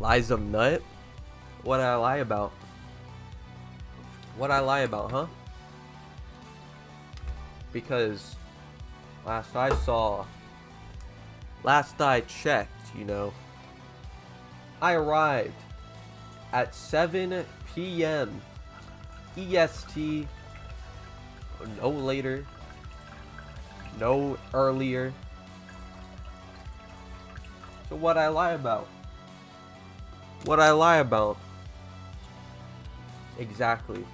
Lies of nut? What I lie about? What I lie about, huh? Because last I saw, last I checked, you know, I arrived at 7 p.m. EST, no later, no earlier. So what I lie about? What I lie about? Exactly.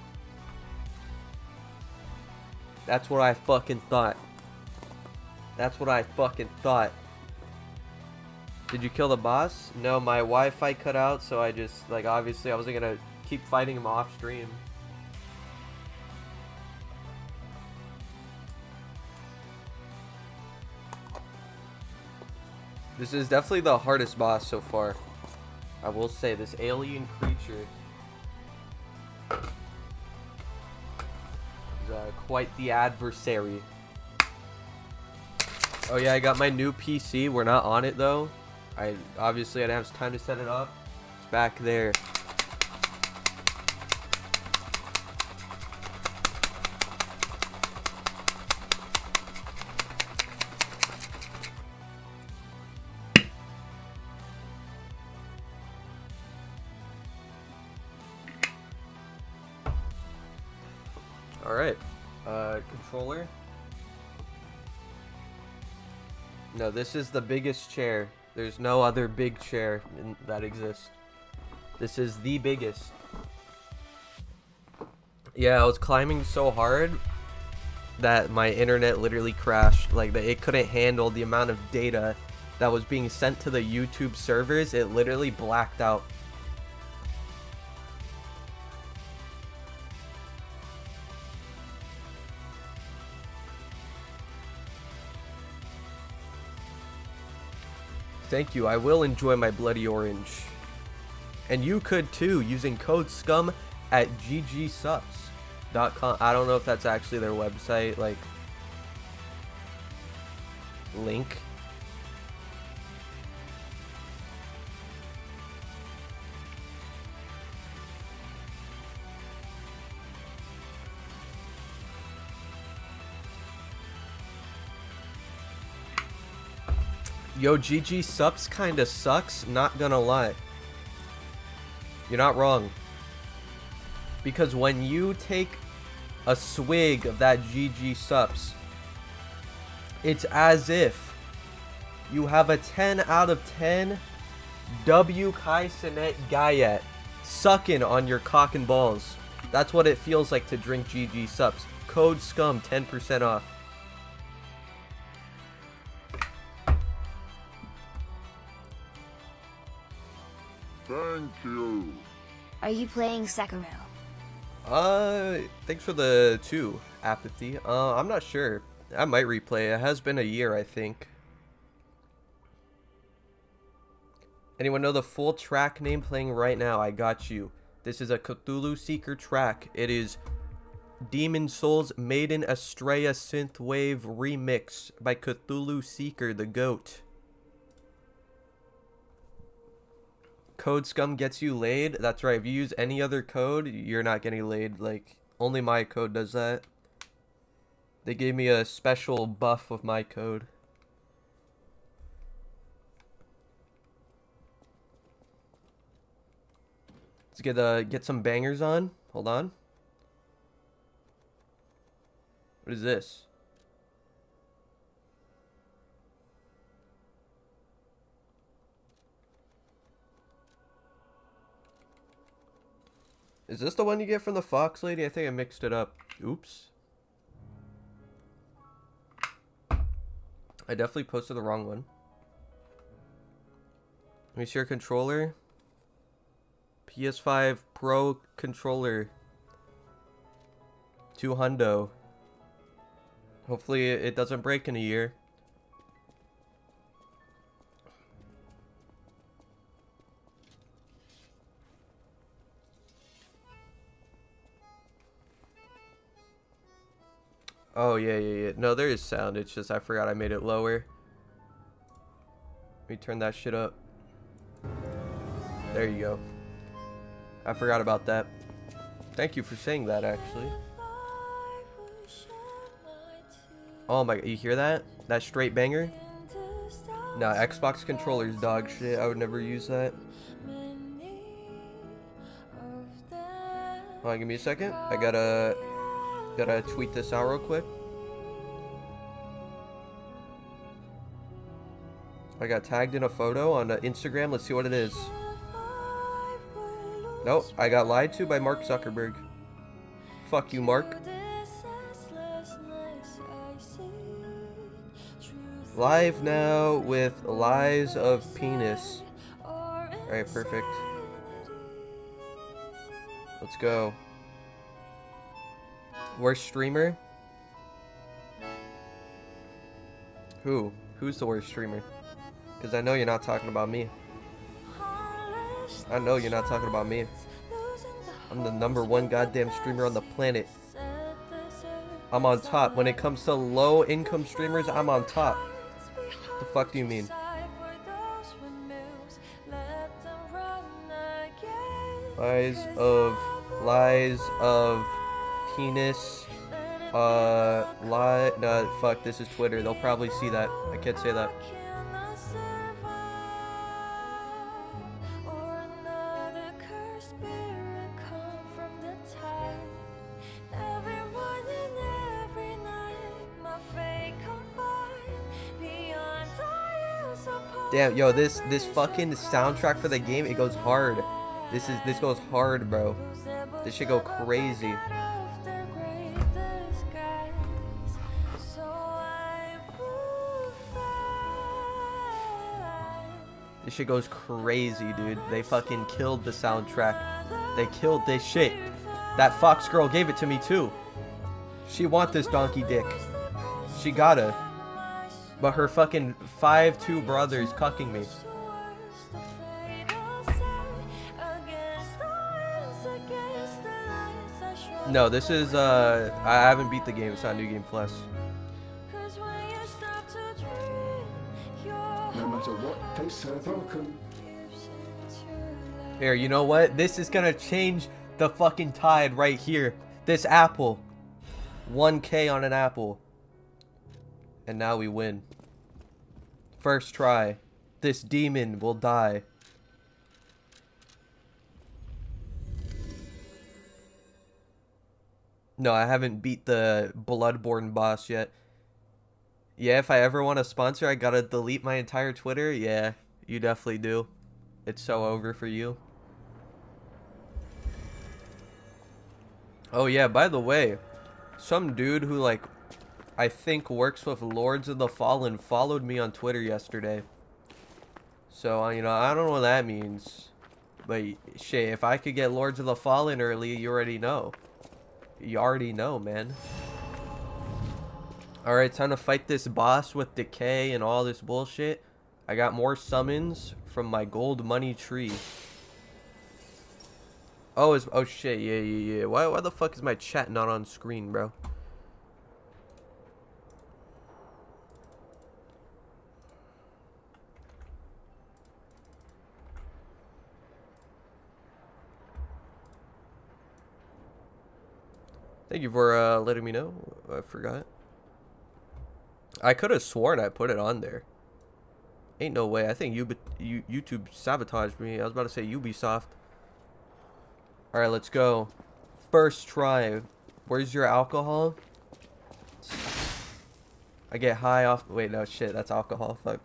That's what I fucking thought. That's what I fucking thought. Did you kill the boss? No, my Wi-Fi cut out, so I just, like, obviously I wasn't gonna keep fighting him off stream. This is definitely the hardest boss so far. I will say, this alien creature is uh, quite the adversary. Oh yeah, I got my new PC. We're not on it though. I obviously I didn't have time to set it up. It's back there. This is the biggest chair. There's no other big chair in, that exists. This is the biggest. Yeah, I was climbing so hard that my internet literally crashed. Like, it couldn't handle the amount of data that was being sent to the YouTube servers. It literally blacked out. Thank you. I will enjoy my bloody orange. And you could too using code SKUM at ggsupps.com. I don't know if that's actually their website, like link. Yo, GG Supps kinda sucks, not gonna lie. You're not wrong. Because when you take a swig of that GG Supps, it's as if you have a 10 out of 10 W Kai Cenat Guyet sucking on your cock and balls. That's what it feels like to drink GG Supps. Code SKUM 10% off. Are you playing Sekiro? Uh, thanks for the two, Apathy. Uh, I'm not sure. I might replay. It has been a year, I think. Anyone know the full track name playing right now? I got you. This is a Cthulhu Seeker track. It is Demon Souls Maiden Estrella Synthwave Remix by Cthulhu Seeker, the GOAT. Code skum gets you laid. That's right. If you use any other code, you're not getting laid. Like, only my code does that. They gave me a special buff with my code. Let's get uh get some bangers on. Hold on. What is this? Is this the one you get from the Fox Lady? I think I mixed it up. Oops. I definitely posted the wrong one. Let me see your controller. PS5 Pro controller. Two hundo. Hopefully it doesn't break in a year. Oh, yeah, yeah, yeah. No, there is sound. It's just I forgot I made it lower. Let me turn that shit up. There you go. I forgot about that. Thank you for saying that, actually. Oh my, you hear that? That straight banger? Nah, Xbox controllers dog shit. I would never use that. Hold on, give me a second. I gotta gotta tweet this out real quick. I got tagged in a photo on uh, Instagram. Let's see what it is. Nope, I got lied to by Mark Zuckerberg. Fuck you, Mark. Live now with lies of penis. Alright, perfect. Let's go. Worst streamer? Who? Who's the worst streamer? Because I know you're not talking about me. I know you're not talking about me. I'm the number one goddamn streamer on the planet. I'm on top. When it comes to low income streamers, I'm on top. The fuck do you mean? Lies of lies of penis uh lie no fuck this is Twitter. They'll probably see that. I can't say that. Damn, yo, this this fucking soundtrack for the game, it goes hard. This is this goes hard, bro. This should go crazy. This shit goes crazy, dude. They fucking killed the soundtrack. They killed this shit. That Fox girl gave it to me too. She want this donkey dick. She gotta. But her fucking five two brothers cucking me. No, this is uh I haven't beat the game, it's not New Game Plus. Here, you know what? This is gonna change the fucking tide right here. This apple. 1k on an apple. And now we win. First try. This demon will die. No, I haven't beat the Bloodborne boss yet. Yeah, if I ever want a sponsor, I gotta delete my entire Twitter. Yeah, you definitely do. It's so over for you. Oh yeah, by the way, some dude who like I think works with Lords of the Fallen followed me on Twitter yesterday. So, uh, you know, I don't know what that means. But shit, if I could get Lords of the Fallen early, you already know. You already know, man. Alright, time to fight this boss with decay and all this bullshit. I got more summons from my gold money tree. Oh, is oh shit, yeah, yeah, yeah. Why, why the fuck is my chat not on screen, bro? Thank you for uh, letting me know. I forgot. I could have sworn I put it on there. Ain't no way. I think you, you YouTube sabotaged me. I was about to say Ubisoft. All right, let's go. First try. Where's your alcohol? I get high off. Wait, no shit. That's alcohol. Fuck.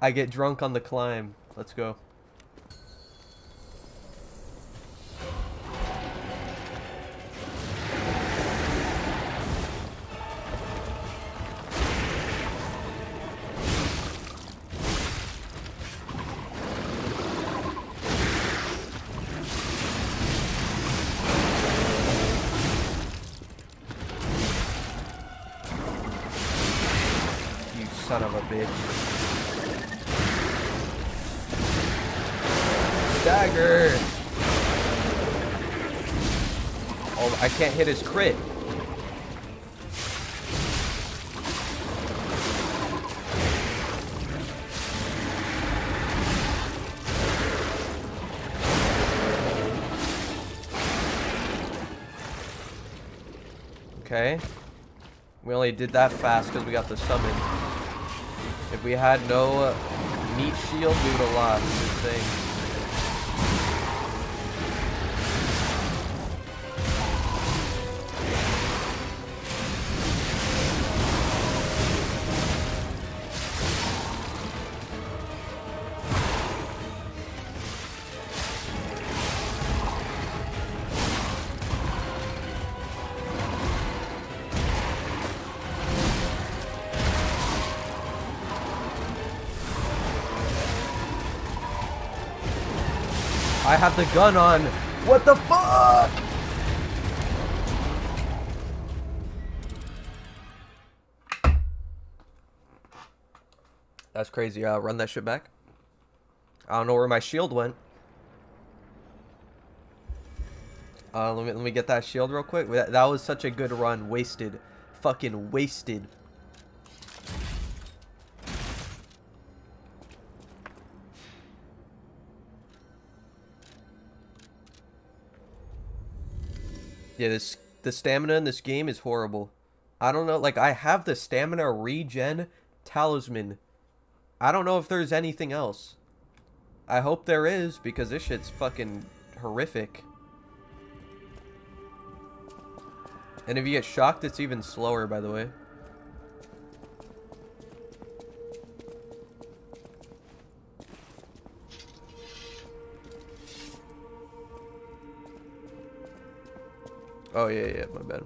I get drunk on the climb. Let's go. hit his crit. Okay. We only did that fast because we got the summon. If we had no uh, meat shield, we would have lost this thing. The gun on. What the fuck? That's crazy. Uh, run that shit back. I don't know where my shield went. Uh, let me let me get that shield real quick. That, that was such a good run. Wasted, fucking wasted. Yeah, this the stamina in this game is horrible. I don't know, like I have the stamina regen talisman. I don't know if there's anything else. I hope there is because this shit's fucking horrific. And if you get shocked, it's even slower, by the way. Oh, yeah, yeah, my bad.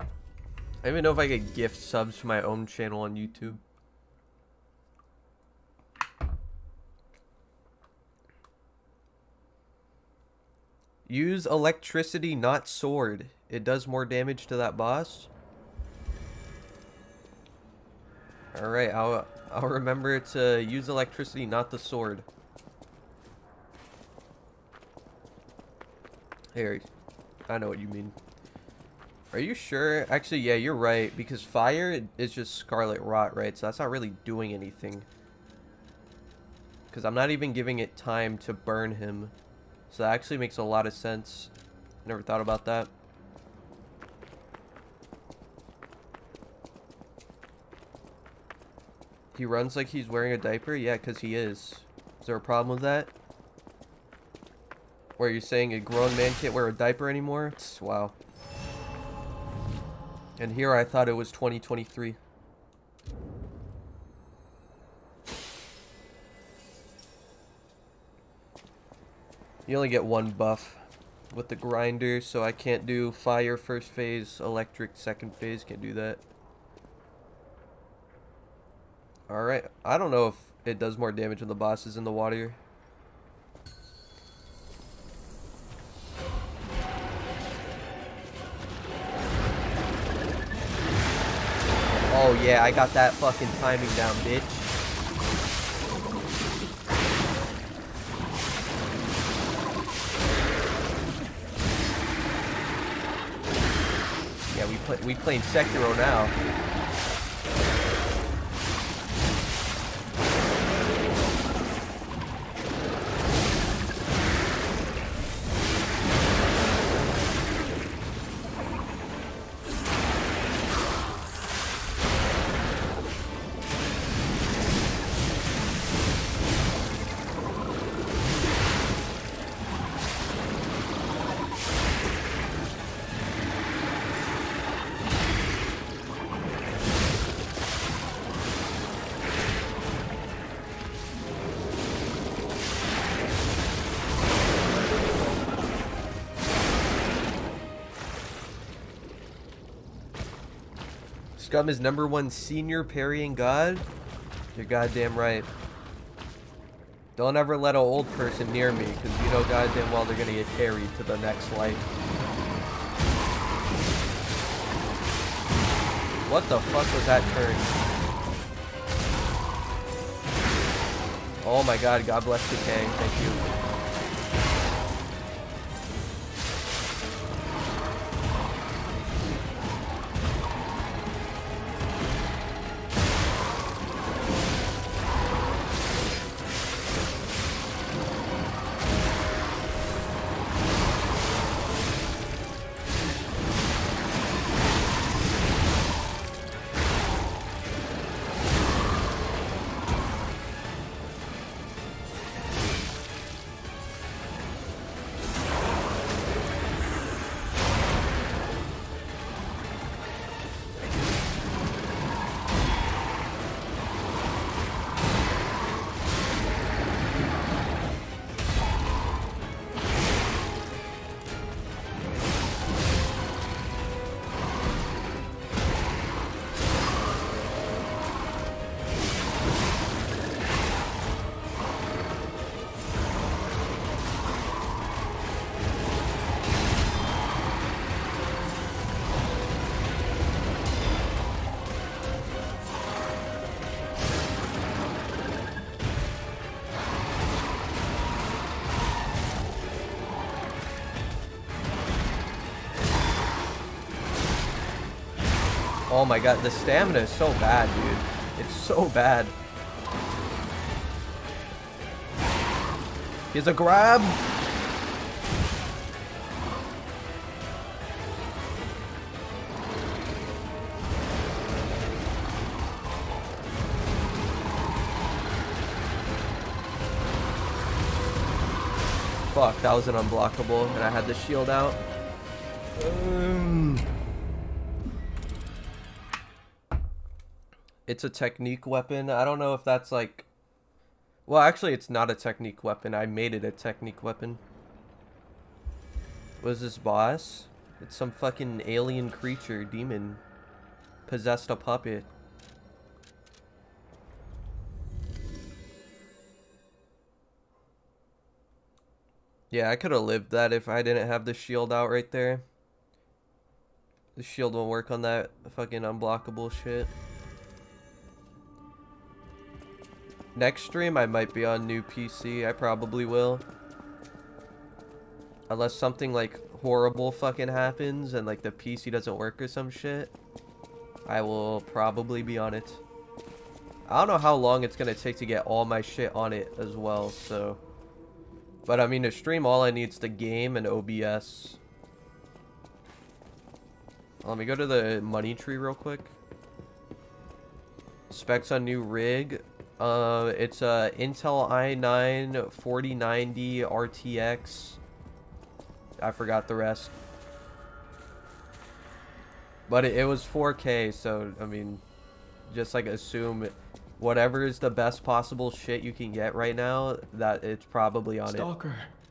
I don't even know if I could gift subs to my own channel on YouTube. Use electricity, not sword. It does more damage to that boss. Alright, I'll, I'll remember to use electricity, not the sword. Here, I know what you mean. Are you sure? Actually, yeah, you're right. Because fire is just Scarlet Rot, right? So that's not really doing anything. Because I'm not even giving it time to burn him. So that actually makes a lot of sense. Never thought about that. He runs like he's wearing a diaper? Yeah, because he is. Is there a problem with that? Where you're saying a grown man can't wear a diaper anymore? Wow. And here I thought it was 2023. You only get one buff with the grinder, so I can't do fire first phase, electric second phase, can't do that. Alright, I don't know if it does more damage when the boss is in the water. Oh yeah, I got that fucking timing down, bitch. Yeah, we play we playing Sekiro now. Scum is number one senior parrying god? You're goddamn right. Don't ever let an old person near me, because you know goddamn well they're gonna get carried to the next life. What the fuck was that turn? Oh my god, God bless the K. Thank you. Oh my god, the stamina is so bad, dude. It's so bad. Here's a grab. Fuck, that was an unblockable, and I had the shield out. Um, it's a technique weapon. I don't know if that's like... Well, actually, it's not a technique weapon. I made it a technique weapon. Was this boss? It's some fucking alien creature, demon. Possessed a puppet. Yeah, I could have lived that if I didn't have the shield out right there. The shield won't work on that fucking unblockable shit. Next stream, I might be on new PC. I probably will. Unless something, like, horrible fucking happens and, like, the PC doesn't work or some shit. I will probably be on it. I don't know how long it's gonna take to get all my shit on it as well, so... But I mean, to stream, all I need is the game and OBS. Let me go to the money tree real quick. Specs on new rig. Uh, it's a Intel i9 4090 RTX. I forgot the rest. But it, it was 4K, so, I mean, just like assume whatever is the best possible shit you can get right now, that it's probably on it. Stalker. it.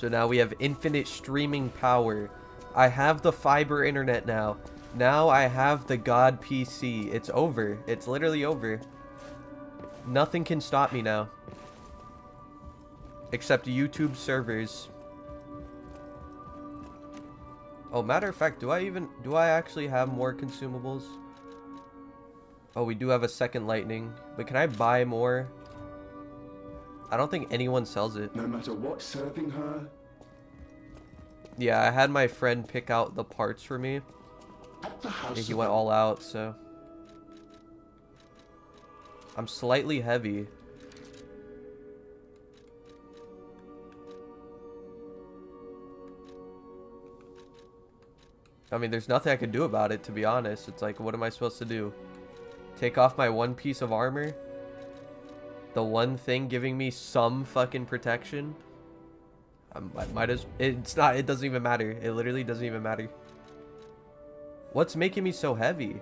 So now we have infinite streaming power. I have the fiber internet now. Now I have the God PC. It's over. It's literally over. Nothing can stop me now. Except YouTube servers. Oh, matter of fact, do I even... Do I actually have more consumables? Oh, we do have a second lightning. But can I buy more? I don't think anyone sells it. No matter what's serving her, Yeah, I had my friend pick out the parts for me. And he went all out, so... I'm slightly heavy. I mean, there's nothing I can do about it, to be honest. It's like, what am I supposed to do? Take off my one piece of armor? The one thing giving me some fucking protection? Um, I might, might as... It's not... It doesn't even matter. It literally doesn't even matter. What's making me so heavy?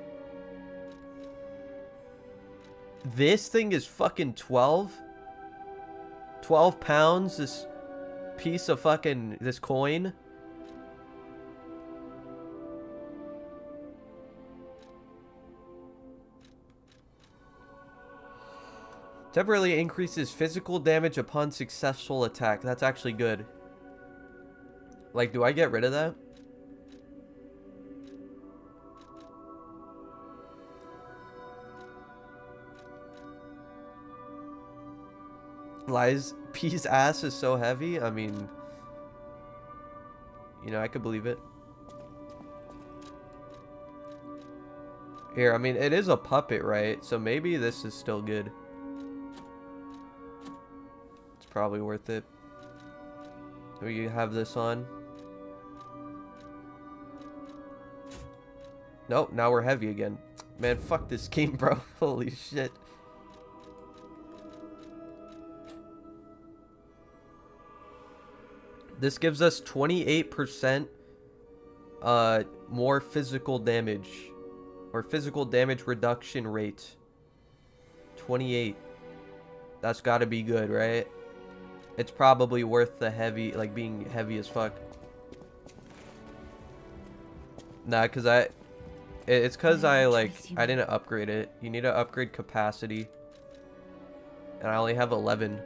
This thing is fucking 12? 12 pounds? This piece of fucking... This coin? Temporarily increases physical damage upon successful attack. That's actually good. Like, do I get rid of that? Lies P's ass is so heavy. I mean, you know, I could believe it. Here, I mean, it is a puppet, right? So maybe this is still good. Probably worth it. Do we have this on. Nope, now we're heavy again. Man, fuck this game, bro. Holy shit. This gives us 28% uh, more physical damage. Or physical damage reduction rate. 28. That's gotta be good, right? It's probably worth the heavy, like being heavy as fuck. Nah, cause I, it- it's cause I like, I didn't upgrade it. You need to upgrade capacity. And I only have 11.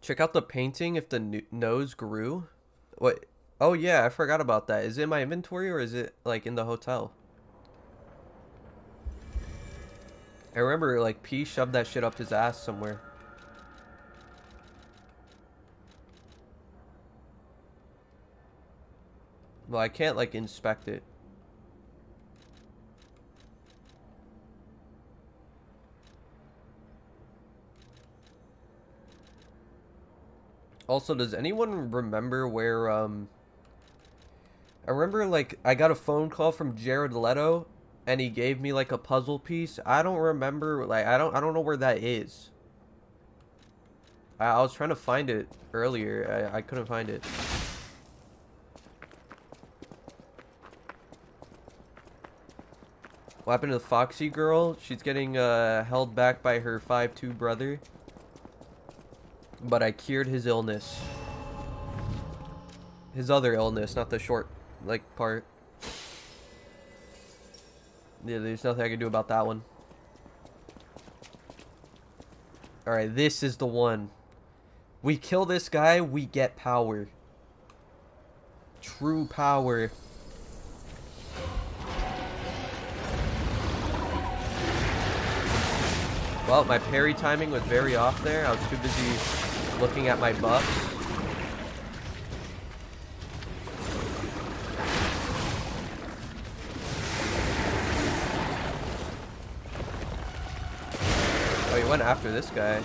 Check out the painting if the nose grew. What? Oh yeah, I forgot about that. Is it in my inventory or is it like in the hotel? I remember like P shoved that shit up his ass somewhere. Well, I can't like inspect it. Also, does anyone remember where um I remember like I got a phone call from Jared Leto and he gave me like a puzzle piece. I don't remember like I don't I don't know where that is. I, I was trying to find it earlier. I, I couldn't find it. What happened to the Foxy girl? She's getting uh, held back by her 5'2 brother. But I cured his illness. His other illness, not the short, like, part. Yeah, there's nothing I can do about that one. Alright, this is the one. We kill this guy, we get power. True power. Well, my parry timing was very off there. I was too busy looking at my buffs. Oh, he went after this guy.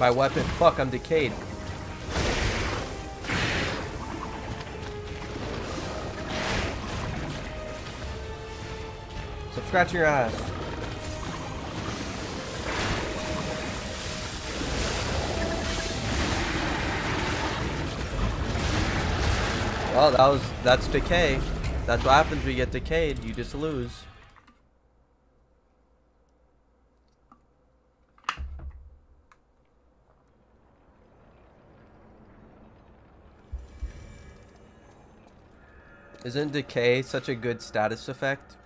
My weapon. Fuck, I'm decayed. So scratch your ass. Well, that was that's decay. That's what happens when you get decayed. You just lose. Isn't decay such a good status effect?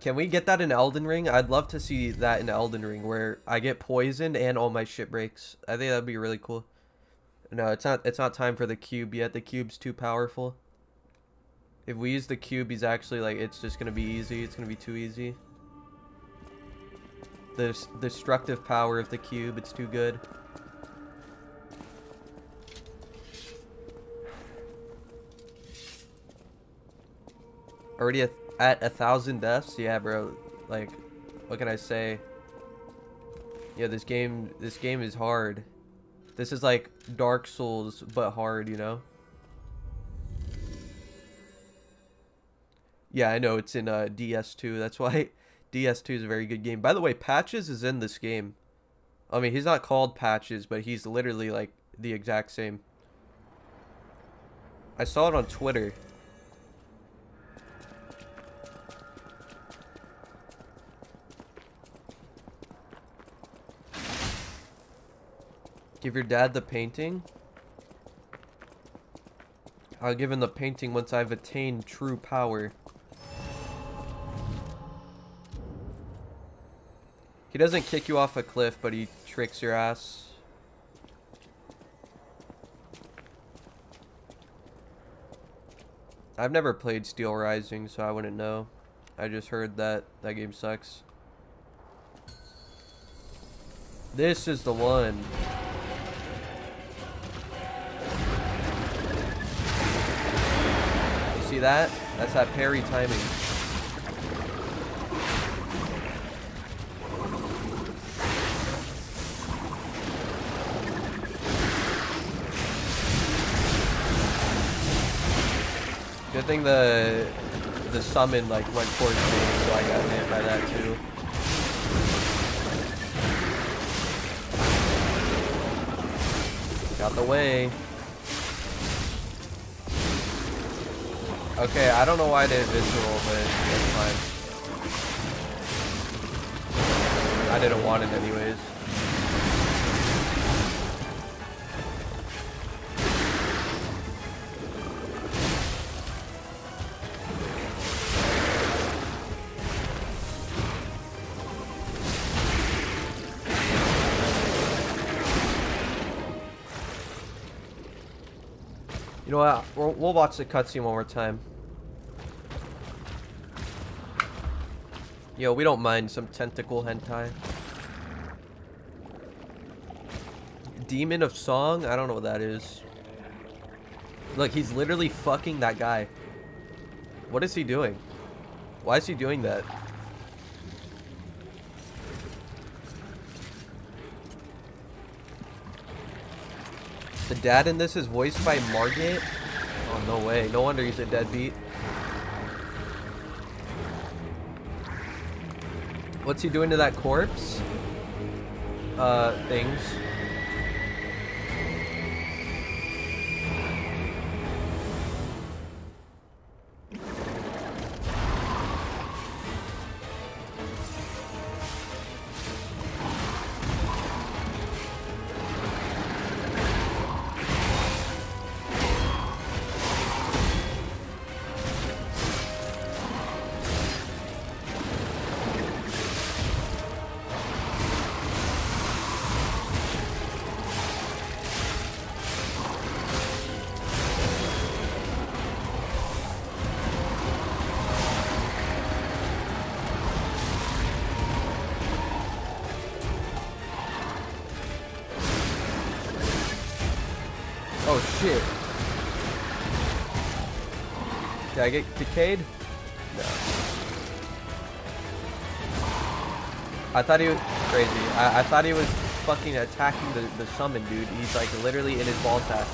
Can we get that in Elden Ring? I'd love to see that in Elden Ring where I get poisoned and all my shit breaks. I think that'd be really cool. No, it's not it's not time for the cube yet. The cube's too powerful. If we use the cube, he's actually like it's just gonna be easy. It's gonna be too easy. The destructive power of the cube, it's too good. Already at a thousand deaths? Yeah, bro. Like, what can I say? Yeah, this game, this game is hard. This is like Dark Souls, but hard, you know? Yeah, I know, it's in uh, DS2. That's why DS2 is a very good game. By the way, Patches is in this game. I mean, he's not called Patches, but he's literally like the exact same. I saw it on Twitter. Give your dad the painting? I'll give him the painting once I've attained true power. He doesn't kick you off a cliff, but he tricks your ass. I've never played Steel Rising, so I wouldn't know. I just heard that that game sucks. This is the one. See that? That's that parry timing. Good thing the the summon like went towards me, so I got hit by that too. Got the way. Okay, I don't know why I did visceral, but it's fine. I didn't want it anyways. We'll, we'll watch the cutscene one more time. Yo, we don't mind some tentacle hentai. Demon of Song? I don't know what that is. Look, he's literally fucking that guy. What is he doing? Why is he doing that? The dad in this is voiced by Margit? Oh, no way. No wonder he's a deadbeat. What's he doing to that corpse? Uh, things. No. I thought he was crazy. I, I thought he was fucking attacking the, the summon dude. He's like literally in his ball sack.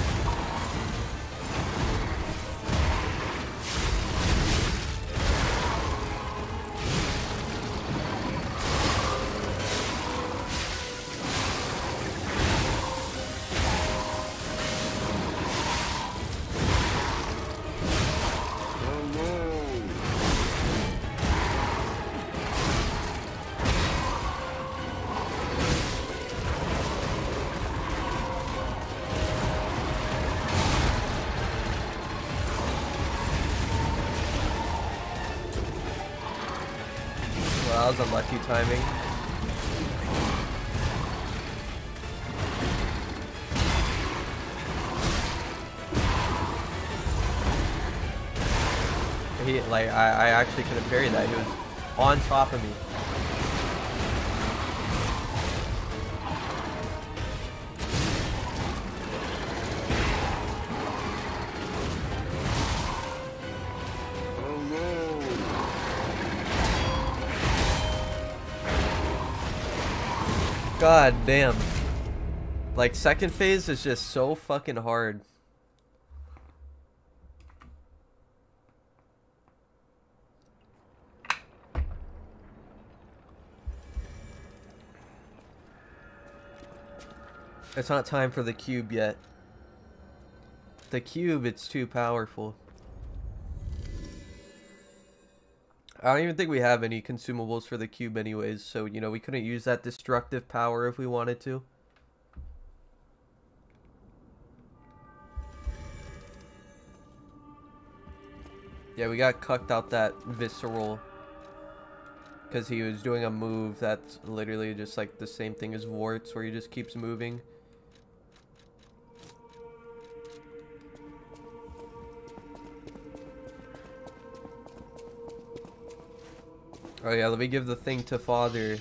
Timing. He like I, I actually could have parried that. He was on top of me. Damn. Like second phase is just so fucking hard. It's not time for the cube yet. The cube, it's too powerful. I don't even think we have any consumables for the cube anyways, so, you know, we couldn't use that destructive power if we wanted to. Yeah, we got cucked out that visceral because he was doing a move that's literally just like the same thing as Vorts, where he just keeps moving. Oh yeah, let me give the thing to father.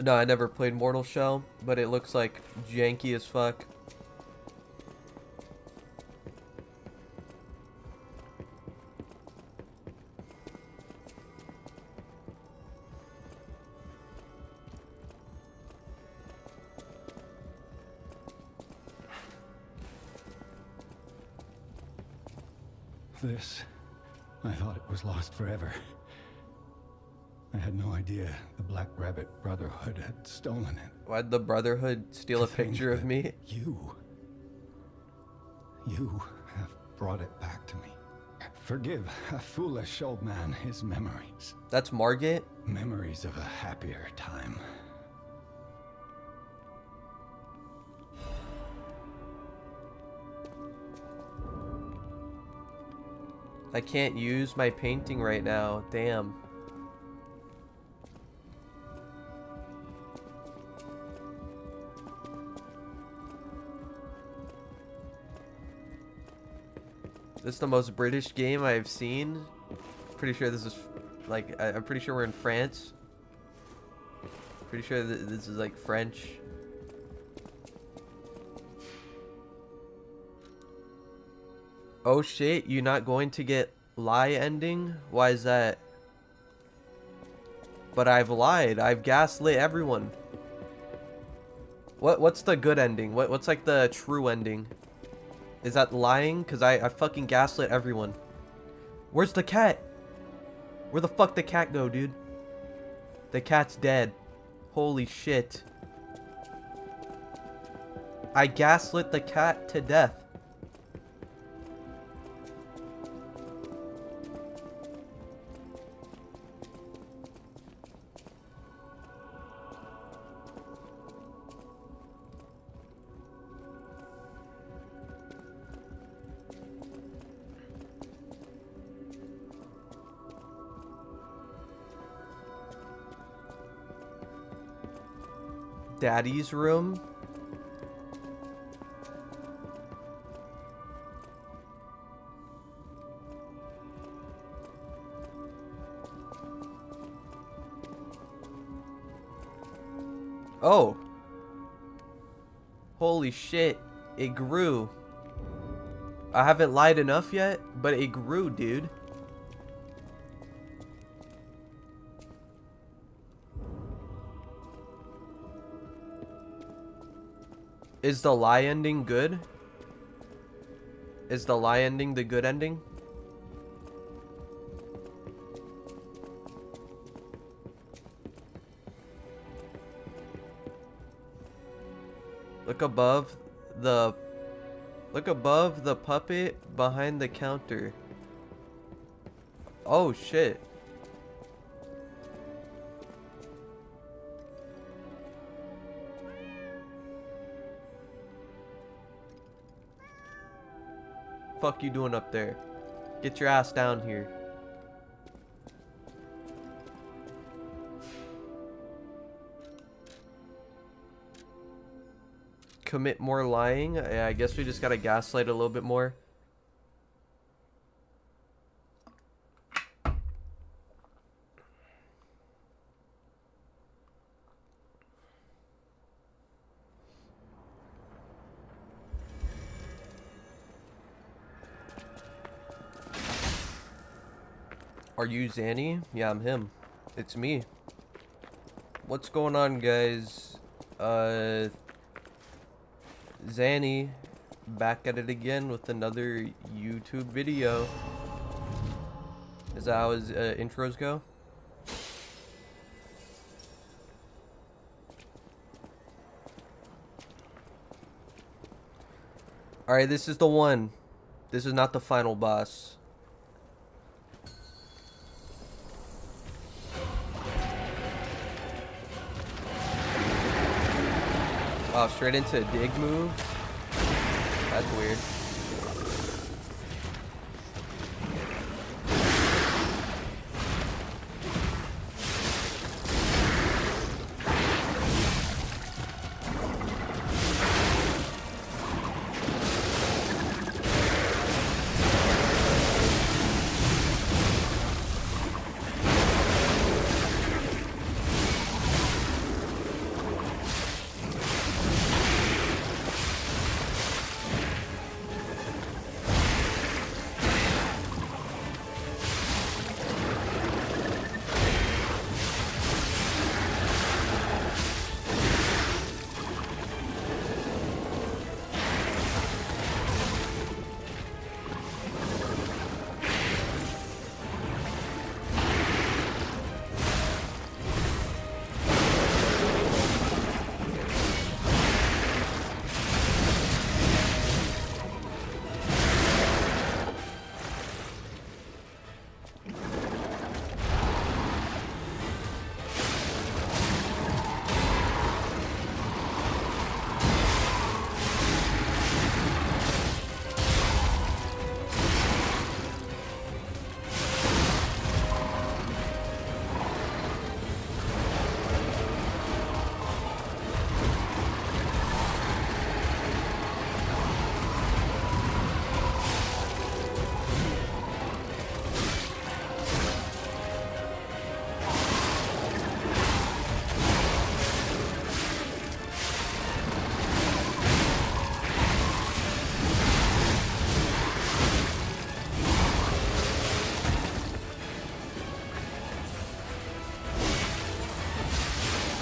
No, I never played Mortal Shell, but it looks like janky as fuck. Was lost forever. I had no idea the Black Rabbit Brotherhood had stolen it. Why'd the Brotherhood steal a To think picture of me? You. You have brought it back to me. Forgive a foolish old man his memories. That's Margit? Memories of a happier time. I can't use my painting right now. Damn. This is the most British game I've seen. Pretty sure this is like I'm pretty sure we're in France. Pretty sure th this is like French. Oh shit, You're not going to get lie ending? Why is that? But I've lied. I've gaslit everyone. What what's the good ending? What what's like the true ending? Is that lying? Cause I, I fucking gaslit everyone. Where's the cat? Where the fuck the cat go, dude? The cat's dead. Holy shit. I gaslit the cat to death. Daddy's room? Oh. Holy shit. It grew. I haven't lied enough yet, but it grew, dude. Is the lie ending good? Is the lie ending the good ending? Look above the Look above the puppet behind the counter. Oh shit. Fuck you doing up there? Get your ass down here. Commit more lying? I guess we just gotta gaslight a little bit more. You Zanny? Yeah, I'm him. It's me. What's going on, guys? Uh, Zanny, back at it again with another YouTube video. Is that how his uh, intros go? Alright, this is the one. This is not the final boss. Straight into a dig move? That's weird.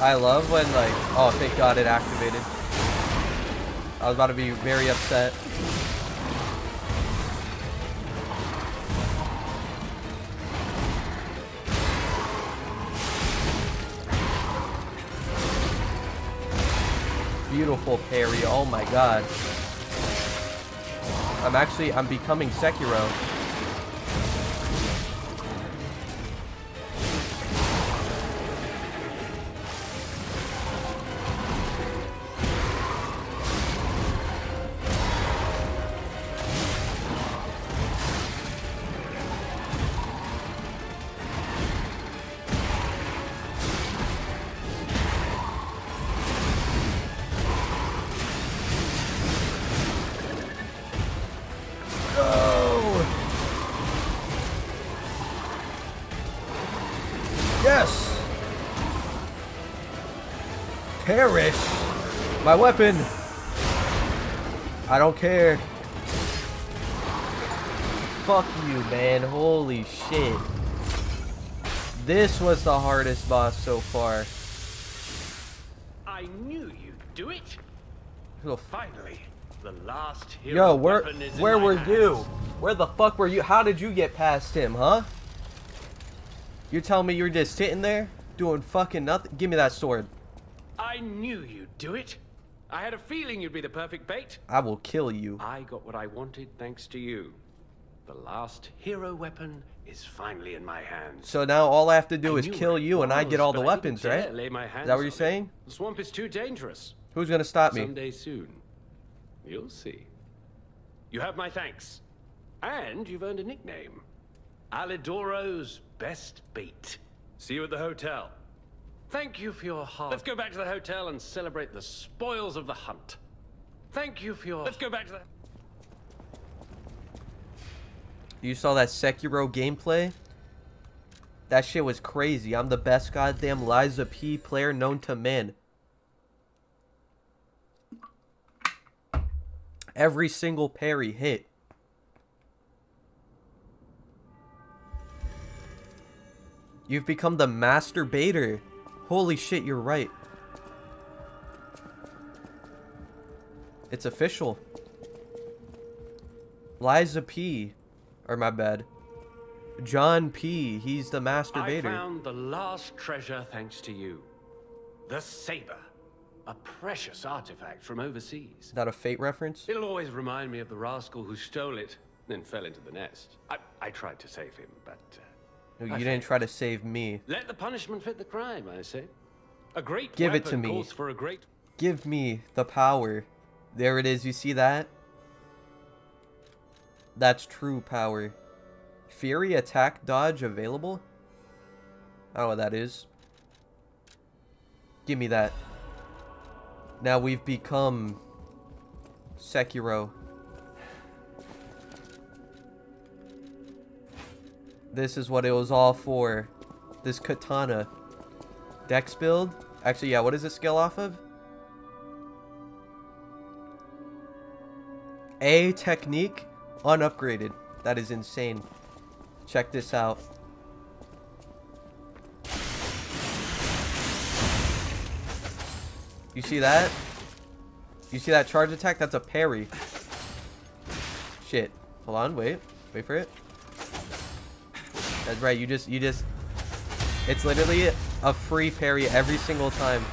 I love when like, oh, thank God it activated. I was about to be very upset. Beautiful parry, oh my god. I'm actually, I'm becoming Sekiro. Perish! My weapon! I don't care. Fuck you, man. Holy shit. This was the hardest boss so far. I knew you'd do it. Yo, Finally, the last hero where weapon where were hands. you? Where the fuck were you? How did you get past him, huh? You're telling me you're just sitting there doing fucking nothing? Give me that sword. I knew you'd do it. I had a feeling you'd be the perfect bait. I will kill you. I got what I wanted thanks to you. The last hero weapon is finally in my hands. So now all I have to do I is kill it you and I get all the but I didn't weapons, right? Lay my Is that what you're it. saying? The swamp is too dangerous. Who's gonna stop me? Someday soon. You'll see. You have my thanks. And you've earned a nickname. Alidoro's best bait. See you at the hotel. Thank you for your hard... Let's go back to the hotel and celebrate the spoils of the hunt. Thank you for your... Let's go back to the... You saw that Sekiro gameplay? That shit was crazy. I'm the best goddamn Lies of P player known to men. Every single parry hit. You've become the master baiter. Holy shit, you're right. It's official. Lies of P. Or my bad. John P. He's the master I found the last treasure thanks to you. The saber. A precious artifact from overseas. That a fate reference? It'll always remind me of the rascal who stole it, then fell into the nest. I, I tried to save him, but uh, No, I you didn't failed. try to save me. let the punishment fit the crime, I say. A great Give it to me. calls for a great Give me the power. There it is. You see that? That's true power. Fury attack dodge available? I don't know what that is. Give me that. Now we've become Sekiro. This is what it was all for. This katana. Dex build? Actually, yeah, what is it skill off of? A technique unupgraded. That is insane. Check this out. You see that? You see that charge attack? That's a parry. Shit. Hold on, wait. Wait for it. That's right, you just you just it's literally a free parry every single time.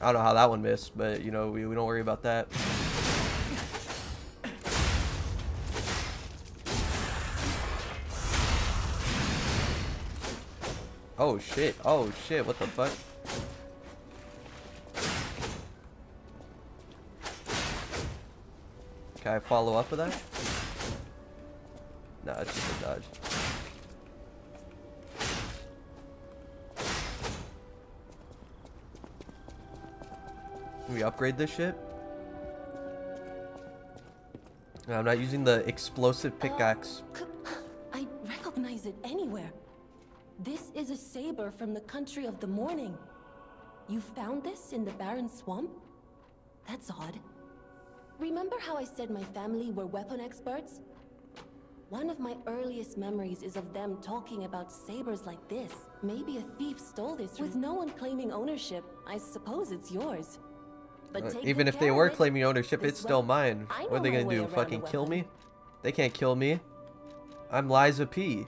I don't know how that one missed, but you know, we, we don't worry about that. Oh shit, oh shit, what the fuck? Can I follow up with that? No, it's just a dodge. Can we upgrade this shit? No, I'm not using the explosive pickaxe. Uh, I recognize it anywhere. This is a saber from the country of the morning. You found this in the barren swamp? That's odd. Remember how I said my family were weapon experts? One of my earliest memories is of them talking about sabers like this. Maybe a thief stole this. With no one claiming ownership, I suppose it's yours. But Uh, Even if they were claiming ownership, it's still mine. What are they gonna do? Fucking kill me? They can't kill me. I'm Lies of P.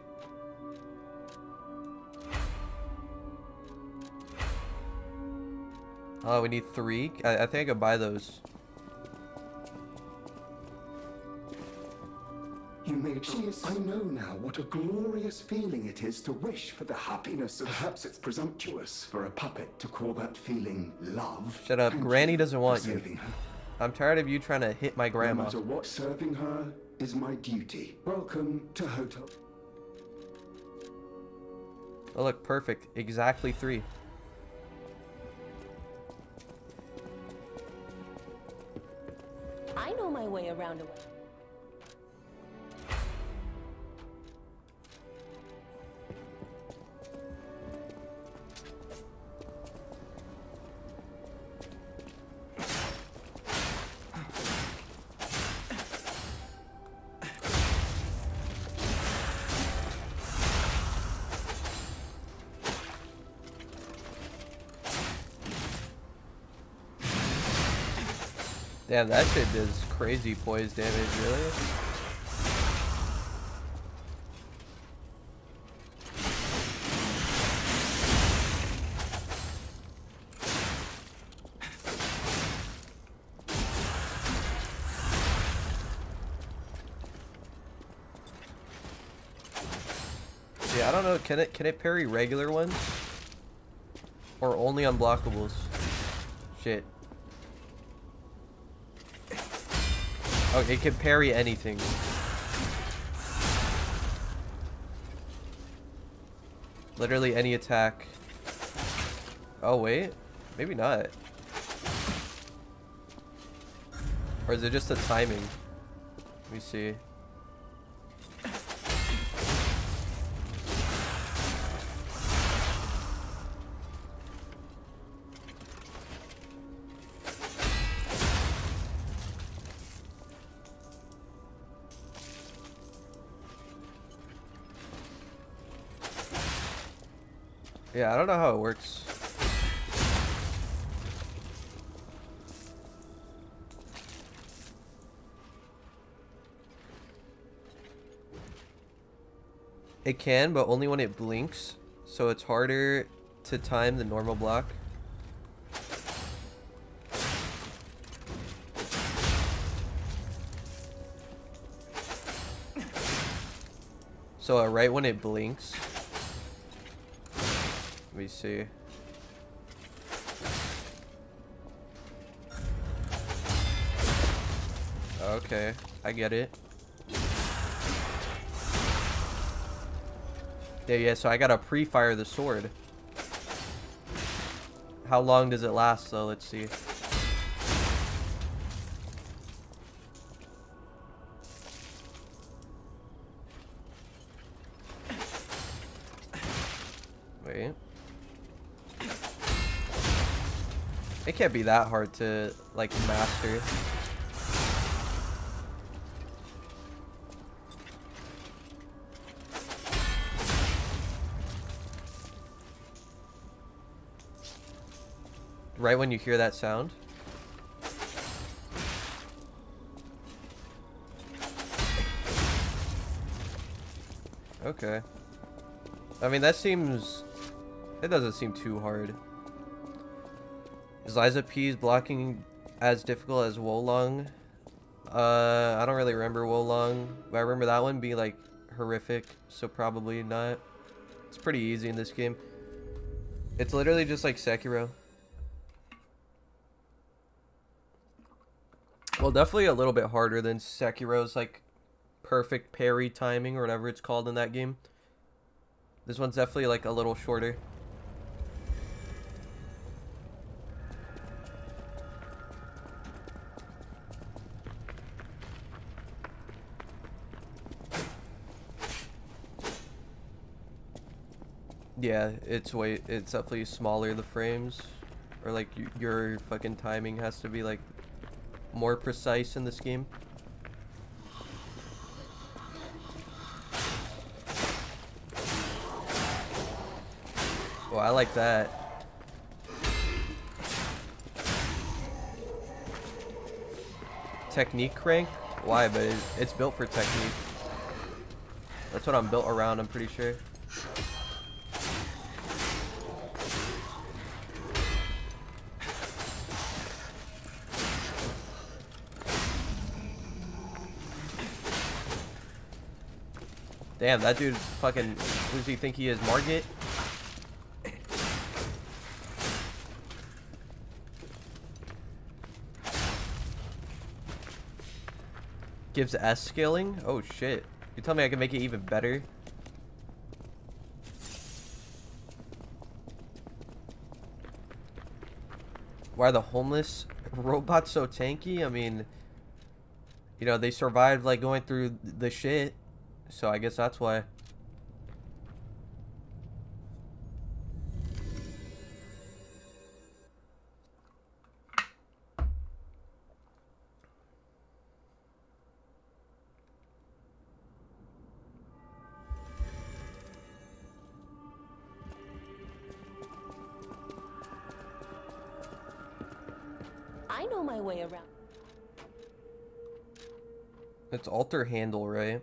Oh, we need three? I, I think I could buy those. You made choice. Oh, I know now what a glorious feeling it is to wish for the happiness of. Perhaps it's presumptuous for a puppet to call that feeling love. Shut up. Thank Granny doesn't want you. her. I'm tired of you trying to hit my No grandma. matter what, serving her is my duty. Welcome to Hotel. Oh, look, perfect. Exactly three. I know my way around a weapon. Damn, that shit does crazy poise damage, really? Yeah, I don't know. Can it can it parry regular ones? Or only unblockables? Shit. Oh, it can parry anything. Literally any attack. Oh, wait. Maybe not. Or is it just the timing? Let me see. Yeah, I don't know how it works. It can, but only when it blinks, so it's harder to time the normal block. So uh, right when it blinks, let me see. Okay, I get it. Yeah, yeah, so I gotta pre-fire the sword. How long does it last though? Let's see. Can't be that hard to, like, master. Right when you hear that sound. Okay. I mean, that seems... It doesn't seem too hard. Is Lies of P's blocking as difficult as Wo Long? Uh, I don't really remember Wo Long, but I remember that one being, like, horrific, so probably not. It's pretty easy in this game. It's literally just like Sekiro. Well, definitely a little bit harder than Sekiro's, like, perfect parry timing or whatever it's called in that game. This one's definitely, like, a little shorter. Yeah, it's way it's definitely smaller the frames, or like your fucking timing has to be like more precise in this game. Oh, I like that. Technique crank? Why? But it's built for technique. That's what I'm built around, I'm pretty sure. Damn, that dude fucking, who does he think he is, Margit? Gives S scaling? Oh shit. You tell me I can make it even better? Why are the homeless robots so tanky? I mean, you know, they survived like going through the shit. So I guess that's why. I know my way around. It's alter handle, right?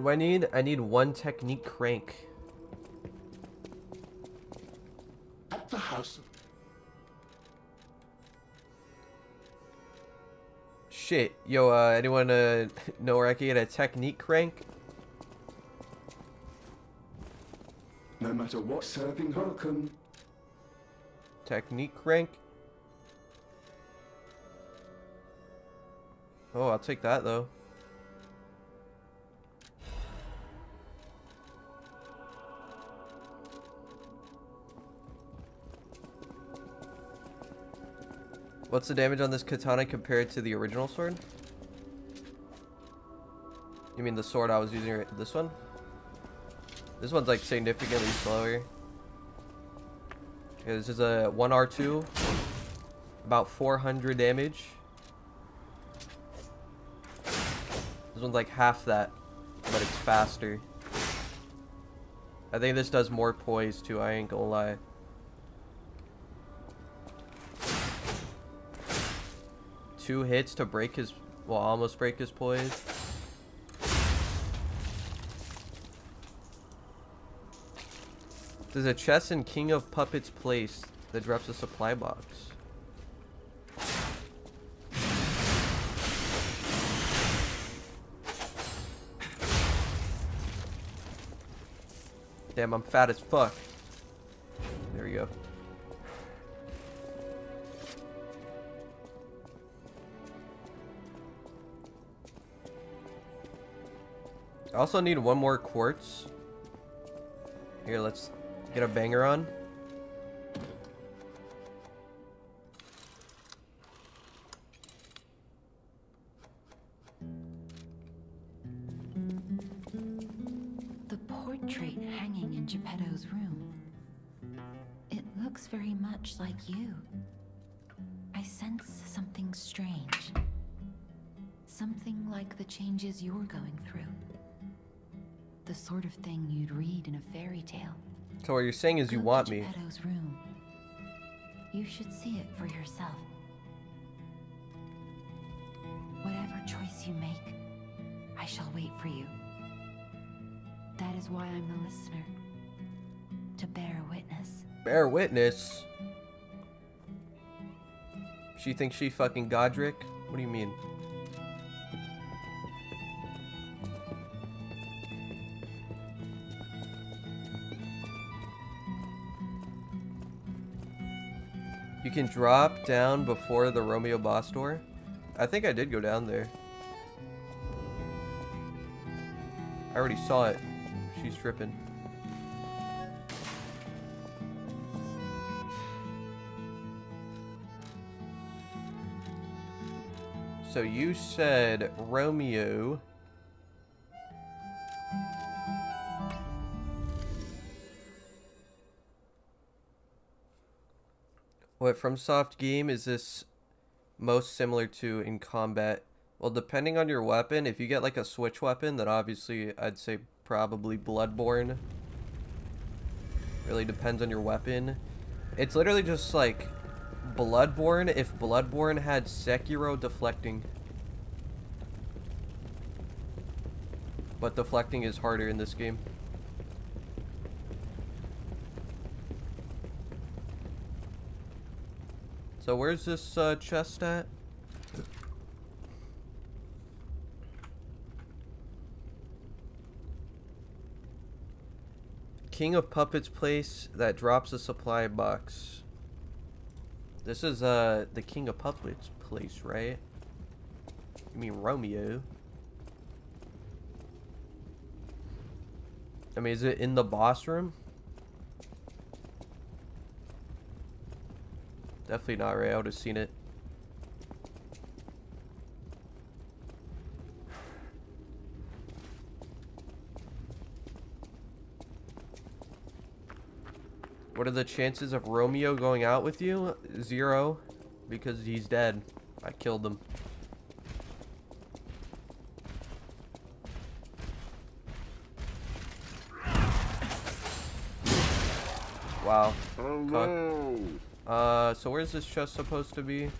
What do I need? I need one technique crank. At the house of Shit. Yo, uh, anyone uh, know where I can get a technique crank? no matter what serving welcome. Technique crank? Oh, I'll take that though. What's the damage on this katana compared to the original sword? You mean the sword I was using, right- this one? This one's like significantly slower. This is a 1R2. About 400 damage. This one's like half that, but it's faster. I think this does more poise too, I ain't gonna lie. Two hits to break his, well almost break his poise. There's a chest in King of Puppets place that drops a supply box. Damn, I'm fat as fuck. There we go. I also need one more quartz. Here, let's get a banger on. You're saying is you Go to want me. Room. You should see it for yourself. Whatever choice you make, I shall wait for you. That is why I'm the listener. To bear witness. Bear witness. She thinks she fucking Godric? What do you mean? You can drop down before the Romeo boss door? I think I did go down there. I already saw it. She's tripping. So you said Romeo. What FromSoft game is this most similar to in combat Well, depending on your weapon, if you get like a switch weapon, then obviously I'd say probably Bloodborne. Really depends on your weapon. It's literally just like Bloodborne if Bloodborne had Sekiro deflecting. But deflecting is harder in this game. So where's this uh, chest at? King of Puppets place that drops a supply box. This is uh the King of Puppets place, right? You mean Romeo? I mean, is it in the boss room? Definitely not right. I would have seen it. What are the chances of Romeo going out with you? Zero. Because he's dead. I killed him. Wow. Oh, Hello. Uh, so where's this chest supposed to be?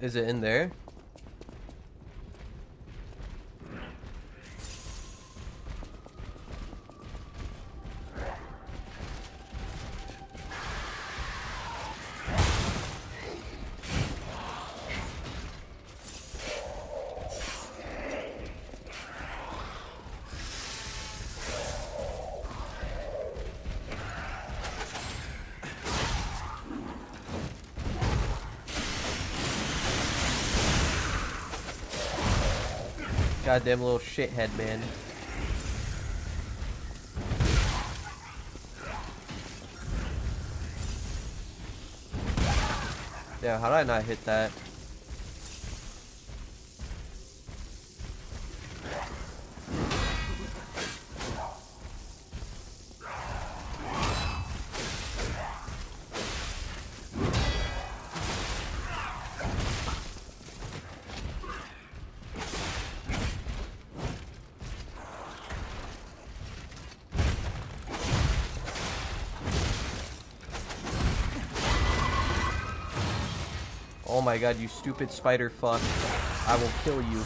Is it in there? Goddamn little shithead, man. Yeah, how did I not hit that? My god, you stupid spider fuck. I will kill you.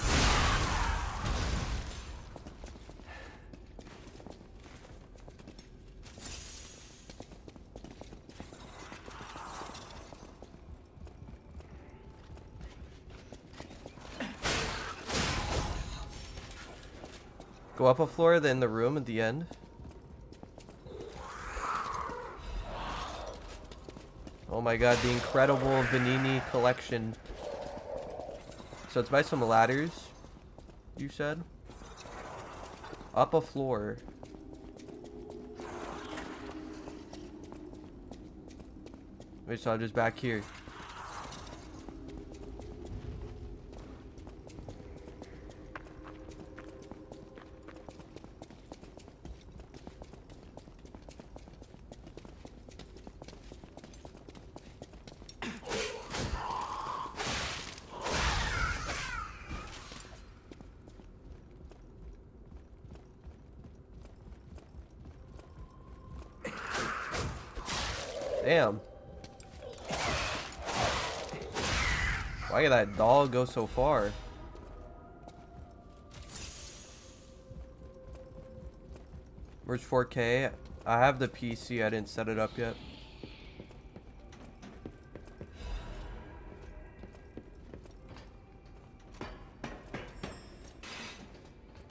Go up a floor, then the room at the end. My god, the incredible Venigni collection. So it's by some ladders, you said? Up a floor. Wait, so I'm just back here. Damn. Why did that doll go so far? Where's 4K? I have the PC, I didn't set it up yet.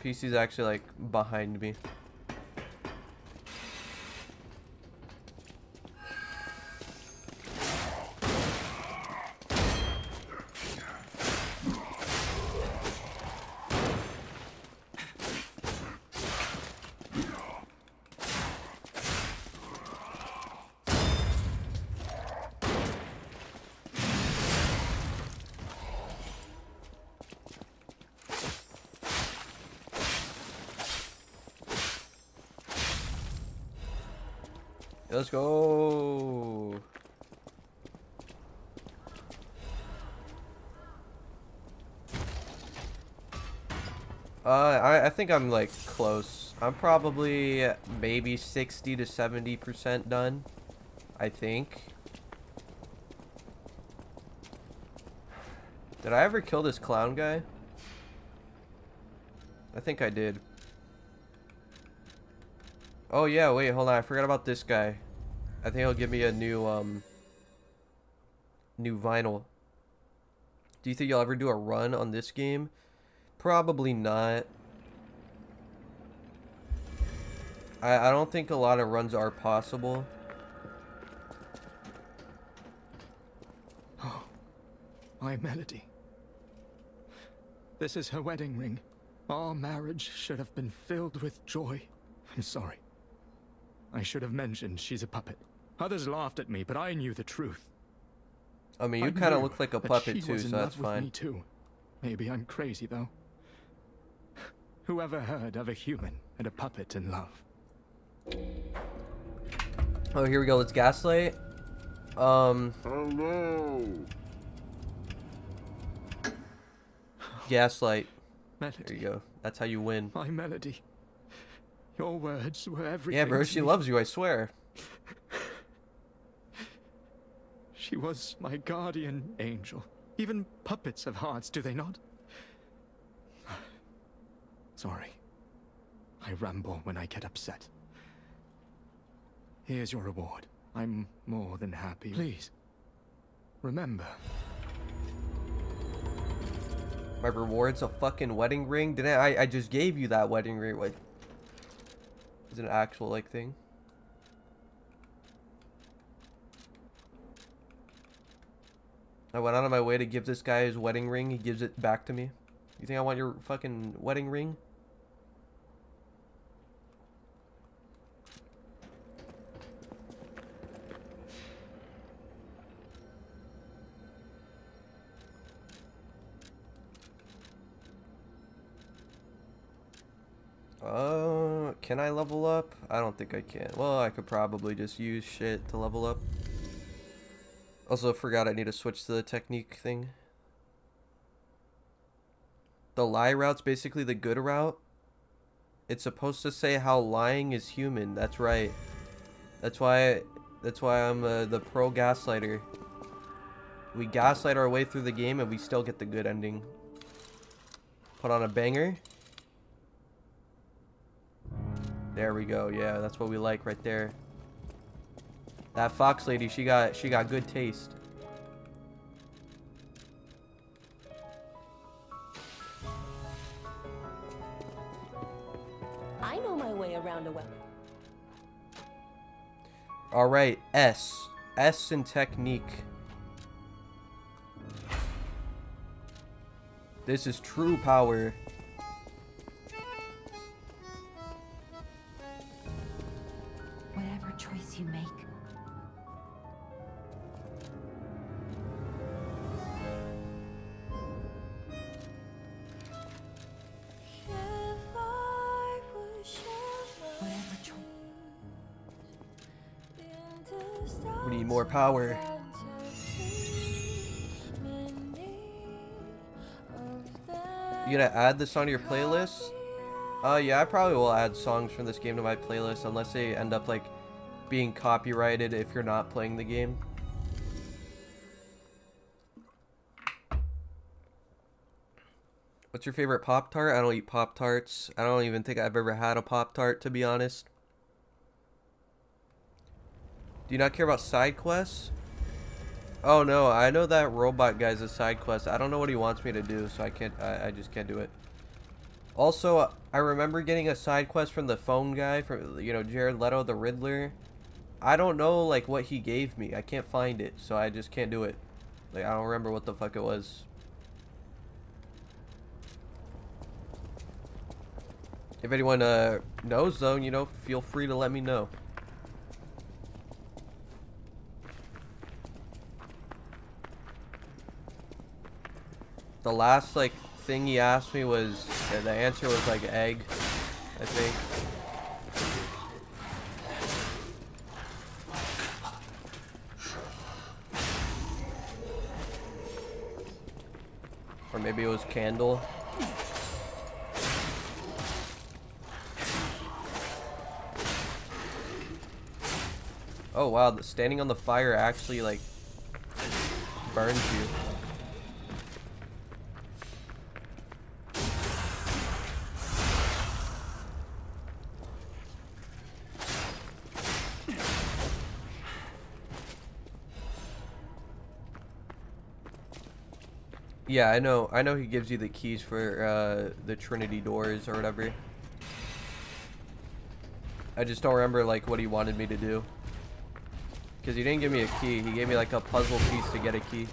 PC's actually like behind me. Let's go. Uh, I, I think I'm like close. I'm probably maybe 60 to 70% done. I think. Did I ever kill this clown guy? I think I did. Oh yeah, wait, hold on. I forgot about this guy. I think he'll give me a new, um... New vinyl. Do you think you'll ever do a run on this game? Probably not. I, I don't think a lot of runs are possible. Oh, my melody. This is her wedding ring. Our marriage should have been filled with joy. I'm sorry. I should have mentioned she's a puppet. Others laughed at me, but I knew the truth. I mean, you kind of look like a puppet too, so that's fine. Me too. Maybe I'm crazy though. Whoever heard of a human and a puppet in love? Oh, here we go. Let's gaslight. Um, Hello. gaslight. Melody. There you go. That's how you win. My melody. Your words were everything. Yeah, bro, she me. loves you, I swear. She was my guardian angel. Even puppets have hearts, do they not? Sorry. I ramble when I get upset. Here's your reward. I'm more than happy. Please, remember, My reward's a fucking wedding ring. Didn't I? I just gave you that wedding ring. Like, is it an actual like thing? I went out of my way to give this guy his wedding ring. He gives it back to me. You think I want your fucking wedding ring? Uh, can I level up? I don't think I can. Well, I could probably just use shit to level up. Also, forgot I need to switch to the technique thing. The lie route's basically the good route. It's supposed to say how lying is human. That's right. That's why. That's why I'm uh, the pro gaslighter. We gaslight our way through the game and we still get the good ending. Put on a banger. There we go. Yeah, that's what we like right there. That fox lady, she got she got good taste. I know my way around a well. All right, S. S in technique. This is true power. Power. You gonna add this on your playlist? Uh, yeah, I probably will add songs from this game to my playlist unless they end up like being copyrighted if you're not playing the game. What's your favorite Pop Tart? I don't eat Pop Tarts. I don't even think I've ever had a Pop Tart to be honest. Do you not care about side quests? Oh no, I know that robot guy's a side quest. I don't know what he wants me to do, so I can't. I, I just can't do it. Also, I remember getting a side quest from the phone guy, from you know Jared Leto, the Riddler. I don't know like what he gave me. I can't find it, so I just can't do it. Like I don't remember what the fuck it was. If anyone uh knows though, you know, feel free to let me know. the last like thing he asked me was uh, the answer was like egg, I think. Or maybe it was candle. Oh wow, standing on the fire actually like burns you. Yeah, I know. I know he gives you the keys for uh, the Trinity doors or whatever. I just don't remember like what he wanted me to do. Because he didn't give me a key. He gave me like a puzzle piece to get a key.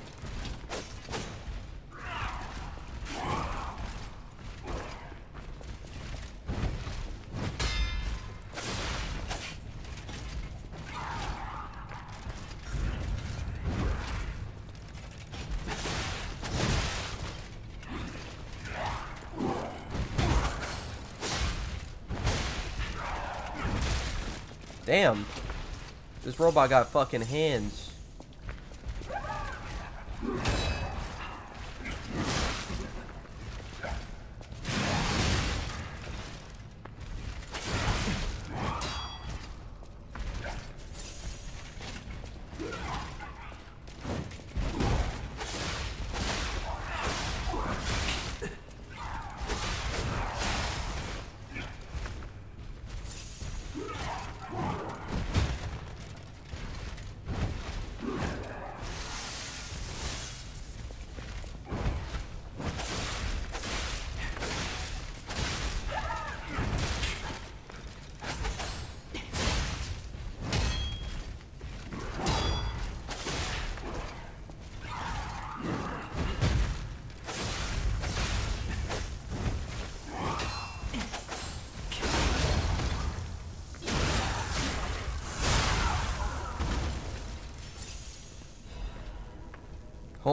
Damn. This robot got fucking hands.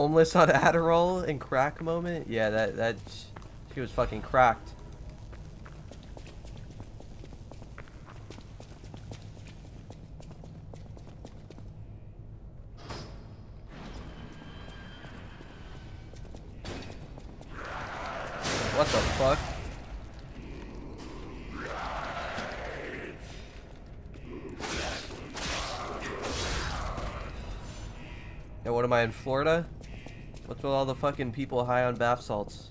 Homeless on Adderall and crack moment? Yeah, that, that, she was fucking cracked. What the fuck? Yeah, what am I in Florida? With all the fucking people high on bath salts?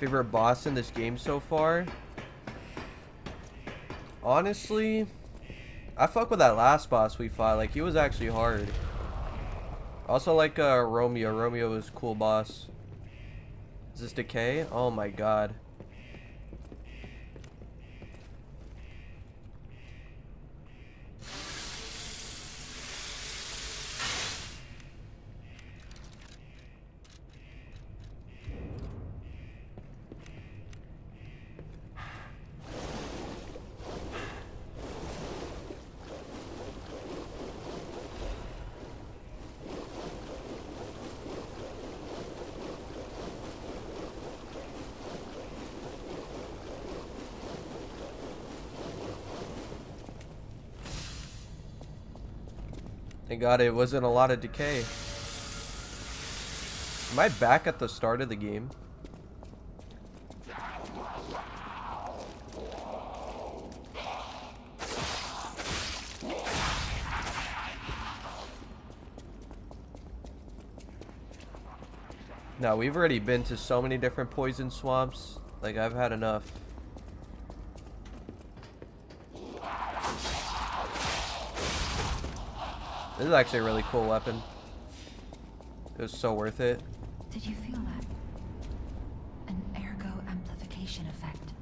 Favorite boss in this game so far? Honestly, I fuck with that last boss we fought. Like, he was actually hard. Also like uh, Romeo. Romeo was cool boss. Is this Decay? Oh my god. God it wasn't a lot of decay. Am I back at the start of the game? Now we've already been to so many different poison swamps. Like, I've had enough. Is actually a really cool weapon. It was so worth it. Did you feel that? An ergo amplification effect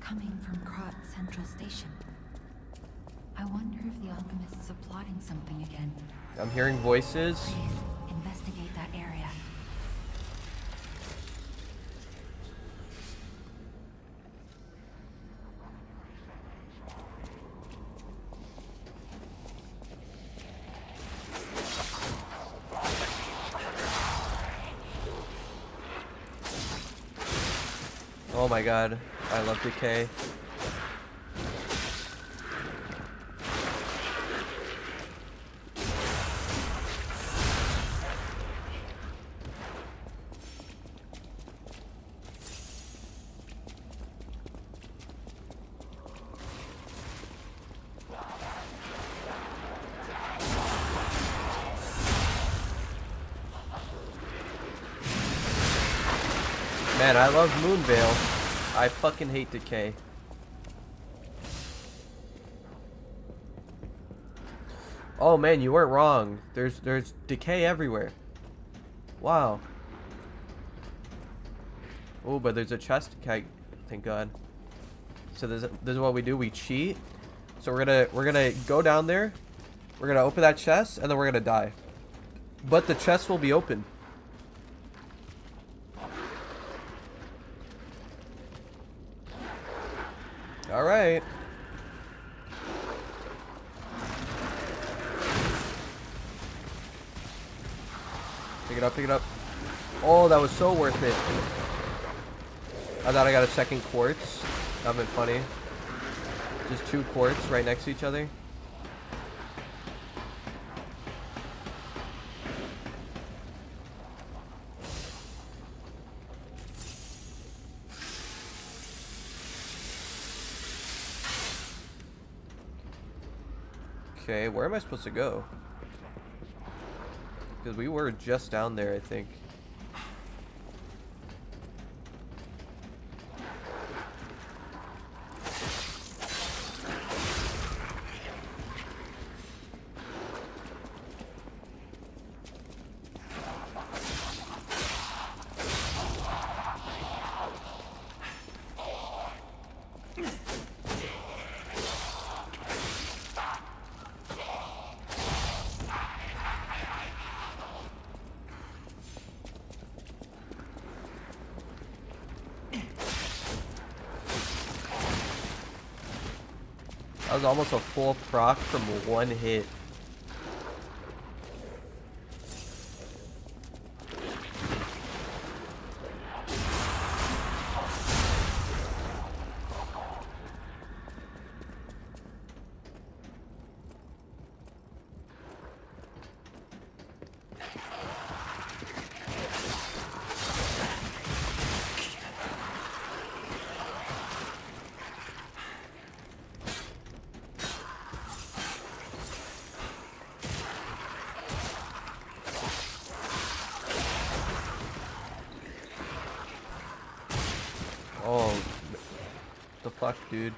coming from Krat Central Station. I wonder if the alchemists are plotting something again. I'm hearing voices. Please god, I love decay. Man, I love Moonveil. I fucking hate Decay. Oh man, you weren't wrong. There's there's decay everywhere. Wow. Oh, but there's a chest. Okay, thank God. So this this is what we do. We cheat. So we're gonna we're gonna go down there. We're gonna open that chest, and then we're gonna die. But the chest will be open. All right. Pick it up, pick it up. Oh, that was so worth it. I thought I got a second quartz. That'd been funny. Just two quartz right next to each other. Okay, where am I supposed to go? Because we were just down there, I think. Almost a full proc from one hit. Oh, the fuck, dude?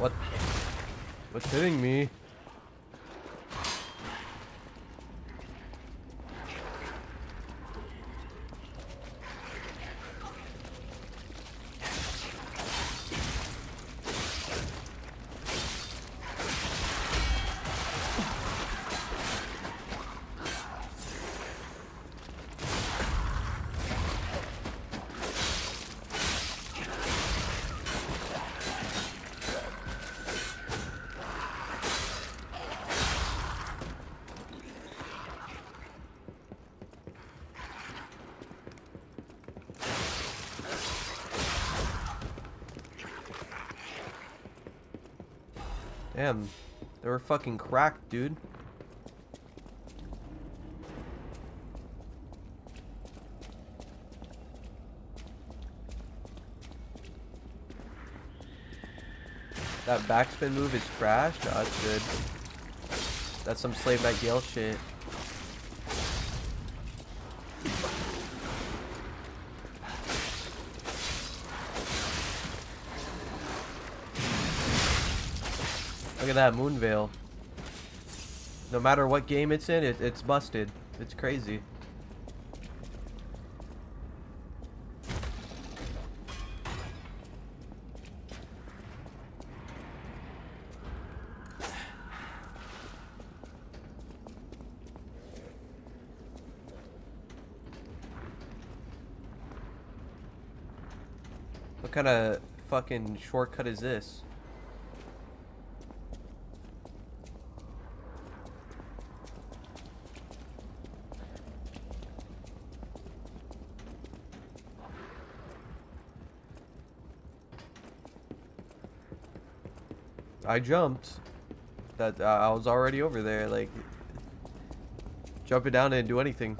What? What's hitting me? Damn, they were fucking cracked, dude. That backspin move is trash? No, that's good. That's some Slave Knight Gael shit. Look moon veil. No matter what game it's in, it, it's busted. It's crazy. What kind of fucking shortcut is this? I jumped. That uh, I was already over there. Like jumping down didn't do anything.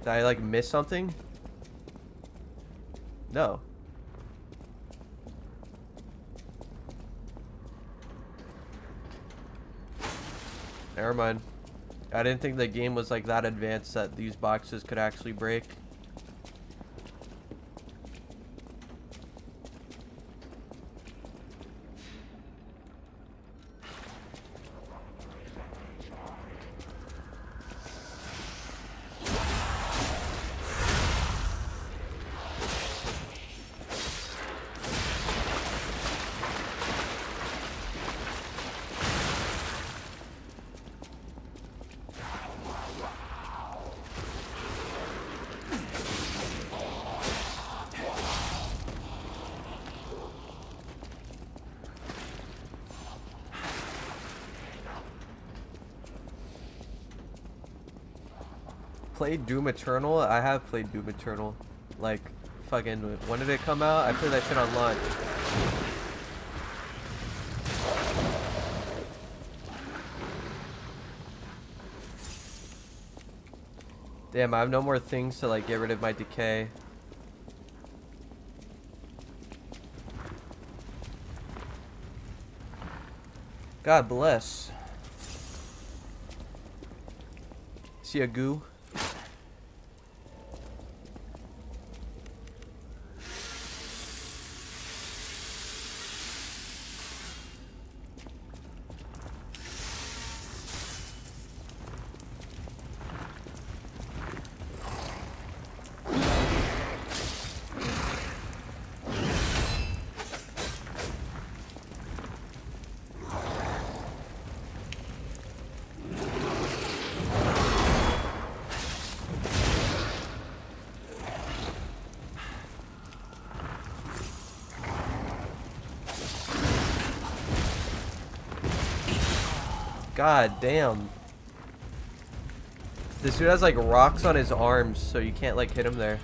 Did I like miss something? No. Never mind. I didn't think the game was like that advanced that these boxes could actually break. Played Doom Eternal? I have played Doom Eternal. Like, fucking, when did it come out? I played that shit on launch. Damn, I have no more things to like get rid of my decay. God bless. See a goo? God damn. This dude has like rocks on his arms, so you can't like hit him there.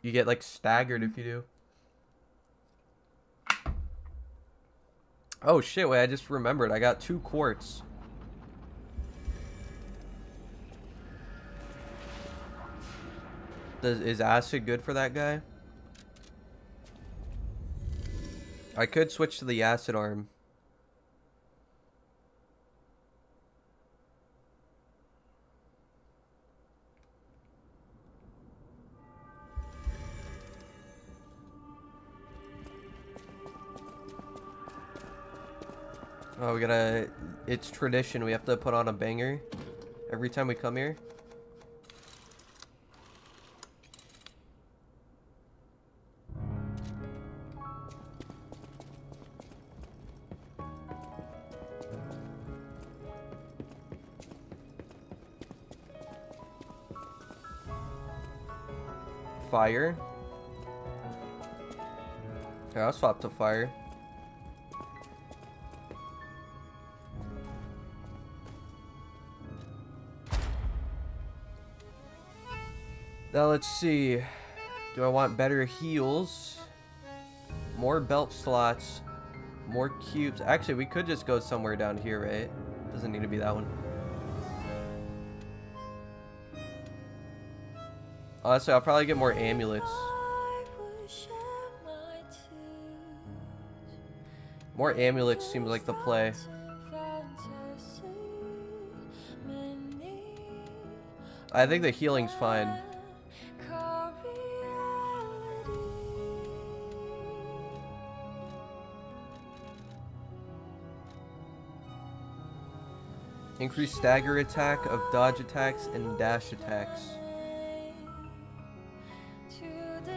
You get like staggered if you do. Oh shit, wait, I just remembered. I got two quartz. Does, is acid good for that guy? I could switch to the acid arm. It's tradition. We have to put on a banger every time we come here. Fire. Yeah, I'll swap to fire. Now let's see. Do I want better heals? More belt slots. More cubes. Actually, we could just go somewhere down here, right? Doesn't need to be that one. Honestly, I'll probably get more amulets. More amulets seems like the play. I think the healing's fine. Increase stagger attack of dodge attacks and dash attacks.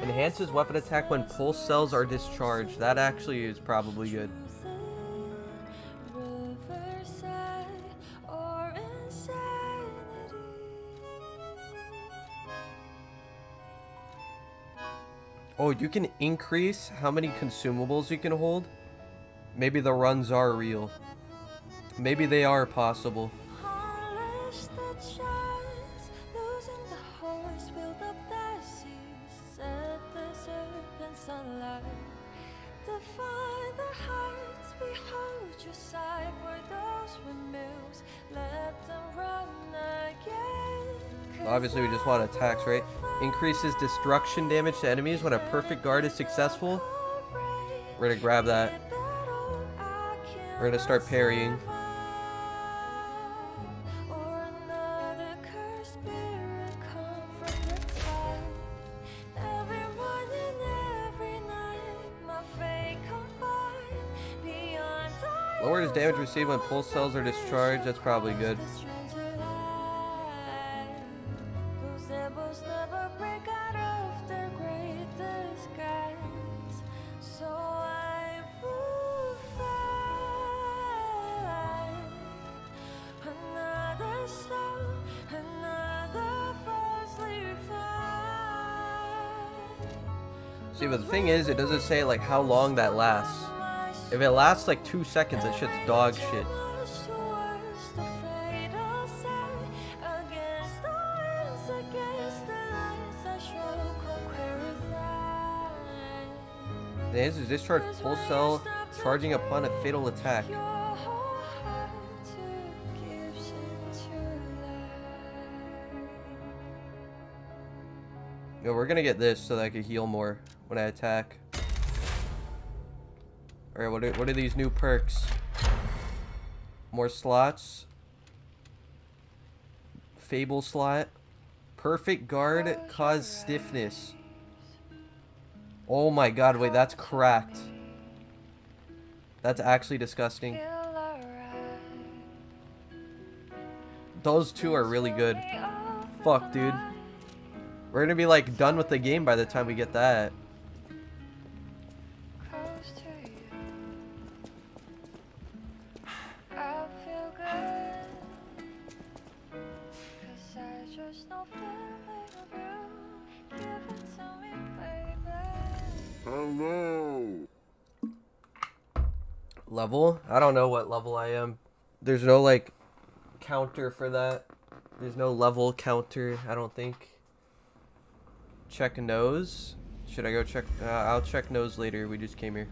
Enhances weapon attack when pulse cells are discharged. That actually is probably good. Oh, you can increase how many consumables you can hold? Maybe the runs are real. Maybe they are possible. Obviously, we just want attacks, right? Increases destruction damage to enemies when a perfect guard is successful. We're gonna grab that. We're gonna start parrying. Received when pulse cells are discharged. That's probably good. See, but the thing is, it doesn't say like how long that lasts. If it lasts like two seconds, that shit's dog shit. The answer is discharge pulse cell charging upon a fatal attack. Yo, we're gonna get this so that I can heal more when I attack. Alright, what are, what are these new perks? More slots. Fable slot. Perfect guard cause stiffness. Oh my god, wait, that's cracked. That's actually disgusting. Those two are really good. Fuck, dude. We're gonna be like done with the game by the time we get that. Level I am. There's no like counter for that. There's no level counter, I don't think. Check nose. Should I go check? Uh, I'll check nose later. We just came here.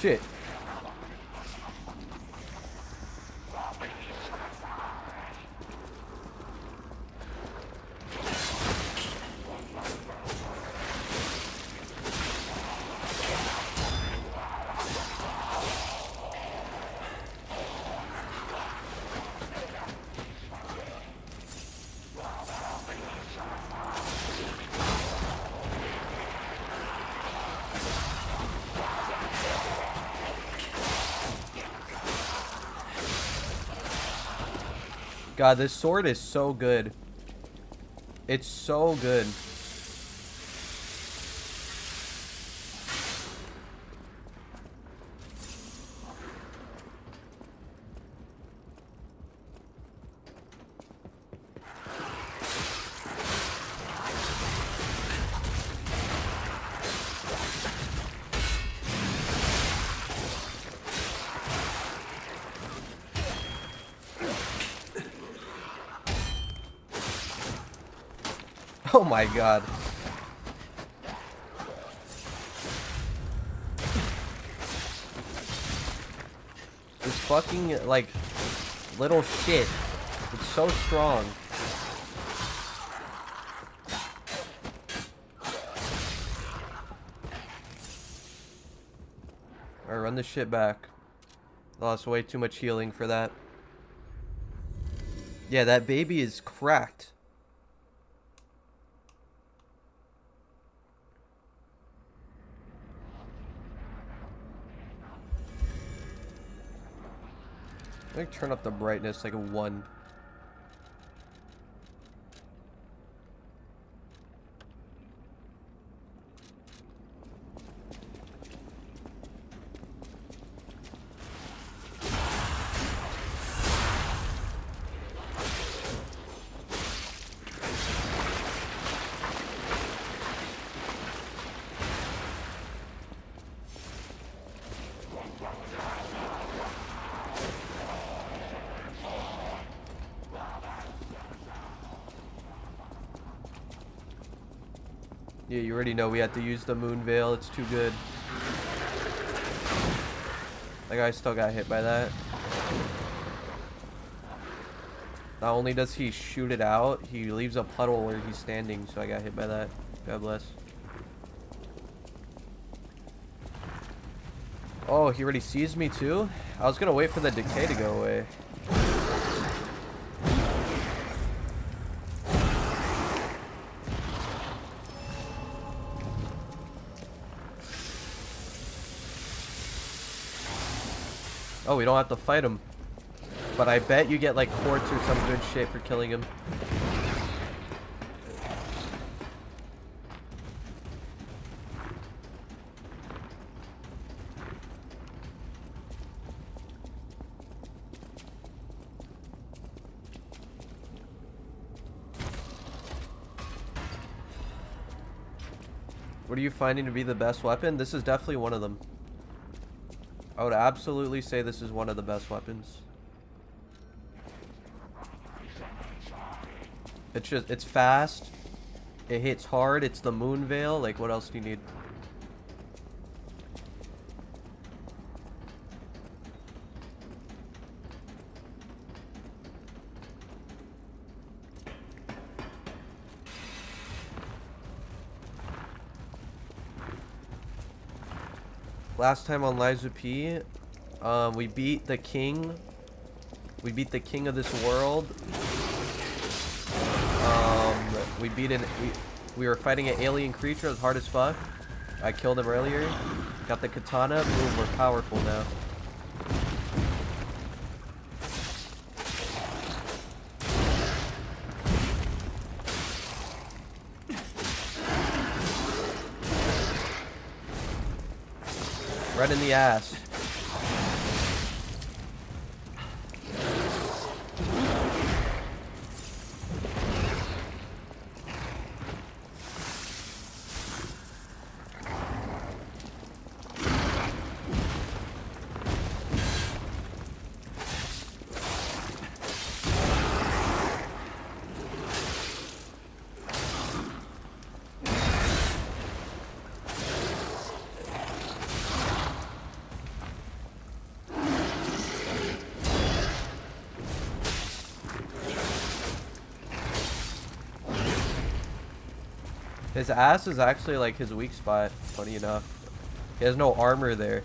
Shit. God, this sword is so good. It's so good. Oh my god. This fucking, like, little shit. It's so strong. Alright, run this shit back. Lost way too much healing for that. Yeah, that baby is cracked. Turn up the brightness like a one. Already know we had to use the moon veil. It's too good. That guy still got hit by that. Not only does he shoot it out, he leaves a puddle where he's standing, so I got hit by that. God bless. Oh, he already sees me too? I was gonna wait for the decay to go away. We don't have to fight him. But I bet you get like quartz or some good shit for killing him. What are you finding to be the best weapon? This is definitely one of them. I would absolutely say this is one of the best weapons. It's just, it's fast. It hits hard. It's the moon veil. Like, what else do you need? Last time on Lies of P, um, we beat the king. We beat the king of this world. Um, we beat an. We, we were fighting an alien creature. It was hard as fuck. I killed him earlier. Got the katana. We're powerful now. Right in the ass. His ass is actually like his weak spot, funny enough. He has no armor there.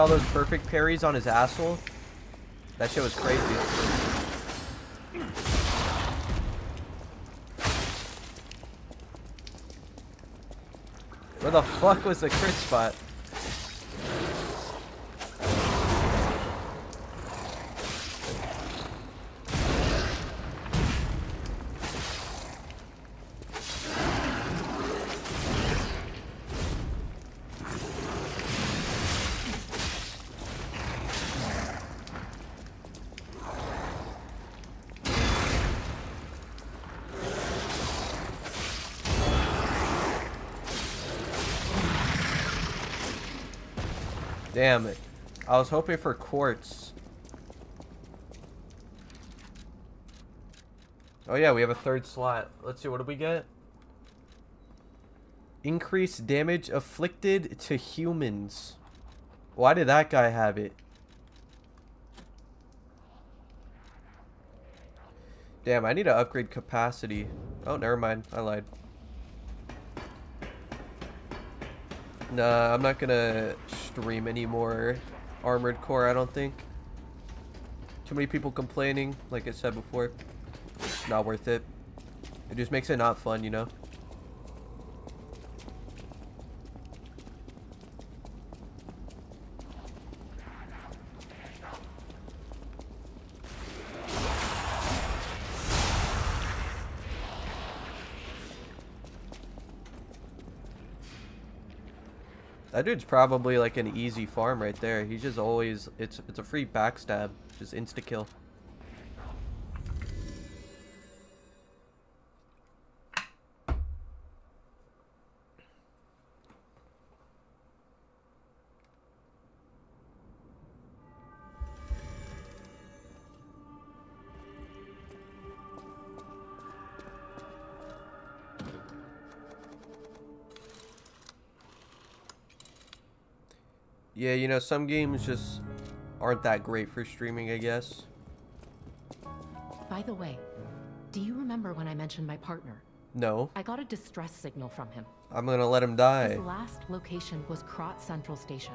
Saw those perfect parries on his asshole? That shit was crazy. Where the fuck was the crit spot? Damn it. I was hoping for quartz. Oh yeah, we have a third slot. Let's see, what do we get? Increased damage afflicted to humans. Why did that guy have it? Damn, I need to upgrade capacity. Oh, never mind. I lied. Nah, I'm not gonna stream any more Armored Core, I don't think. Too many people complaining, like I said before. Not worth it. It just makes it not fun, you know? That dude's probably like an easy farm right there. He's just always it's it's a free backstab, just insta Yeah, you know, some games just aren't that great for streaming, I guess. By the way, do you remember when I mentioned my partner? No. I got a distress signal from him. I'm gonna let him die. His last location was Krat Central Station.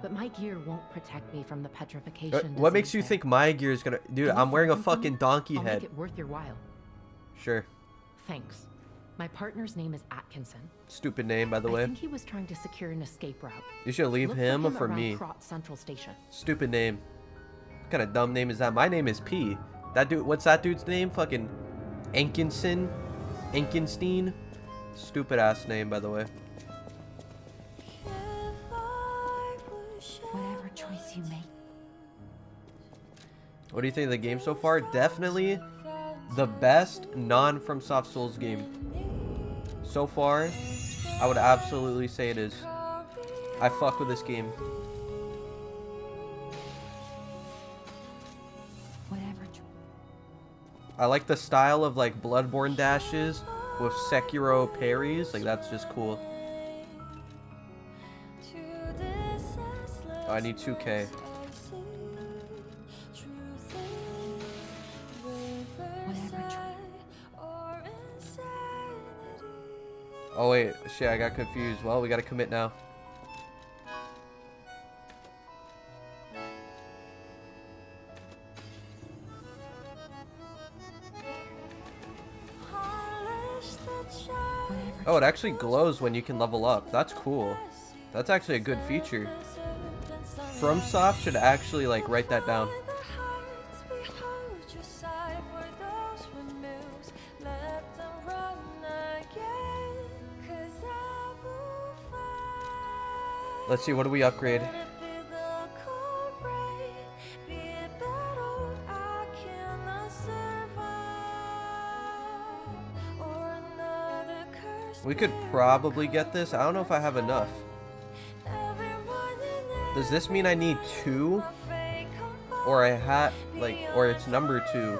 But my gear won't protect me from the petrification. what makes you think my gear is gonna... Dude, Can I'm wearing a find him for me? fucking donkey I'll head. make it worth your while. Sure. Thanks. My partner's name is Atkinson. Stupid name, by the way. I think he was trying to secure an escape route. You should leave Look him for, for around me. Krat Central Station. Stupid name. What kind of dumb name is that? My name is P. That dude, what's that dude's name? Fucking Enkinson? Enkenstein? Stupid ass name, by the way. Whatever choice you make, What do you think of the game so far? Definitely the best non FromSoft Souls game. So far, I would absolutely say it is. I fuck with this game. whatever I like the style of like Bloodborne dashes with Sekiro parries. Like that's just cool. Oh, I need 2k. Oh wait, shit, I got confused. Well, we gotta commit now. Oh, it actually glows when you can level up. That's cool. That's actually a good feature. FromSoft should actually like write that down. Let's see, what do we upgrade? We could probably get this. I don't know if I have enough. Does this mean I need two? Or I had, like, or it's number two?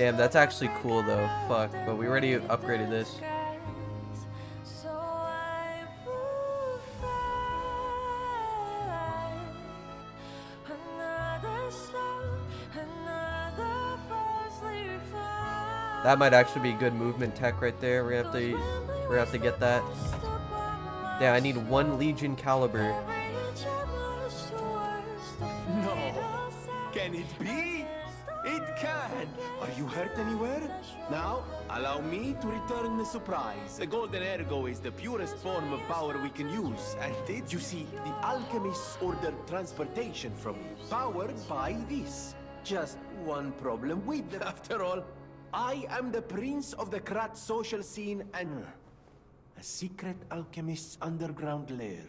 Damn, that's actually cool though. Fuck, but we already upgraded this. That might actually be good movement tech right there. We're gonna have to, we're gonna have to get that. Yeah, I need one Legion caliber. Surprise. The golden ergo is the purest form of power we can use, and did you see, the alchemists ordered transportation from me, powered by this. Just one problem with them, after all. I am the prince of the Krat social scene and a secret alchemist's underground lair.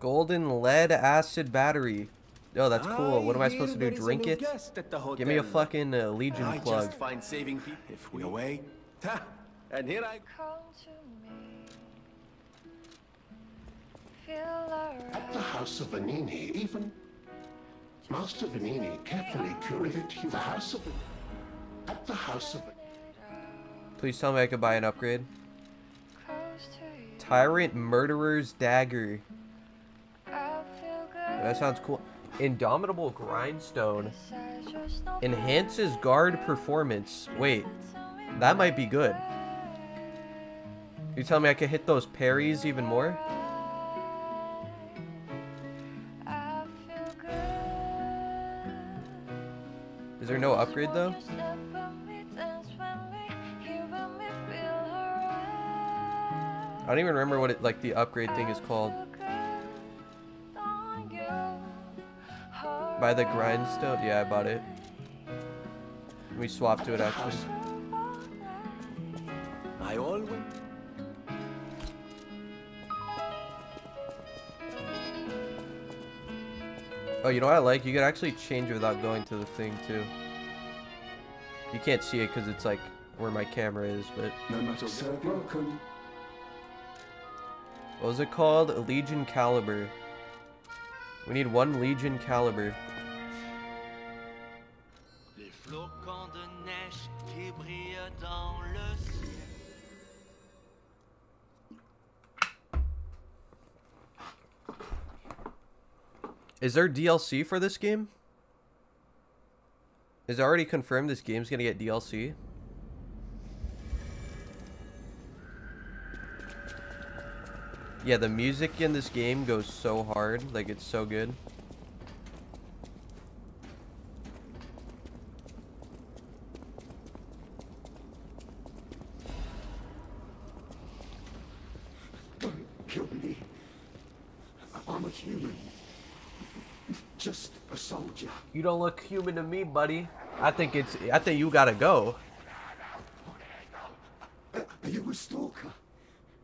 Golden lead acid battery. Oh, that's cool. What am I supposed to do? hear there is a Drink it? guest at the Give me a fucking uh, Legion I plug. just find saving people if we away. Ha! And here I come to me. At the house of Venigni, even Master Venigni carefully curated the house of at the house of Please tell me I could buy an upgrade. Tyrant Murderer's Dagger. That sounds cool. Indomitable Grindstone. Enhances guard performance. Wait, that might be good. You tell me I could hit those parries even more? Is there no upgrade though? I don't even remember what it like the upgrade thing is called. Buy the grindstone? Yeah, I bought it. We swapped to it actually. Oh, you know what I like? You can actually change it without going to the thing too. You can't see it because it's like where my camera is, but no matter so broken. what was it called? A Legion Caliber. We need one Legion Caliber. Is there DLC for this game? Is it already confirmed this game's gonna get DLC? Yeah, the music in this game goes so hard. Like, it's so good. Don't kill me. I'm a human. Just a soldier. You don't look human to me, buddy. I think it's. I think you gotta go. Are you a stalker?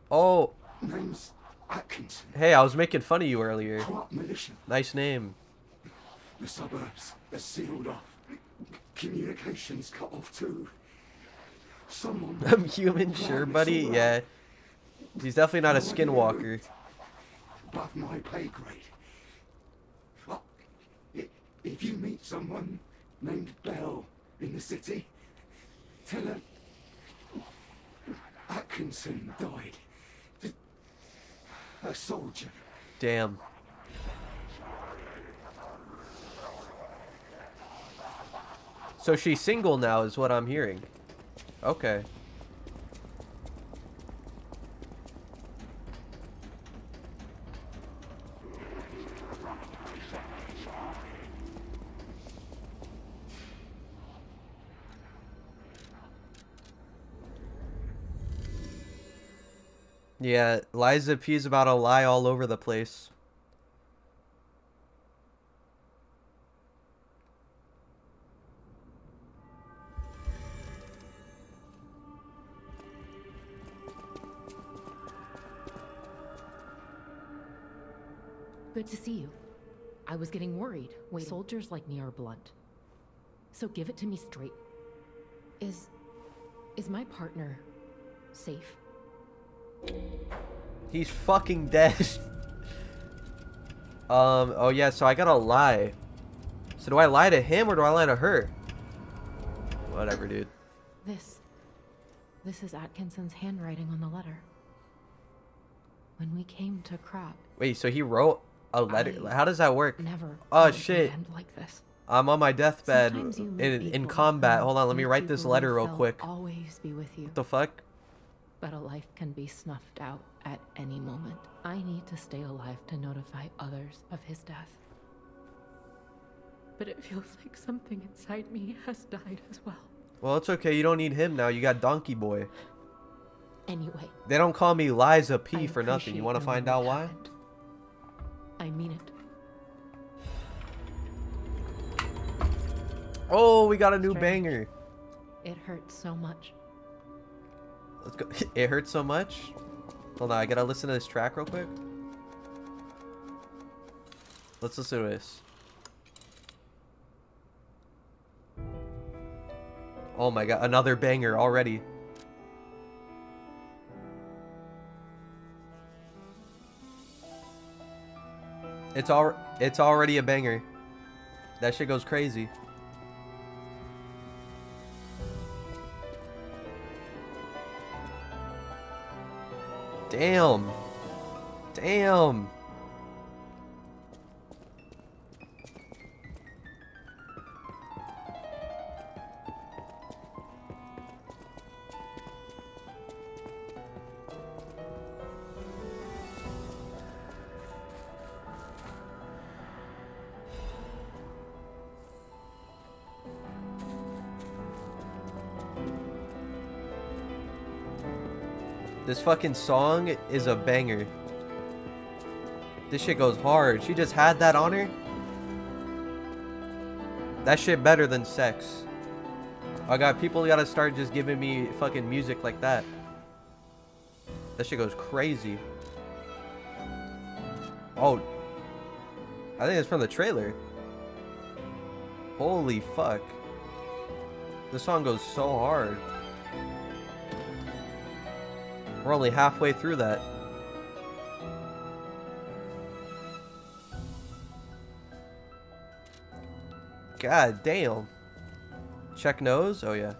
Oh, Name's Atkinson. hey, I was making fun of you earlier. Militia. Nice name. The suburbs are sealed off. Communications cut off too. Someone. I'm human, sure, buddy. Yeah. He's definitely not a skinwalker. Above my pay grade. If you meet someone named Bell in the city, tell her Atkinson died. A soldier. Damn. So she's single now, is what I'm hearing. Okay. Yeah, Lies of P's about to lie all over the place. Good to see you. I was getting worried. Wait, soldiers like me are blunt. So give it to me straight. Is is my partner safe? He's fucking dead. um, oh yeah, so I gotta lie. So do I lie to him or do I lie to her? Whatever, dude. This this is Atkinson's handwriting on the letter. When we came to Krat, Wait, so he wrote a letter? I How does that work? never Oh thought it would shit. end like this. I'm on my deathbed in in combat. Hold on, let me write this letter real quick. Always be with you. What the fuck? But a life can be snuffed out at any moment. I need to stay alive to notify others of his death. But it feels like something inside me has died as well. Well, it's okay. You don't need him now. You got Donkey Boy. Anyway, They don't call me Lies of P I for nothing. You want to find out why? happened. I mean it. Oh, we got a new Strange. banger. It hurts so much. Let's go. It hurts so much. Hold on, I gotta listen to this track real quick. Let's listen to this. Oh my god, another banger already. It's all it's already a banger. That shit goes crazy. Damn. Damn. This fucking song is a banger. This shit goes hard. She just had that on her. That shit better than sex. Oh I got people gotta start just giving me fucking music like that. That shit goes crazy. Oh. I think it's from the trailer. Holy fuck. This song goes so hard. We're only halfway through that. God damn. Check nose? Oh, yeah.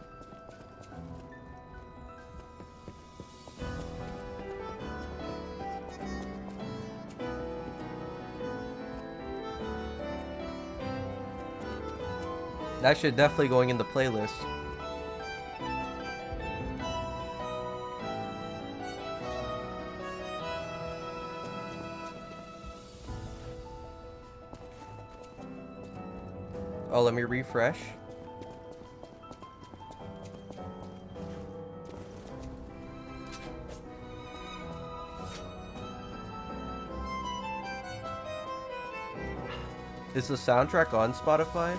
That shit definitely going in the playlist. Let me refresh. Is the soundtrack on Spotify?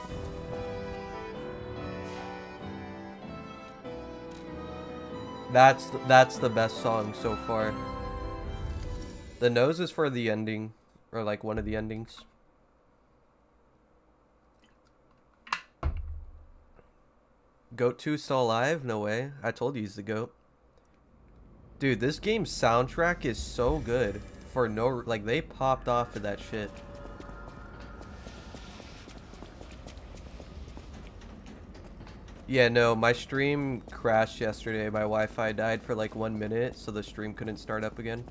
That's that's the best song so far. The nose is for the ending, or like one of the endings. Goat 2 still alive? No way. I told you he's the goat. Dude, this game's soundtrack is so good. For no... Like, they popped off of that shit. Yeah, no, my stream crashed yesterday. My Wi-Fi died for like one minute, so the stream couldn't start up again.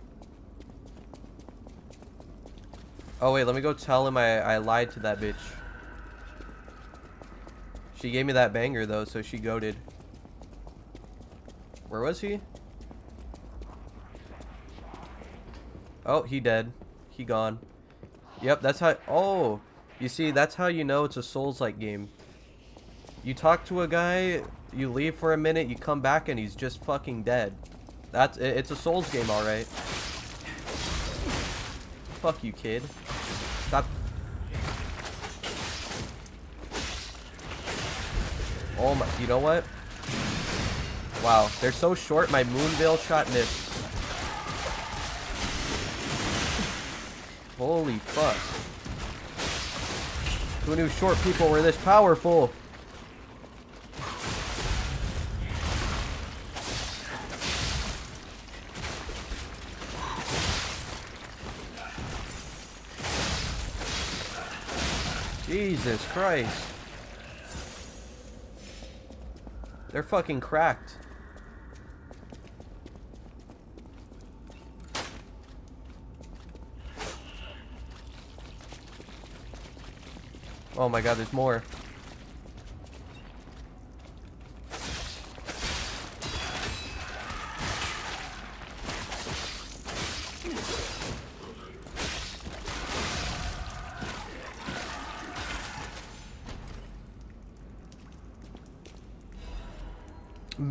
Oh wait, let me go tell him I, I lied to that bitch. She gave me that banger though, so she goaded. Where was he? Oh, he dead. He gone. Yep, that's how- Oh! You see, that's how you know it's a Souls-like game. You talk to a guy, you leave for a minute, you come back and he's just fucking dead. That's- it, it's a Souls game, alright. Fuck you, kid. Stop Oh my, you know what? Wow, they're so short, my Moonveil shot missed. Holy fuck. Who knew short people were this powerful? Jesus Christ. They're fucking cracked. Oh my god, there's more.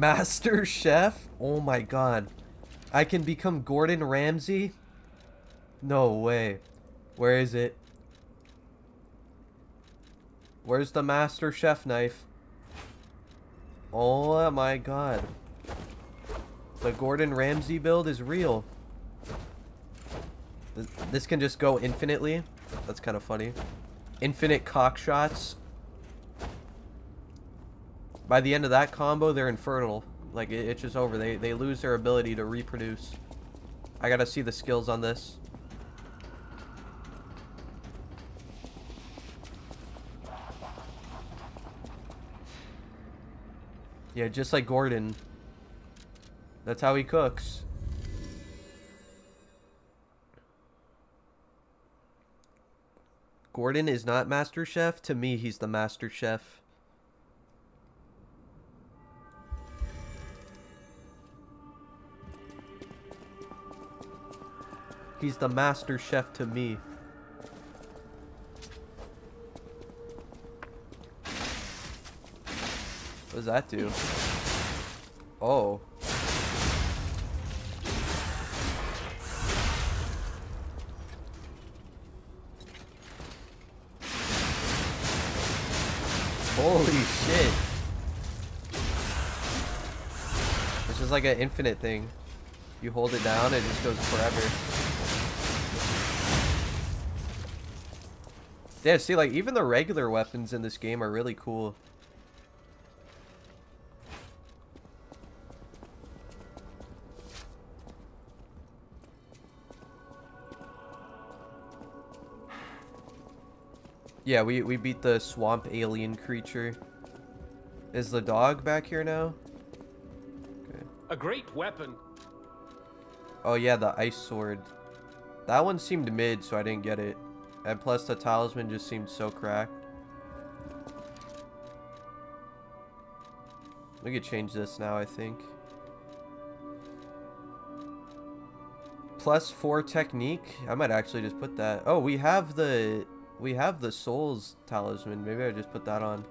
Master Chef? Oh my god. I can become Gordon Ramsay? No way. Where is it? Where's the Master Chef knife? Oh my god. The Gordon Ramsay build is real. This can just go infinitely. That's kind of funny. Infinite cock shots. By the end of that combo, they're infernal. Like, it, it's just over. They, they lose their ability to reproduce. I gotta see the skills on this. Yeah, just like Gordon. That's how he cooks. Gordon is not Master Chef. To me, he's the Master Chef. He's the Master Chef to me. What does that do? Oh. Holy shit. This is like an infinite thing. You hold it down, it just goes forever. Yeah, see, like, even the regular weapons in this game are really cool. Yeah, we, we beat the swamp alien creature. Is the dog back here now? A great weapon. Oh yeah, the ice sword. That one seemed mid, so I didn't get it. And plus the talisman just seemed so cracked. We could change this now, I think. Plus four technique. I might actually just put that. Oh, we have the we have the souls talisman. Maybe I just put that on.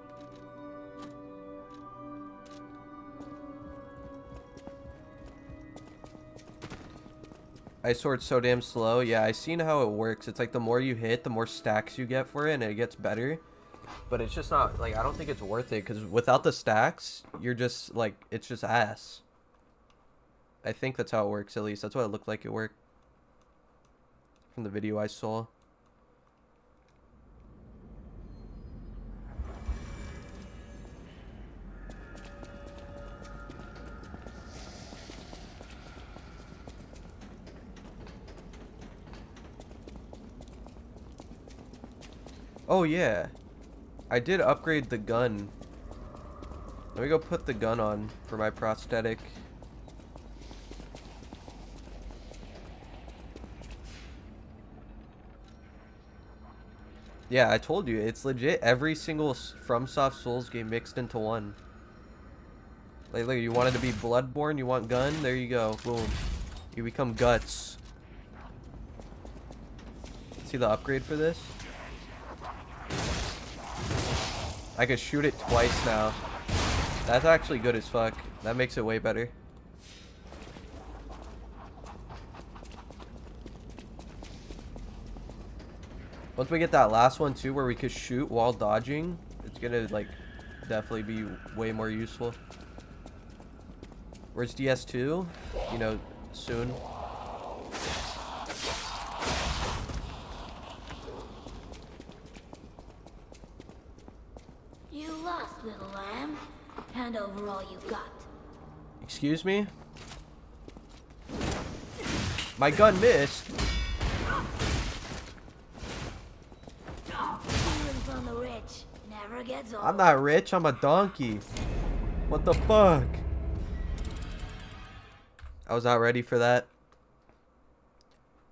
Ice Sword's so damn slow. Yeah, I seen how it works. It's like the more you hit, the more stacks you get for it, and it gets better. But it's just not, like, I don't think it's worth it, because without the stacks, you're just, like, it's just ass. I think that's how it works, at least. That's what it looked like it worked. From the video I saw. Oh yeah. I did upgrade the gun. Let me go put the gun on for my prosthetic. Yeah, I told you, it's legit every single FromSoft Souls game mixed into one. Like, look, you wanted to be Bloodborne, you want gun, there you go, boom. You become Guts. See the upgrade for this? I can shoot it twice now. That's actually good as fuck. That makes it way better. Once we get that last one too, where we could shoot while dodging, it's gonna like definitely be way more useful. Where's DS2? You know, soon. little lamb. Hand over all you got. Excuse me? My gun missed. I'm not rich, I'm a donkey. What the fuck? I was not ready for that.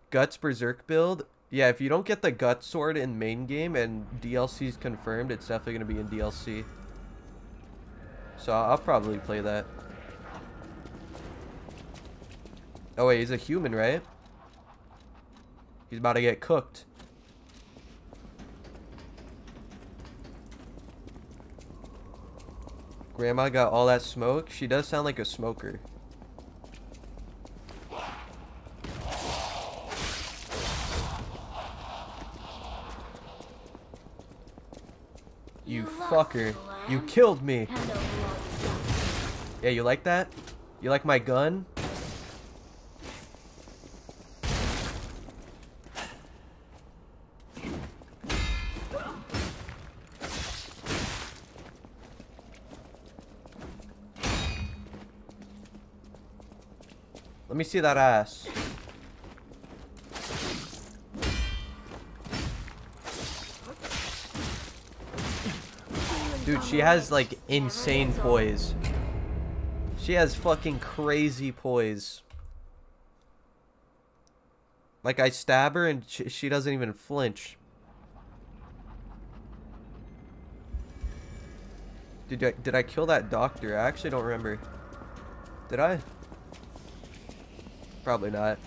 Guts Berserk build? Yeah, if you don't get the Gut Sword in main game and DLC's confirmed, it's definitely going to be in DLC. So I'll probably play that. Oh wait, he's a human, right? He's about to get cooked. Grandma got all that smoke. She does sound like a smoker. You fucker. You killed me. Yeah, you like that? You like my gun? Let me see that ass. Dude, she has like insane poise. She has fucking crazy poise. Like I stab her and she, she doesn't even flinch. Did I, did I kill that doctor? I actually don't remember. Did I? Probably not.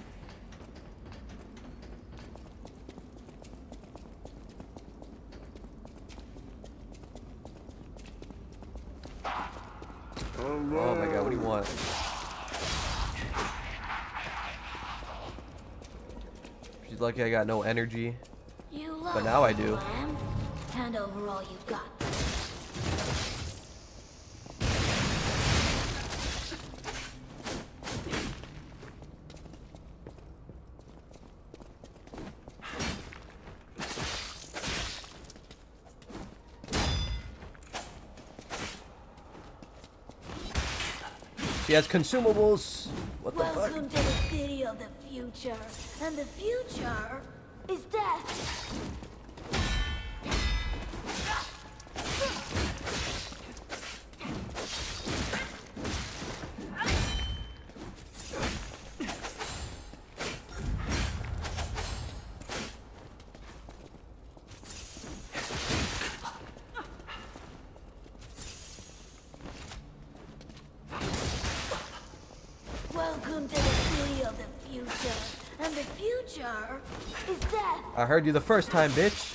Oh my god, what do you want? She's lucky I got no energy. but now I do. Hand over all you've got. He has consumables. What the Welcome fuck? to the city of the future. And the future is death. I heard you the first time, bitch.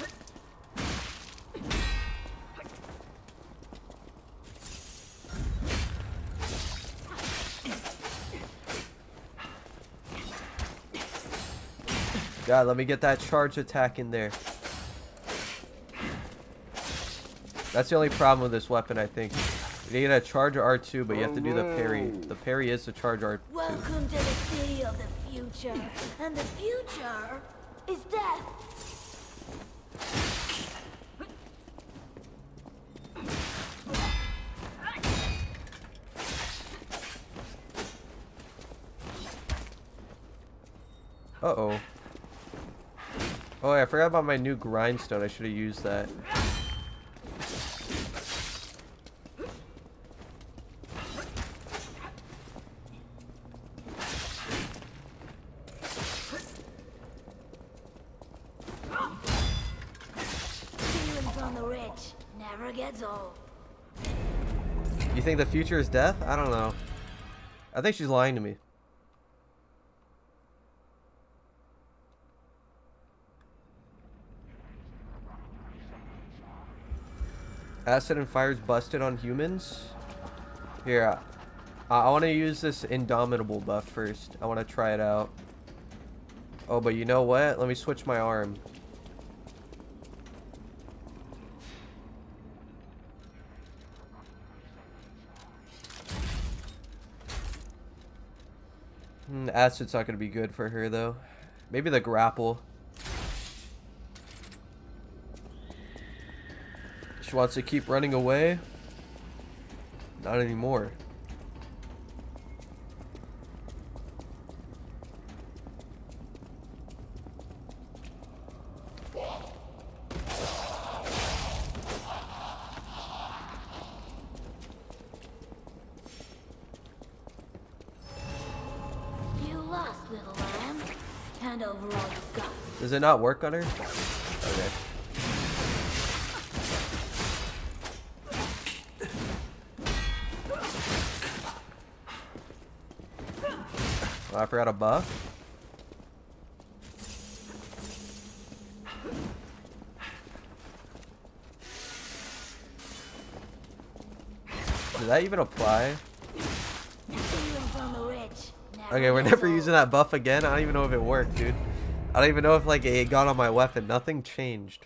God, let me get that charge attack in there. That's the only problem with this weapon, I think. You need a charge R2, but you have to do the parry. Oh, the parry is the charge R2. Welcome to the city of the future, and the future is death. Uh-oh. Oh, I forgot about my new grindstone. I should have used that. Stealing from the rich never gets old. You think the future is death? I don't know. I think she's lying to me. Acid and fire's busted on humans? Here, I, I want to use this Indomitable buff first. I want to try it out. Oh, but you know what? Let me switch my arm. Hmm, acid's not going to be good for her, though. Maybe the grapple. She wants to keep running away. Not anymore. You lost, little lamb. Hand over all you've got. Does it not work on her? Okay. Oh, I forgot a buff. Did that even apply? Stealing from the rich never Okay, we're never using that buff again. I don't even know if it worked, dude. I don't even know if like it got on my weapon. Nothing changed.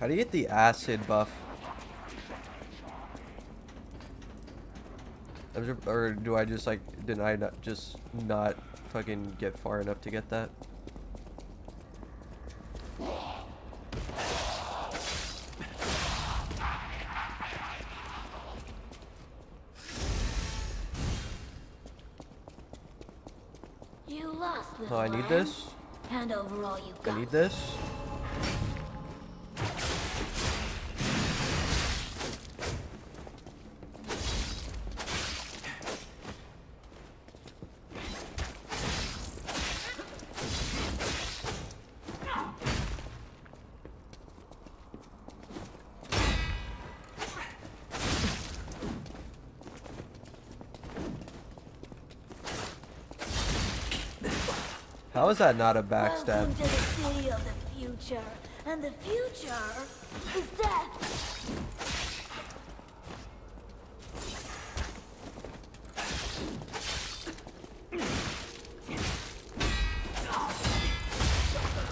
How do you get the acid buff? I'm ju- Or do I just like did I not just not fucking get far enough to get that? You lost, Oh, I need this. Hand over all you've I got. need this. Is that not a backstab? To the city of the future, and the future is death.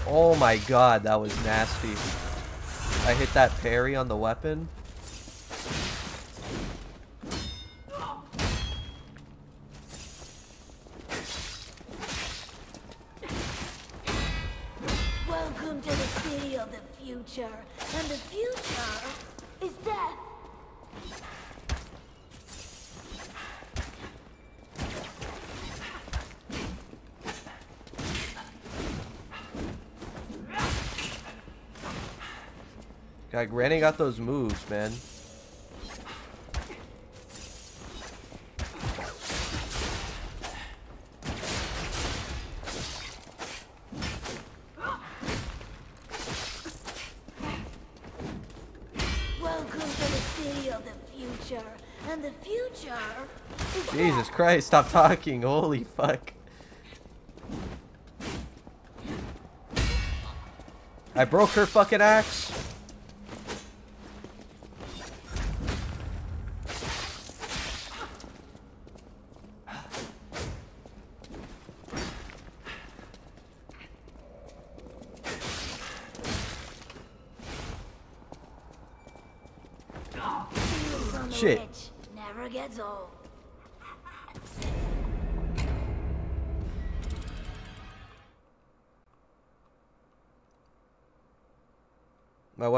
Oh my god, that was nasty. I hit that parry on the weapon. got those moves, man. Jesus Christ, stop talking. Holy fuck. I broke her fucking axe.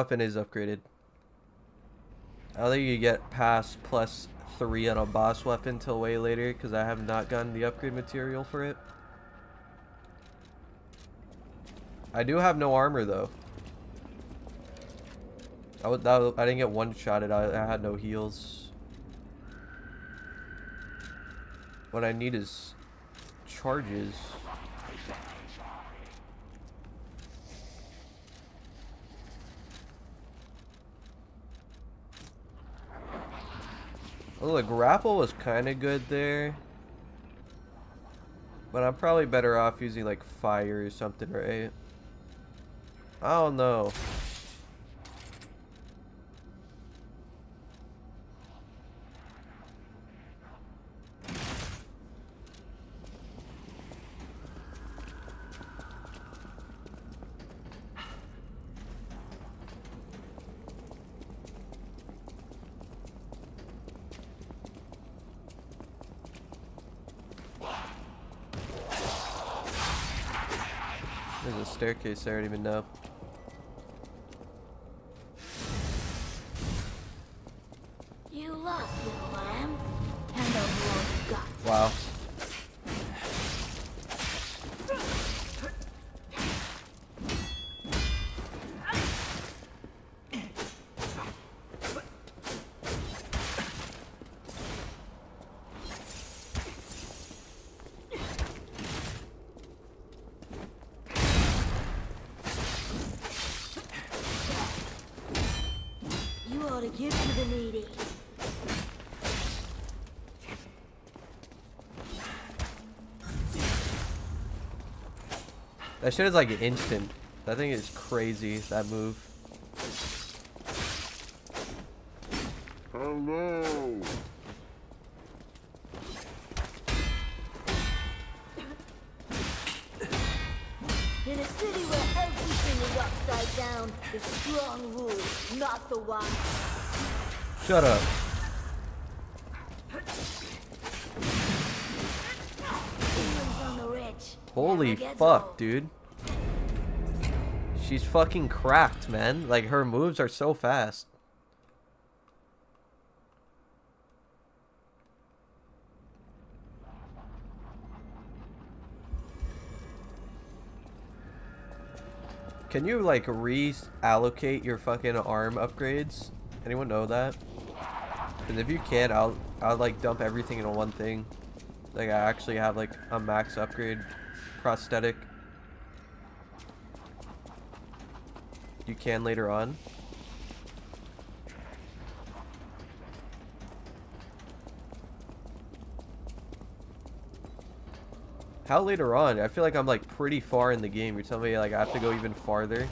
Weapon is upgraded. I don't think you get past plus three on a boss weapon till way later because I have not gotten the upgrade material for it. I do have no armor though. I, would, that, I didn't get one shotted. I, I had no heals. What I need is charges. Well, the grapple was kind of good there. But I'm probably better off using like fire or something, right? I don't know. A I didn't even know. That shit is like instant. That thing is crazy, that move. Hello. In a city where everything is upside down, the strong rule, not the wise. Shut up. Stealing from the rich. Holy never gets fuck, dude. She's fucking cracked, man. Like, her moves are so fast. Can you, like, reallocate your fucking arm upgrades? Anyone know that? Because if you can, I'll, I'll, like, dump everything into one thing. Like, I actually have, like, a max upgrade prosthetic. You can later on. How later on? I feel like I'm like pretty far in the game. You're telling me like I have to go even farther?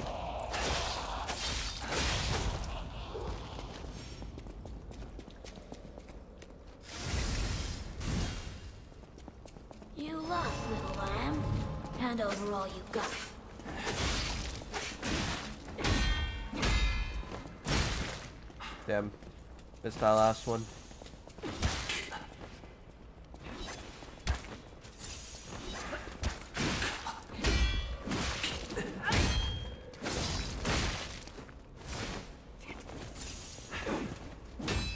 Last one.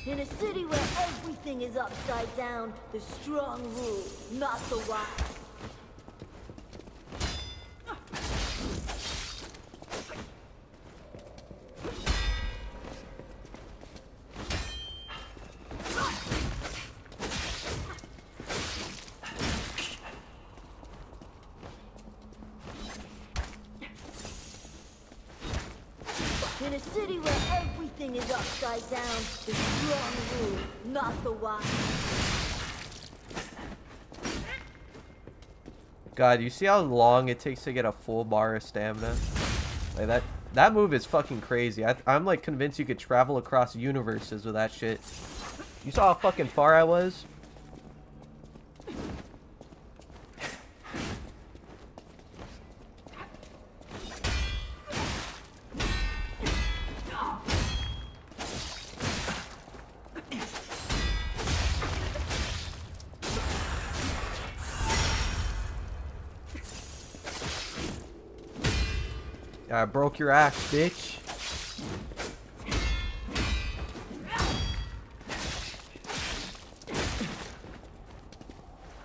In a city where everything is upside down, the strong a city where everything is upside down. The strong rule, not the wise. God, you see how long it takes to get a full bar of stamina? Like that that move is fucking crazy. I, I'm like convinced you could travel across universes with that shit. You saw how fucking far I was? I broke your axe, bitch.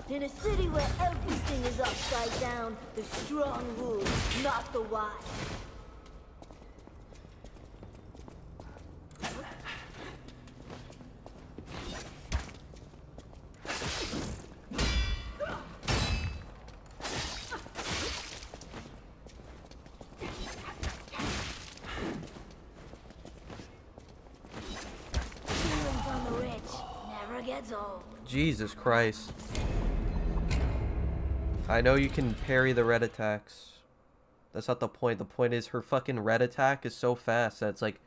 In a city where everything is upside down, the strong rule, not the wise. Stealing from the rich never gets old. Jesus Christ. I know you can parry the red attacks. That's not the point. The point is her fucking red attack is so fast that it's like...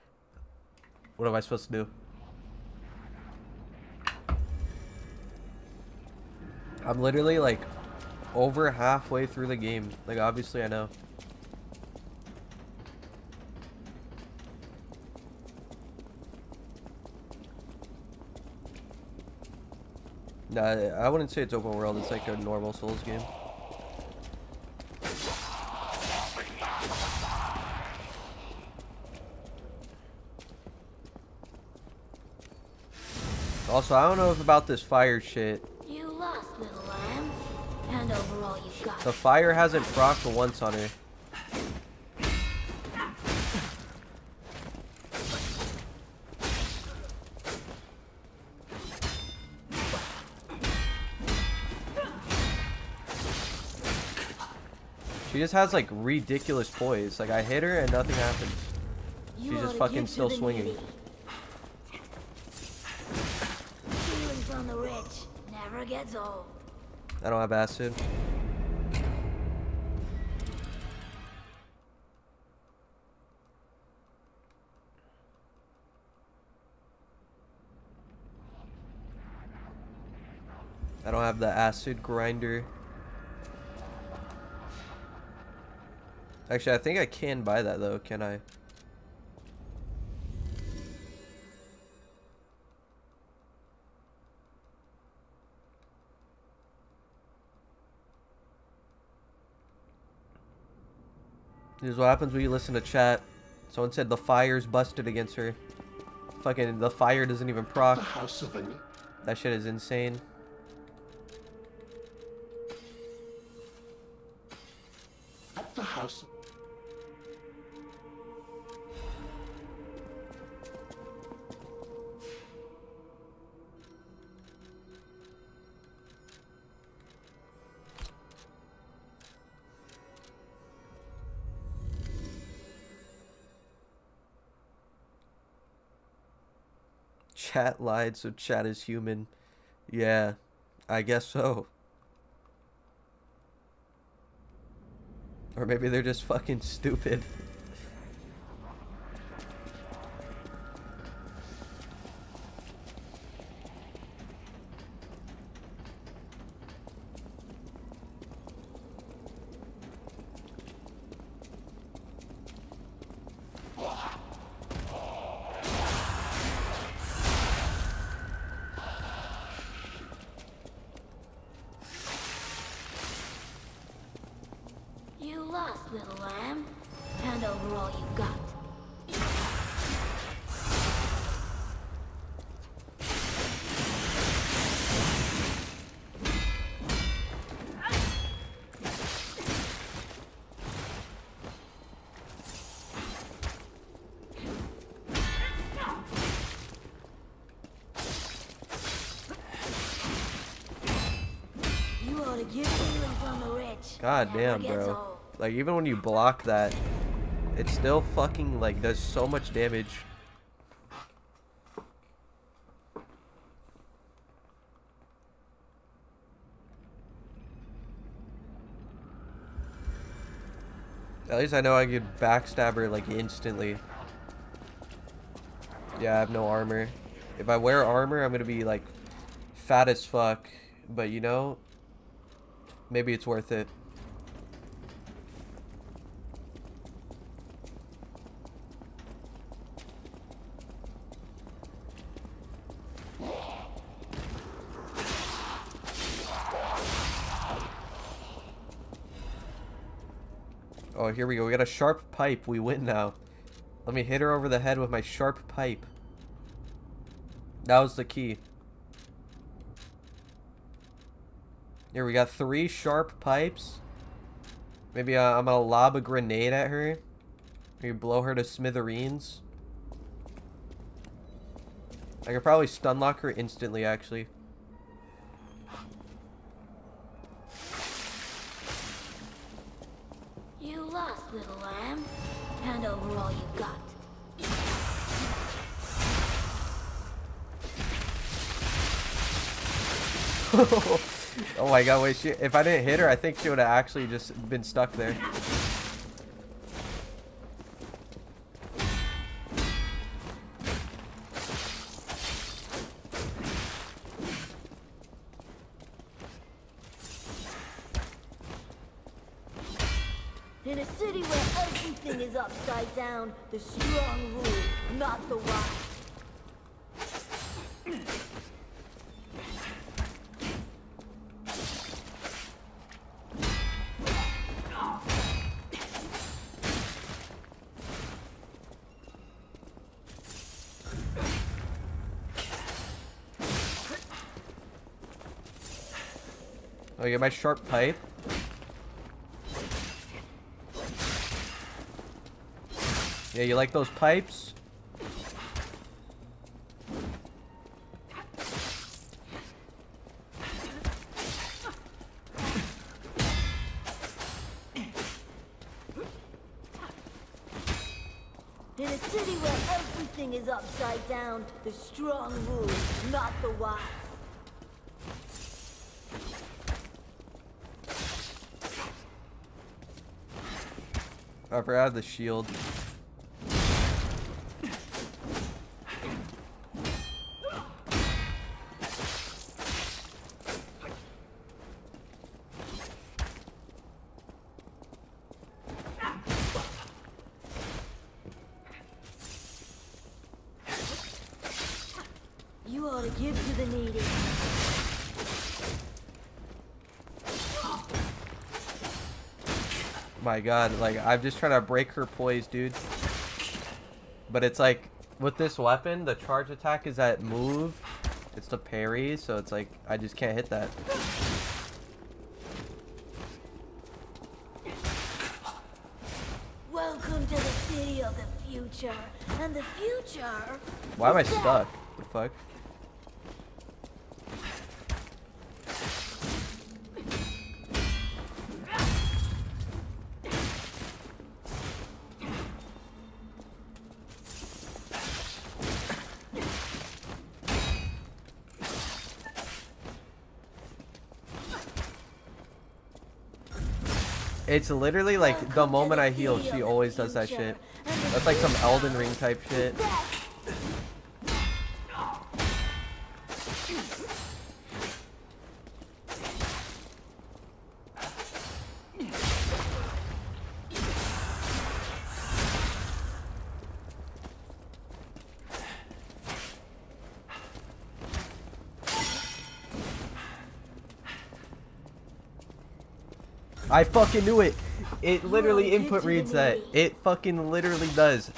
What am I supposed to do? I'm literally like over halfway through the game. Like obviously I know. Nah, I wouldn't say it's open world. It's like a normal Souls game. Also, I don't know if about this fire shit. You lost, little lamb. Hand over all you've got. The fire hasn't procced once on her. She just has like ridiculous poise. Like I hit her and nothing happens. She's just fucking still swinging. nitty. Stealing from the rich never gets old. I don't have acid. I don't have the acid grinder. Actually, I think I can buy that though, can I? This is what happens when you listen to chat. Someone said the fire's busted against her. Fucking, the fire doesn't even proc. The House of That shit is insane. At the House. Chat lied, so chat is human. Yeah, I guess so. Or maybe they're just fucking stupid. Like, even when you block that, it still fucking, like, does so much damage. At least I know I could backstab her, like, instantly. Yeah, I have no armor. If I wear armor, I'm gonna be, like, fat as fuck. But, you know, maybe it's worth it. Here we go. We got a sharp pipe. We win now. Let me hit her over the head with my sharp pipe. That was the key. Here, we got three sharp pipes. Maybe uh, I'm gonna lob a grenade at her. Maybe blow her to smithereens. I could probably stun lock her instantly, actually. oh my god, wait, she, if I didn't hit her, I think she would have actually just been stuck there. My sharp pipe? Yeah, you like those pipes? In a city where everything is upside down, the strong rule, not the wise. I forgot the shield. You ought to give to the needy. My god, like, I'm just trying to break her poise, dude. But it's like, with this weapon, the charge attack is at move. It's the parry, so it's like, I just can't hit that. Welcome to the city of the future. And the future. Why am I stuck? The fuck? It's literally like the moment I heal, she always does that shit. That's like some Elden Ring type shit. I fucking knew it. It literally input reads that. It fucking literally does.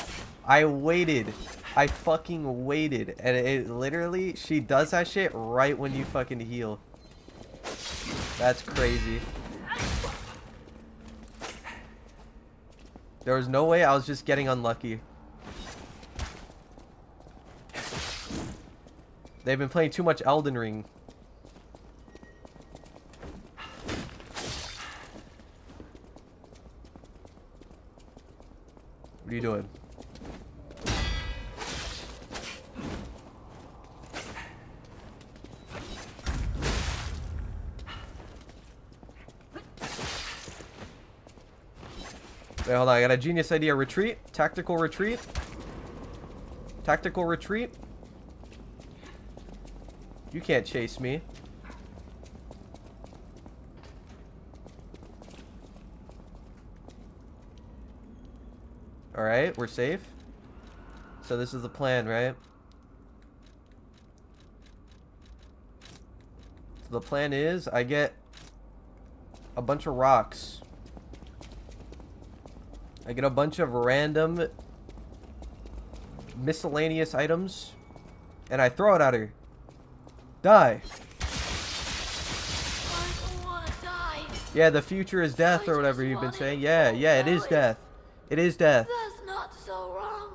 I waited. I fucking waited. And it literally, she does that shit right when you fucking heal. That's crazy. There was no way I was just getting unlucky. They've been playing too much Elden Ring. What are you doing? Wait, hold on. I got a genius idea. Retreat. Tactical retreat. Tactical retreat. You can't chase me. Alright, we're safe. So this is the plan, right? So the plan is I get a bunch of rocks. I get a bunch of random miscellaneous items and I throw it at her. Die. Yeah, the future is death or whatever you've been saying. Yeah, yeah, it is death. It is death. That's not so wrong.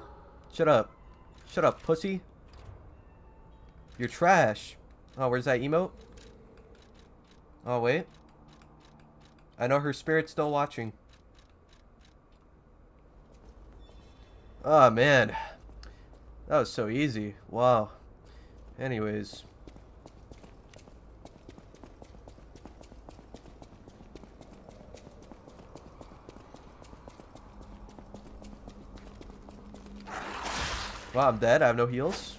Shut up. Shut up, pussy. You're trash. Oh, where's that emote? Oh, wait. I know her spirit's still watching. Oh, man. That was so easy. Wow. Anyways. Wow, I'm dead. I have no heals.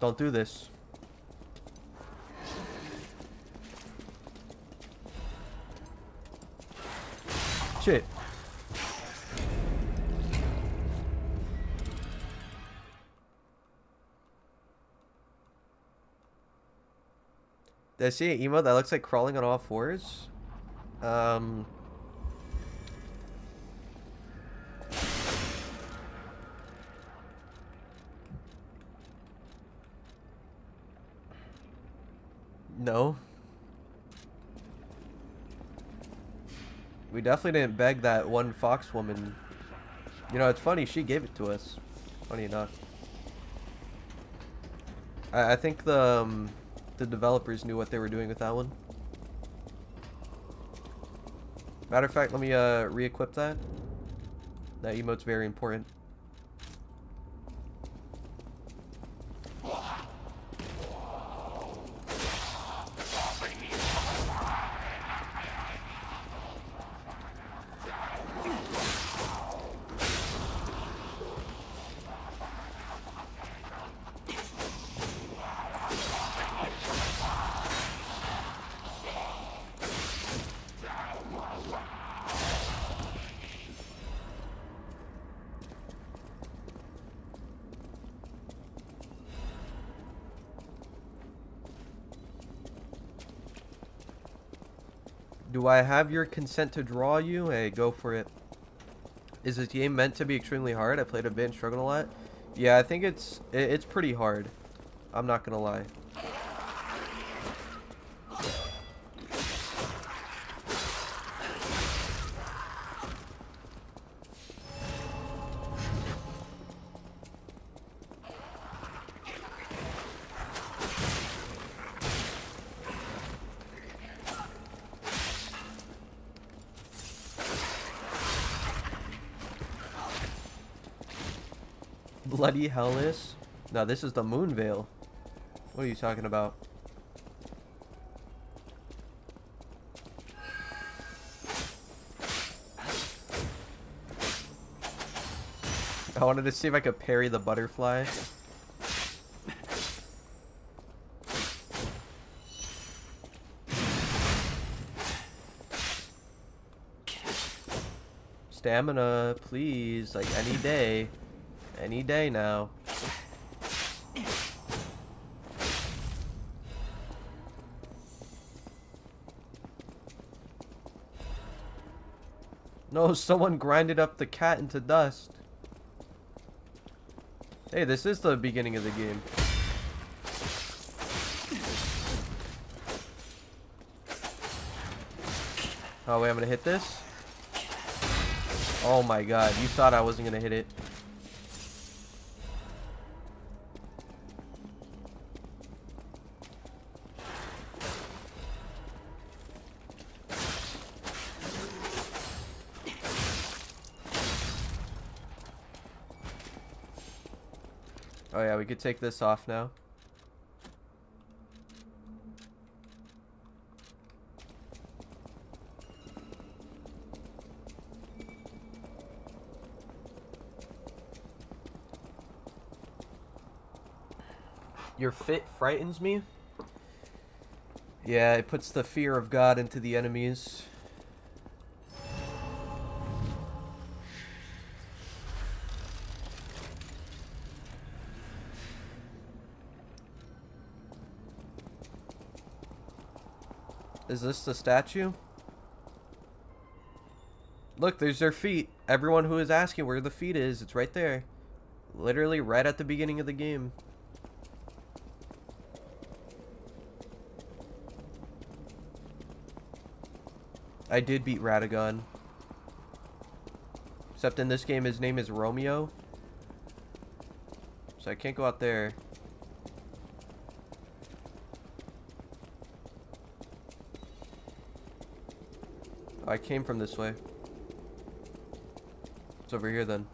Don't do this. Shit. Did I see an emote that looks like crawling on all fours? Um... No. We definitely didn't beg that one fox woman. You know, it's funny, she gave it to us. Funny enough. I, I think the, um, the developers knew what they were doing with that one. Matter of fact, let me uh, re-equip that. That emote's very important. Do I have your consent to draw you? Hey, go for it. Is this game meant to be extremely hard? I played a bit and struggled a lot. Yeah, I think it's it, it's pretty hard. I'm not gonna lie. Bloody hell is? No, this is the Moonveil. What are you talking about? I wanted to see if I could parry the butterfly. Stamina, please, like any day. Any day now. No, someone grinded up the cat into dust. Hey, this is the beginning of the game. Oh, wait, I'm gonna hit this? Oh my god, you thought I wasn't gonna hit it. Could take this off now. Your fit frightens me? Yeah, it puts the fear of God into the enemies. Is this the statue? Look, there's their feet. Everyone who is asking where the feet is, it's right there. Literally right at the beginning of the game. I did beat Radagon. Except in this game, his name is Romeo. So I can't go out there. I came from this way. It's over here then.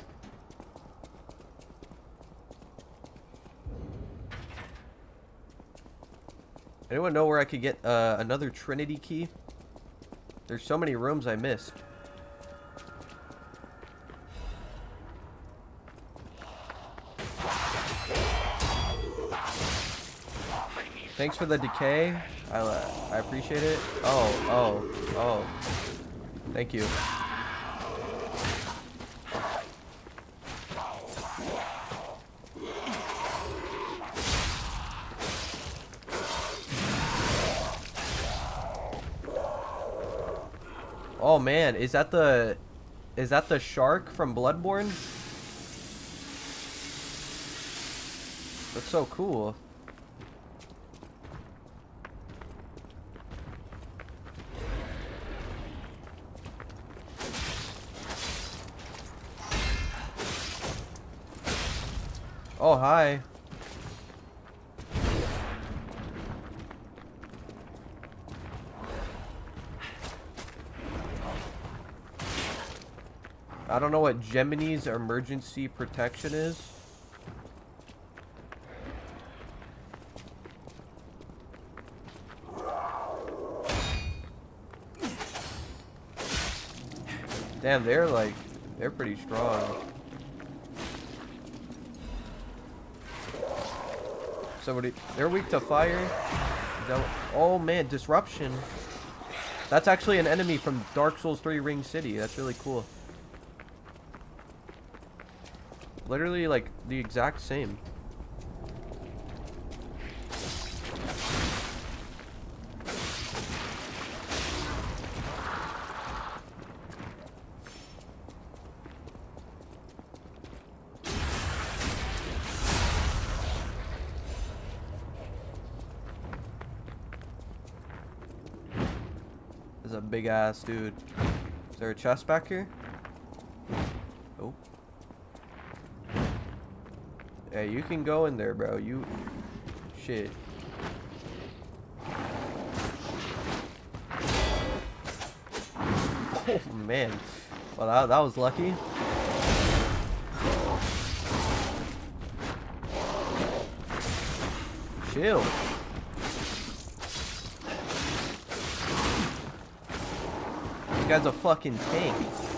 Anyone know where I could get uh, another Trinity key? There's so many rooms I missed. Thanks for the decay. I, uh, I appreciate it. Oh, oh, oh. Thank you. Oh man, is that the is that the shark from Bloodborne? That's so cool. Oh, hi. I don't know what Gemini's emergency protection is. Damn, they're like, they're pretty strong. Somebody, they're weak to fire. Oh man, disruption. That's actually an enemy from Dark Souls 3 Ring City. That's really cool. Literally like the exact same. This is a big ass dude. Is there a chest back here? Oh. Yeah, you can go in there, bro. You... Shit. Oh, man. Well, that, that was lucky. Chill. This guy's a fucking tank.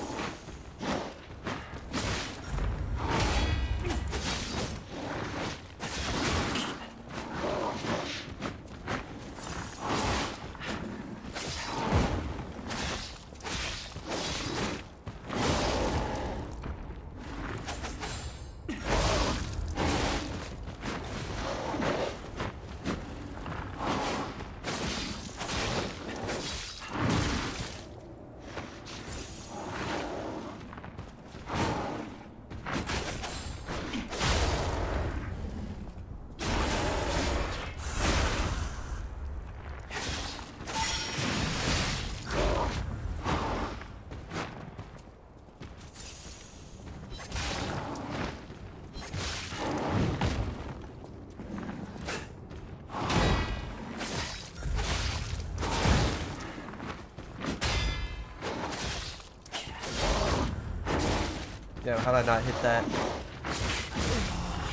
Damn, how did I not hit that?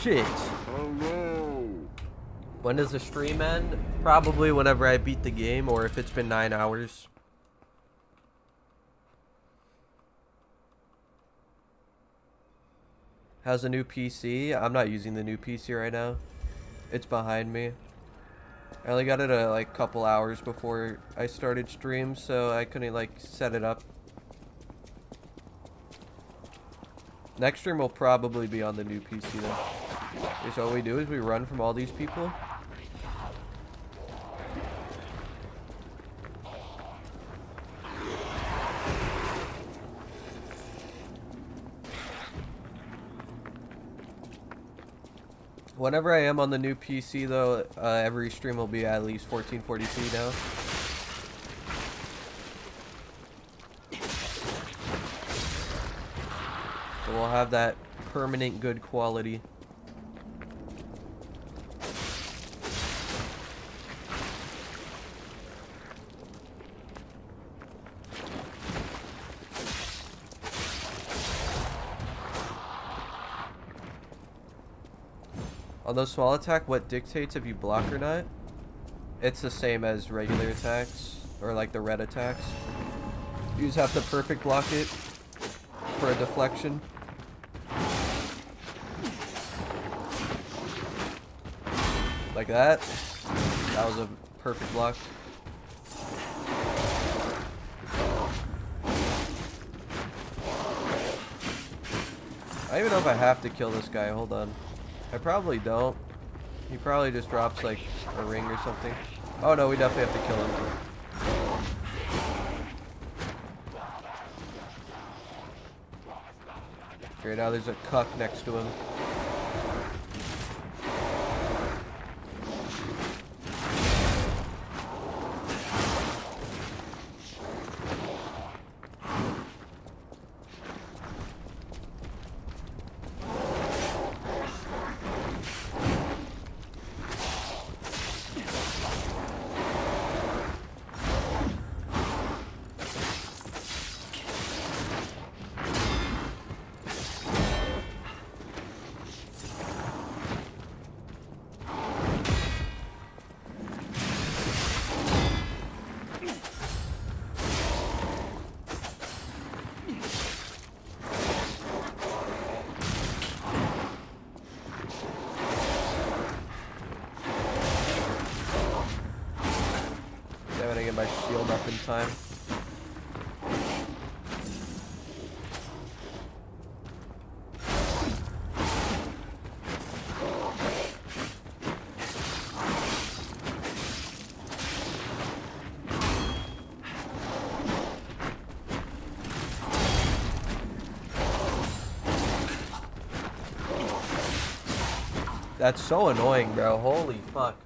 shit. When does the stream end? Probably whenever I beat the game or if it's been nine hours. How's the new PC? I'm not using the new PC right now. It's behind me. I only got it a like couple hours before I started stream, so I couldn't like set it up. Next stream will probably be on the new PC though. Okay, so what we do is we run from all these people. Whenever I am on the new PC though, uh, every stream will be at least 1440p now. We'll have that permanent good quality. On the small attack, what dictates if you block or not? It's the same as regular attacks, or like the red attacks. You just have to perfect block it for a deflection. Like that. That was a perfect block. I don't even know if I have to kill this guy. Hold on. I probably don't. He probably just drops like a ring or something. Oh no, we definitely have to kill him. Okay, now there's a cuck next to him. That's so annoying, bro. Holy fuck.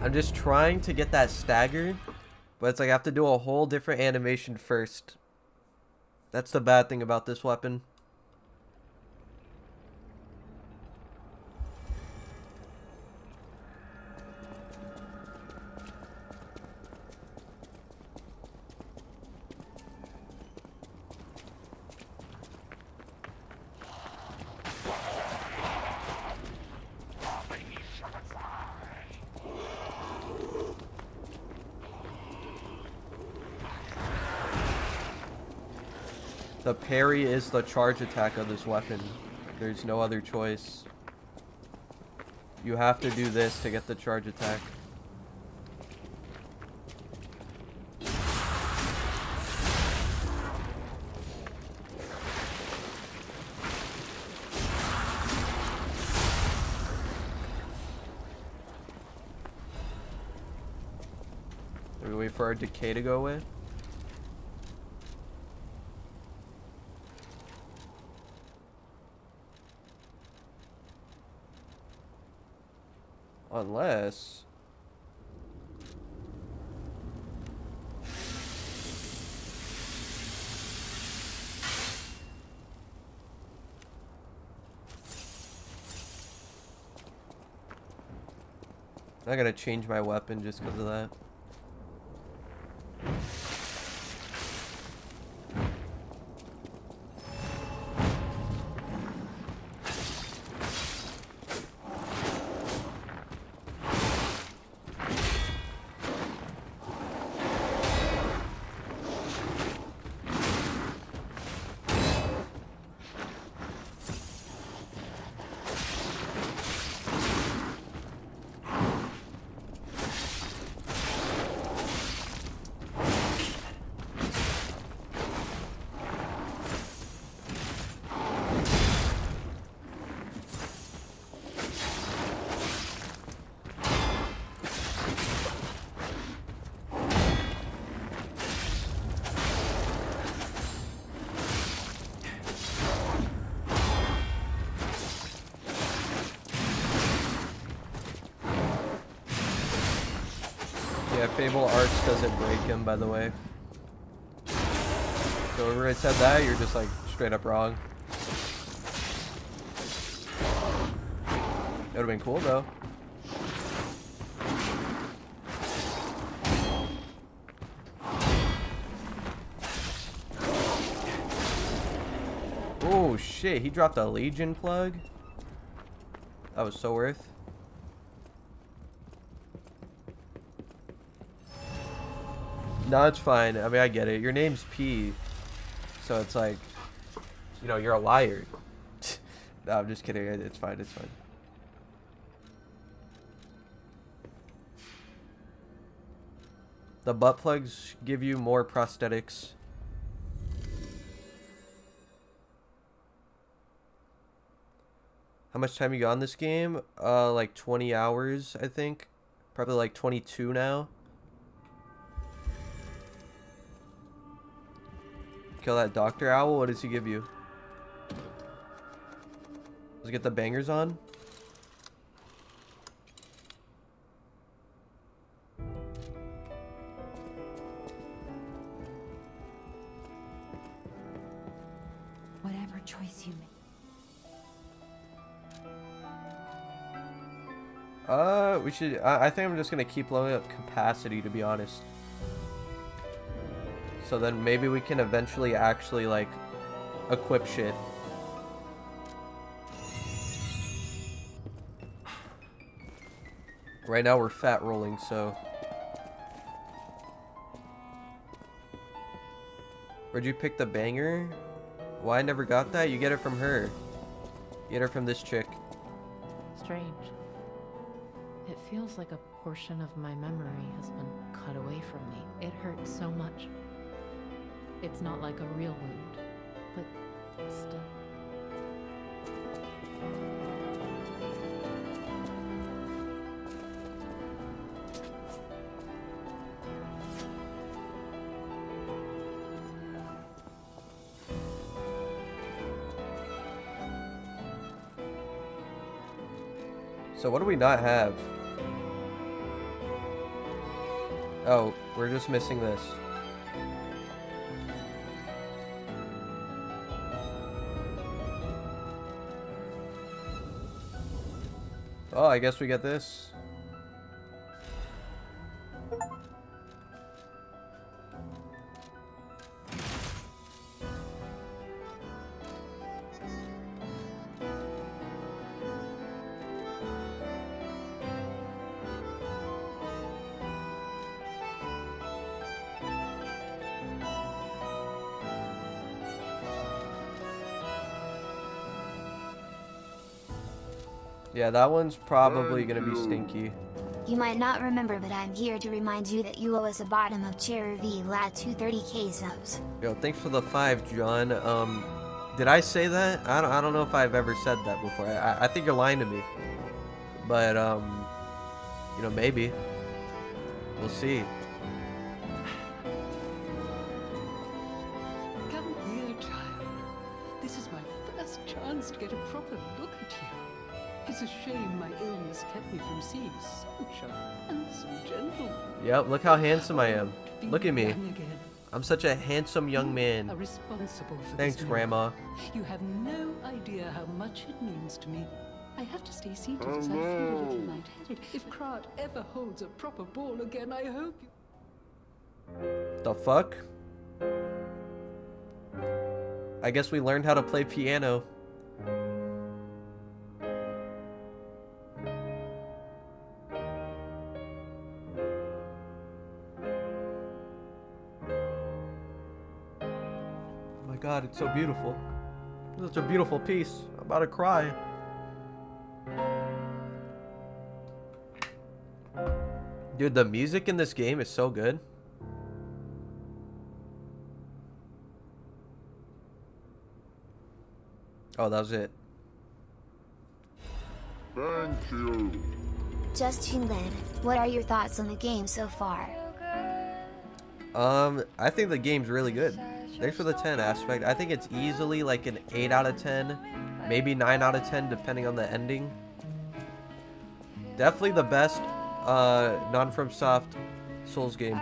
I'm just trying to get that staggered, but it's like I have to do a whole different animation first. That's the bad thing about this weapon. The parry is the charge attack of this weapon. There's no other choice. You have to do this to get the charge attack. We wait for our decay to go away? Unless... I'm gonna change my weapon just because of that. Him, by the way. So whoever said that, you're just like straight up wrong. It would have been cool though. Oh shit, he dropped a Legion plug? That was so worth. No, it's fine. I mean, I get it. Your name's P. So it's like, you know, you're a liar. no, I'm just kidding. It's fine. It's fine. The butt plugs give you more prosthetics. How much time you got on this game? Uh, like 20 hours, I think. Probably like 22 now. Kill that Dr. Owl? What does he give you? Let's get the bangers on? Whatever choice you make. Uh, we should. I, I think I'm just gonna keep blowing up capacity, to be honest. So then maybe we can eventually actually like equip shit. Right now we're fat rolling, so. Where'd you pick the banger? Why I never got that? You get it from her. You get it from this chick. Strange. It feels like a portion of my memory has been cut away from me. It hurts so much. It's not like a real wound, but still. So what do we not have? Oh, we're just missing this. I guess we get this. Yeah, that one's probably gonna be stinky. You might not remember, but I'm here to remind you that you owe us a bottom of Cherry V Lat 230k subs. Yo, thanks for the five, John. Um, did I say that? I don't, I don't know if I've ever said that before. I, I think you're lying to me. But, um, you know, maybe. We'll see. Yep, look how handsome I am. Look at me. I'm such a handsome young man. Thanks, Grandma. You have no idea how much it means to me. I have to stay seated oh, as I feel a little lightheaded. If Krat ever holds a proper ball again, I hope you... The fuck? I guess we learned how to play piano. God, it's so beautiful. It's such a beautiful piece. I'm about to cry. Dude, the music in this game is so good. Oh, that was it. Thank you. Justin Lin, what are your thoughts on the game so far? Um, I think the game's really good. Thanks for the 10 aspect. I think it's easily like an 8 out of 10, maybe 9 out of 10 depending on the ending. Definitely the best uh, non FromSoft Souls game.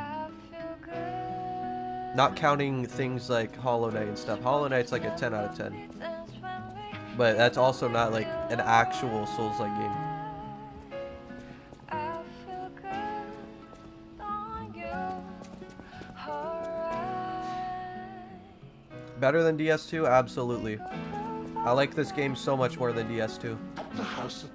Not counting things like Hollow Knight and stuff. Hollow Knight's like a 10 out of 10. But that's also not like an actual Souls-like game. Better than DS2? Absolutely. I like this game so much more than DS2. The house of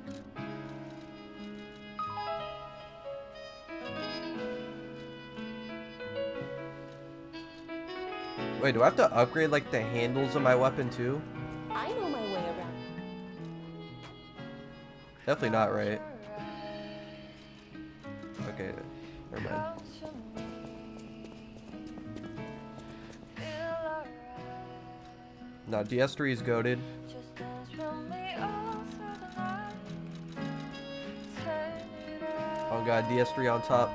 Wait, do I have to upgrade like the handles of my weapon too? I know my way around. Definitely not right. Okay, never mind. No, DS3 is goaded. Oh god, DS3 on top.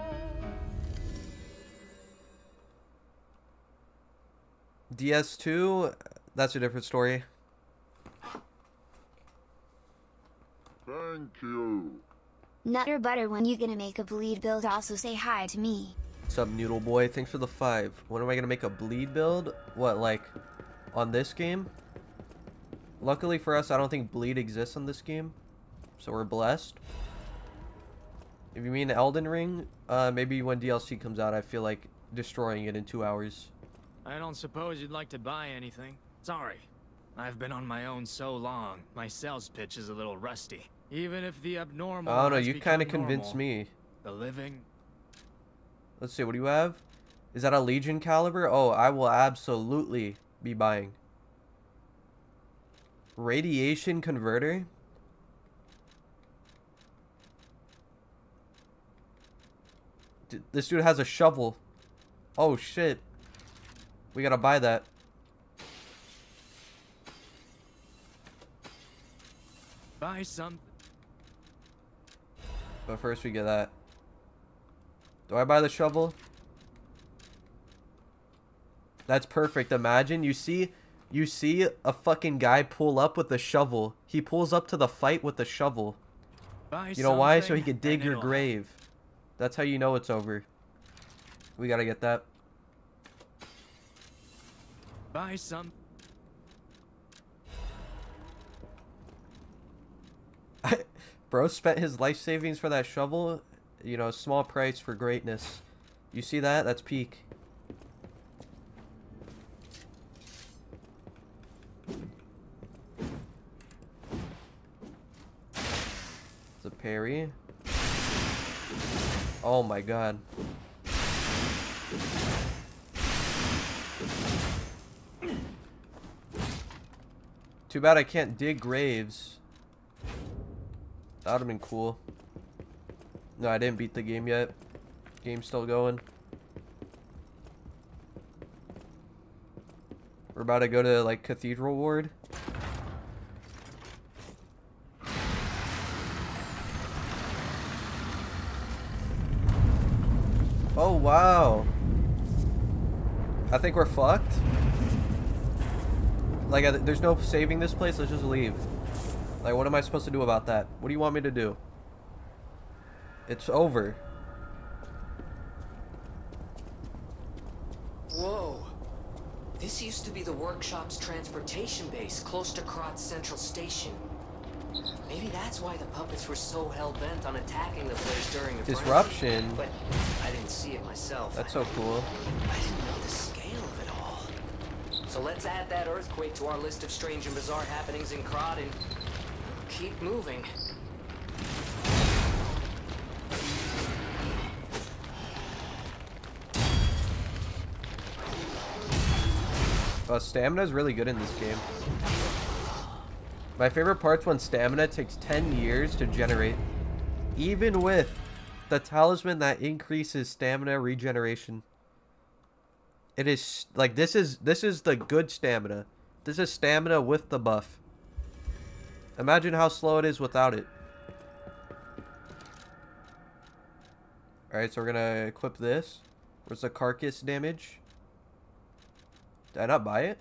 DS2, that's a different story. Thank you. Nutter butter when you gonna make a bleed build also say hi to me. What's up, Noodle Boy? Thanks for the five. When am I gonna make a bleed build? What, like, on this game? Luckily for us, I don't think bleed exists on this game. So we're blessed. If you mean Elden Ring, uh, maybe when DLC comes out, I feel like destroying it in two hours. I don't suppose you'd like to buy anything. Sorry. I've been on my own so long, my sales pitch is a little rusty. Even if the abnormal Oh has you kind of convinced me. The living... Let's see, what do you have? Is that a Legion caliber? Oh, I will absolutely be buying. Radiation converter? D this dude has a shovel. Oh shit. We gotta buy that. Buy some... But first we get that. Do I buy the shovel? That's perfect. Imagine you see you see a fucking guy pull up with a shovel. He pulls up to the fight with a shovel. Buy You know why? So he could dig your grave. That's how you know it's over. We gotta get that. Buy some... Bro spent his life savings for that shovel. You know, small price for greatness. You see that? That's peak. Parry. Oh my god. Too bad I can't dig graves. That would have been cool. No, I didn't beat the game yet. Game's still going. We're about to go to like Cathedral Ward. Oh wow. I think we're fucked. Like, I- there's no saving this place. Let's just leave. Like, what am I supposed to do about that? What do you want me to do? It's over. Whoa. This used to be the workshop's transportation base, close to Krat Central Station. Maybe that's why the puppets were so hell-bent on attacking the place during the frenzy. Disruption. But I didn't see it myself. That's so cool. I didn't know the scale of it all. So let's add that earthquake to our list of strange and bizarre happenings in Krat and keep moving. Uh, stamina is really good in this game. My favorite part's when stamina takes 10 years to generate. Even with the talisman that increases stamina regeneration. It is like this is this is the good stamina. This is stamina with the buff. Imagine how slow it is without it. Alright, so we're gonna equip this. Where's the carcass damage? Did I not buy it?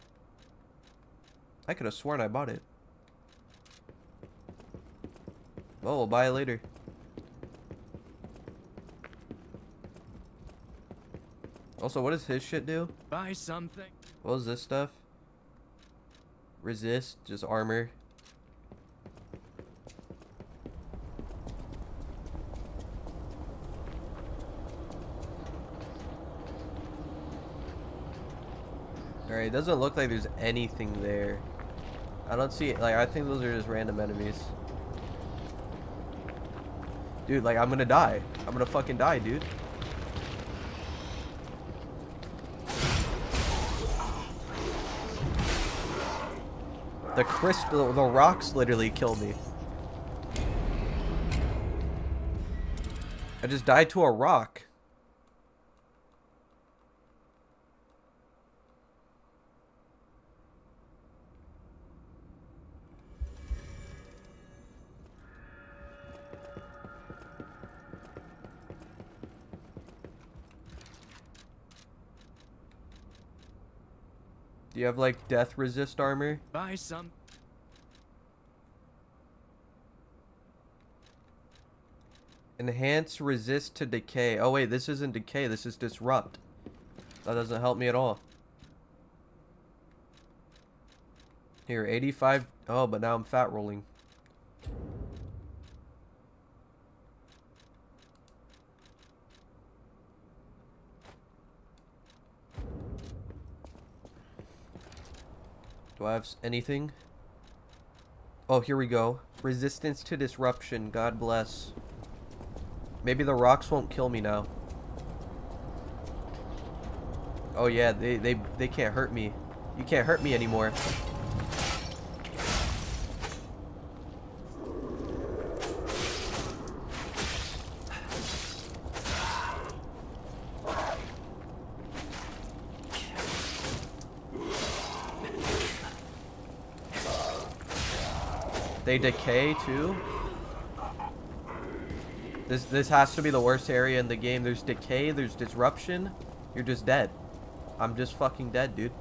I could have sworn I bought it. Well, we'll buy it later. Also, what does his shit do? Buy something. What was this stuff? Resist, just armor. Alright, it doesn't look like there's anything there. I don't see it. Like, I think those are just random enemies. Dude, like, I'm gonna die. I'm gonna fucking die, dude. The crystal, the rocks literally killed me. I just died to a rock. You have like death resist armor? Buy some. Enhance resist to decay. Oh wait, this isn't decay, this is disrupt. That doesn't help me at all. Here, 85. Oh, but now I'm fat rolling. Have anything? Oh, here we go. Resistance to disruption. God bless. Maybe the rocks won't kill me now. Oh yeah, they, they, they can't hurt me. You can't hurt me anymore. They decay too? This this has to be the worst area in the game. There's decay, there's disruption. You're just dead. I'm just fucking dead, dude.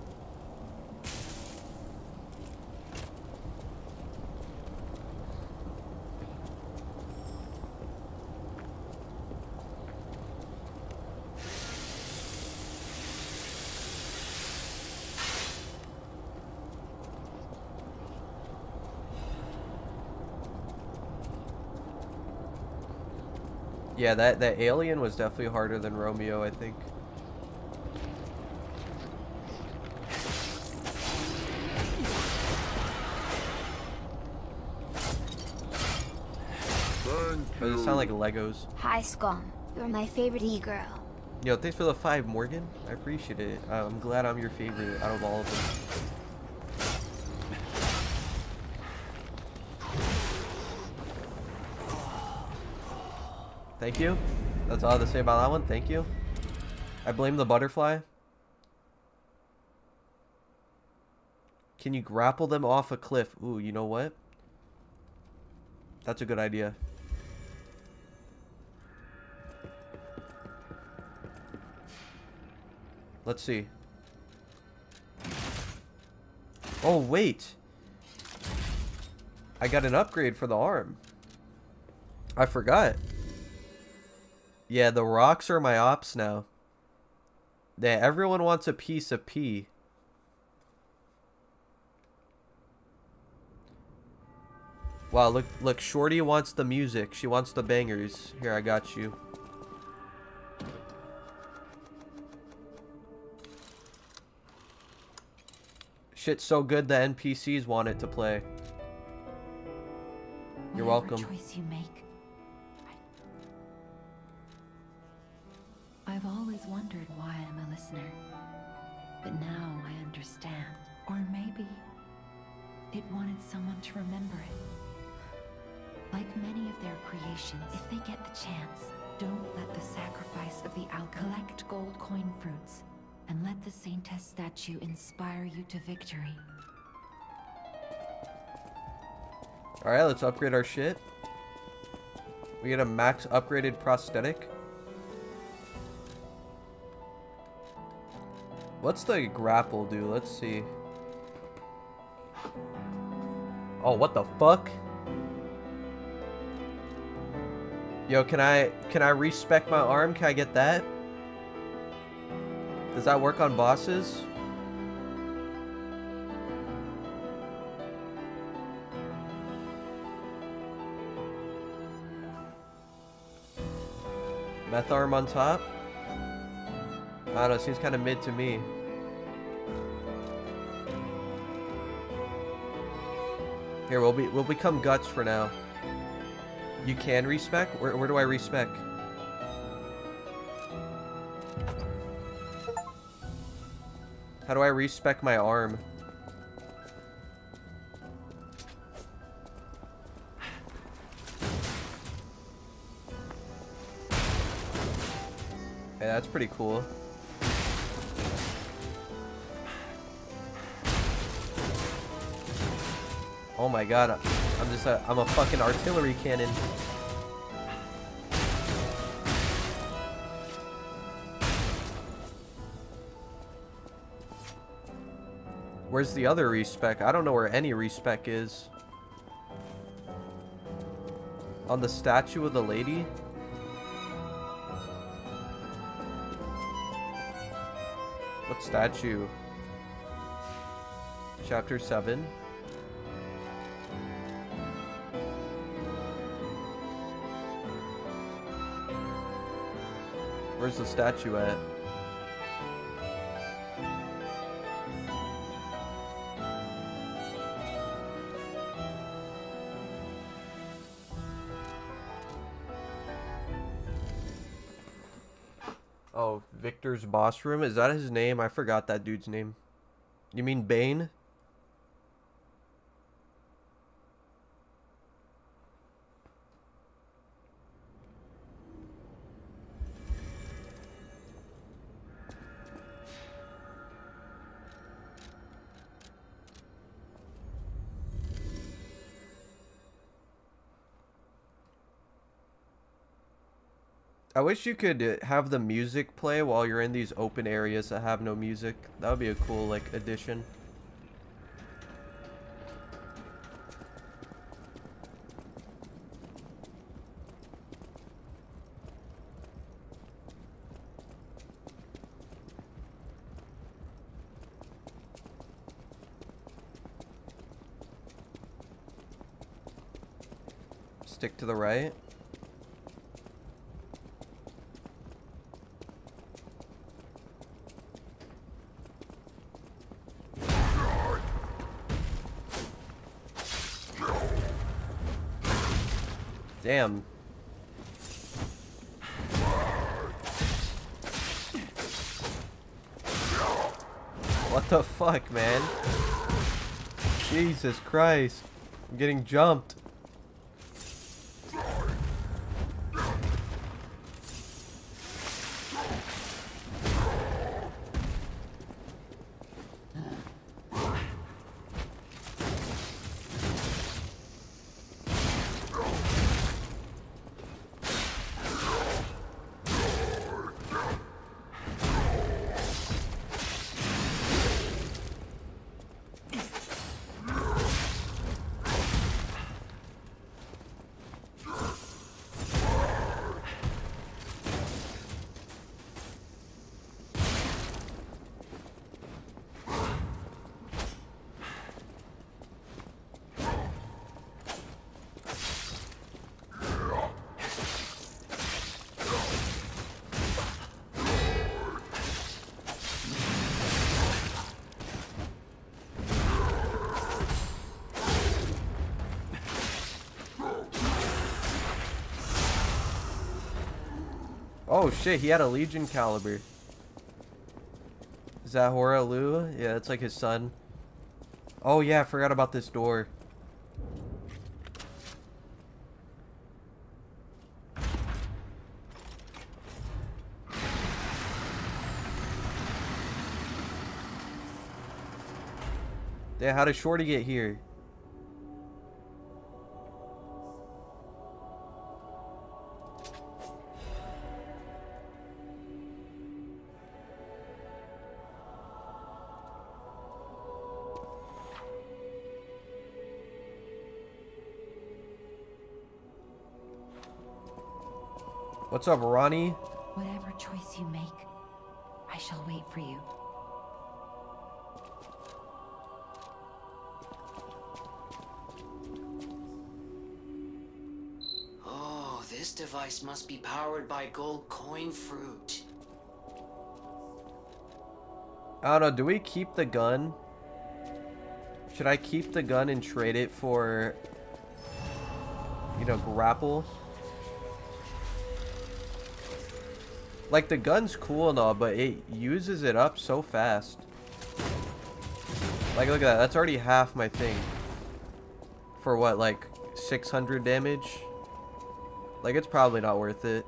Yeah, that, that alien was definitely harder than Romeo, I think. Does it sound like Legos? Hi, Skum. You're my favorite e-girl. Yo, thanks for the five, Morgan. I appreciate it. Uh, I'm glad I'm your favorite out of all of them. Thank you. That's all I have to say about that one. Thank you. I blame the butterfly. Can you grapple them off a cliff? Ooh, you know what? That's a good idea. Let's see. Oh, wait. I got an upgrade for the arm. I forgot. Yeah, the rocks are my ops now. Yeah, everyone wants a piece of P. Wow, look, look, Shorty wants the music. She wants the bangers. Here, I got you. Shit's so good the NPCs want it to play. You're Whatever welcome. choice you make. I've always wondered why I'm a listener. But now I understand. Or maybe it wanted someone to remember it. Like many of their creations, if they get the chance, don't let the sacrifice of the al collect gold coin fruits and let the Saintess statue inspire you to victory. Alright, let's upgrade our shit. We get a max upgraded prosthetic. What's the grapple do? Let's see. Oh, what the fuck? Yo, can I can I respec my arm? Can I get that? Does that work on bosses? Meth arm on top? I don't know, seems kind of mid to me. Here, we'll be we'll become guts for now. You can respec? Where where do I respec? How do I respec my arm? That's pretty cool. My god, I'm just a, I'm a fucking artillery cannon. Where's the other respec? I don't know where any respec is. On the statue of the lady? What statue? Chapter 7. Where's the statue at? Oh, Victor's boss room? Is that his name? I forgot that dude's name. You mean Bane? Wish you could have the music play while you're in these open areas that have no music. That would be a cool, like, addition. Stick to the right. Damn. What the fuck, man? Jesus Christ. I'm getting jumped. Shit, he had a Legion caliber. Zahora Lu? Yeah, that's like his son. Oh yeah, I forgot about this door. Yeah, how did Shorty get here? What's up, Ronnie? Whatever choice you make, I shall wait for you. Oh, this device must be powered by gold coin fruit. I don't know, do we keep the gun? Should I keep the gun and trade it for, you know, grapple? Like, the gun's cool and all, but it uses it up so fast. Like, look at that. That's already half my thing. For what, like, 600 damage? Like, it's probably not worth it.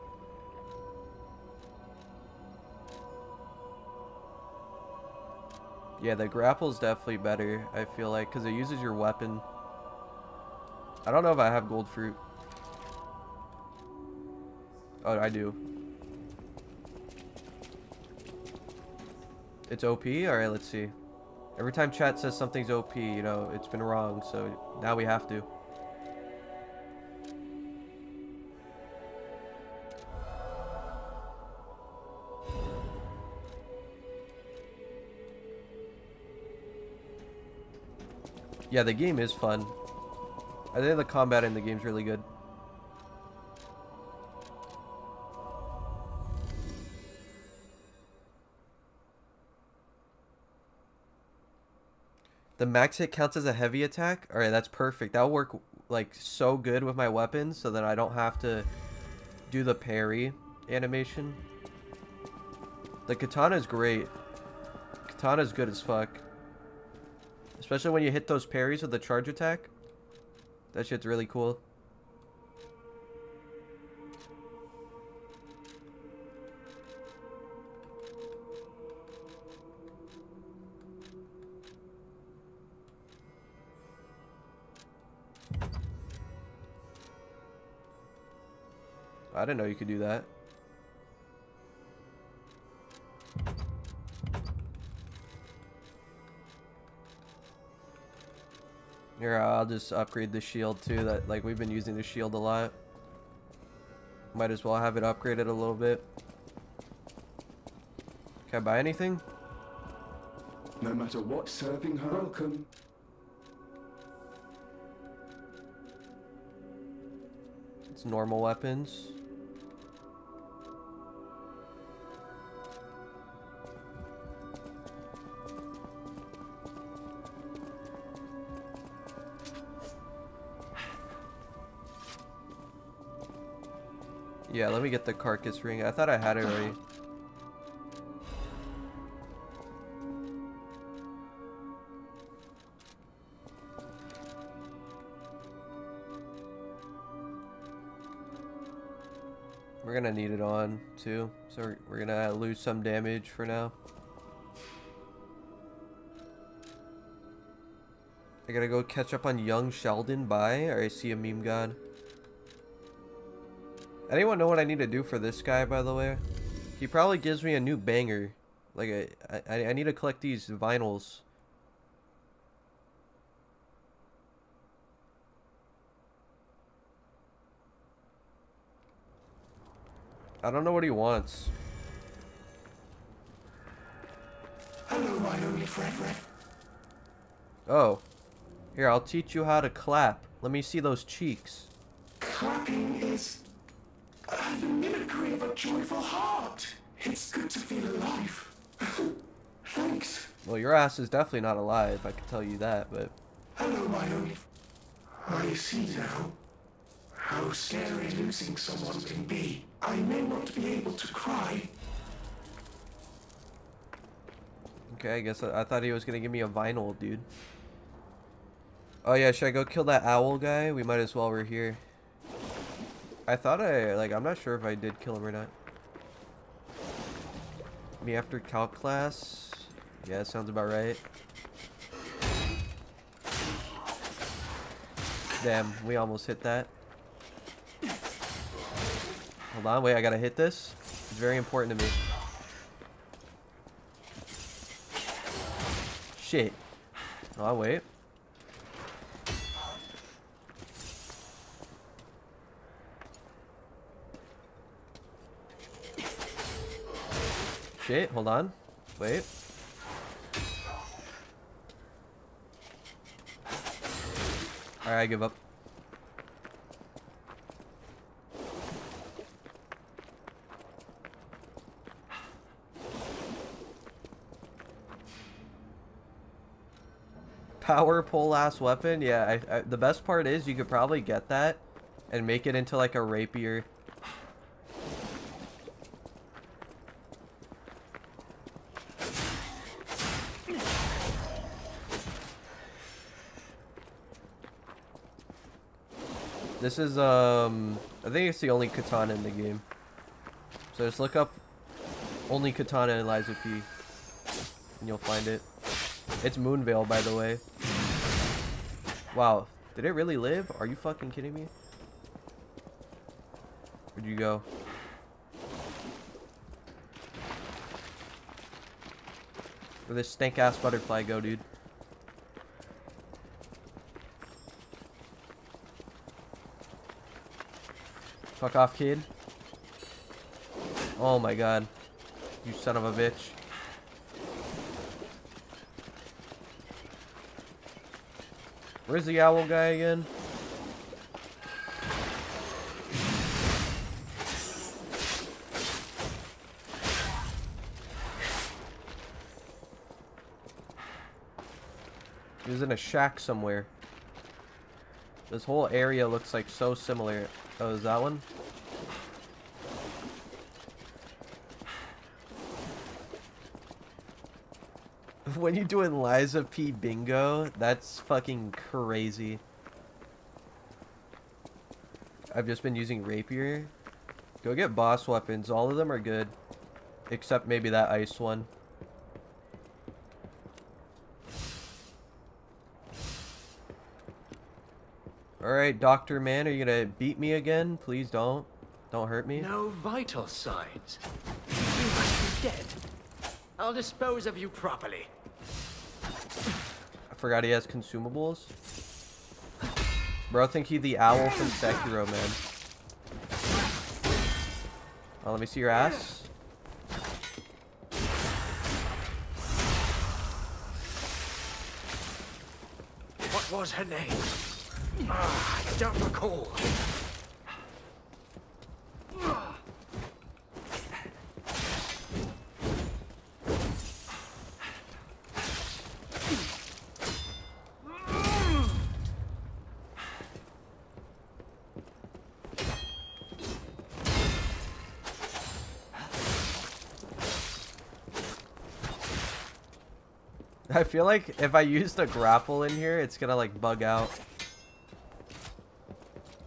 Yeah, the grapple's definitely better, I feel like, because it uses your weapon. I don't know if I have gold fruit. Oh, I do. It's OP? Alright, let's see. Every time chat says something's OP, you know, it's been wrong, so now we have to. Yeah, the game is fun. I think the combat in the game's really good. The max hit counts as a heavy attack? Alright, that's perfect. That'll work like so good with my weapons so that I don't have to do the parry animation. The katana is great. Katana is good as fuck. Especially when you hit those parries with the charge attack. That shit's really cool. I didn't know you could do that. Here, I'll just upgrade the shield too. That like we've been using the shield a lot. Might as well have it upgraded a little bit. Can I buy anything? No matter what serving her, welcome. It's normal weapons. Yeah, let me get the carcass ring. I thought I had it already. We're gonna need it on too, so we're, gonna lose some damage for now. I gotta go catch up on young Sheldon. Bye. Or I see a meme god. Anyone know what I need to do for this guy, by the way? He probably gives me a new banger. Like, I, I, I need to collect these vinyls. I don't know what he wants. Hello, my only friend. Oh. Here, I'll teach you how to clap. Let me see those cheeks. Clapping is uh, the mimicry of a joyful heart. It's good to feel alive. Thanks. Well, your ass is definitely not alive, I can tell you that, but... Hello, my only... I see now how scary losing someone can be. I may not be able to cry. Okay, I guess I, I thought he was gonna give me a vinyl, dude. Oh yeah, should I go kill that owl guy? We might as well, we're here. I thought I, like, I'm not sure if I did kill him or not. Me after calc class? Yeah, that sounds about right. Damn, we almost hit that. Hold on, wait, I gotta hit this. It's very important to me. Shit. Oh, wait. Shit, hold on. Wait. Alright, I give up. Power pole ass weapon? Yeah, I, I, the best part is you could probably get that and make it into like a rapier. This is, um, I think it's the only katana in the game. So just look up only katana Lies P. And you'll find it. It's Moonveil, by the way. Wow. Did it really live? Are you fucking kidding me? Where'd you go? Where'd this stank ass butterfly go, dude? Fuck off, kid. Oh my god. You son of a bitch. Where's the owl guy again? He was in a shack somewhere. This whole area looks like so similar. Oh, is that one? when you're doing of P bingo, that's fucking crazy. I've just been using rapier. Go get boss weapons. All of them are good. Except maybe that ice one. Alright, Dr. Man, are you gonna beat me again? Please don't. Don't hurt me. No vital signs. You must be dead. I'll dispose of you properly. Forgot he has consumables. Bro, I think he the owl from Sekiro, man. Oh, let me see your ass. What was her name? Ah, I don't recall. Feel like if I used a grapple in here, it's gonna like bug out.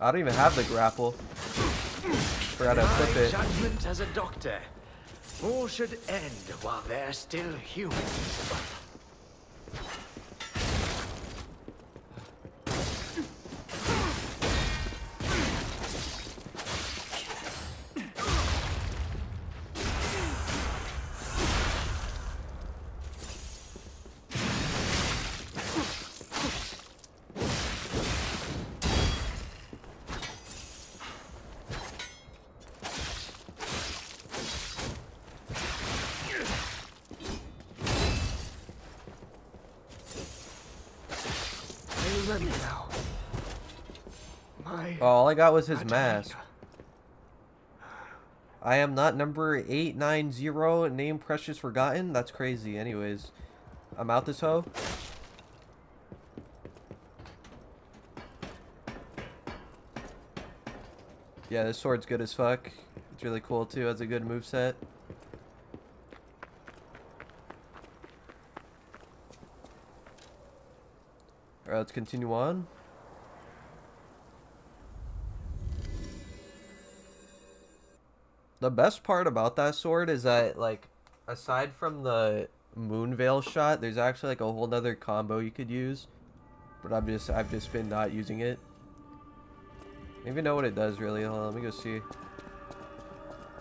I don't even have the grapple. Forgot to equip it. judgment as a doctor. All should end while they're still human. I remember now. My Oh, all I got was his mask. I am not number 890, name Precious Forgotten? That's crazy. Anyways, I'm out this hoe. Yeah, this sword's good as fuck. It's really cool too, has a good move set. Alright, let's continue on. The best part about that sword is that, like, aside from the Moonveil shot, there's actually, like, a whole nother combo you could use. But I've just, I've just been not using it. I don't even know what it does, really. Hold on, let me go see.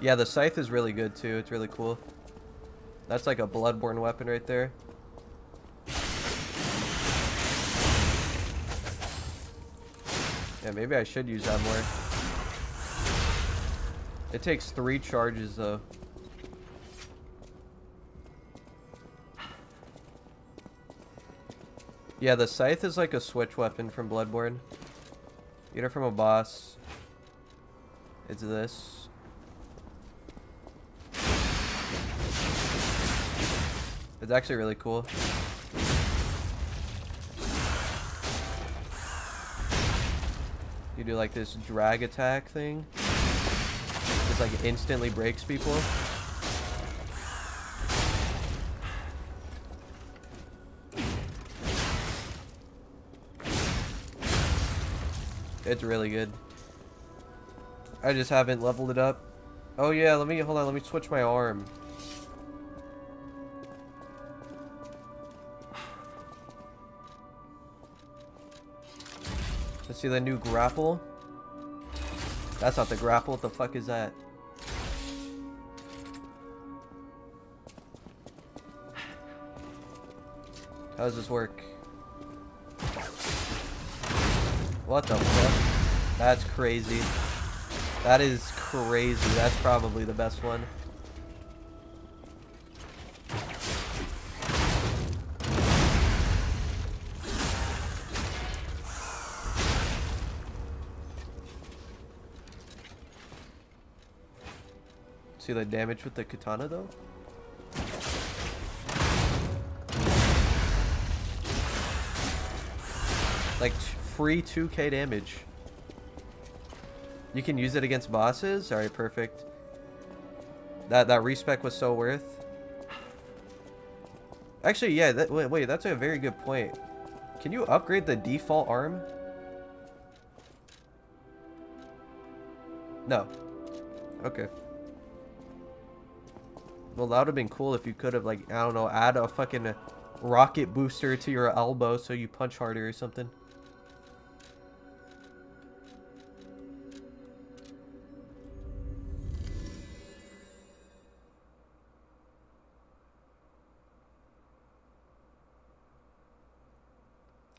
Yeah, the scythe is really good, too. It's really cool. That's like a Bloodborne weapon right there. Yeah, maybe I should use that more. It takes three charges, though. Yeah, the scythe is like a switch weapon from Bloodborne. Get it from a boss. It's this. It's actually really cool. You do like this drag attack thing. Just like instantly breaks people. It's really good. I just haven't leveled it up. Oh yeah, let me, hold on, let me switch my arm. Let's see the new grapple. That's not the grapple, what the fuck is that? How does this work? What the fuck? That's crazy. That is crazy. That's probably the best one. See the damage with the katana though? Like free 2k damage. You can use it against bosses? Alright, perfect. That that respec was so worth. Actually, yeah, that, wait, wait, that's a very good point. Can you upgrade the default arm? No. Okay. Well, that would have been cool if you could have, like, I don't know, add a fucking rocket booster to your elbow so you punch harder or something.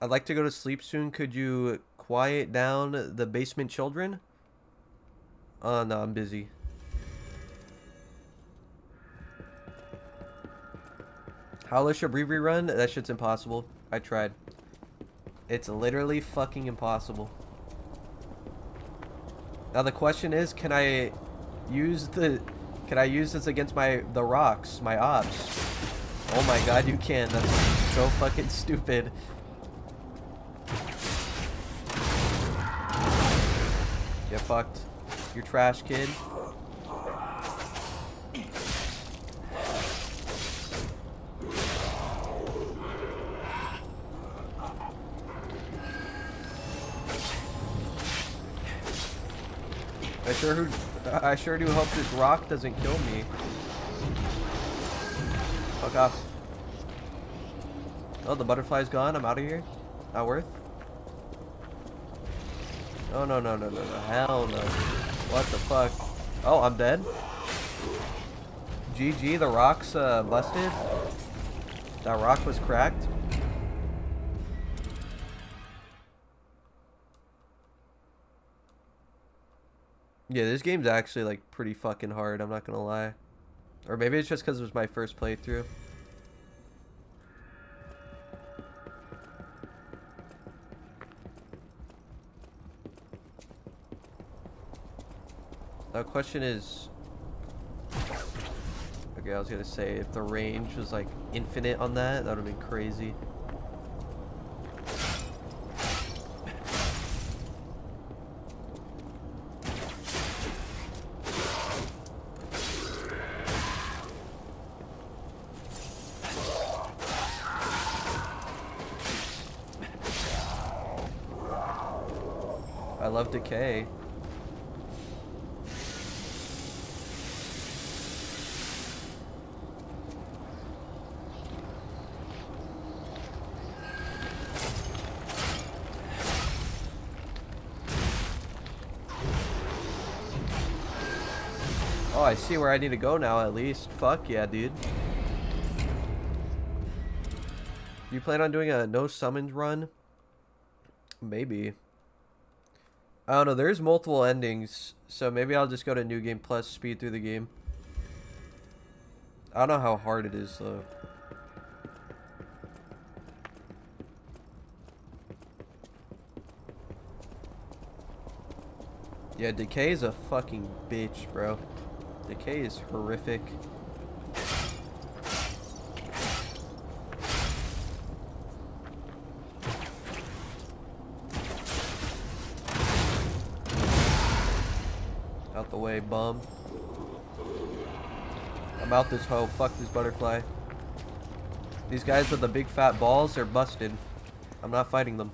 I'd like to go to sleep soon. Could you quiet down the basement children? Oh, no, I'm busy. Hellish Bravery run? That shit's impossible. I tried. It's literally fucking impossible. Now the question is, can I use the... Can I use this against my the rocks, my ops? Oh my god, you can. That's so fucking stupid. Get fucked. You're trash, kid. Sure I sure do hope this rock doesn't kill me. Fuck off. Oh, the butterfly's gone. I'm out of here. Not worth. Oh no no no no no hell no. What the fuck? Oh, I'm dead. GG, the rock's uh, busted. That rock was cracked. Yeah, this game's actually like pretty fucking hard, I'm not gonna lie. Or maybe it's just because it was my first playthrough. The question is... Okay, I was gonna say, if the range was like infinite on that, that would have been crazy. see where I need to go now, at least. Fuck yeah, dude. You plan on doing a no summons run? Maybe. I don't know. There's multiple endings, so maybe I'll just go to New Game Plus, speed through the game. I don't know how hard it is, though. Yeah, Decay is a fucking bitch, bro. Decay is horrific. Out the way, bum. I'm out this hoe. Fuck this butterfly. These guys with the big fat balls are busted. I'm not fighting them.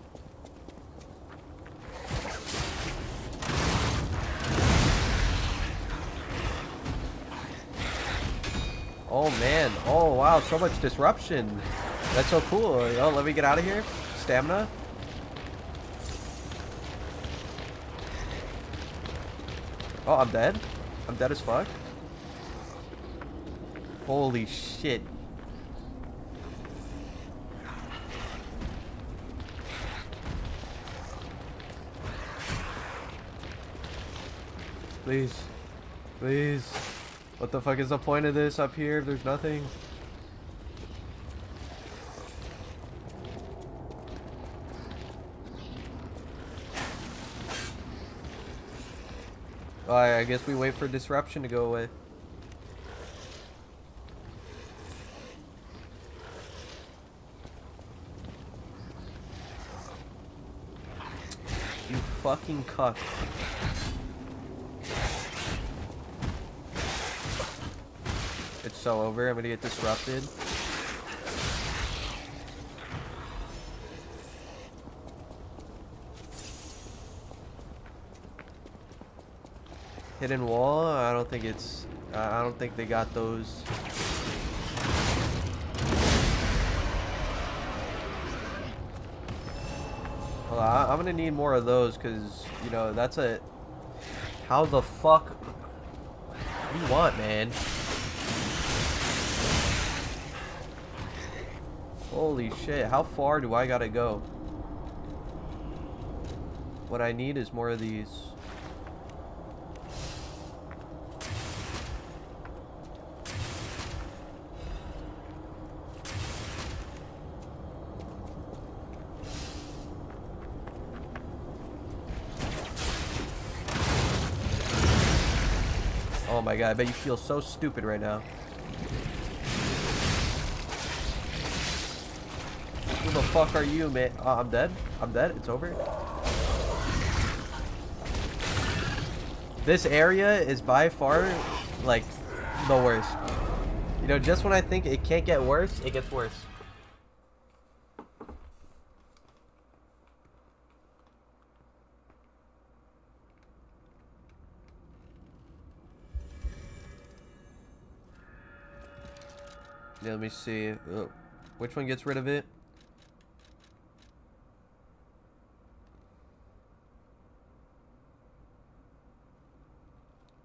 Oh wow, so much disruption. That's so cool. Oh, let me get out of here. Stamina. Oh, I'm dead? I'm dead as fuck? Holy shit. Please. Please. What the fuck is the point of this up here? There's nothing. Alright, I guess we wait for disruption to go away. You fucking cuck. It's so over. I'm gonna get disrupted. Hidden wall? I don't think it's... I don't think they got those. On, I'm gonna need more of those because, you know, that's a... How the fuck... You want, man? Holy shit, how far do I gotta go? What I need is more of these. My god, I bet you feel so stupid right now. Who the fuck are you, man? Oh, I'm dead? I'm dead? It's over? This area is by far, like, the worst. You know, just when I think it can't get worse, it gets worse. Let me see. Oh, which one gets rid of it?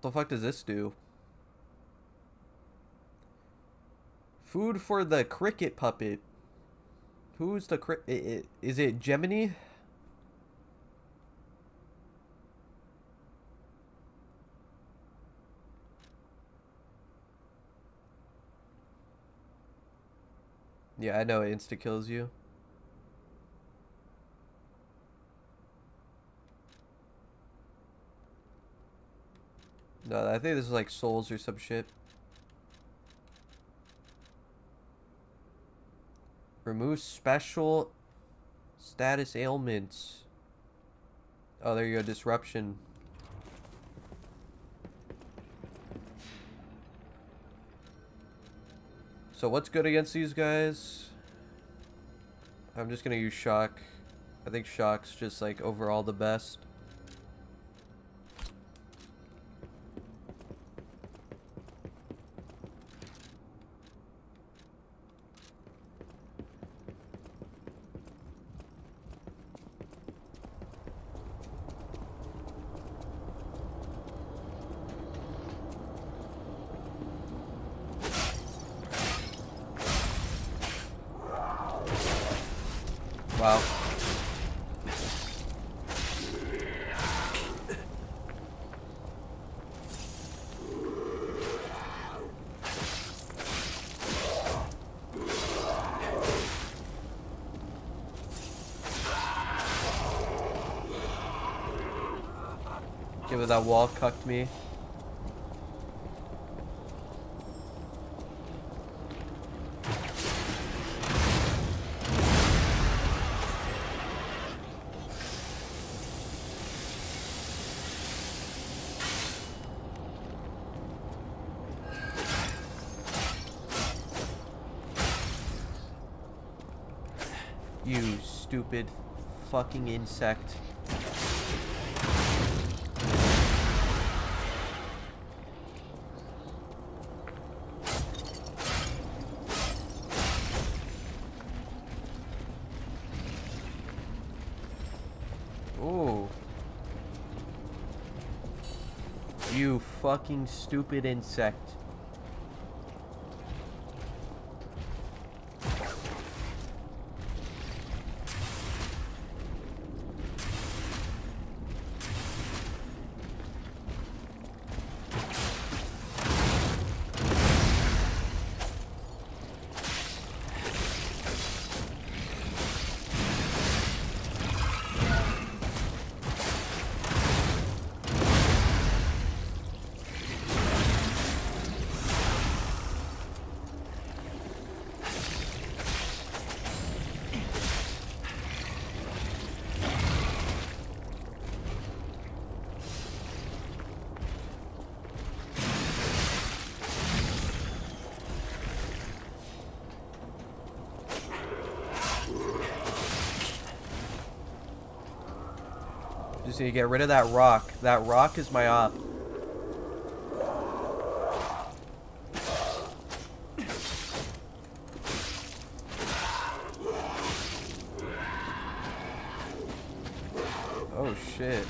What the fuck does this do? Food for the cricket puppet. Who's the cricket? Is it Gemini? Yeah, I know it insta kills you. No, I think this is like souls or some shit. Remove special status ailments. Oh, there you go. Disruption. So what's good against these guys? I'm just gonna use shock. I think shock's just like overall the best. Wall cucked me. You stupid fucking insect. Ooh. You fucking stupid insect. Need to get rid of that rock. That rock is my op. Oh shit.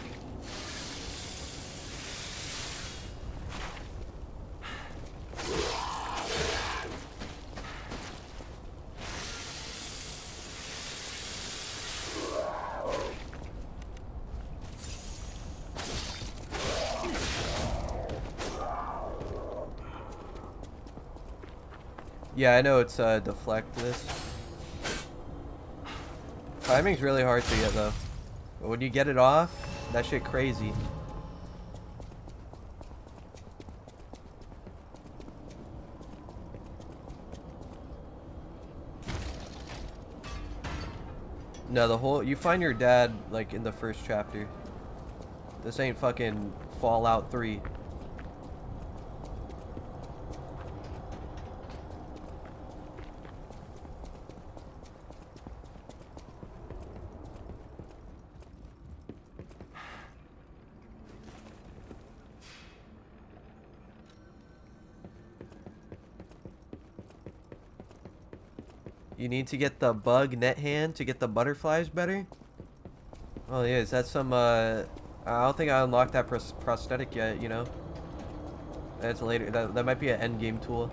Yeah, I know it's uh, deflect this. Timing's really hard to get though. But when you get it off, that shit crazy. No, the whole you find your dad like in the first chapter. This ain't fucking Fallout 3. Need to get the bug net hand to get the butterflies better? Oh yeah, is that some, uh... I don't think I unlocked that pros prosthetic yet, you know? That's later. That, that might be an end game tool.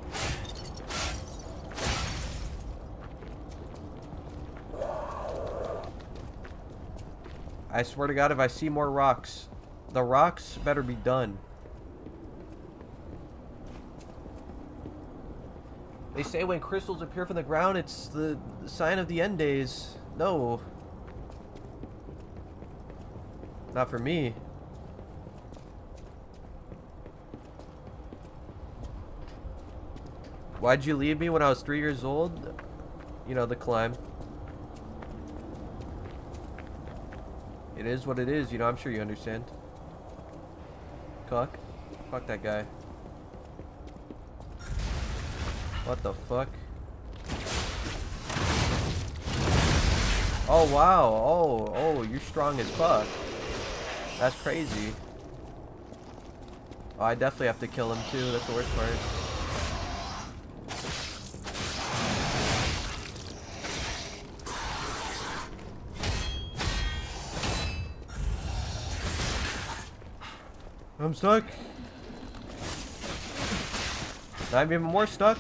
I swear to god, if I see more rocks, the rocks better be done. They say when crystals appear from the ground, it's the, sign of the end days. No. Not for me. Why'd you leave me when I was three years old? You know, the climb. It is what it is, you know, I'm sure you understand. Cuck. Fuck that guy. What the fuck? Oh wow, oh, oh, you're strong as fuck. That's crazy. Oh, I definitely have to kill him too, that's the worst part. I'm stuck. Now I'm even more stuck.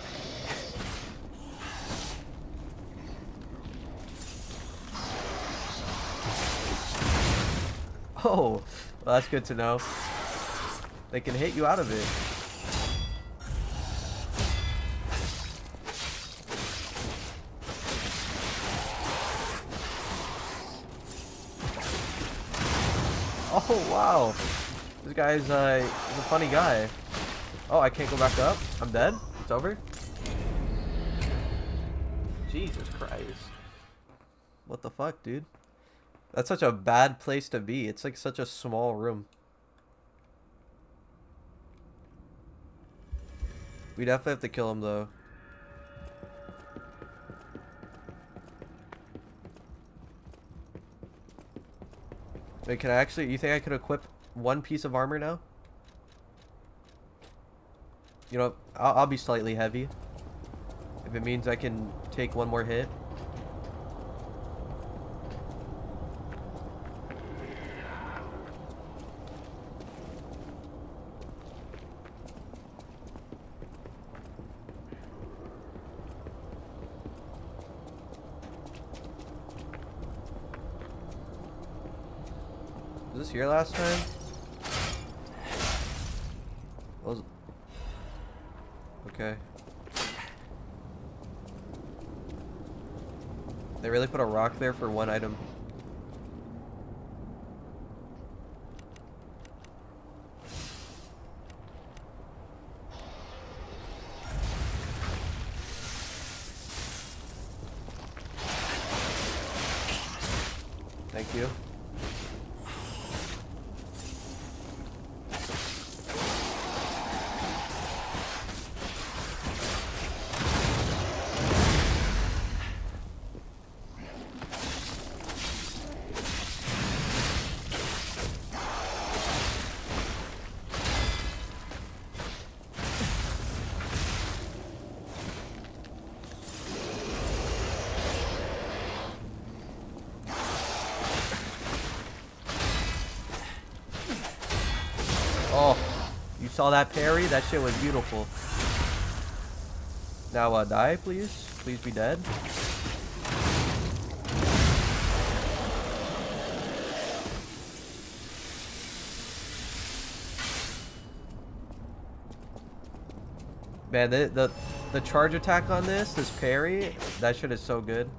Oh, well, that's good to know. They can hit you out of it. Oh, wow. This guy's uh, a funny guy. Oh, I can't go back up? I'm dead? It's over? Jesus Christ. What the fuck, dude? That's such a bad place to be. It's like such a small room. We definitely have to kill him though. Wait, can I actually, you think I could equip one piece of armor now? You know, I'll, I'll be slightly heavy. If it means I can take one more hit. Was here last time? Was okay. They really put a rock there for one item. Saw that parry? That shit was beautiful. Now, uh, die, please. Please be dead. Man, the, the the charge attack on this, this parry, that shit is so good.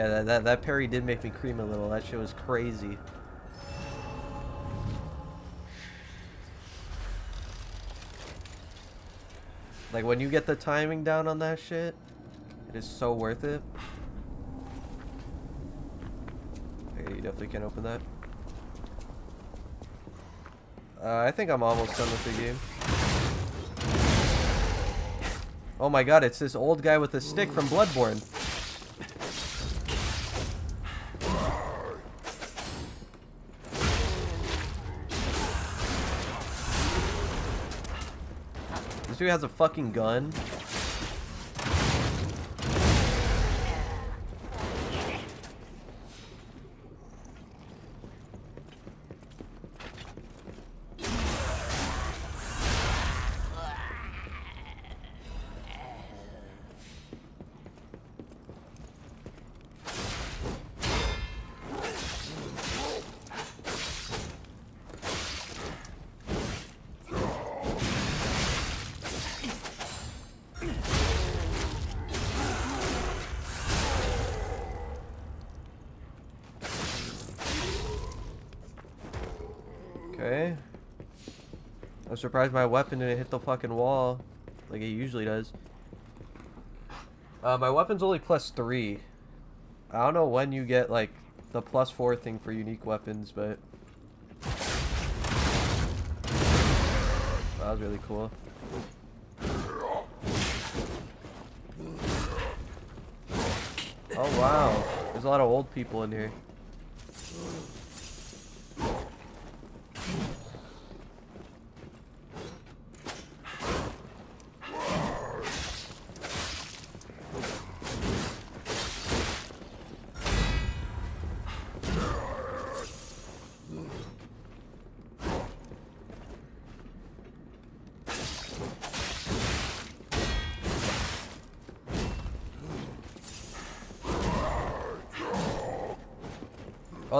Yeah, that, that, that parry did make me cream a little. That shit was crazy. Like, when you get the timing down on that shit, it is so worth it. Okay, you definitely can't open that. Uh, I think I'm almost done with the game. Oh my god, it's this old guy with a stick from Bloodborne. Dude has a fucking gun. Surprised my weapon didn't hit the fucking wall like it usually does. Uh, my weapon's only plus three. I don't know when you get like the plus four thing for unique weapons, but that was really cool. Oh wow, there's a lot of old people in here.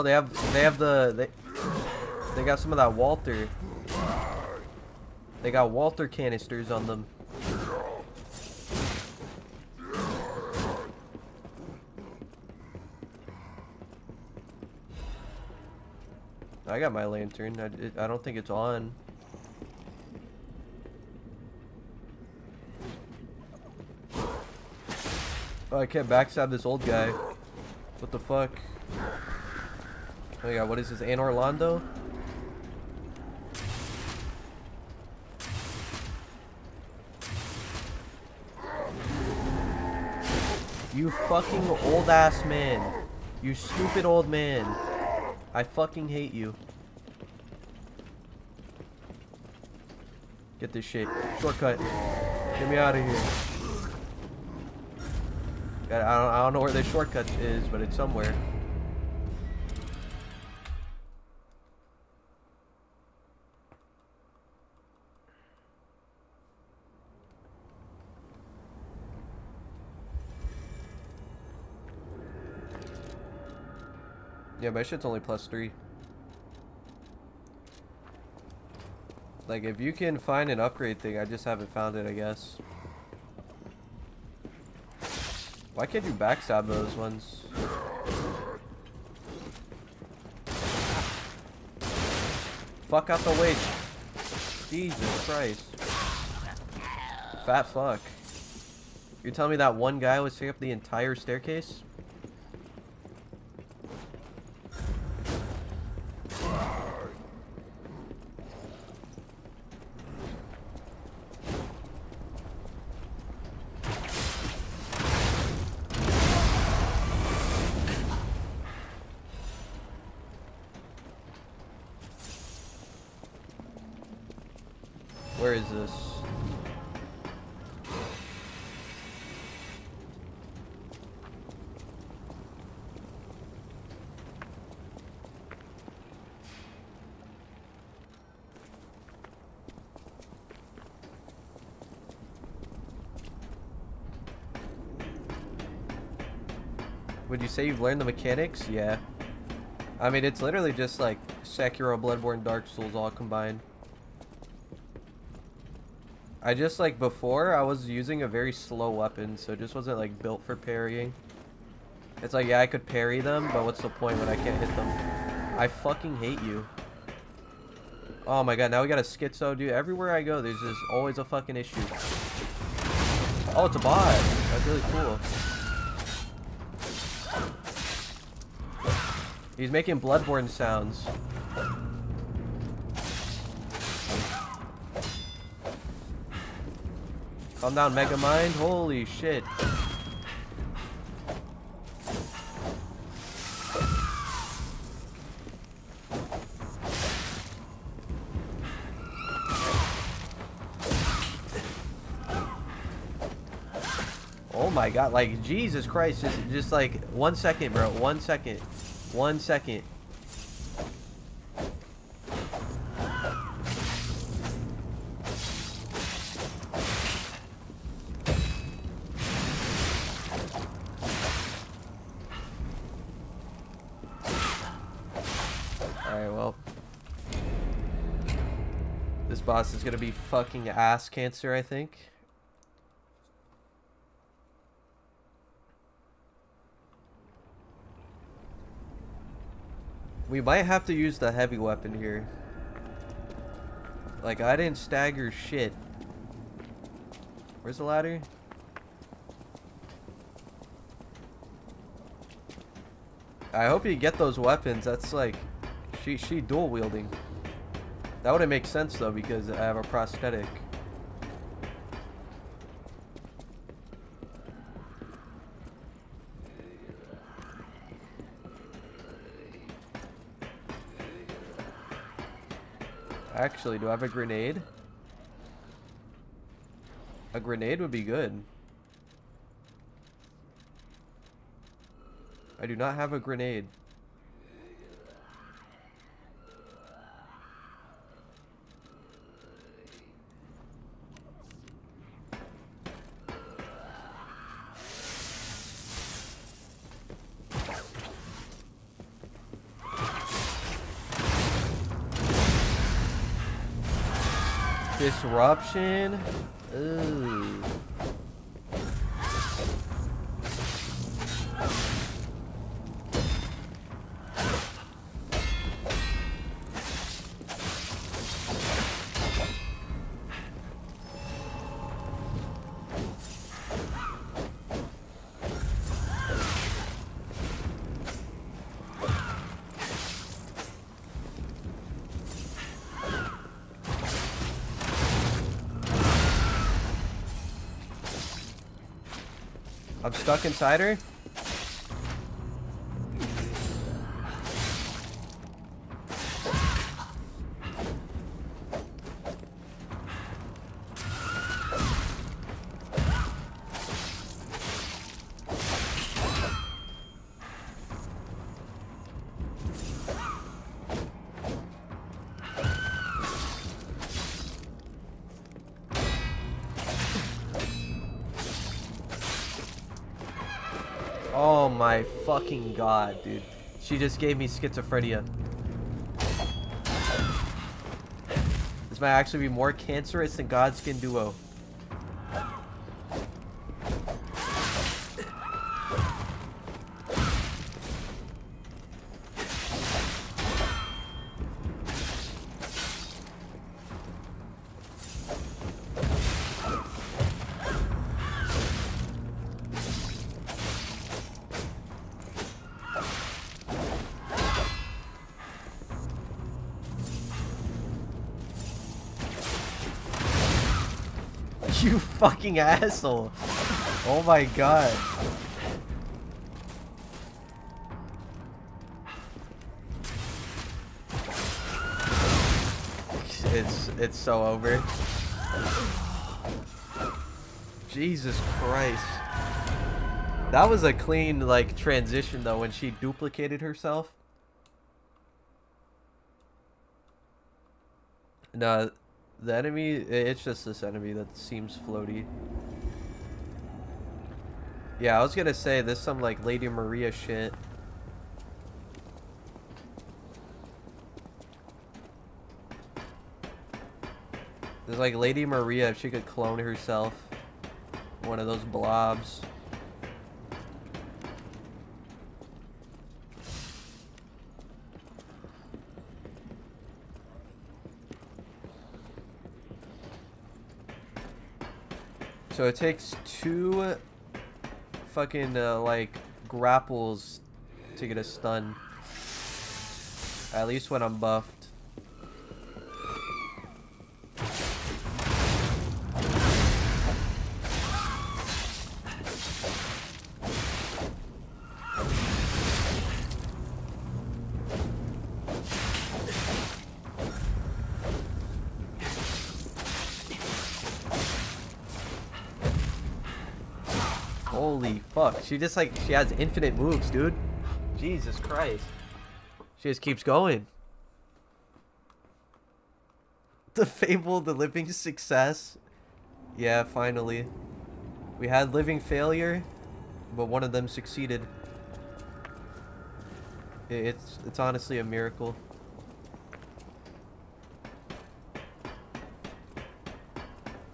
Oh, they have they have the they they got some of that Walter. They got Walter canisters on them. I got my lantern. I, it, I don't think it's on. Oh, I can't backstab this old guy. What the fuck? Oh yeah, what is this, Anor Londo? You fucking old ass man. You stupid old man. I fucking hate you. Get this shit. Shortcut. Get me out of here. I don't, I don't know where the shortcut is, but it's somewhere. Yeah, my shit's only plus three. Like, if you can find an upgrade thing, I just haven't found it, I guess. Why can't you backstab those ones? Fuck out the way. Jesus Christ. Fat fuck. You're telling me that one guy was taking up the entire staircase? Where is this? Would you say you've learned the mechanics? Yeah. I mean, it's literally just like Sekiro, Bloodborne, Dark Souls all combined. I just like before I was using a very slow weapon, so it just wasn't like built for parrying. It's like yeah, I could parry them, but what's the point when I can't hit them? I fucking hate you. Oh my god, now we got a schizo, dude. Everywhere I go, there's just always a fucking issue. Oh, it's a bot. That's really cool. He's making Bloodborne sounds. Calm down, Megamind. Holy shit. Oh my god, like, Jesus Christ, just, just like, one second, bro, one second, one second. Alright, well. This boss is gonna be fucking ass cancer, I think. We might have to use the heavy weapon here. Like, I didn't stagger shit. Where's the ladder? I hope you get those weapons. That's like, she she dual wielding. That wouldn't make sense though because I have a prosthetic. Actually, do I have a grenade? A grenade would be good. I do not have a grenade. Disruption. Ooh. Stuck inside her? Fucking god, dude. She just gave me schizophrenia. This might actually be more cancerous than Godskin Duo. Fucking asshole. Oh my god. It's it's so over. Jesus Christ. That was a clean like transition though when she duplicated herself. No, the enemy, it's just this enemy that seems floaty. Yeah, I was gonna say, there's some like Lady Maria shit. There's like Lady Maria, if she could clone herself. One of those blobs. So it takes two fucking uh, like grapples to get a stun. At least when I'm buffed. She just like, she has infinite moves, dude. Jesus Christ. She just keeps going. The Fable, the Living Success. Yeah, finally. We had Living Failure, but one of them succeeded. It's, it's honestly a miracle.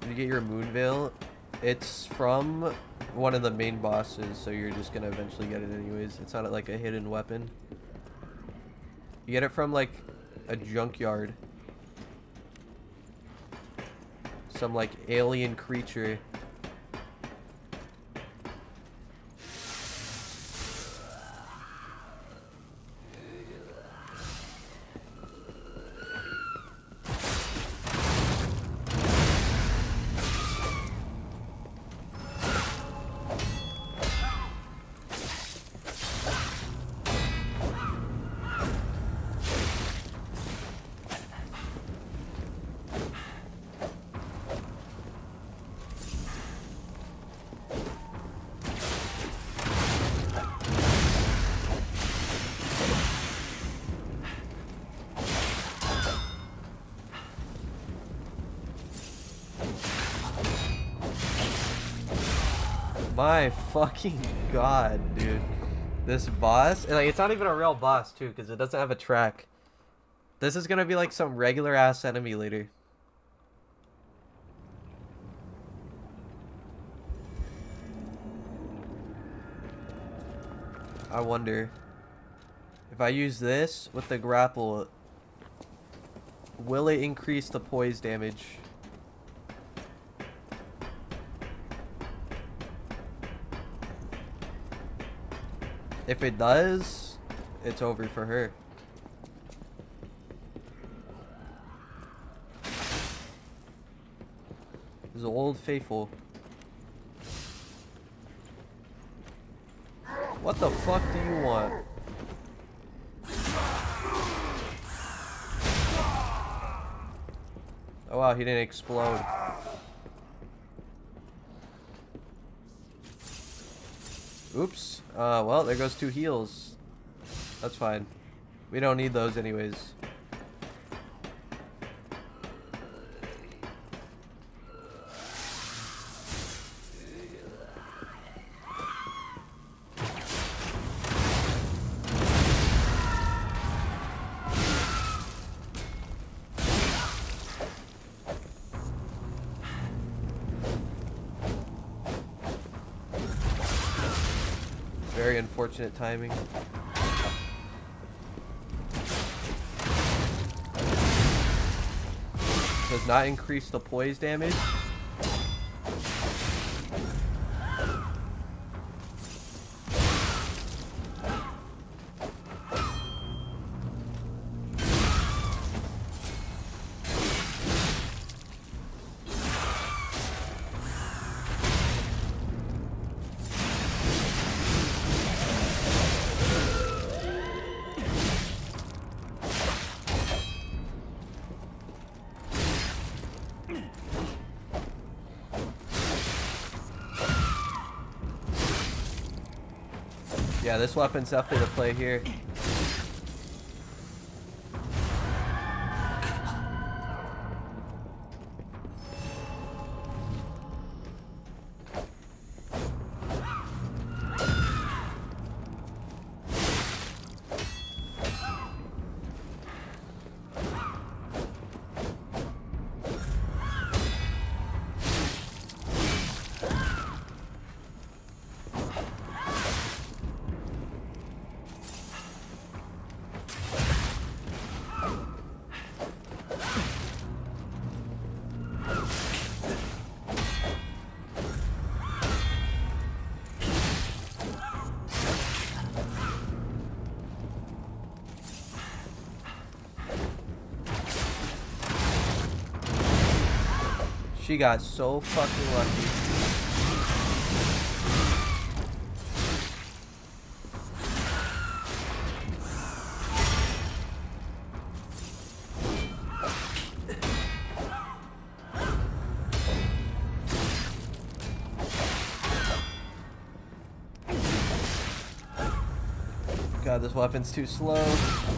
Did you get your Moonveil? It's from one of the main bosses, so you're just gonna eventually get it anyways. It's not like a hidden weapon. You get it from like a junkyard. Some like alien creature. fucking god, dude. This boss, like, it's not even a real boss, too, because it doesn't have a track. This is gonna be like some regular ass enemy later. I wonder if I use this with the grapple, will it increase the poise damage? If it does, it's over for her. This is old faithful. What the fuck do you want? Oh wow, he didn't explode. Oops. Uh, well, there goes two heals. That's fine. We don't need those anyways. Unfortunate timing. Does not increase the poise damage. Yeah, this weapon's definitely to play here. She got so fucking lucky. God, this weapon's too slow.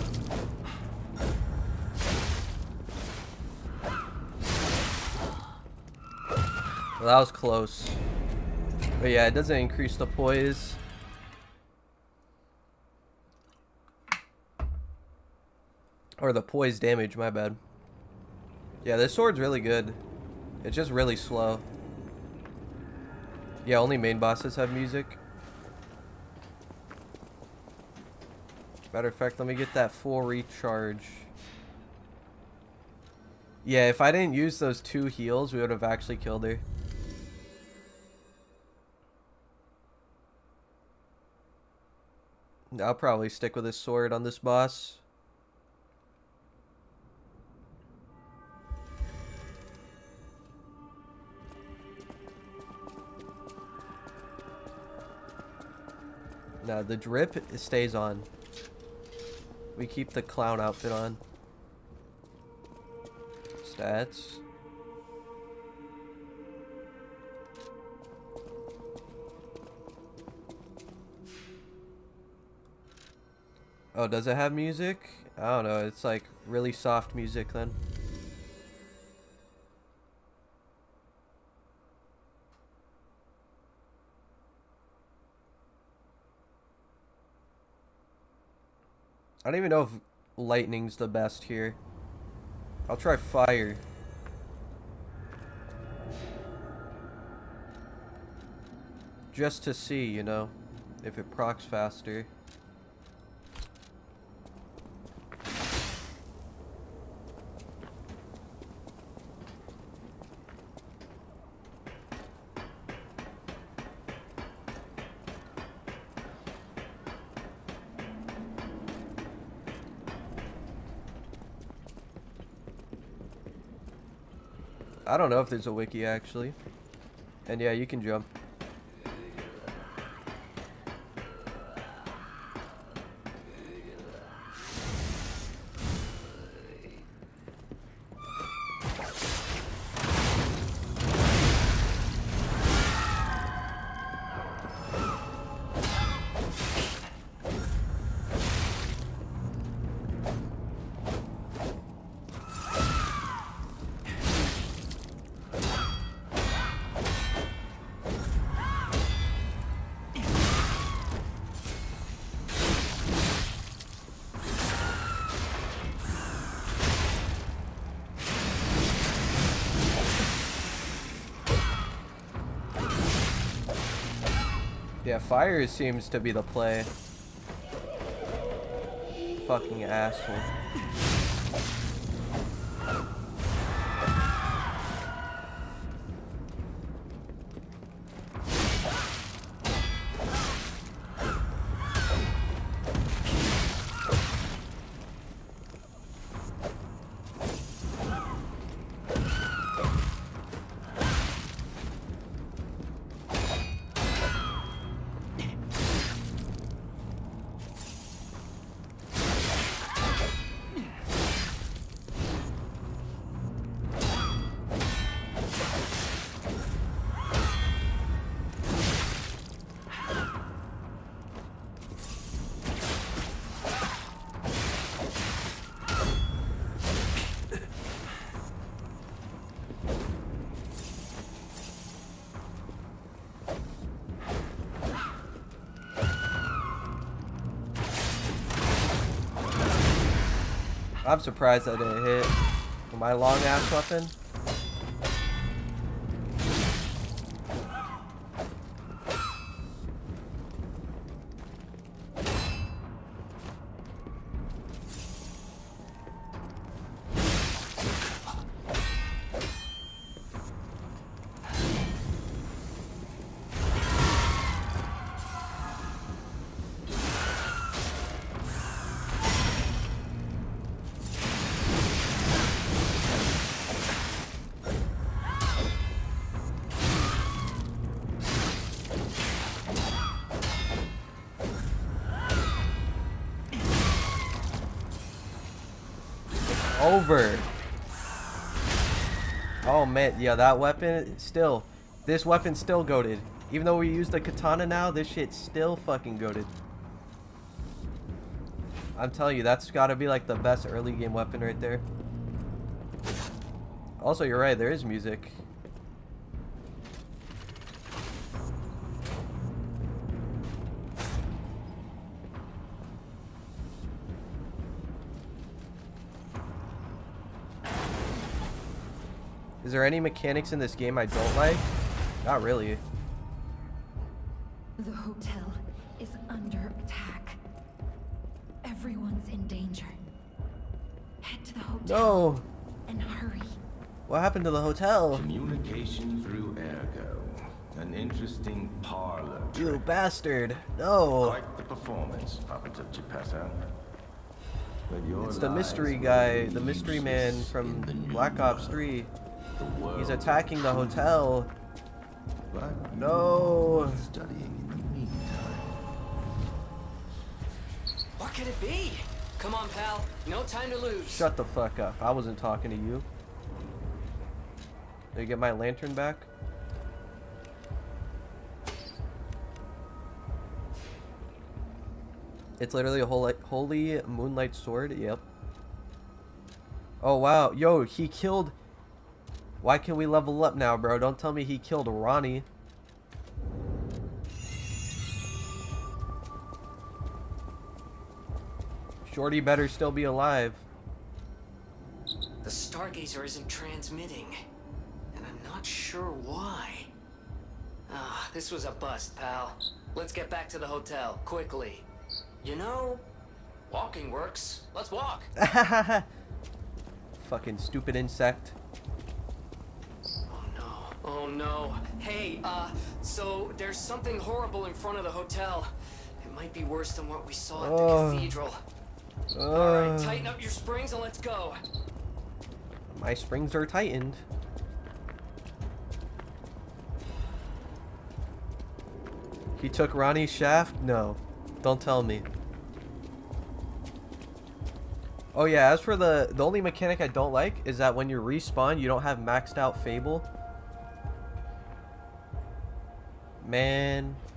That was close. But yeah, it doesn't increase the poise. Or the poise damage, my bad. Yeah, this sword's really good. It's just really slow. Yeah, only main bosses have music. Matter of fact, let me get that full recharge. Yeah, if I didn't use those two heals, we would have actually killed her. I'll probably stick with this sword on this boss. Now the drip stays on. We keep the clown outfit on. Stats. Oh, does it have music? I don't know. It's like really soft music then. I don't even know if lightning's the best here. I'll try fire. Just to see, you know, if it procs faster. I don't know if there's a wiki actually. And yeah, you can jump. Fire seems to be the play. Fucking asshole. I'm surprised I didn't hit with my long ass weapon. Yeah, that weapon still, this weapon still goaded. Even though we use the katana now, this shit still fucking goaded. I'm telling you, that's gotta be like the best early game weapon right there. Also, you're right, there is music. Any mechanics in this game I don't like? Not really. The hotel is under attack. Everyone's in danger. Head to the hotel. No. And hurry. What happened to the hotel? Communication through ergo. An interesting parlor. You bastard. No. Quite the performance, puppet of Geppetto. It's the mystery guy, the mystery man from Black Ops 3. He's attacking the hotel. No. What could it be? Come on, pal. No time to lose. Shut the fuck up. I wasn't talking to you. Did you get my lantern back? It's literally a holy, holy moonlight sword. Yep. Oh wow, yo, he killed why can we level up now, bro? Don't tell me he killed Ronnie. Shorty better still be alive. The Stargazer isn't transmitting. And I'm not sure why. Ah, this was a bust, pal. Let's get back to the hotel, quickly. You know, walking works. Let's walk. Fucking stupid insect no. Hey, uh, so there's something horrible in front of the hotel. It might be worse than what we saw at the oh. cathedral. Oh. Uh. Alright, tighten up your springs and let's go. My springs are tightened. He took Ronnie's shaft? No. Don't tell me. Oh yeah, as for the the only mechanic I don't like is that when you respawn, you don't have maxed out Fable. Man.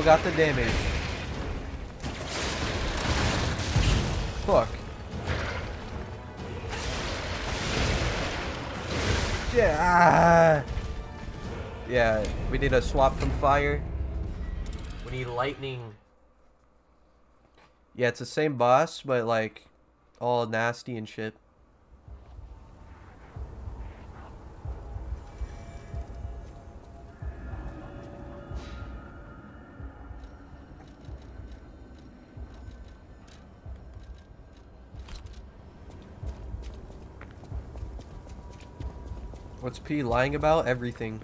Still got the damage. Fuck. Yeah. ah. Yeah, we need a swap from fire. We need lightning. Yeah, it's the same boss, but like all nasty and shit. What's P lying about? Everything.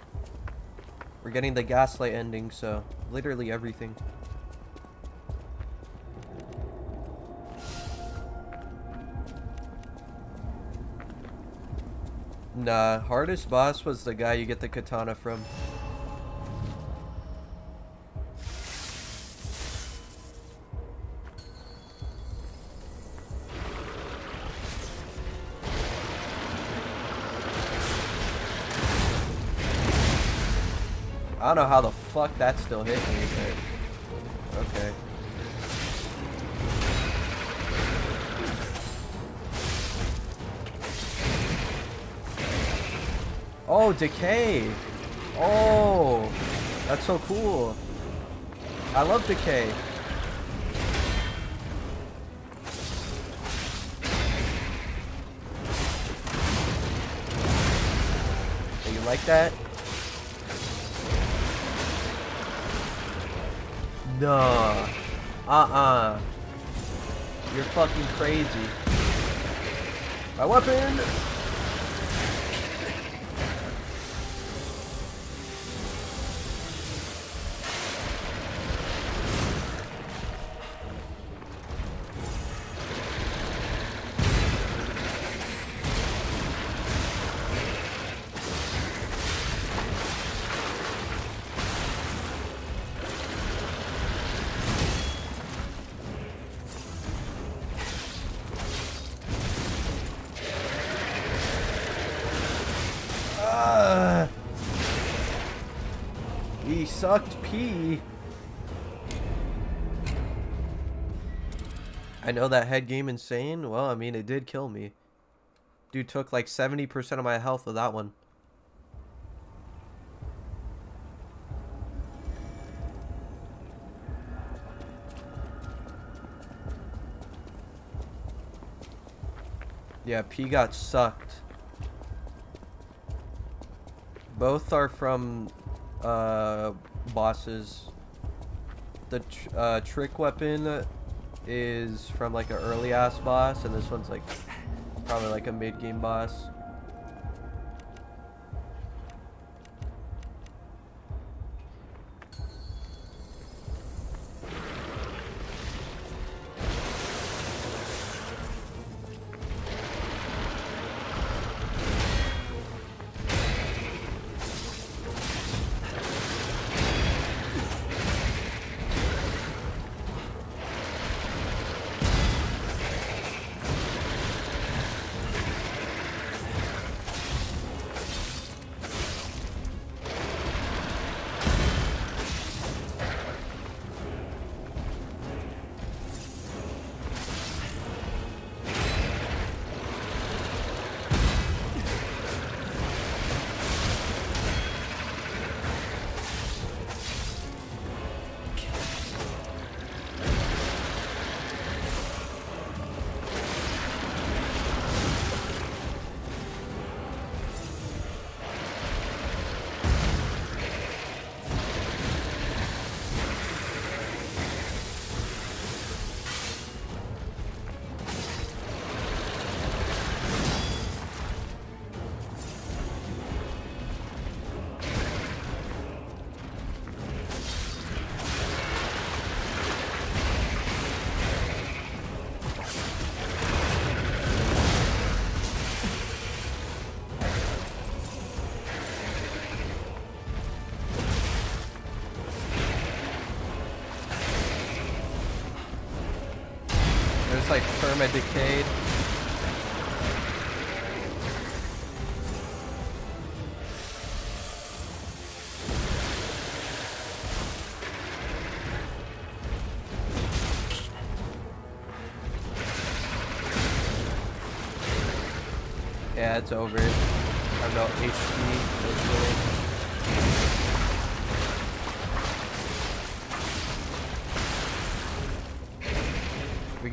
We're getting the gaslight ending, so literally everything. Nah, hardest boss was the guy you get the katana from. Don't know how the fuck that still hit me, but okay. Oh, decay. Oh, that's so cool. I love decay. You like that? No. Uh-uh. You're fucking crazy. My weapon! Sucked pee. I know that head game insane. Well, I mean, it did kill me. Dude took like 70% of my health with that one. Yeah, P got sucked. Both are from uh, bosses. The tr uh, trick weapon is from like an early ass boss, and this one's like probably like a mid game boss. I decayed. Yeah, it's over. I'm about 8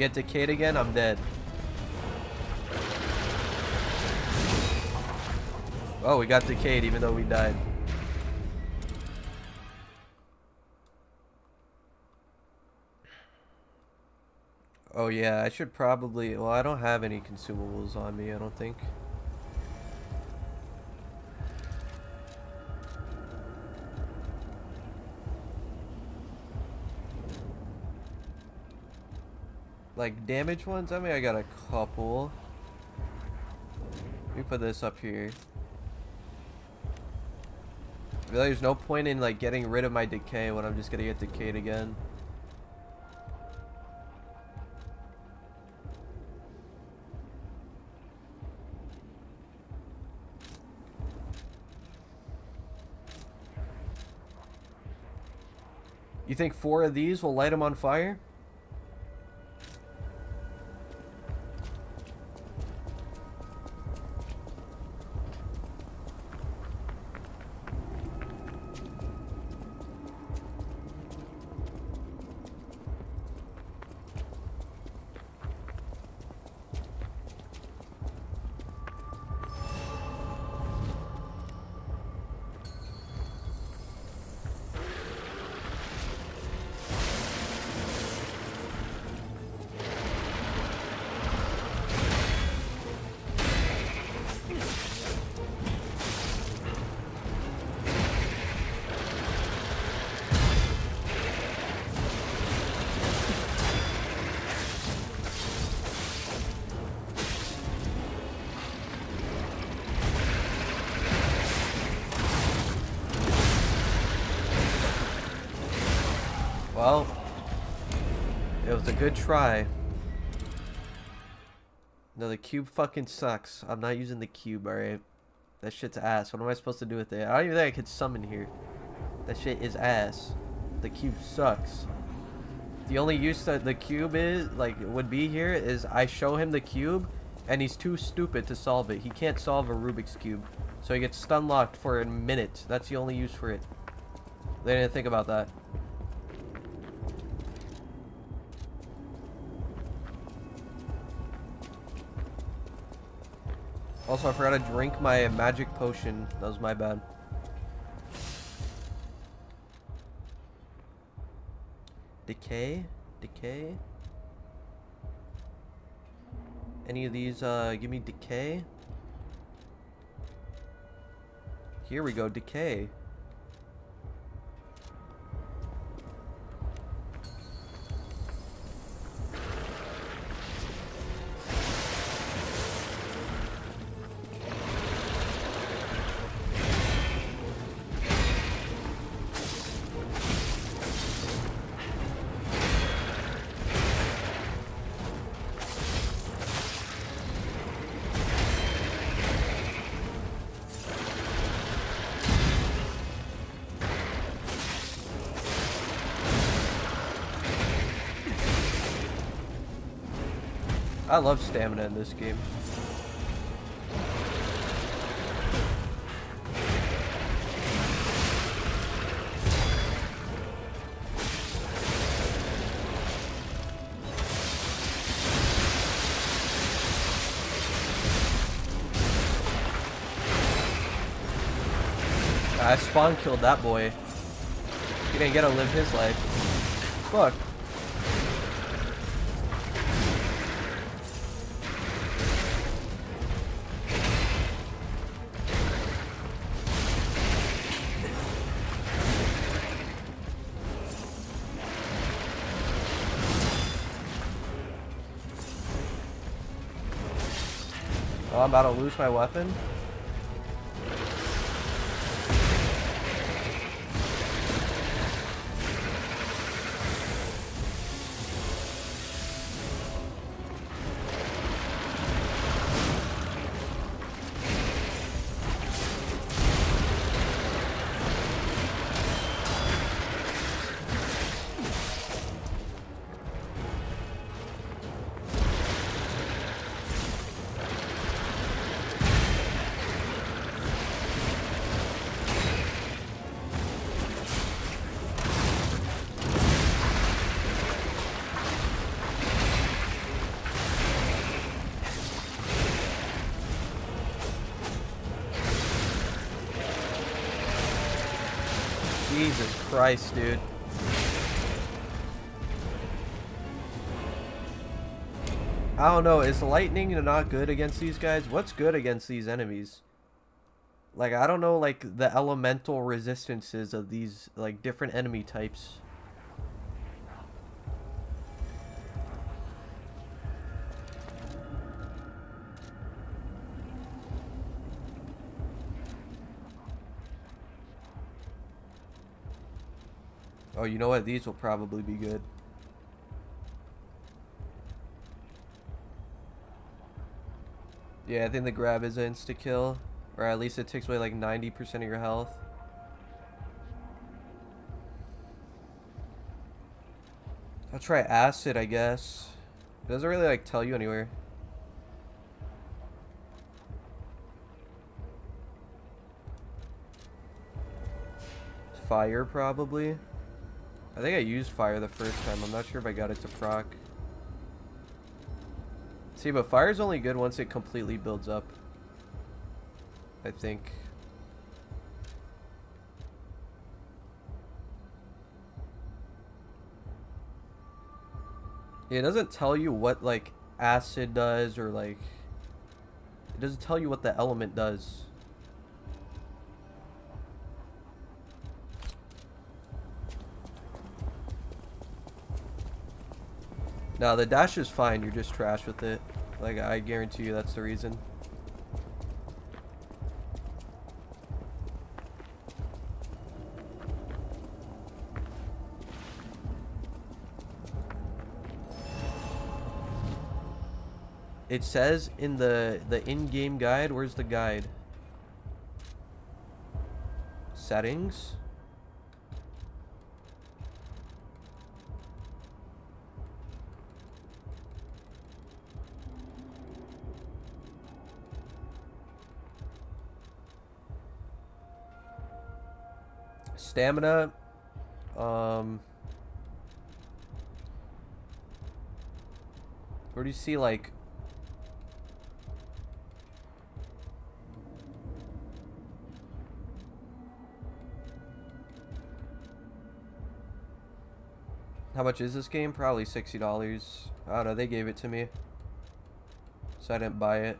get decayed again, I'm dead. Oh, we got decayed even though we died. Oh yeah, I should probably... Well, I don't have any consumables on me, I don't think. Damage ones? I mean, I got a couple. Let me put this up here. Really, there's no point in like getting rid of my decay when I'm just gonna get decayed again. You think four of these will light them on fire? Was a good try. No, the cube fucking sucks. I'm not using the cube, alright? That shit's ass. What am I supposed to do with it? I don't even think I could summon here. That shit is ass. The cube sucks. The only use that the cube is, like, would be here is I show him the cube, and he's too stupid to solve it. He can't solve a Rubik's Cube. So he gets stun locked for a minute. That's the only use for it. They didn't think about that. Also, I forgot to drink my magic potion. That was my bad. Decay? Decay? Any of these, uh, give me decay? Here we go, decay. Love stamina in this game. I spawn killed that boy. He didn't get to live his life. Fuck. About to lose my weapon. Christ, dude. I don't know, is lightning not good against these guys? What's good against these enemies? Like, I don't know, like, the elemental resistances of these, like, different enemy types. Oh, you know what? These will probably be good. Yeah, I think the grab is an insta-kill. Or at least it takes away like 90% of your health. I'll try acid, I guess. It doesn't really like tell you anywhere. Fire, probably. I think I used fire the first time. I'm not sure if I got it to proc. See, but fire's only good once it completely builds up. I think. It doesn't tell you what, like, acid does or, like... It doesn't tell you what the element does. No, the dash is fine. You're just trash with it. Like, I guarantee you that's the reason. It says in the the in-game guide, where's the guide? Settings? Stamina. Um, where do you see like? How much is this game? Probably $60. I don't know, they gave it to me. So I didn't buy it.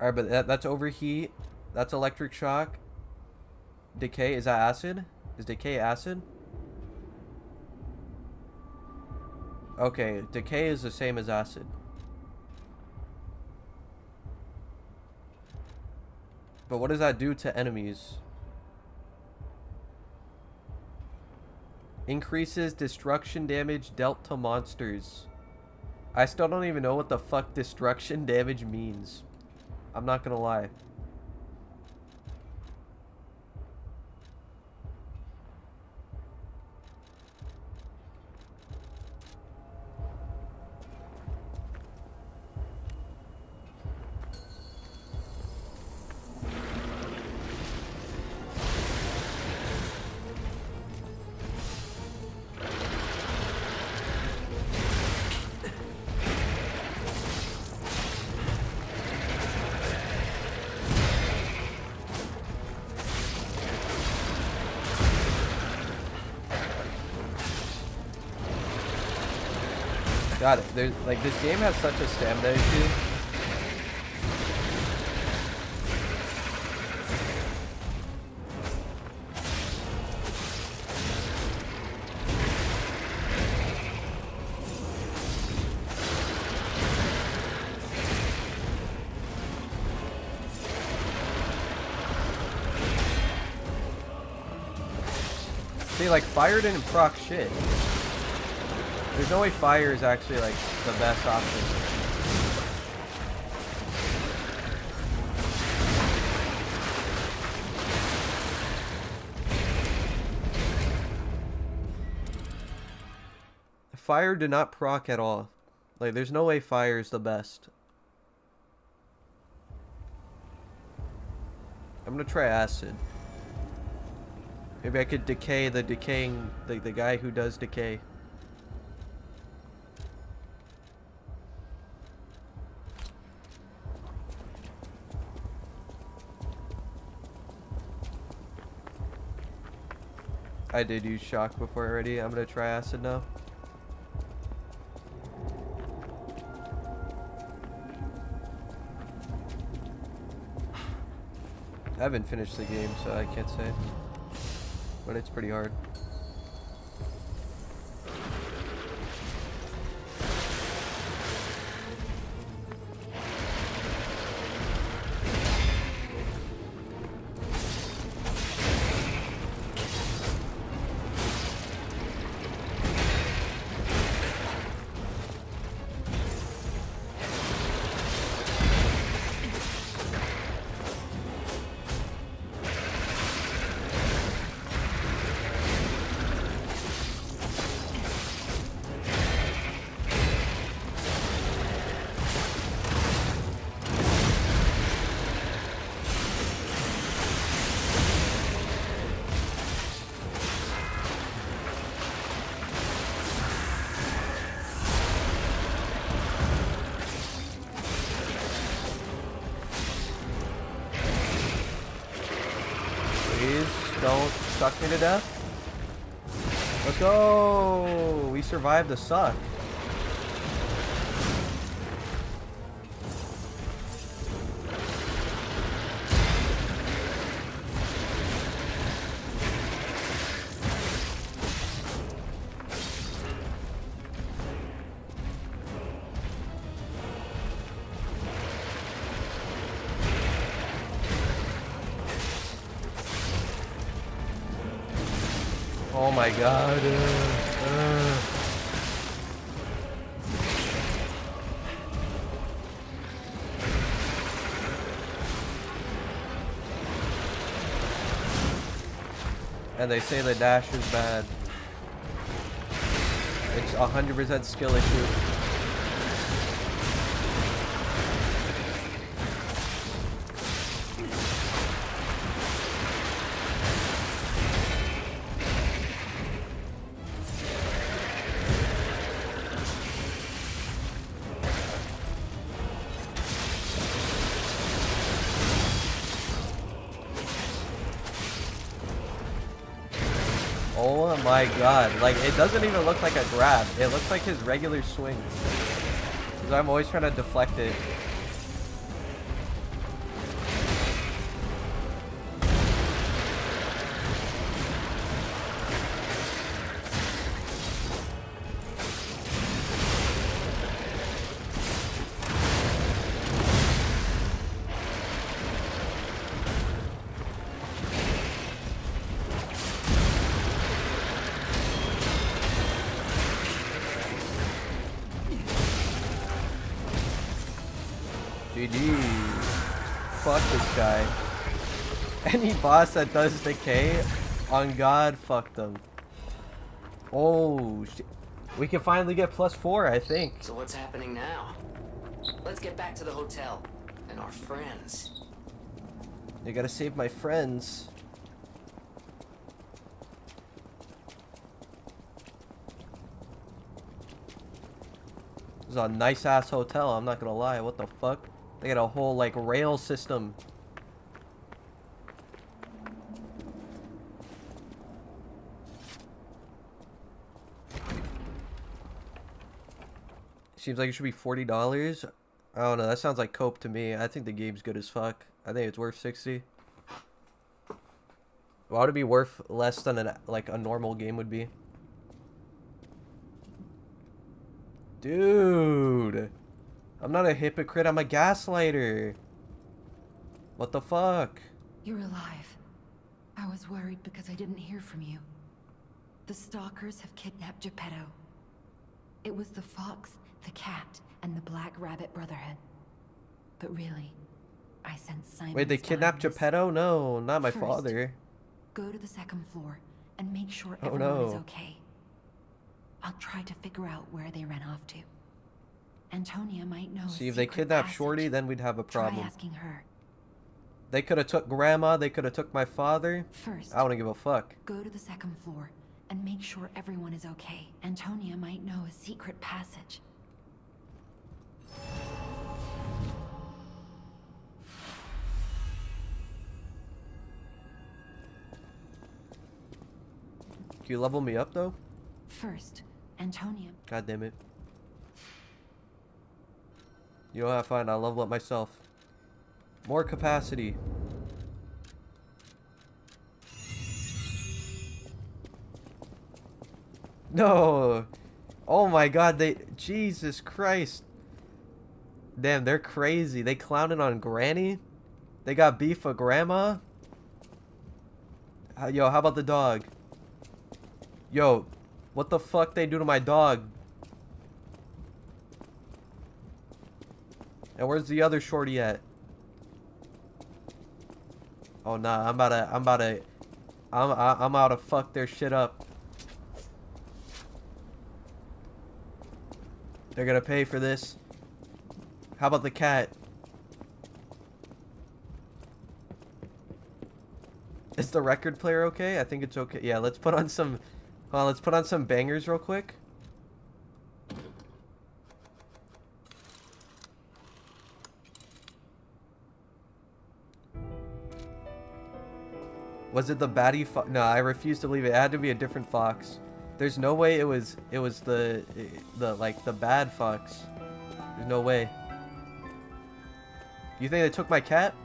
Alright, but that, that's overheat. That's electric shock. Decay, is that acid? Is decay acid? Okay, decay is the same as acid. But what does that do to enemies? Increases destruction damage dealt to monsters. I still don't even know what the fuck destruction damage means. I'm not gonna lie. There's like this game has such a stamina issue. See, like, fire didn't proc shit. There's no way fire is actually like the best option. Fire did not proc at all. Like, there's no way fire is the best. I'm gonna try acid. Maybe I could decay the decaying, the, the guy who does decay. I did use shock before already. I'm gonna try acid now. I haven't finished the game, so I can't say. But it's pretty hard. To death. Let's go! We survived the suck. And they say the dash is bad. It's a 100% skill issue. My god, like it doesn't even look like a grab. It looks like his regular swing. Cause I'm always trying to deflect it. Boss that does decay, on God, fuck them. Oh, shit. We can finally get plus four, I think. So what's happening now? Let's get back to the hotel and our friends. You gotta save my friends. This is a nice ass hotel, I'm not gonna lie. What the fuck? They got a whole like rail system. Seems like it should be forty dollars. I don't know. That sounds like cope to me. I think the game's good as fuck. I think it's worth sixty. Why would it be worth less than an, like a normal game would be? Dude. I'm not a hypocrite, I'm a gaslighter. What the fuck? You're alive. I was worried because I didn't hear from you. The stalkers have kidnapped Geppetto. It was the fox, the cat, and the Black Rabbit Brotherhood. But really, I sense Simon. Wait, they kidnapped Geppetto? No, not my First, father. Go to the second floor and make sure Oh, everyone is okay. I'll try to figure out where they ran off to. Antonia might know. See, if they kidnapped passage. Shorty, then we'd have a problem. Try asking her. They could have took grandma, they could have took my father. First, I don't give a fuck. Go to the second floor and make sure everyone is okay. Antonia might know a secret passage. You level me up though? First, Antonia. God damn it. You know what? Fine. I'll level up myself. More capacity. No. Oh my god, they Jesus Christ. Damn, they're crazy. They clowning on Granny? They got beef for Grandma? Yo, how about the dog? Yo, what the fuck they do to my dog? And where's the other shorty at? Oh nah, I'm about to, I'm about to, I'm, I'm about to fuck their shit up. They're gonna pay for this. How about the cat? Is the record player okay? I think it's okay. Yeah, let's put on some, on, let's put on some bangers real quick. Was it the baddie fox? No, I refuse to believe it. It had to be a different fox. There's no way it was it was the the like the bad fox. There's no way. You think they took my cat?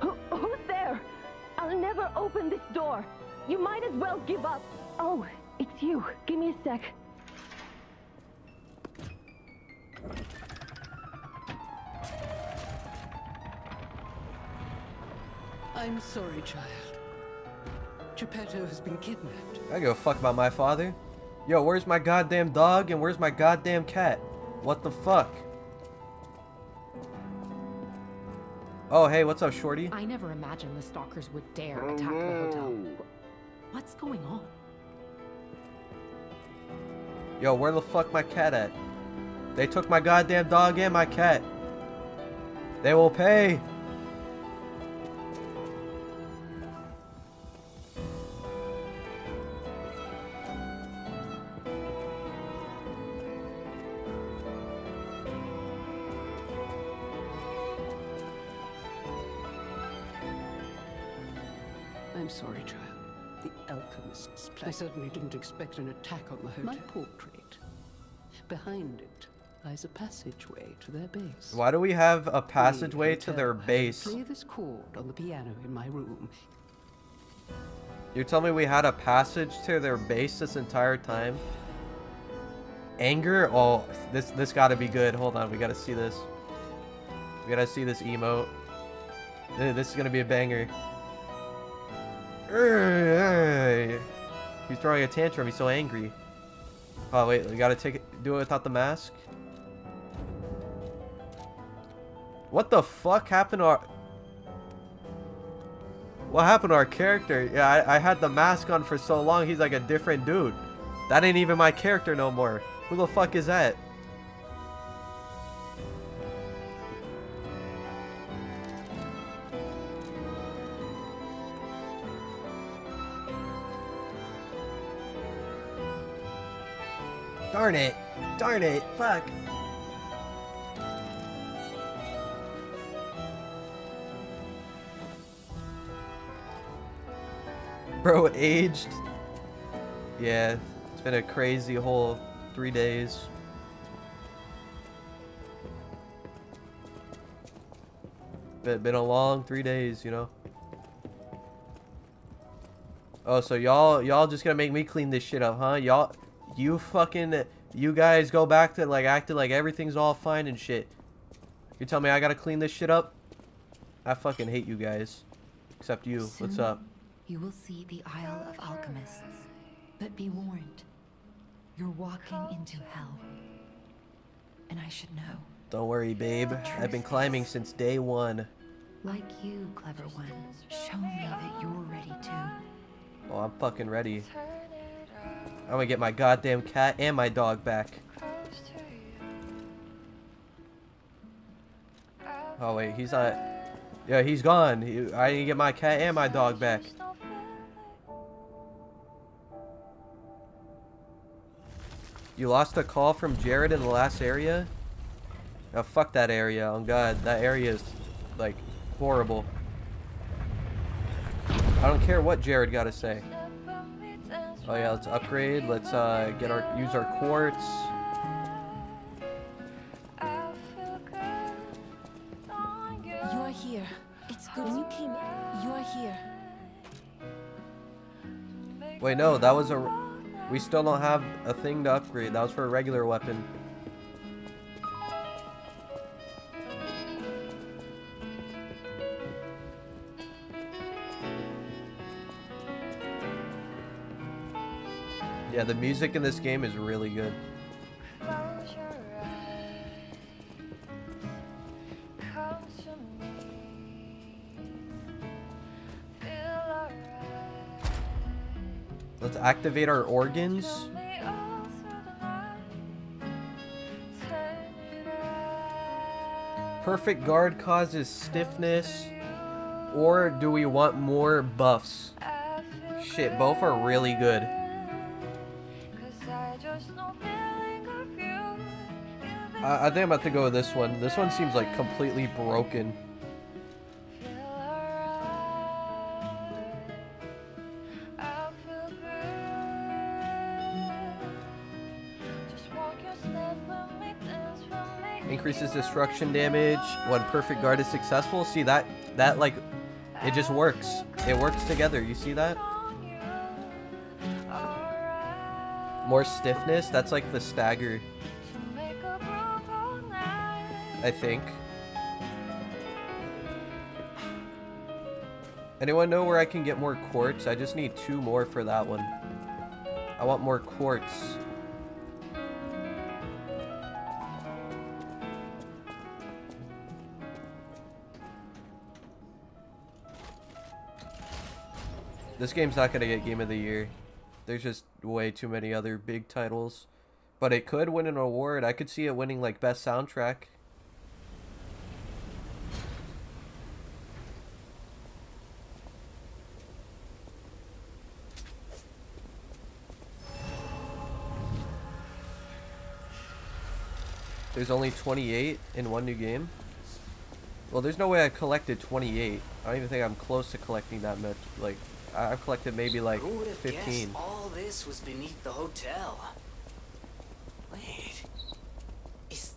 Who, who's there? I'll never open this door. You might as well give up. Oh, it's you. Give me a sec. I'm sorry, child. Geppetto has been kidnapped. I give a fuck about my father. Yo, where's my goddamn dog and where's my goddamn cat? What the fuck? Oh, hey, what's up, shorty? I never imagined the stalkers would dare attack the hotel. What's going on? Yo, where the fuck my cat at? They took my goddamn dog and my cat. They will pay. Expect an attack on the hotel. My portrait. Behind it lies a passageway to their base. Why do we have a passageway to hotel their has me base? Play this chord on the piano in my room. You tell me we had a passage to their base this entire time? Anger? Oh, this this gotta be good. Hold on, we gotta see this. We gotta see this emote. This is gonna be a banger. He's throwing a tantrum. He's so angry. Oh wait, we gotta take it. Do it without the mask. What the fuck happened to our? What happened to our character? Yeah, I, I had the mask on for so long. He's like a different dude. That ain't even my character no more. Who the fuck is that? Darn it. Darn it. Fuck. Bro, aged. Yeah, it's been a crazy whole three days. Been, been a long three days, you know. Oh, so y'all y'all just gonna make me clean this shit up, huh? Y'all, you fucking, you guys go back to like acting like everything's all fine and shit. You tell me I gotta clean this shit up? I fucking hate you guys. Except you. What's up? You will see the Isle of Alchemists. But be warned, you're walking into hell. And I should know. Don't worry, babe. I've been climbing since day one. Like you, clever one, show me that you're ready too. Oh, I'm fucking ready. I'm gonna get my goddamn cat and my dog back. Oh wait, he's not. Yeah, he's gone. He, I to get my cat and my dog back. You lost a call from Jared in the last area? Oh, fuck that area. Oh god, that area is like horrible. I don't care what Jared got to say. Oh yeah, let's upgrade. Let's uh, get our use our quartz. You are here. It's good. You came, you are here. Wait, no, that was a. We still don't have a thing to upgrade. That was for a regular weapon. Yeah, the music in this game is really good. Let's activate our organs. Perfect guard causes stiffness. Or do we want more buffs? Shit, both are really good. I, I think I'm about to go with this one. This one seems like completely broken. Increases destruction damage when perfect guard is successful. See that that like it just works. It works together. You see that? More stiffness. That's like the stagger. I think. Anyone know where I can get more quartz? I just need two more for that one. I want more quartz. This game's not gonna get Game of the Year. There's just way too many other big titles. But it could win an award. I could see it winning like Best Soundtrack. There's only 28 in one new game? Well, there's no way I collected 28. I don't even think I'm close to collecting that much. Like, I- I've collected maybe like Who would have 15. guessed all this was beneath the hotel? Wait. Is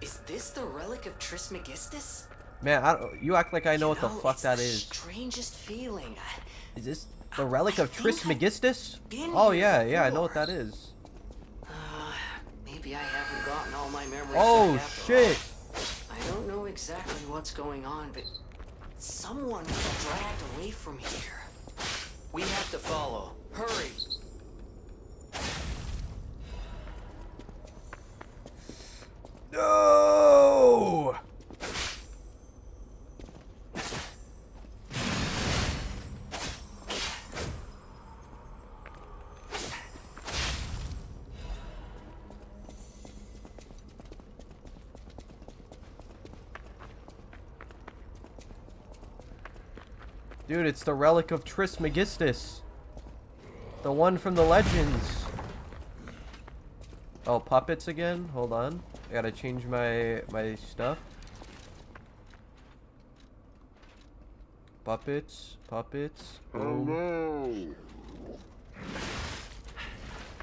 is this the relic of Trismegistus? Man, I don't, you act like I know what the No, fuck that the is. Strangest feeling. Is this the relic of Trismegistus? Oh yeah, yeah, I know what that is. Maybe I haven't gotten all my memories. Oh shit! all. I don't know exactly what's going on, but someone was dragged away from here. We have to follow. Hurry! No! Dude, it's the relic of Trismegistus. The one from the legends. Oh, puppets again? Hold on. I gotta change my my stuff. Puppets, puppets. Boom. Oh no!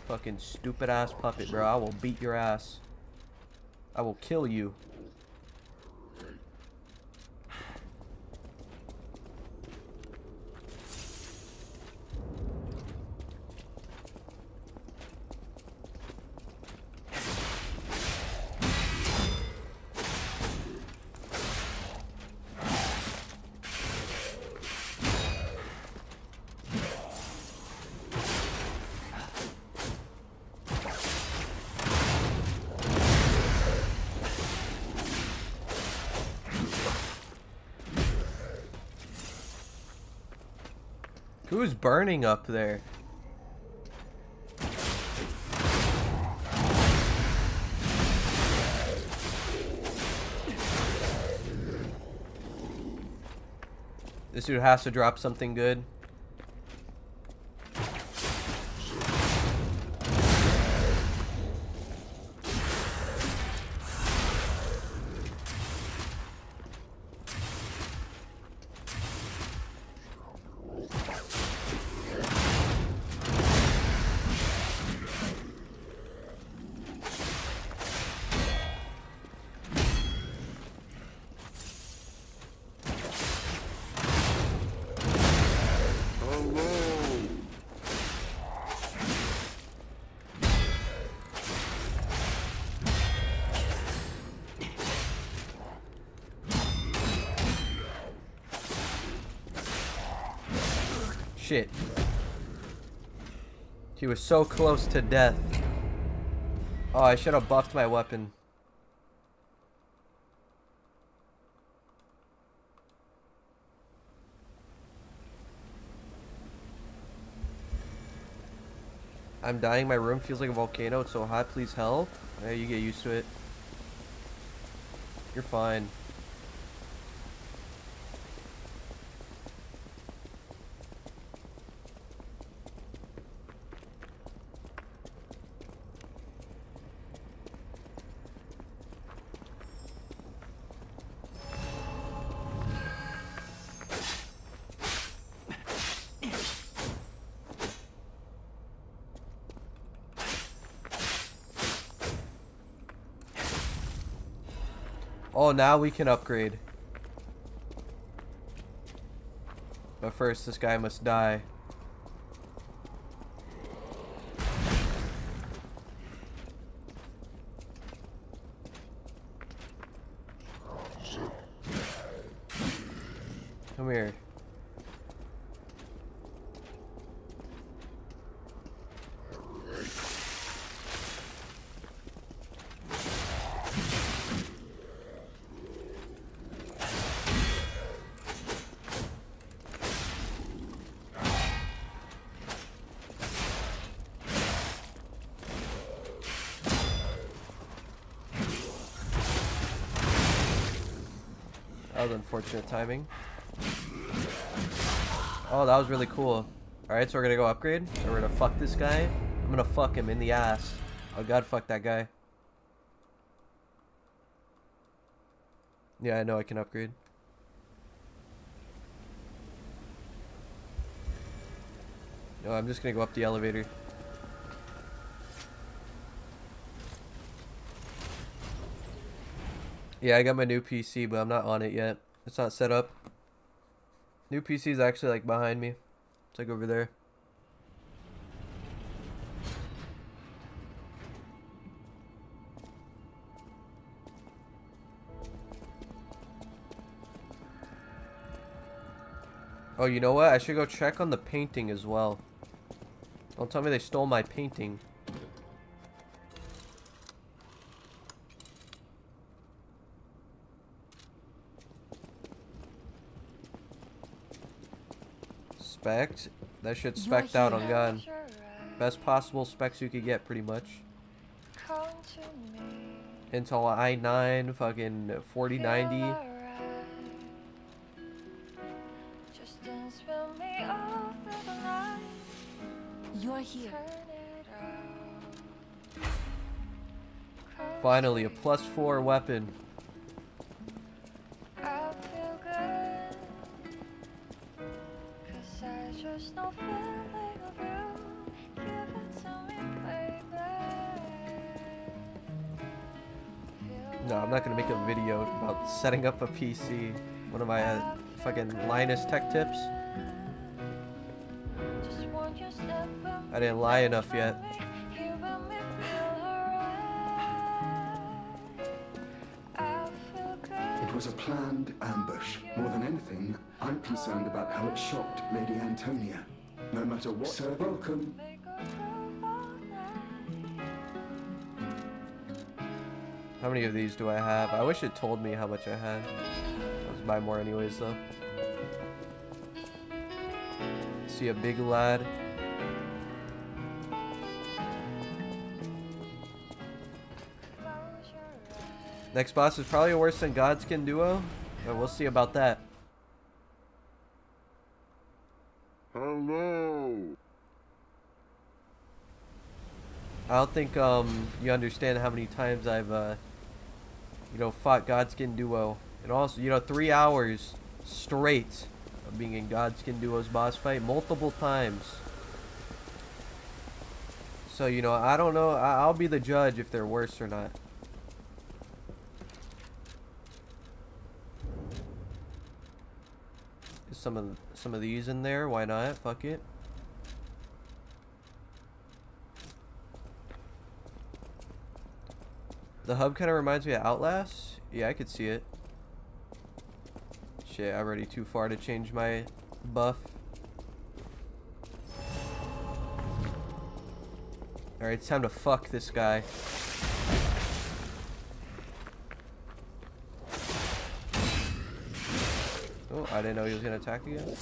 Fucking stupid ass puppet, bro. I will beat your ass. I will kill you. Who's burning up there? This dude has to drop something good. Was so close to death. Oh, I should have buffed my weapon. I'm dying. My room feels like a volcano. It's so hot. Please help. Yeah, you get used to it. You're fine. Now we can upgrade. But first, this guy must die. Come here. That was unfortunate timing. Oh, that was really cool. Alright, so we're gonna go upgrade. So we're gonna fuck this guy. I'm gonna fuck him in the ass. Oh god, fuck that guy. Yeah, I know I can upgrade. No, I'm just gonna go up the elevator. Yeah, I got my new PC, but I'm not on it yet. It's not set up. New PC is actually like behind me. It's like over there. Oh, you know what? I should go check on the painting as well. Don't tell me they stole my painting. Spect? That shit spec'd out on gun. Best possible specs you could get, pretty much. Intel i9, fucking 4090. You're here. Finally, a plus four weapon. Setting up a PC. One of my uh, fucking Linus tech tips. I didn't lie enough yet. It was a planned ambush. More than anything, I'm concerned about how it shocked Lady Antonia. No matter what, sir, welcome. How many of these do I have? I wish it told me how much I had. Let's buy more anyways though. See a big lad. Next boss is probably worse than Godskin Duo, but we'll see about that. Hello. I don't think um you understand how many times I've uh you know fought Godskin Duo. And also, you know, three hours straight of being in Godskin Duo's boss fight multiple times. So, you know, I don't know. I'll be the judge if they're worse or not. Some of some of these in there? Why not? Fuck it. The hub kind of reminds me of Outlast. Yeah, I could see it. Shit, I'm already too far to change my buff. Alright, it's time to fuck this guy. Oh, I didn't know he was going to attack again.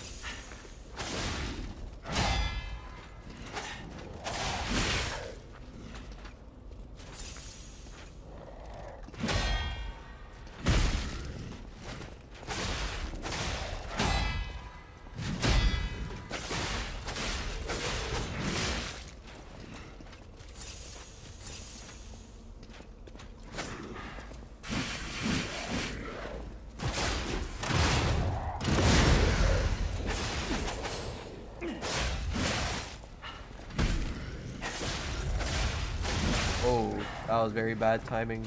Very bad timing.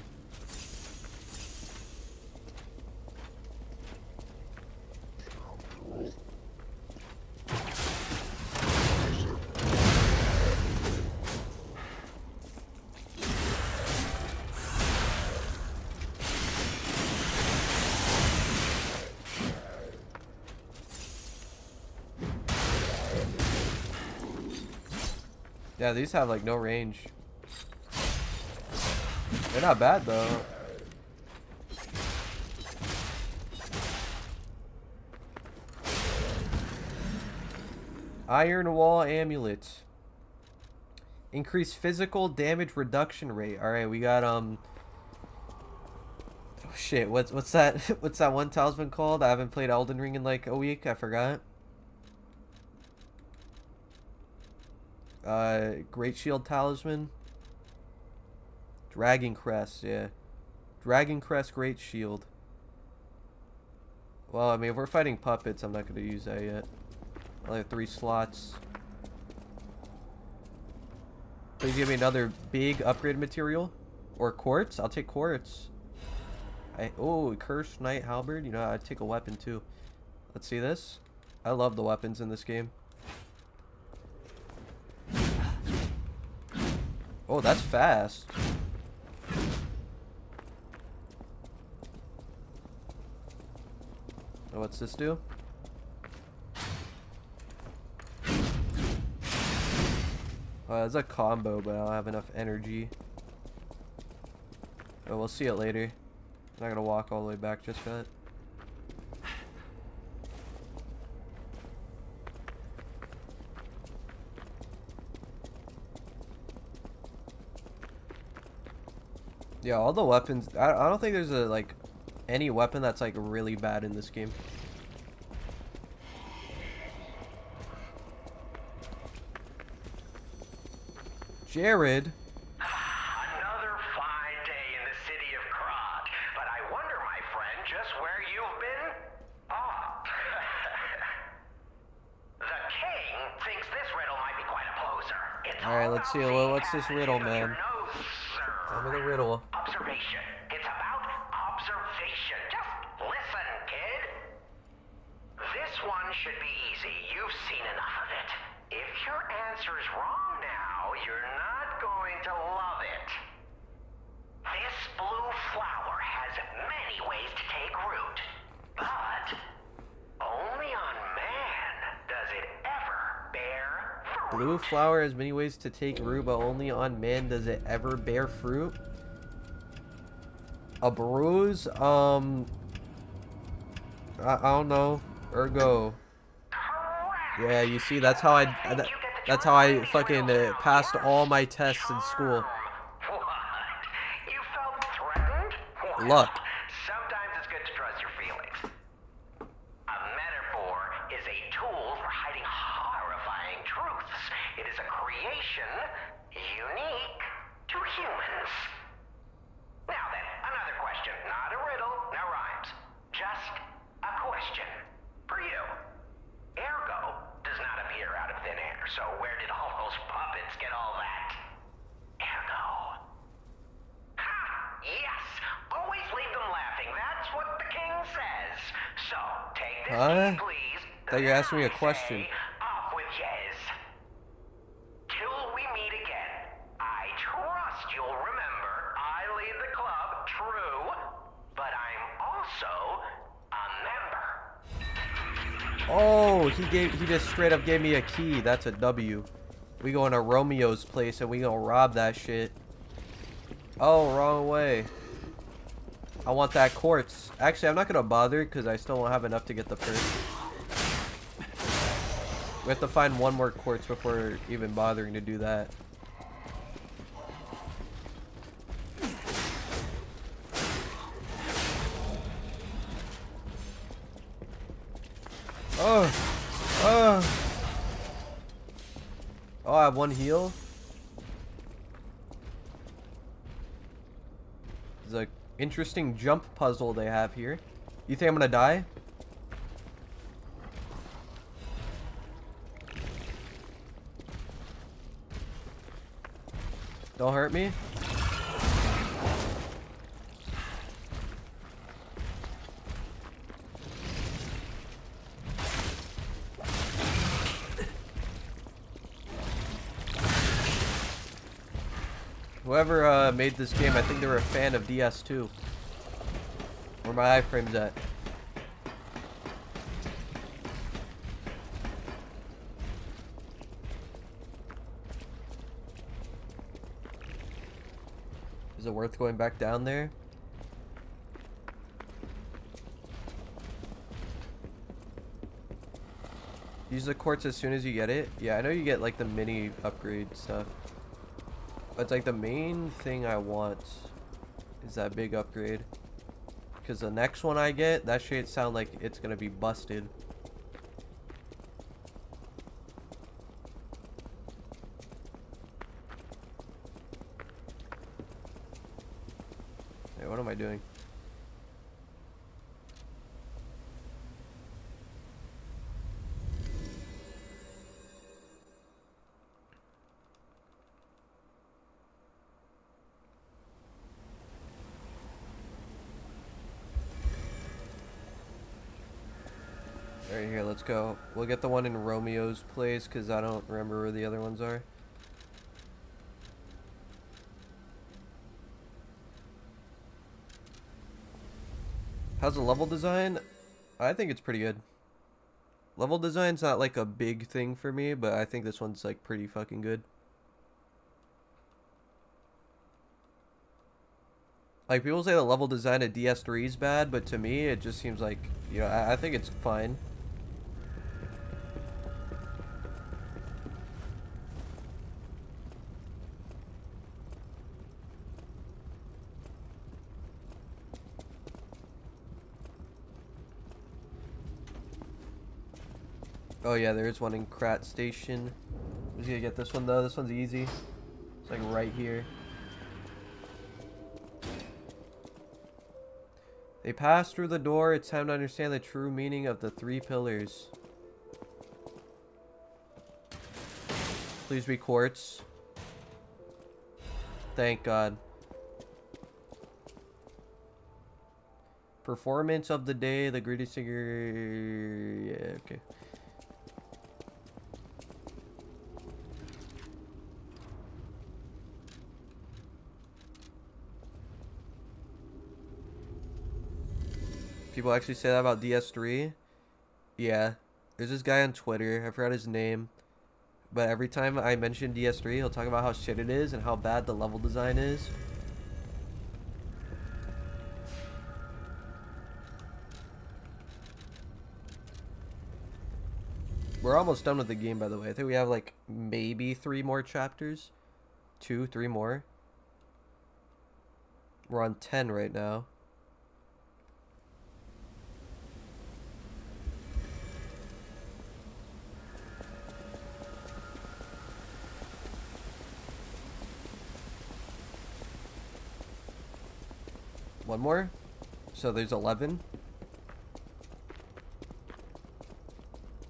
Yeah, these have like no range. They're not bad though. Iron Wall Amulet. Increase physical damage reduction rate. Alright, we got um oh, shit, what's what's that what's that one talisman called? I haven't played Elden Ring in like a week, I forgot. Uh Great Shield Talisman. Dragon Crest, yeah. Dragon Crest Great Shield. Well, I mean, if we're fighting puppets, I'm not going to use that yet. I only have three slots. Please give me another big upgrade material. Or quartz. I'll take quartz. I, oh, Cursed Knight Halberd. You know, I'd take a weapon too. Let's see this. I love the weapons in this game. Oh, that's fast. What's this do? Oh, it's a combo, but I don't have enough energy. Oh, we'll see it later. I'm not gonna walk all the way back just yet. Yeah, all the weapons. I, I don't think there's a like any weapon that's like really bad in this game. Jared. Another fine day in the city of Krat, but I wonder, my friend, just where you've been? Ah. the king thinks this riddle might be quite a closer. It's All right, let's see. Well, what's this riddle, man? Tell me the riddle. observation. Should be easy. You've seen enough of it. If your answer's wrong now, you're not going to love it. This blue flower has many ways to take root, but only on man does it ever bear Blue flower has many ways to take root, but only on man does it ever bear fruit. A bruise? Um... I, I don't know. Ergo. Yeah, you see, that's how I... That, that's how I fucking uh, passed all my tests in school. Luck. Sometimes it's good to trust your feelings. A metaphor is a tool for hiding horrifying truths. It is a creation unique to humans. Now then, another question. Not a riddle, no rhymes. Just a question. For you. Ergo does not appear out of thin air, so where did all those puppets get all that? Ergo. Ha! Yes! Always leave them laughing. That's what the king says. So, take this Huh? key, please. Thought you asked me a question. Off with yes. Till we meet again. I trust you'll remember I lead the club, true, but I'm also a member. Oh, he gave he just straight up gave me a key. That's a W. We going to Romeo's place and we gonna rob that shit. Oh, wrong way. I want that quartz. Actually, I'm not gonna bother because I still don't have enough to get the first. We have to find one more quartz before even bothering to do that. Oh! Oh! Oh, I have one heal? There's a interesting jump puzzle they have here. You think I'm gonna die? Don't hurt me. Whoever uh, made this game, I think they were a fan of DS2. Where my iframe's at. Is it worth going back down there? Use the quartz as soon as you get it. Yeah, I know you get like the mini upgrade stuff. But like the main thing I want is that big upgrade. Because the next one I get, that shit sound like it's gonna be busted. I doing? Alright, here, let's go. We'll get the one in Romeo's place, because I don't remember where the other ones are. How's the level design? I think it's pretty good. Level design's not like a big thing for me, but I think this one's like pretty fucking good. Like people say the level design of DS3 is bad, but to me it just seems like, you know, I, I think it's fine. Oh yeah, there is one in Krat Station. I'm just gonna get this one though. This one's easy. It's like right here. They pass through the door. It's time to understand the true meaning of the three pillars. Please be quartz. Thank God. Performance of the day, the greatest singer. Yeah, okay. People actually say that about DS3. Yeah. There's this guy on Twitter. I forgot his name. But every time I mention DS3, he'll talk about how shit it is and how bad the level design is. We're almost done with the game, by the way. I think we have like maybe three more chapters. Two, three more. We're on 10 right now. One more. So there's 11.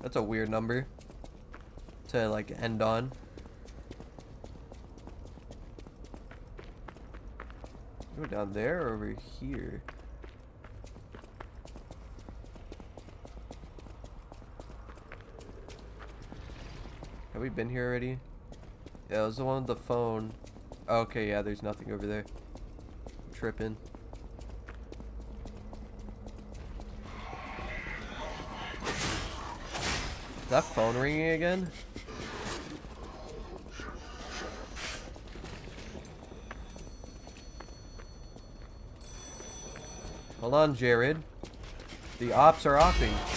That's a weird number to like end on. Go down there or over here? Have we been here already? Yeah, it was the one with the phone. Okay, yeah, there's nothing over there. I'm tripping. Is that phone ringing again? Hold on, Jared. The ops are opting.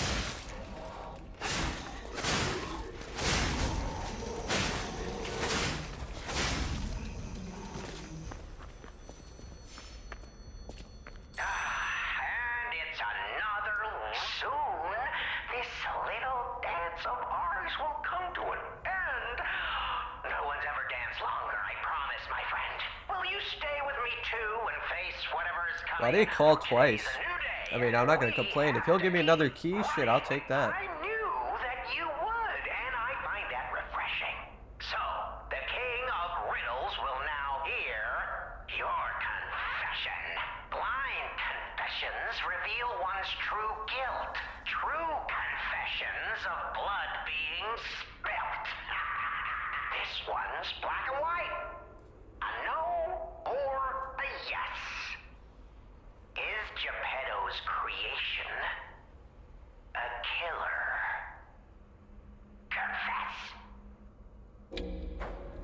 Call twice? I mean, I'm not gonna complain. If he'll give me another key, shit, I'll take that you would, and I find that refreshing. So, the King of Riddles will now hear your confession. Blind confessions reveal one's true guilt. True confessions of blood being spilt. this one's black and white. A no or a yes. Is Geppetto's creation a killer? Confess.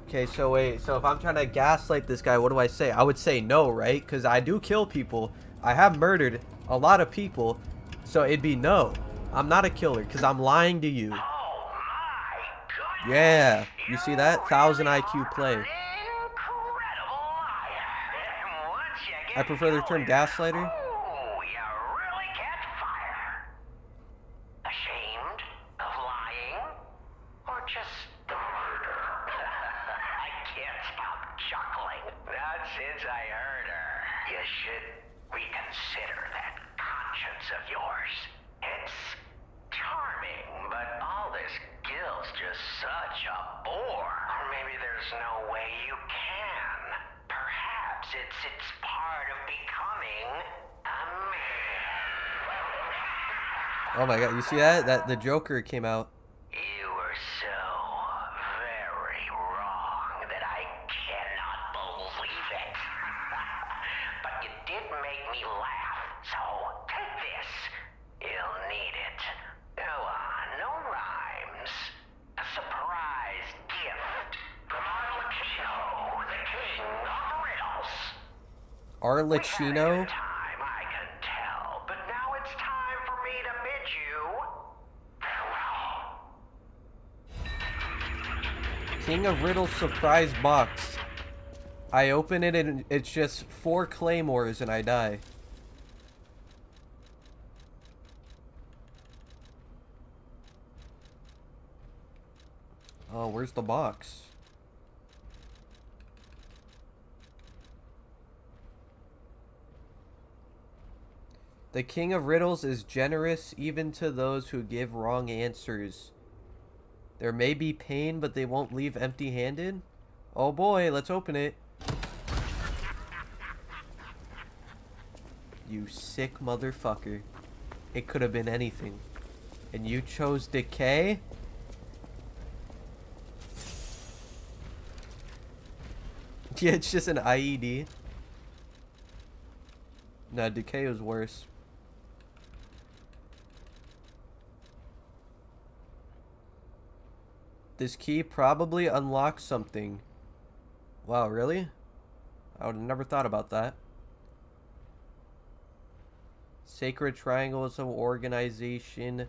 Okay, so wait, so if I'm trying to gaslight this guy, what do I say? I would say no, right? Because I do kill people. I have murdered a lot of people. So it'd be no. I'm not a killer because I'm lying to you. Yeah, you see that? 1000 IQ play. I prefer the term gaslighter. You see that? That the Joker came out. You were so very wrong that I cannot believe it. but you did make me laugh, so take this. You'll need it. Go on, no rhymes. A surprise gift from Arlecchino, the king of riddles. Arlecchino? King of Riddles surprise box. I open it and it's just four claymores and I die. Oh, where's the box? The King of Riddles is generous even to those who give wrong answers. There may be pain, but they won't leave empty-handed. Oh boy, let's open it. You sick motherfucker. It could have been anything. And you chose decay? Yeah, it's just an IED. No, decay was worse. This key probably unlocks something. Wow, really? I would have never thought about that. Sacred Triangle is some organization.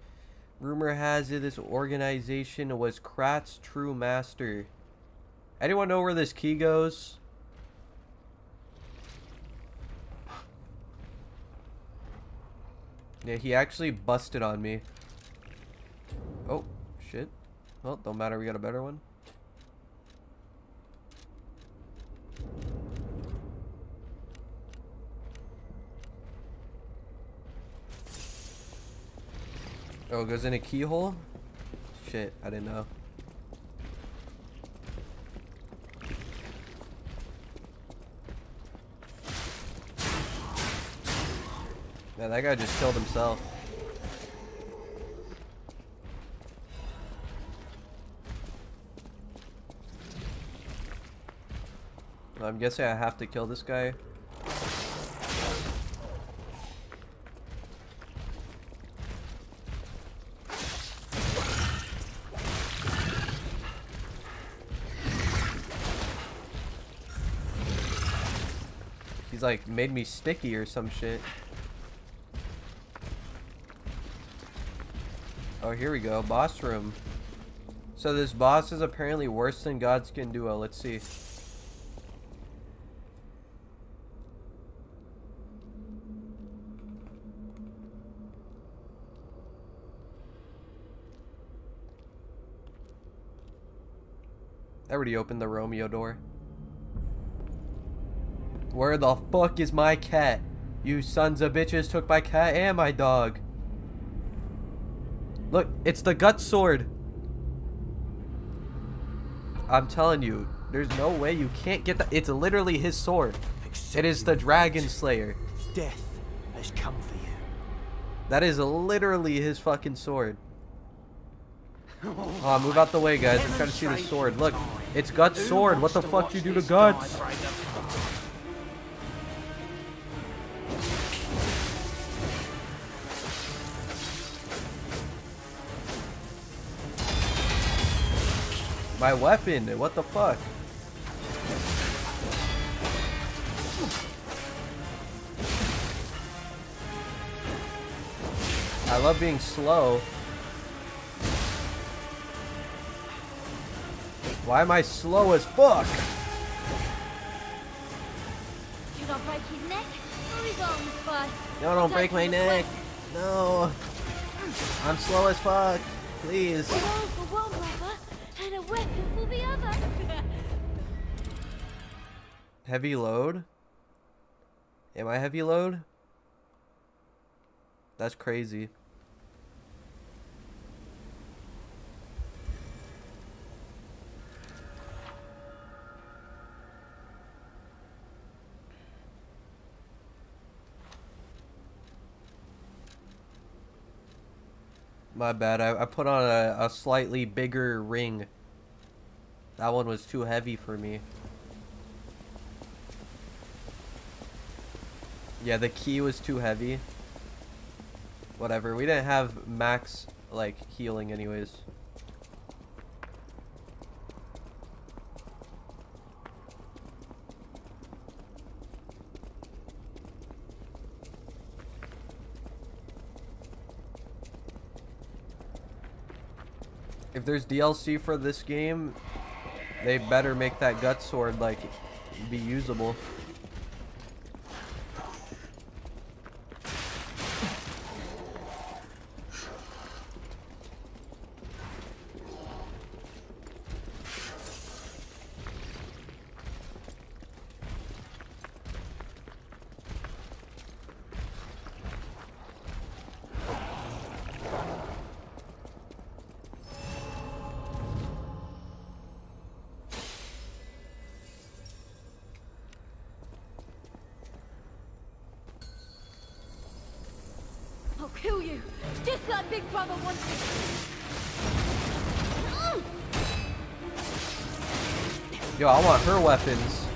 Rumor has it this organization was Krat's true master. Anyone know where this key goes? Yeah, he actually busted on me. Oh, shit. Well, don't matter, we got a better one. Oh, it goes in a keyhole? Shit, I didn't know. Yeah, that guy just killed himself. I'm guessing I have to kill this guy. He's like made me sticky or some shit. Oh, here we go. Boss room. So this boss is apparently worse than Godskin Duo. Let's see. Already opened the Romeo door. Where the fuck is my cat? You sons of bitches took my cat and my dog. Look, it's the gut sword. I'm telling you, there's no way you can't get that. It's literally his sword. It is the Dragon Slayer. Death has come for you. That is literally his fucking sword. Oh, move out the way, guys. I'm trying to see the sword. Look, it's Guts' sword. What the fuck you do to Guts? My weapon. What the fuck? I love being slow. Why am I slow as fuck? Do not break his neck, or his arms first. No, don't break my neck. No. I'm slow as fuck. Please. A wall for one brother, and a weapon for the other. Heavy load? Am I heavy load? That's crazy. My bad. I, I put on a, a slightly bigger ring. That one was too heavy for me. Yeah, the key was too heavy. Whatever. We didn't have max, like, healing anyways. If there's DLC for this game, they better make that gut sword, like, be usable. Kill you, just like Big Brother. Yo, I want her weapons.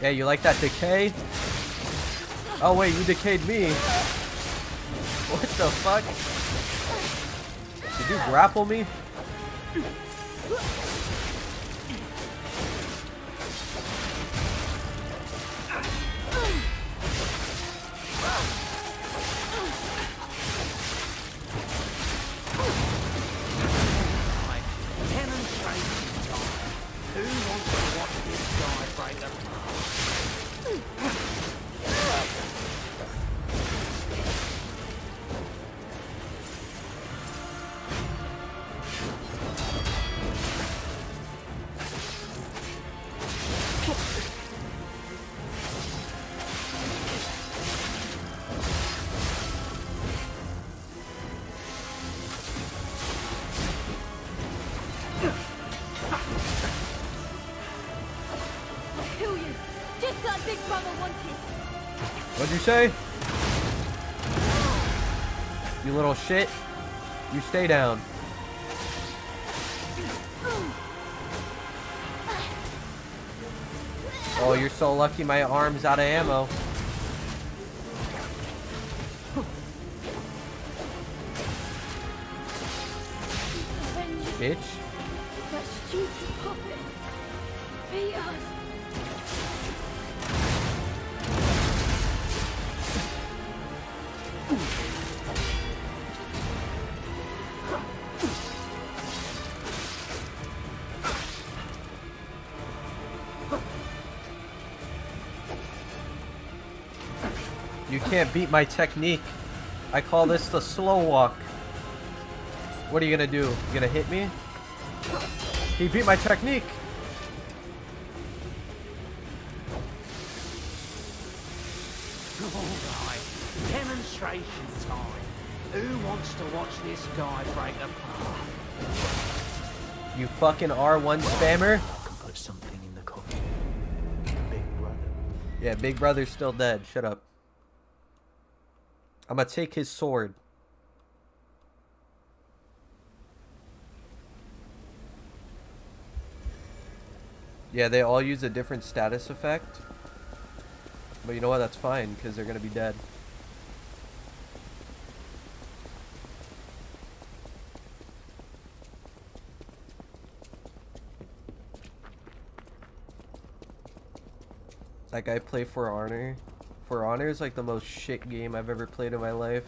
Yeah, you like that decay? Oh wait, you decayed me. What the fuck? Did you grapple me? You little shit. You stay down. Oh, you're so lucky my arm's out of ammo. Bitch. Can't beat my technique. I call this the slow walk. What are you gonna do? You gonna hit me? He beat my technique. Alright, demonstration time. Who wants to watch this guy break apart? You fucking R1 spammer. Put something in the coffee. Yeah, Big Brother's still dead. Shut up. I'm gonna take his sword. Yeah, they all use a different status effect. But you know what? That's fine, because they're gonna be dead. That guy play For Honor. For Honor is like the most shit game I've ever played in my life.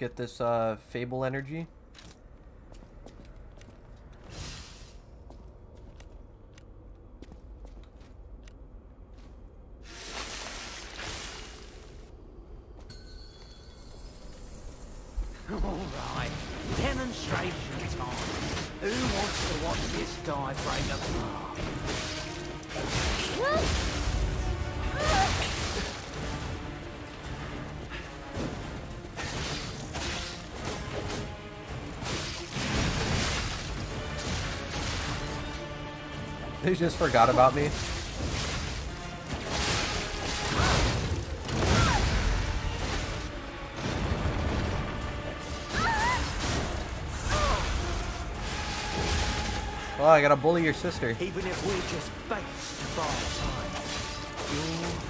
Get this uh, Fable energy. Forgot about me. Oh, I gotta bully your sister. Even if we're just baits to buy time,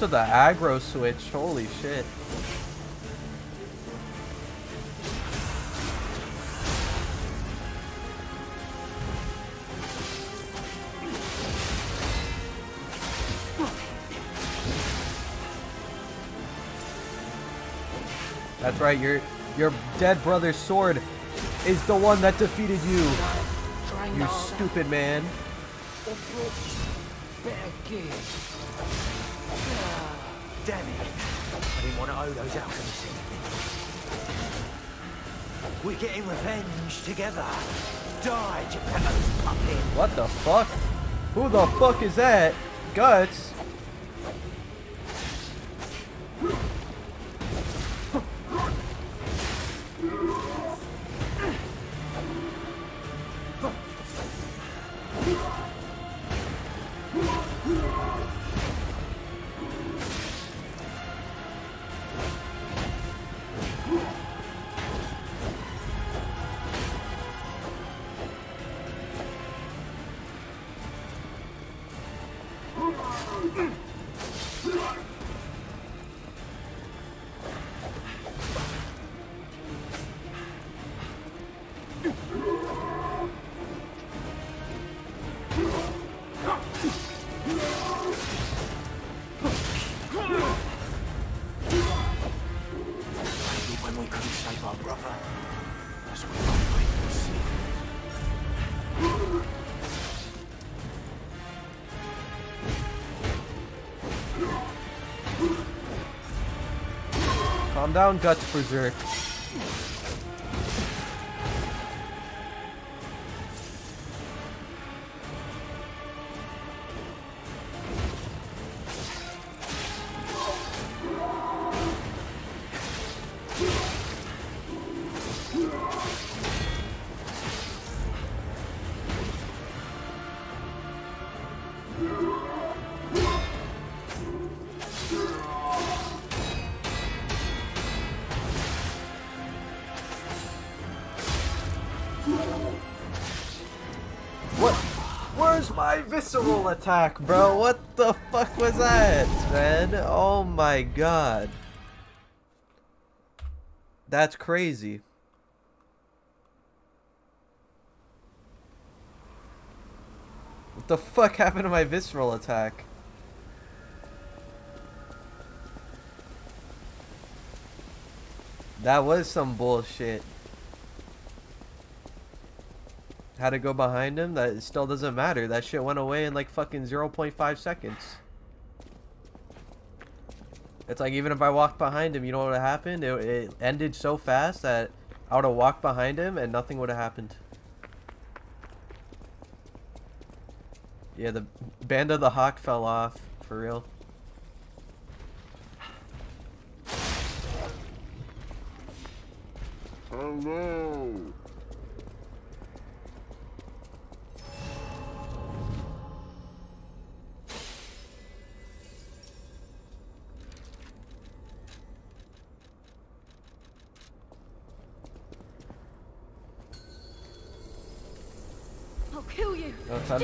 With the aggro switch? Holy shit. That's right, your your dead brother's sword is the one that defeated you. You stupid man. Damn it. I didn't want to owe those alchemists anything. We're getting revenge together. Die, Geppetto's puppet. What the fuck? Who the fuck is that? Guts? Down, Guts Berserk. Visceral attack, bro? What the fuck was that, man? Oh my god. That's crazy. What the fuck happened to my visceral attack? That was some bullshit. Had to go behind him? That still doesn't matter. That shit went away in like fucking 0.5 seconds. It's like even if I walked behind him, you know what happened? It, it ended so fast that I would have walked behind him and nothing would have happened. Yeah, the band of the hawk fell off, for real.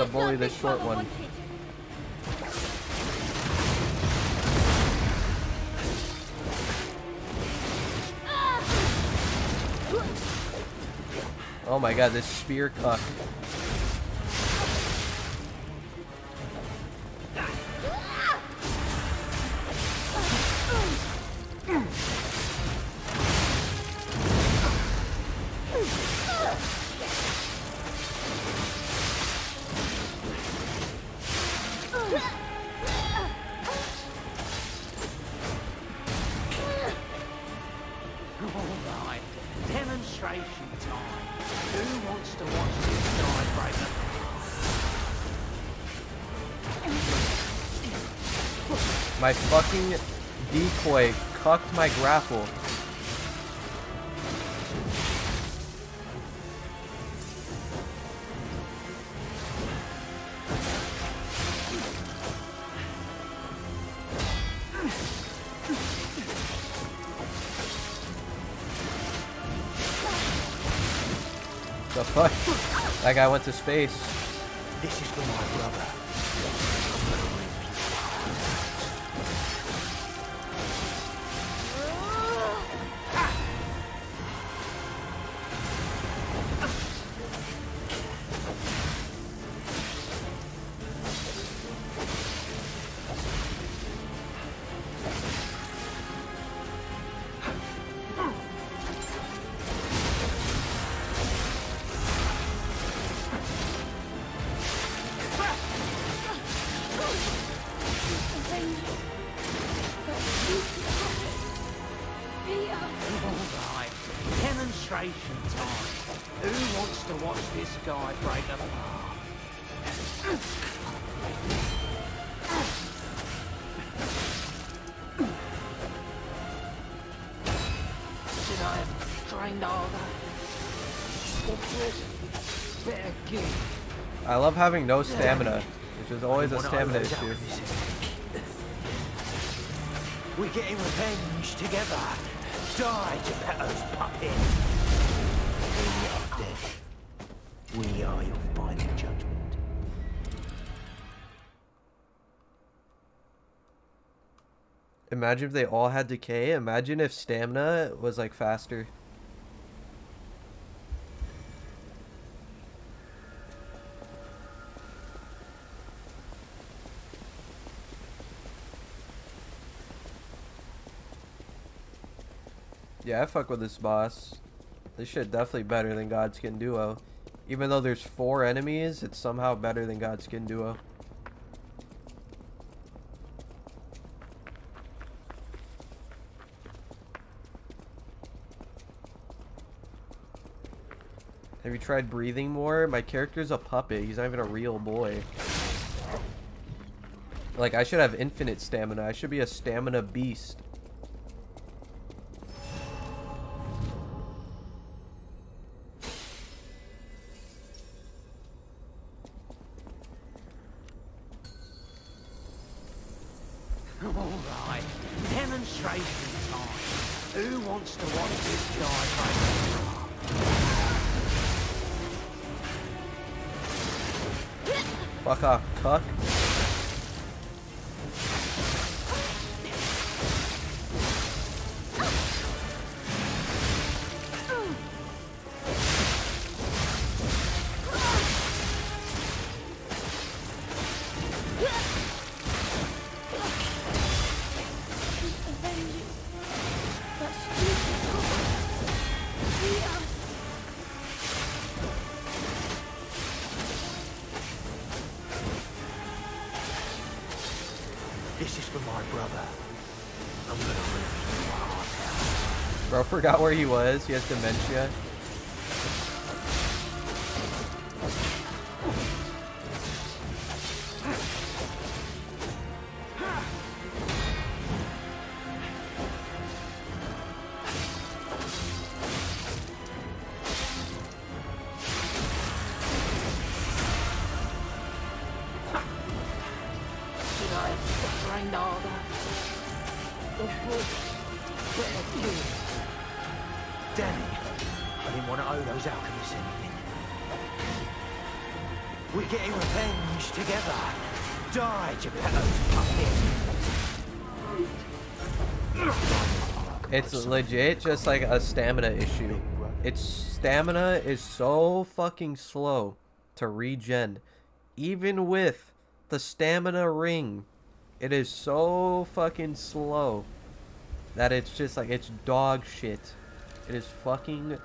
To bully this short one. Oh my god, this spear cuck. My grapple. The fuck? That guy went to space. This is for my brother. Love having no stamina, which is always a stamina issue. We're getting revenge together. Die, Geppetto's puppet. We are dead. We are your final judgment. Imagine if they all had decay. Imagine if stamina was like faster. Yeah, I fuck with this boss. This shit definitely better than Godskin Duo. Even though there's four enemies, it's somehow better than Godskin Duo. Have you tried breathing more? My character's a puppet. He's not even a real boy. Like, I should have infinite stamina. I should be a stamina beast. Where he was. He has dementia. Legit just like a stamina issue. Its stamina is so fucking slow to regen. Even with the stamina ring, it is so fucking slow that it's just like, it's dog shit. It is fucking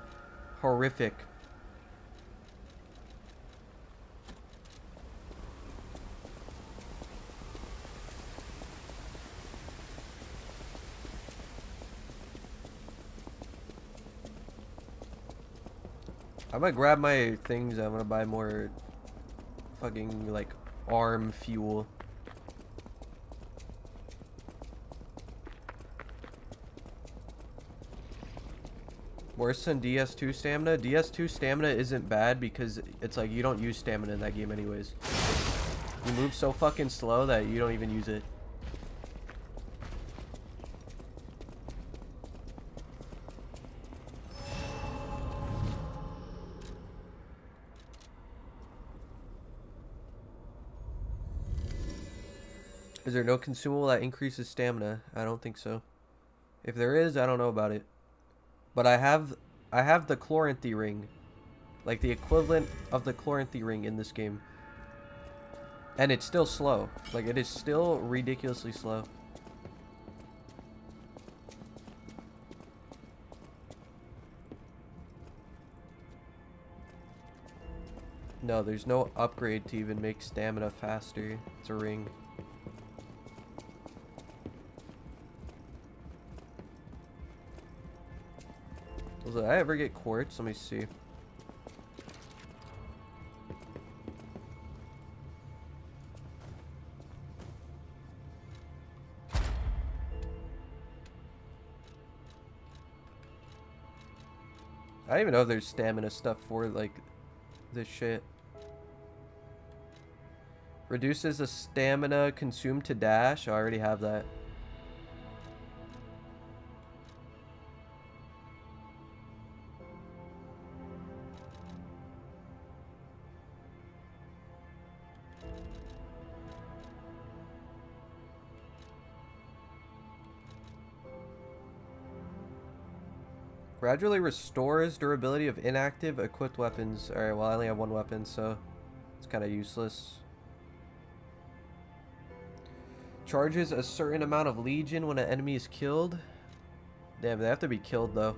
horrific. Gonna grab my things. I'm gonna buy more fucking like arm fuel. Worse than DS2 stamina? DS2 stamina isn't bad because it's like you don't use stamina in that game anyways. You move so fucking slow that you don't even use it. Is there no consumable that increases stamina? I don't think so. If there is, I don't know about it. But I have I have the Chloranthy ring. Like the equivalent of the Chloranthy ring in this game. And it's still slow. Like it is still ridiculously slow. No, there's no upgrade to even make stamina faster. It's a ring. Did I ever get quartz? Let me see. I don't even know if there's stamina stuff for like this shit. Reduces the stamina consumed to dash. I already have that. Gradually restores durability of inactive equipped weapons. Alright, well I only have one weapon, so it's kind of useless. Charges a certain amount of legion when an enemy is killed. Damn, they have to be killed though.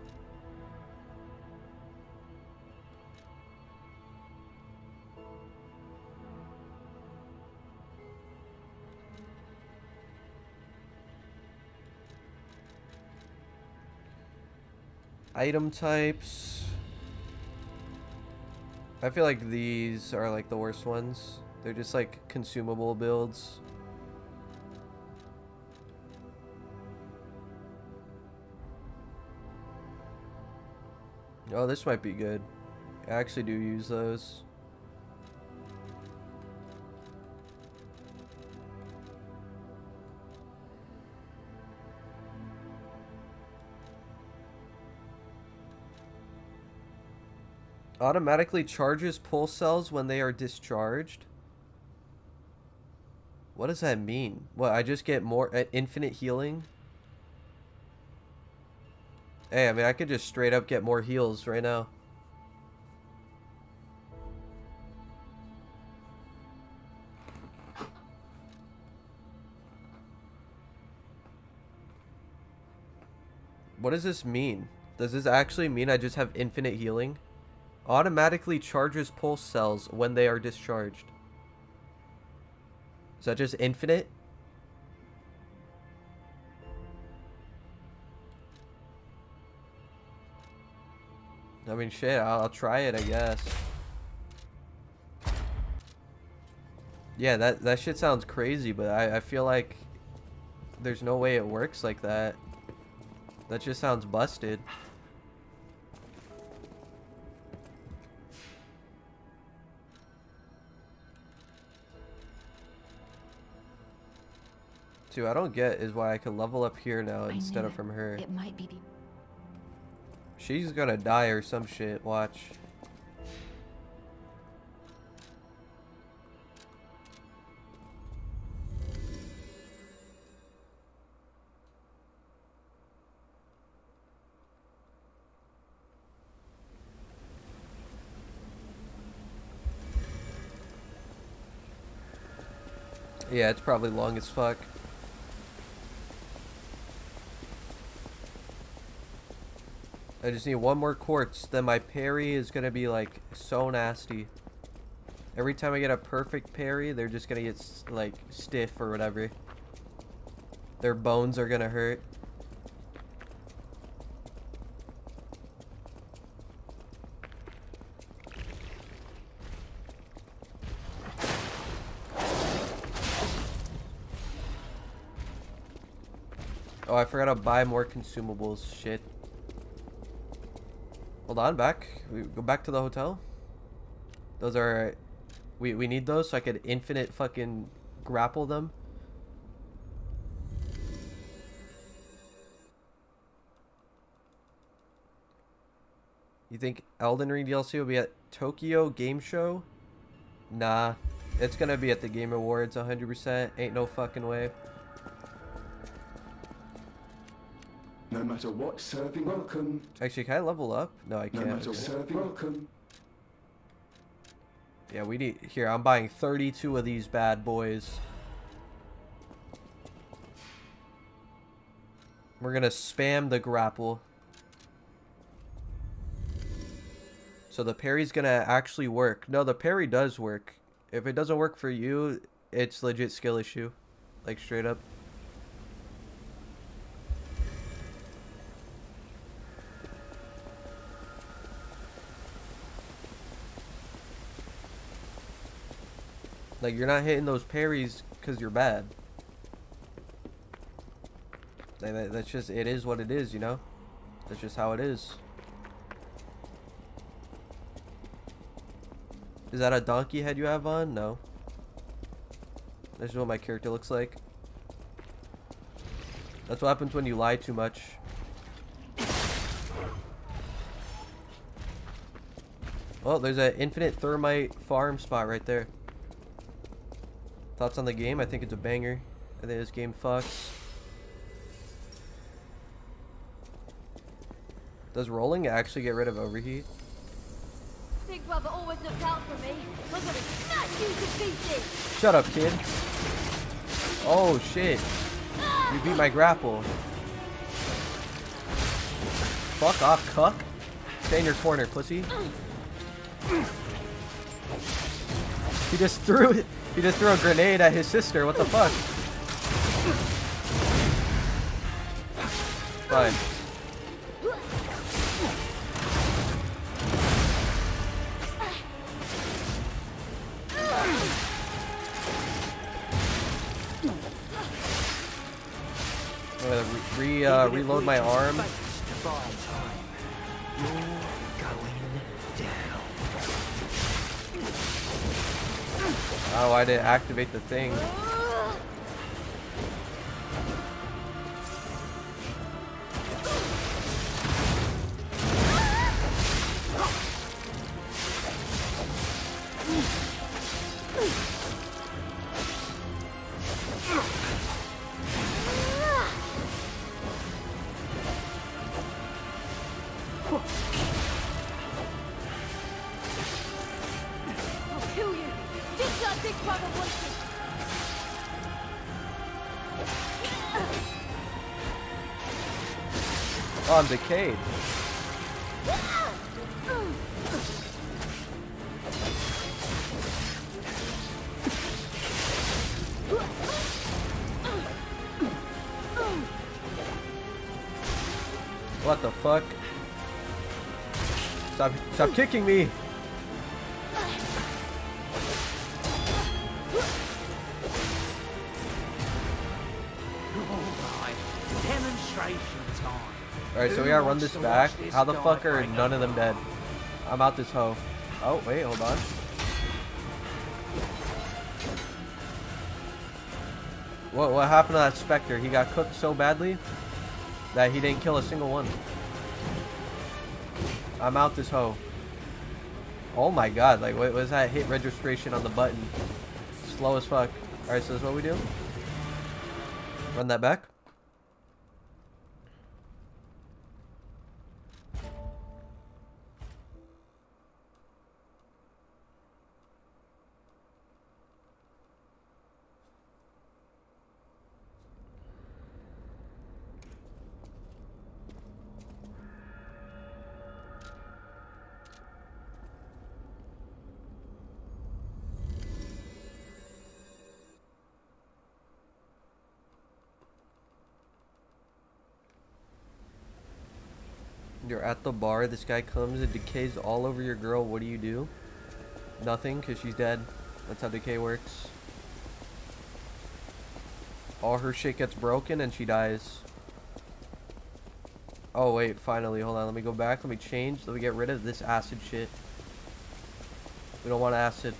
Item types. I feel like these are like the worst ones. They're just like consumable builds. Oh, this might be good. I actually do use those. Automatically charges pulse cells when they are discharged. What does that mean? What, I just get more uh, infinite healing? Hey, I mean, I could just straight up get more heals right now. What does this mean? Does this actually mean I just have infinite healing? Automatically charges pulse cells when they are discharged. Is that just infinite? I mean, shit, I'll, I'll try it, I guess. Yeah, that, that shit sounds crazy, but I, I feel like there's no way it works like that. That just sounds busted. Too, I don't get is why I can level up here now instead of from her. It might be. She's gonna die or some shit, watch. Yeah, it's probably long as fuck. I just need one more quartz, then my parry is gonna be like so nasty. Every time I get a perfect parry, they're just gonna get like stiff or whatever. Their bones are gonna hurt. Oh, I forgot to buy more consumables. Shit. Hold on, back. We go back to the hotel. Those are... We, we need those so I could infinite fucking grapple them. You think Elden Ring DLC will be at Tokyo Game Show? Nah. It's gonna be at the Game Awards 100%. Ain't no fucking way. No matter what serving welcome. Actually, can I level up? No, I can't. matter serving welcome. Yeah, we need... Here, I'm buying 32 of these bad boys. We're gonna spam the grapple. So the parry's gonna actually work. No, the parry does work. If it doesn't work for you, it's legit skill issue. Like, straight up. Like, you're not hitting those parries because you're bad. That, that's just, it is what it is, you know? That's just how it is. Is that a donkey head you have on? No. That's just what my character looks like. That's what happens when you lie too much. Well, there's an infinite thermite farm spot right there. Thoughts on the game? I think it's a banger. I think this game fucks. Does rolling actually get rid of overheat? Big brother always looked out for me. I'm gonna smash you to pieces. Shut up, kid. Oh, shit. You beat my grapple. fuck off, cuck. Stay in your corner, pussy. He just threw it. He just threw a grenade at his sister. What the fuck? Fine. I'm gonna re, uh, reload my arm. Oh, I didn't activate the thing. I'm. What the fuck? Stop, stop kicking me! Gotta run this back. How the fuck are none of them dead? I'm out this hoe. Oh, wait, hold on. What, what happened to that Spectre? He got cooked so badly that he didn't kill a single one. I'm out this hoe. Oh my god, like what was that hit registration on the button? Slow as fuck. Alright, so this is what we do. Run that back. At the bar, this guy comes and decays all over your girl, what do you do? Nothing, because she's dead. That's how decay works. All her shit gets broken and she dies. Oh wait, finally, hold on, let me go back, let me change, let me get rid of this acid shit. We don't want acid.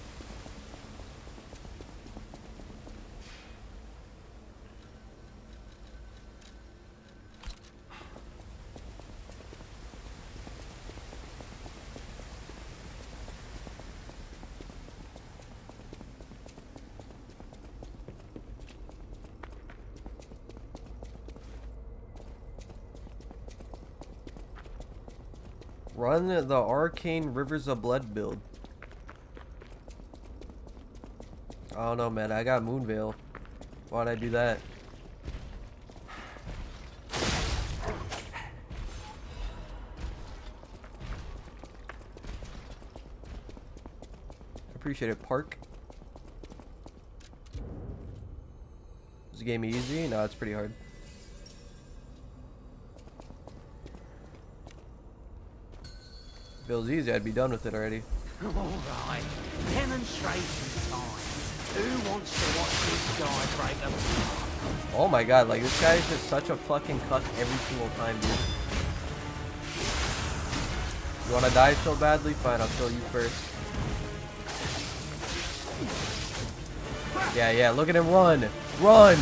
Run the Arcane Rivers of Blood build. Oh, I don't know, man. I got Moonveil. Why'd I do that? Appreciate it, Park. Is the game easy? No, it's pretty hard. If it was easy, I'd be done with it already. Alright, demonstration time. Who wants to watch this guy break a Oh my god, like this guy is just such a fucking cuck every single time, dude. You wanna die so badly? Fine, I'll kill you first. Yeah, yeah, look at him run! Run!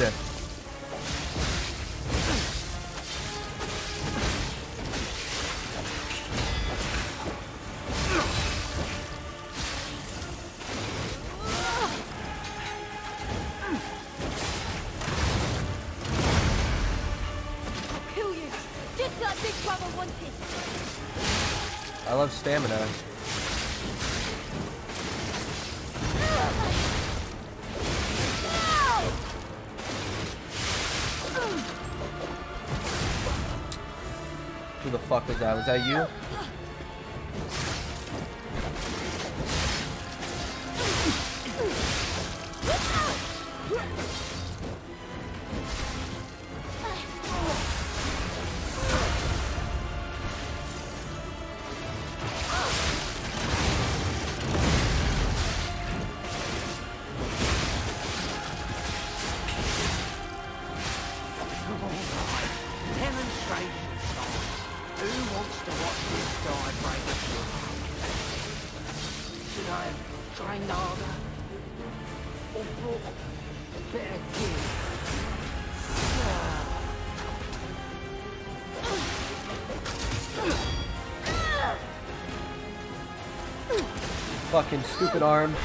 Stupid arm. Maybe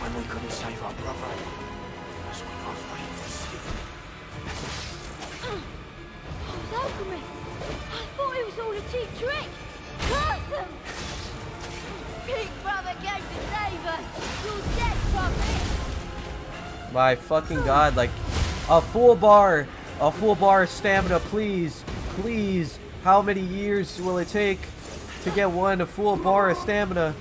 when we couldn't save our brother, that's when I finally received. Oh, alchemist! I thought it was all a cheap trick! Curse them! Big brother came to save us! You're dead, puppet! My fucking god, like a full bar, a full bar of stamina, please, please. How many years will it take to get one a full bar of stamina?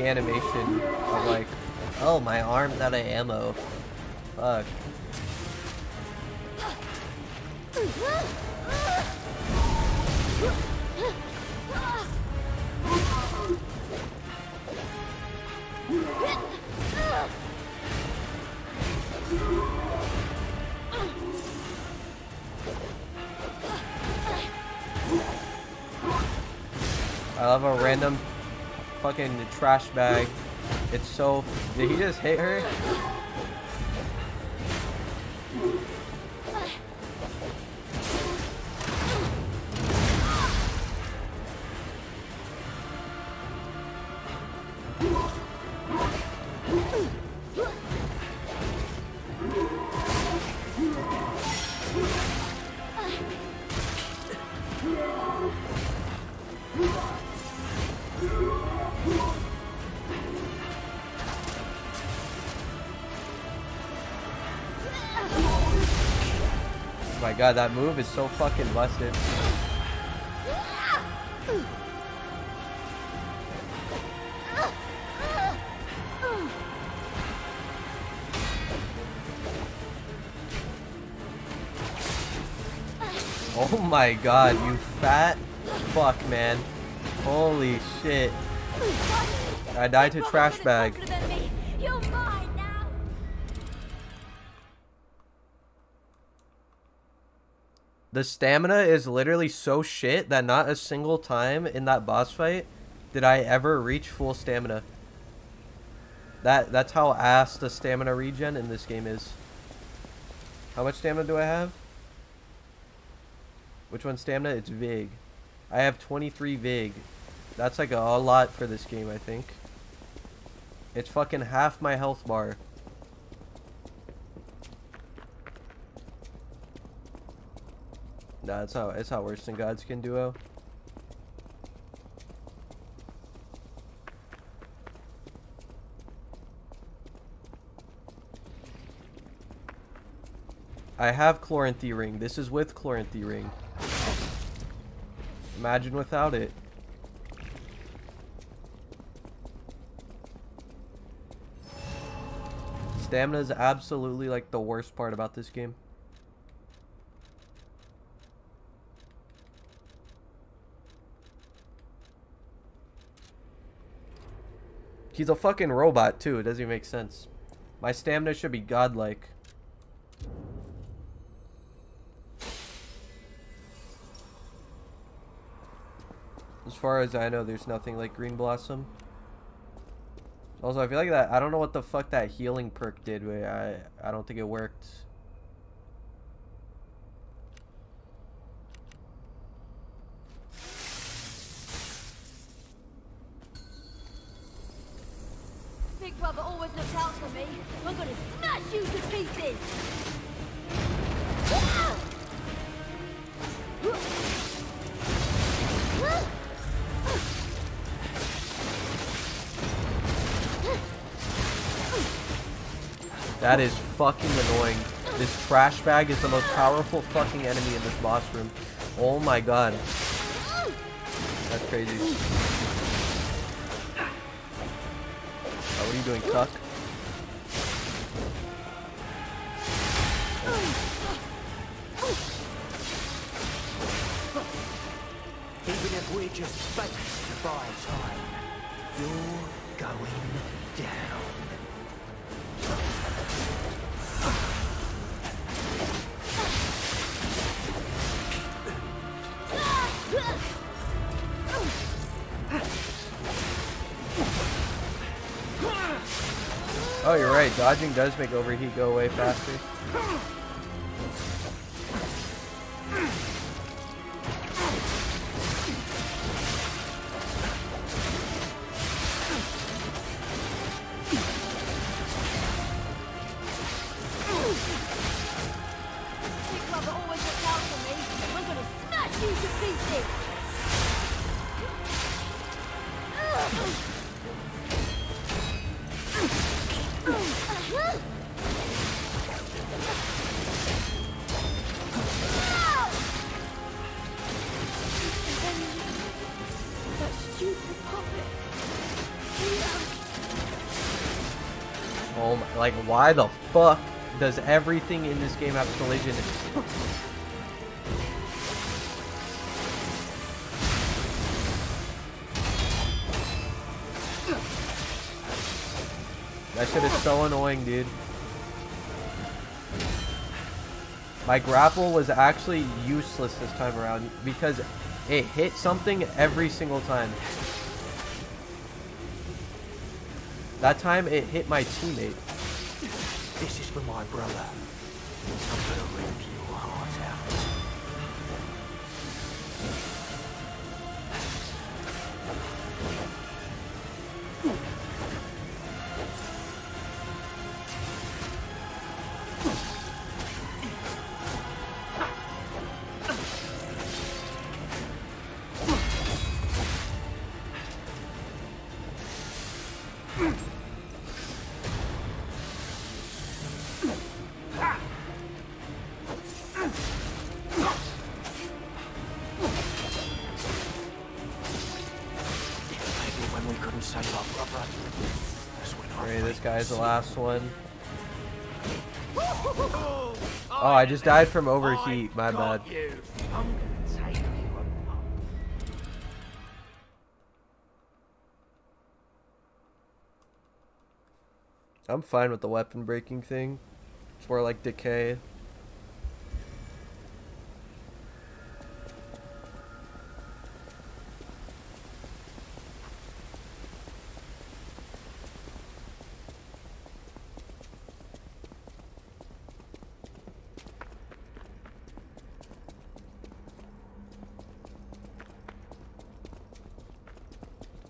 The animation trash bag. It's so. Did he just hit her? That move is so fucking busted. Oh my god, you fat fuck, man. Holy shit. I died to trash bag. The stamina is literally so shit that not a single time in that boss fight did I ever reach full stamina. That that's how ass the stamina regen in this game is. How much stamina do I have? Which one's stamina? It's Vig. I have 23 Vig. That's like a, a lot for this game, I think. It's fucking half my health bar. Nah, it's not, it's not worse than Godskin Duo. I have Chloranthy Ring. This is with Chloranthy Ring. Imagine without it. Stamina is absolutely like the worst part about this game. He's a fucking robot too. It doesn't even make sense. My stamina should be godlike. As far as I know, there's nothing like Green Blossom. Also, I feel like that. I don't know what the fuck that healing perk did, but I I don't think it worked. Fucking annoying. This trash bag is the most powerful fucking enemy in this boss room. Oh my god. That's crazy. Oh, what are you doing, cuck? Dodging does make overheat go away faster. Why the fuck does everything in this game have collision? That shit is so annoying, dude. My grapple was actually useless this time around because it hit something every single time. That time it hit my teammate. This is for my brother. The last one. Oh, I just died from overheat. My bad. I'm fine with the weapon breaking thing. It's more like decay.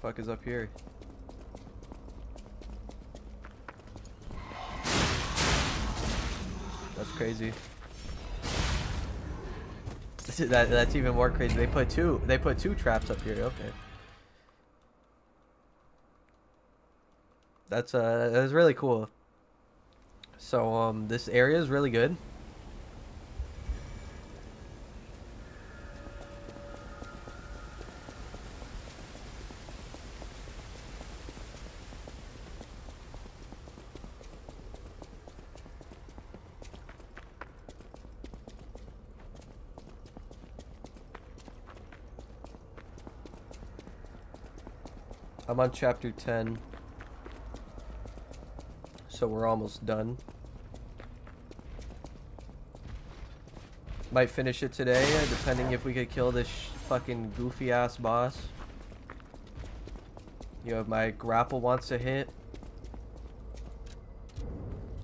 Fuck is up here? That's crazy. that that's even more crazy. They put two. They put two traps up here. Okay. That's uh that's really cool. So um this area is really good. On chapter 10. So we're almost done. Might finish it today, uh, depending if we could kill this fucking goofy ass boss. You know, my grapple wants to hit,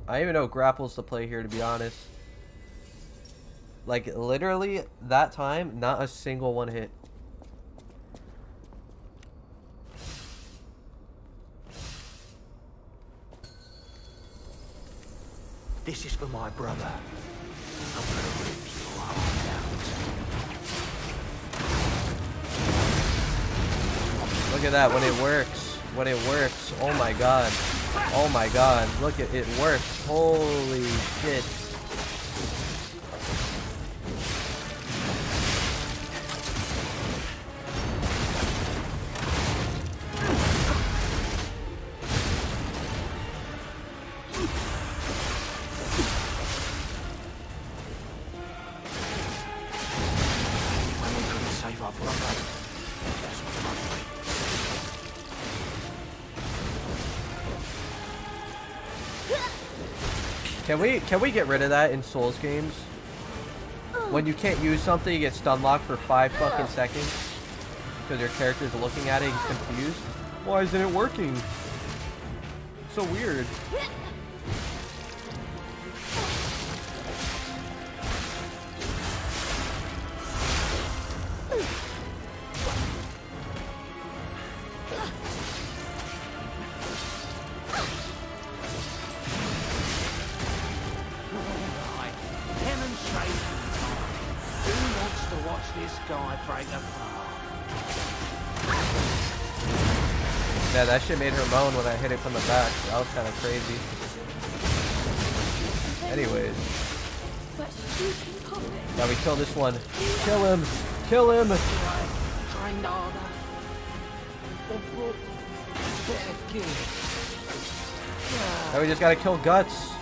I even know grapples to play here, to be honest. Like, literally, that time, not a single one hit. For my brother. I'm gonna rip your heart out. Look at that, when it works. When it works. Oh my god. Oh my god. Look at it works. Holy shit. Can we get rid of that in Souls games? When you can't use something, you get stun locked for five fucking seconds because your character's looking at it and confused. Why isn't it working? So weird. That shit made her moan when I hit it from the back. That was kind of crazy. Anyways, now we kill this one. Kill him! Kill him! Now we just gotta kill Guts.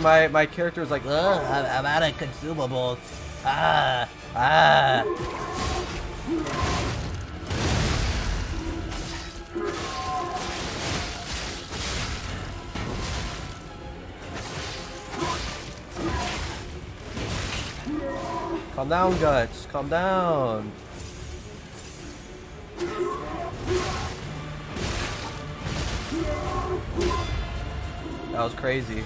My, my character is like, I'm out of consumables. Ah, ah. Calm down, Guts. Calm down. That was crazy.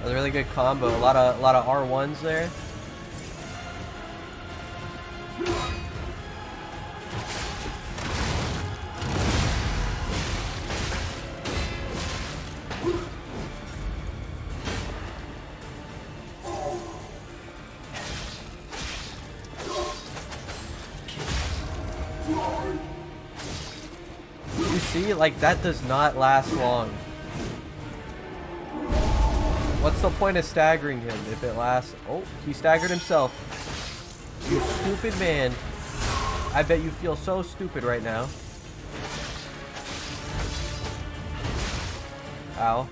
That was a really good combo. A lot of a lot of R1s there. You see, like that does not last long. What's the point of staggering him if it lasts? Oh, he staggered himself. You stupid man. I bet you feel so stupid right now. Ow.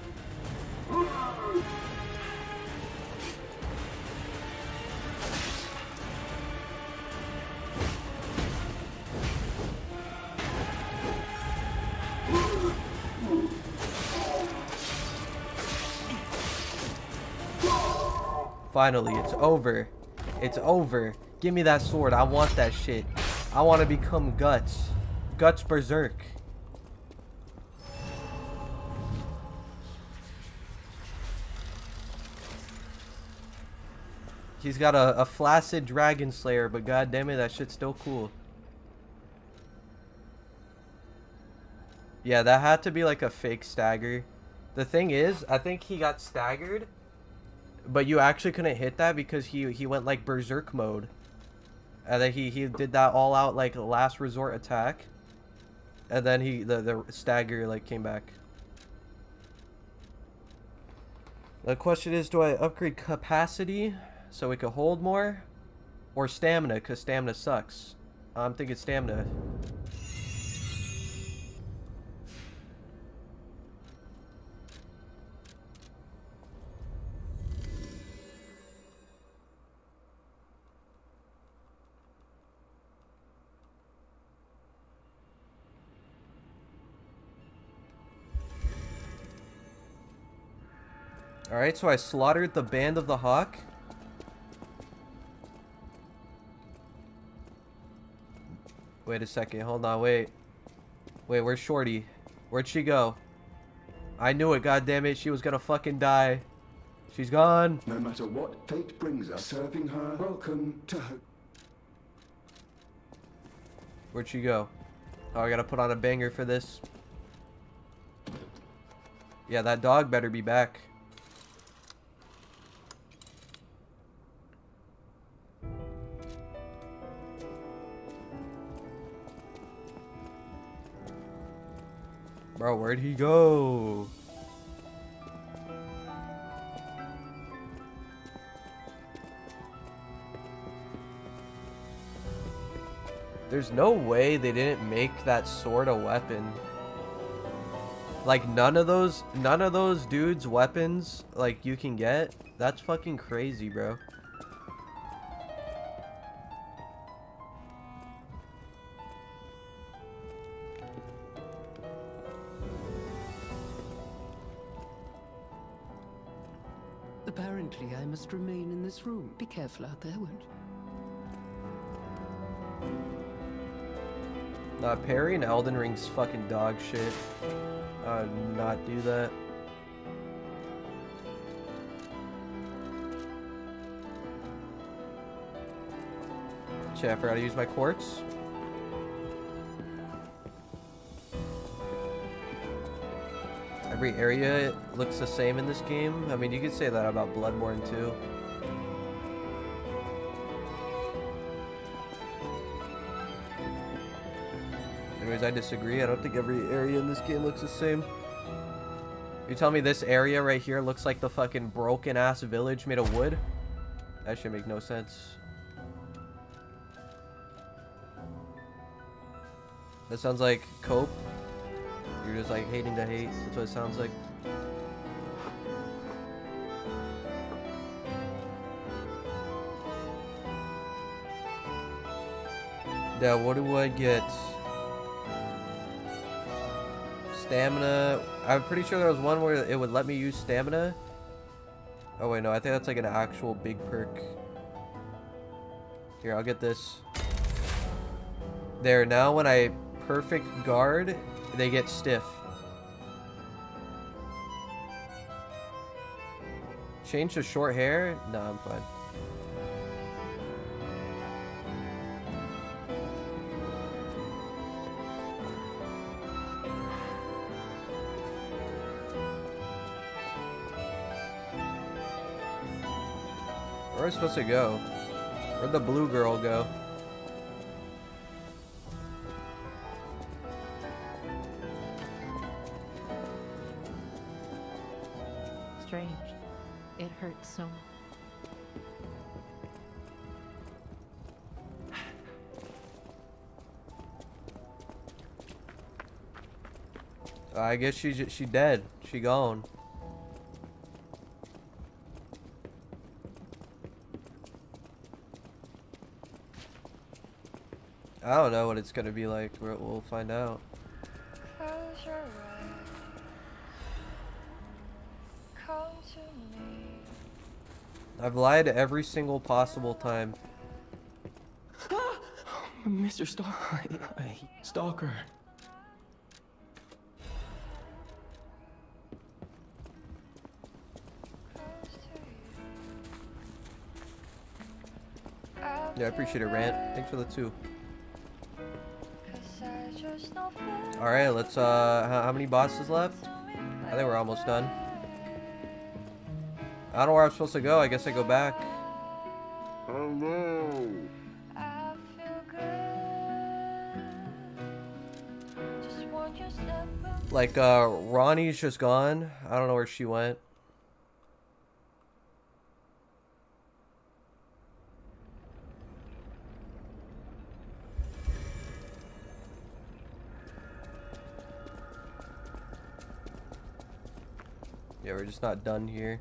Finally, it's over. It's over. Give me that sword. I want that shit. I want to become Guts. Guts Berserk. He's got a, a flaccid dragon slayer, but god damn it, that shit's still cool. Yeah, that had to be like a fake stagger. The thing is, I think he got staggered, but you actually couldn't hit that because he he went like berserk mode. And then he he did that all out like last resort attack. And then he the the stagger like came back. The question is, do I upgrade capacity so we can hold more, or stamina? Cause stamina sucks. I'm thinking stamina. Alright, so I slaughtered the Band of the Hawk. Wait a second, hold on, wait. Wait, where's Shorty? Where'd she go? I knew it, God damn it! she was gonna fucking die. She's gone. No matter what fate brings us, serving her, welcome to her. Where'd she go? Oh, I gotta put on a banger for this. Yeah, that dog better be back. Bro, where'd he go? There's no way they didn't make that sword a weapon. Like none of those none of those dudes weapons like you can get. That's fucking crazy, bro. Must remain in this room. Be careful out there, won't you? Nah, Parry and Elden Ring's fucking dog shit. I would not do that. Shit, I forgot to use my quartz. Every area looks the same in this game. I mean, you could say that about Bloodborne too. Anyways, I disagree. I don't think every area in this game looks the same. You tell me this area right here looks like the fucking broken ass village made of wood? That should make no sense. That sounds like cope. You're just like hating to hate. That's what it sounds like. Yeah, what do I get? Stamina. I'm pretty sure there was one where it would let me use stamina. Oh wait, no, I think that's like an actual big perk. Here, I'll get this. There, now when I perfect guard, they get stiff. Change to short hair? Nah, I'm fine. Where am I supposed to go? Where'd the blue girl go? I guess she j- she dead. She gone. I don't know what it's gonna be like. We'll, we'll find out. Close your eyes. To me. I've lied every single possible time. Mr. Star... Stalker. Yeah, I appreciate it, Rant. Thanks for the two. Cause I just don't feel Alright, let's, uh, how, how many bosses left? I think we're almost done. I don't know where I'm supposed to go. I guess I go back. Hello. I feel good. Just want your step and Like, uh, Ronnie's just gone. I don't know where she went. Yeah, not done here.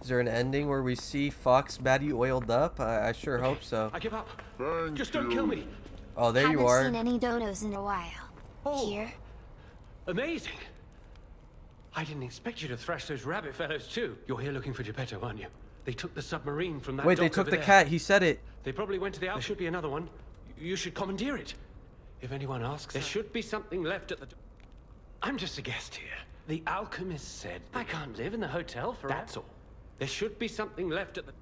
Is there an ending where we see Fox Batty oiled up? I, I sure hope so. I give up. Just don't kill me. Oh, there Haven't you are. Haven't seen any dodos in a while. Oh. Here. Amazing. I didn't expect you to thrash those rabbit fellows too. You're here looking for Geppetto, aren't you? They took the submarine from that Wait, they took the there. cat. He said it. They probably went to the. There should be another one. You should commandeer it. If anyone asks, there uh, should be something left at the. I'm just a guest here. The alchemist said I can't live in the hotel for. That's all. There should be something left at the.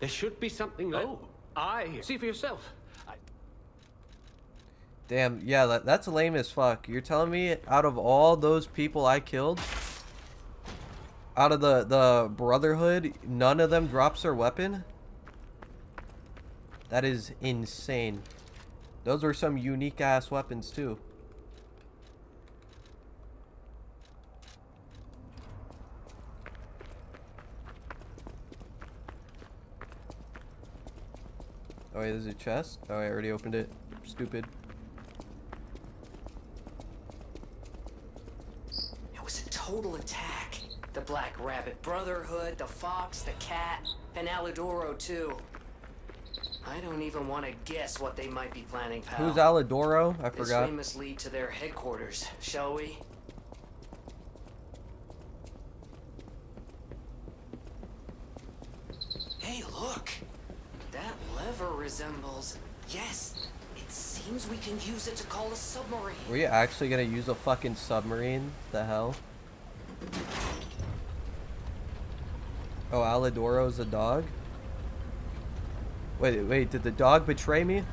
There should be something left. Oh, I see for yourself. Damn, yeah, that, that's lame as fuck. You're telling me out of all those people I killed, out of the, the Brotherhood, none of them drops their weapon? That is insane. Those were some unique ass weapons too. Oh wait, there's a chest? Oh, I already opened it. Stupid. It was a total attack. The Black Rabbit Brotherhood, the Fox, the Cat, and Alidoro too. I don't even want to guess what they might be planning, pal. Who's Alidoro? I forgot. way must lead to their headquarters, shall we? Hey, look! That lever resembles... Yes! It seems we can use it to call a submarine. Were you actually gonna use a fucking submarine? The hell? Oh, Alidoro's a dog? Wait, wait, did the dog betray me?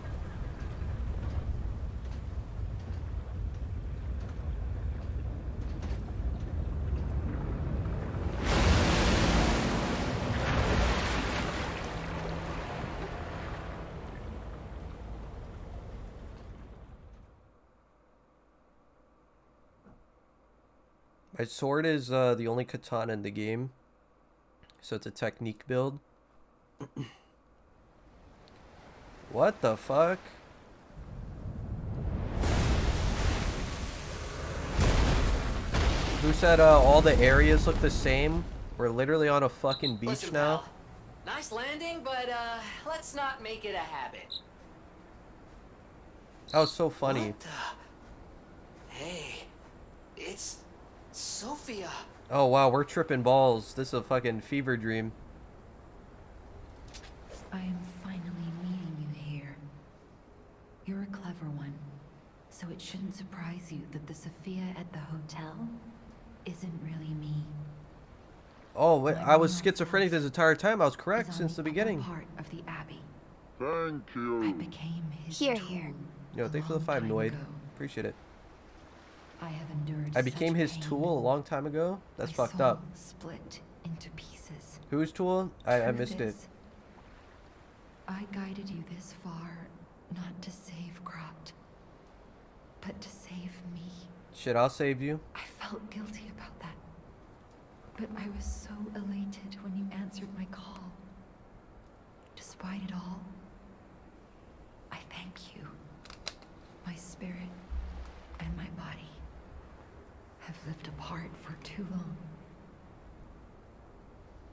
My sword is uh, the only katana in the game. So it's a technique build. what the fuck? Who said uh, all the areas look the same? We're literally on a fucking beach Listen, now. pal. Nice landing, but uh, let's not make it a habit. That was so funny. Hey, it's Sophia. Oh wow, we're tripping balls. This is a fucking fever dream. I am finally meeting you here. You're a clever one, so it shouldn't surprise you that the Sophia at the hotel isn't really me. Oh, wait, I was schizophrenic this entire time. I was correct since the beginning. Part of the Abbey. Thank you. I became his Here, here. Yo, thanks for the five, Noid. Appreciate it. I have endured I became his pain. tool a long time ago. That's My fucked up. Split into pieces. Whose tool? I, I missed it. I guided you this far, not to save Krat, but to save me. Shit, I'll save you. I felt guilty about that. But I was so elated when you answered my call. Despite it all, I thank you. My spirit and my body have lived apart for too long.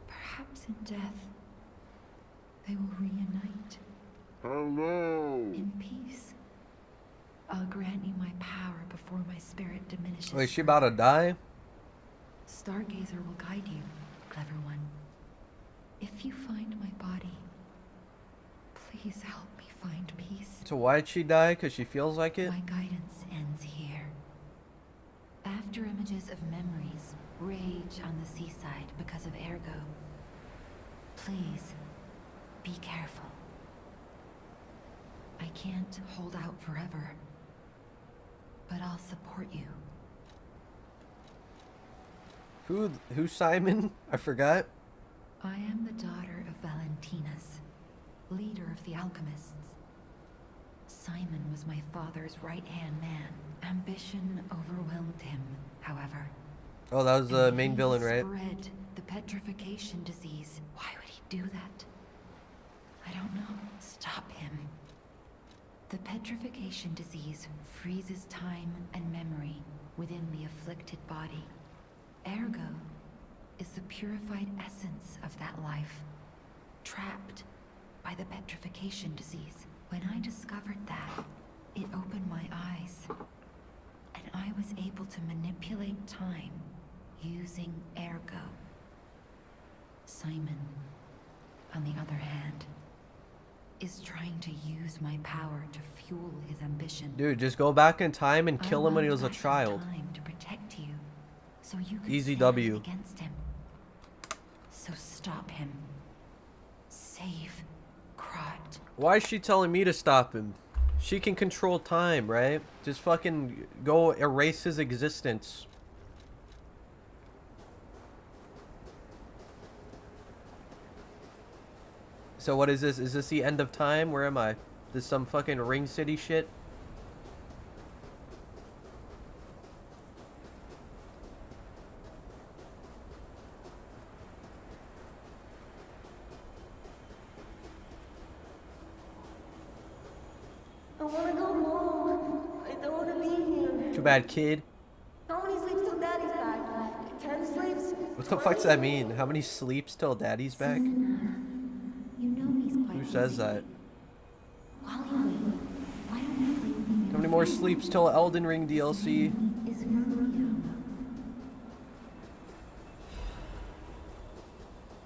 Perhaps in death, they will reunite. Hello. In peace. I'll grant you my power before my spirit diminishes. Wait, she about to die? Stargazer will guide you, clever one. If you find my body, please help me find peace. So why'd she die? Because she feels like it? My guidance ends here. After images of memories rage on the seaside because of Ergo, please be careful. I can't hold out forever, but I'll support you. Who, who's Simon? I forgot. I am the daughter of Valentinus, leader of the alchemists. Simon was my father's right-hand man. Ambition overwhelmed him, however. Oh, that was the And main villain, right? Spread the petrification disease. Why would he do that? I don't know. Stop him. The petrification disease freezes time and memory within the afflicted body. Ergo is the purified essence of that life, trapped by the petrification disease. When I discovered that, It opened my eyes, and I was able to manipulate time using ergo. Simon, on the other hand, is trying to use my power to fuel his ambition. Dude, just go back in time and I kill him when he was a child. To protect you, so you could Easy W. against him. So stop him. Save. Why is she telling me to stop him? She can control time, right? Just fucking go erase his existence. So what is this? Is this the end of time? Where am I? This some fucking Ring City shit? Bad, kid. How many sleeps till daddy's back? Ten sleeps? What the fuck does that mean? How many sleeps till daddy's back? You know he's quite Who says that? While you wait, why don't you leave How many more sleeps till Elden Ring DLC? is for you?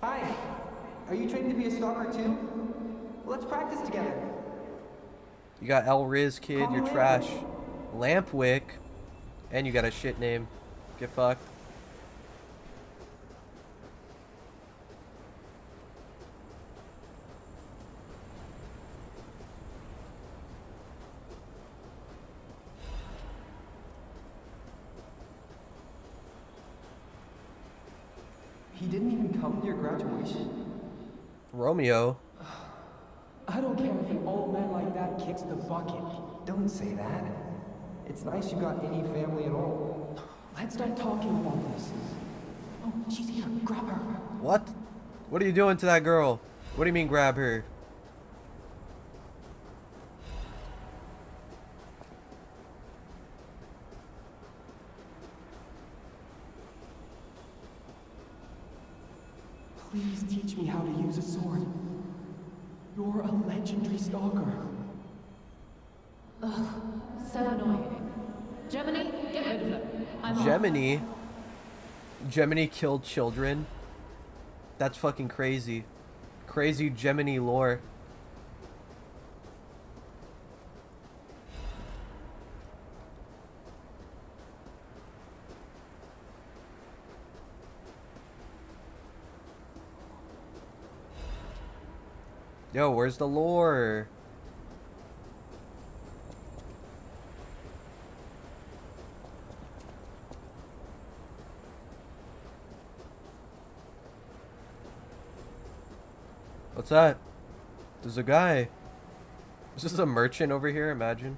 Hi. Are you training to be a stalker too? Let's practice together. You got El Riz, kid. You're trash. Lampwick. And you got a shit name. Get fucked. He didn't even come to your graduation? Romeo. I don't care if an old man like that kicks the bucket. Don't say that. It's nice you got any family at all. Let's start talking about this. Oh, she's here. Grab her. What? What are you doing to that girl? What do you mean grab her? Please teach me how to use a sword. You're a legendary stalker. Ugh, so annoying. Gemini, get rid of. I'm off. Gemini. Gemini killed children. That's fucking crazy. Crazy Gemini lore. Yo, where's the lore? What's that? There's a guy. Is this a merchant over here? Imagine.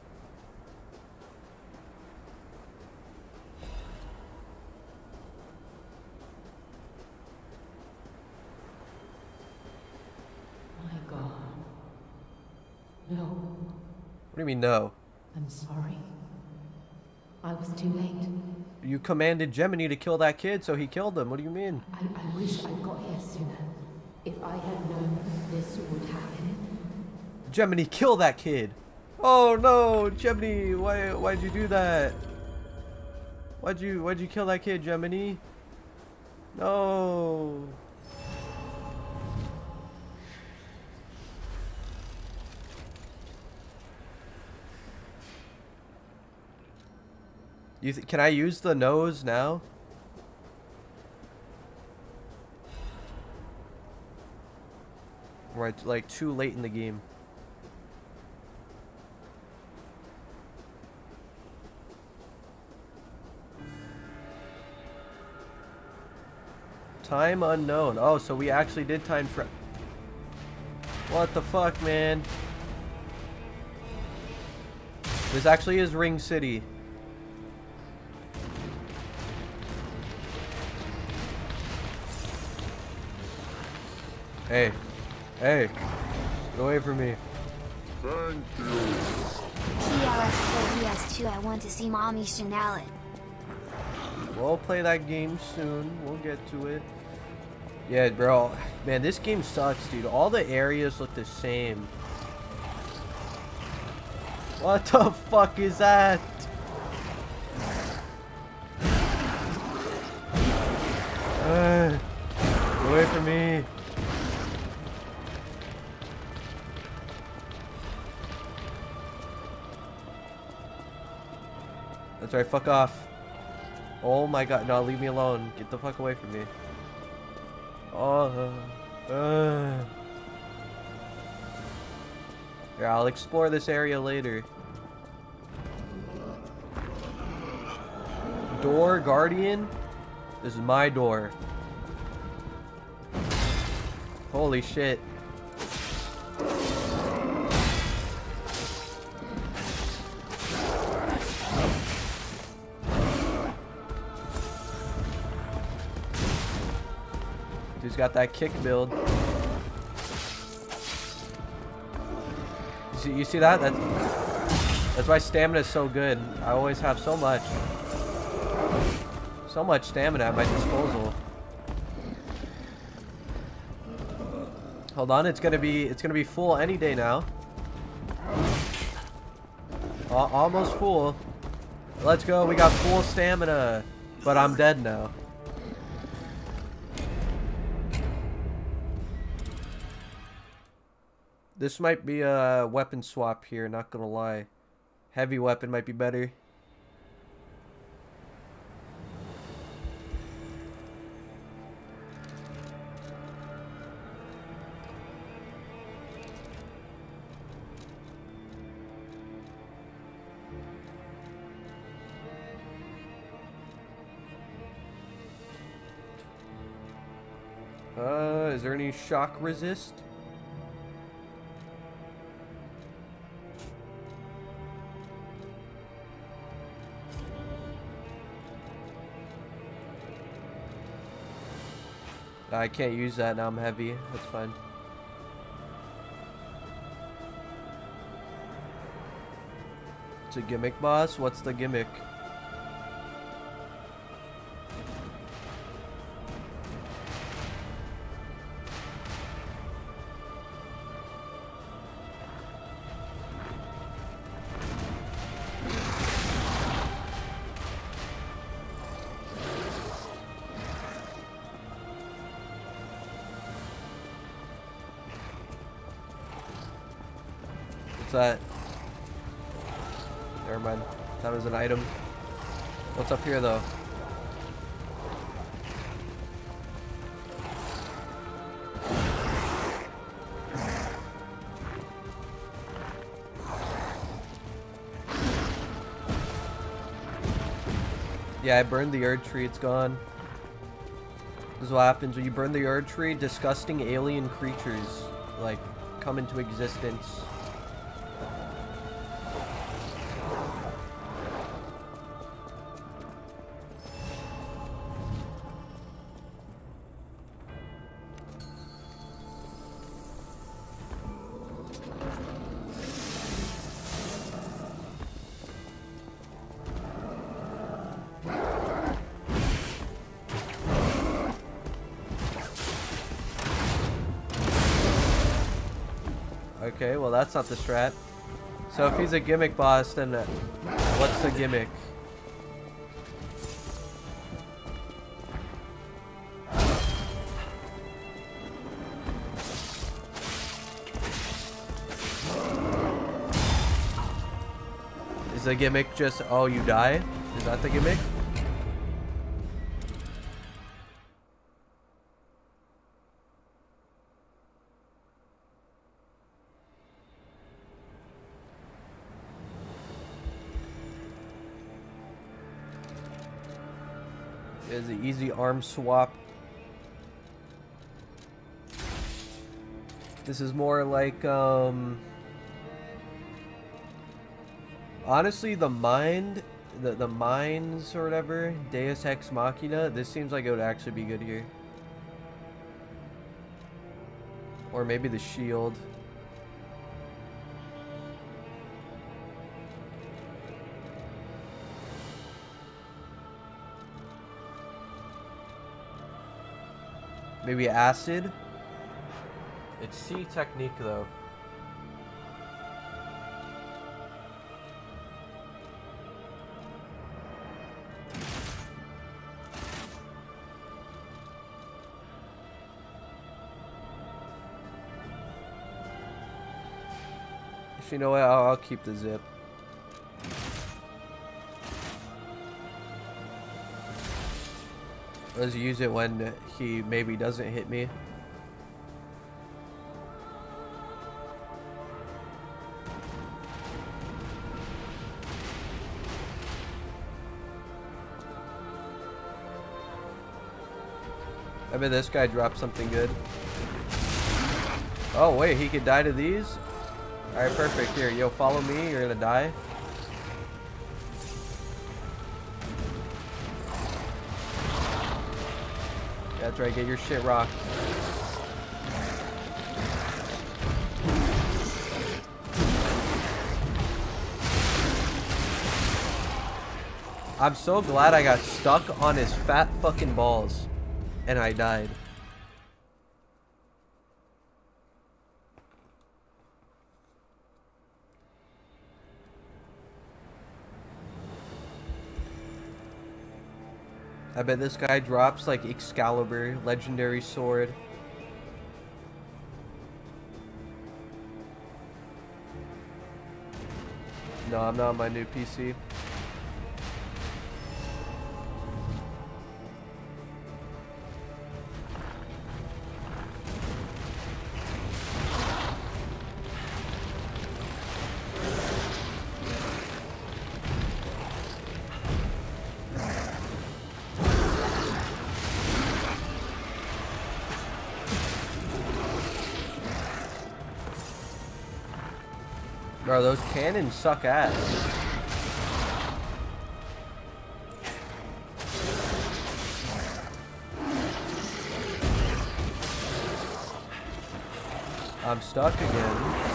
My god. No, What do you mean, no? I'm sorry. I was too late. You commanded Gemini to kill that kid, so he killed him. What do you mean? I, I wish I'd got here sooner. If I had known this would happen. Gemini, kill that kid. Oh no, Gemini, why why'd you do that? Why'd you why'd you kill that kid, Gemini? No. You can I use the nose now? Right, like too late in the game. Time unknown. Oh, so we actually did time tra- What the fuck, man? This actually is Ring City. Hey. Hey. Get away from me. TLS for PS2 I want to see Mommy Chanel. We'll play that game soon. We'll get to it. Yeah, bro. Man, this game sucks, dude. All the areas look the same. What the fuck is that? Uh, away from me. That's right, fuck off. Oh my god, no, leave me alone. Get the fuck away from me. Oh, uh, uh. Yeah, I'll explore this area later. Door, Guardian? This is my door. Holy shit. Dude's got that kick build. You see, you see that? That's, that's why stamina is so good. I always have so much. So much stamina at my disposal. Hold on, it's gonna be it's gonna be full any day now. Almost full. Let's go, we got full stamina. But I'm dead now. This might be a weapon swap here, not gonna lie. Heavy weapon might be better. Uh, is there any shock resist? I can't use that now I'm heavy. That's fine. It's a gimmick boss? What's the gimmick? Here though? Yeah, I burned the Erdtree, it's gone. This is what happens when you burn the Erdtree, disgusting alien creatures, like, come into existence. That's not the strat. So if he's a gimmick boss, then uh, what's the gimmick? Is the gimmick just, oh, you die? Is that the gimmick? Swap. This is more like, um... Honestly, the mind, the, the mines or whatever, Deus Ex Machina, this seems like it would actually be good here. Or maybe the shield. Maybe acid? It's C technique though. If you know what? I'll, I'll keep the zip. Let's use it when he maybe doesn't hit me. I bet this guy dropped something good. Oh wait, he could die to these? Alright, perfect. Here, yo, follow me. You're gonna die. That's right, get your shit rocked. I'm so glad I got stuck on his fat fucking balls. And I died. I bet this guy drops like Excalibur, legendary sword. No, I'm not on my new PC. Those cannons suck ass. I'm stuck again.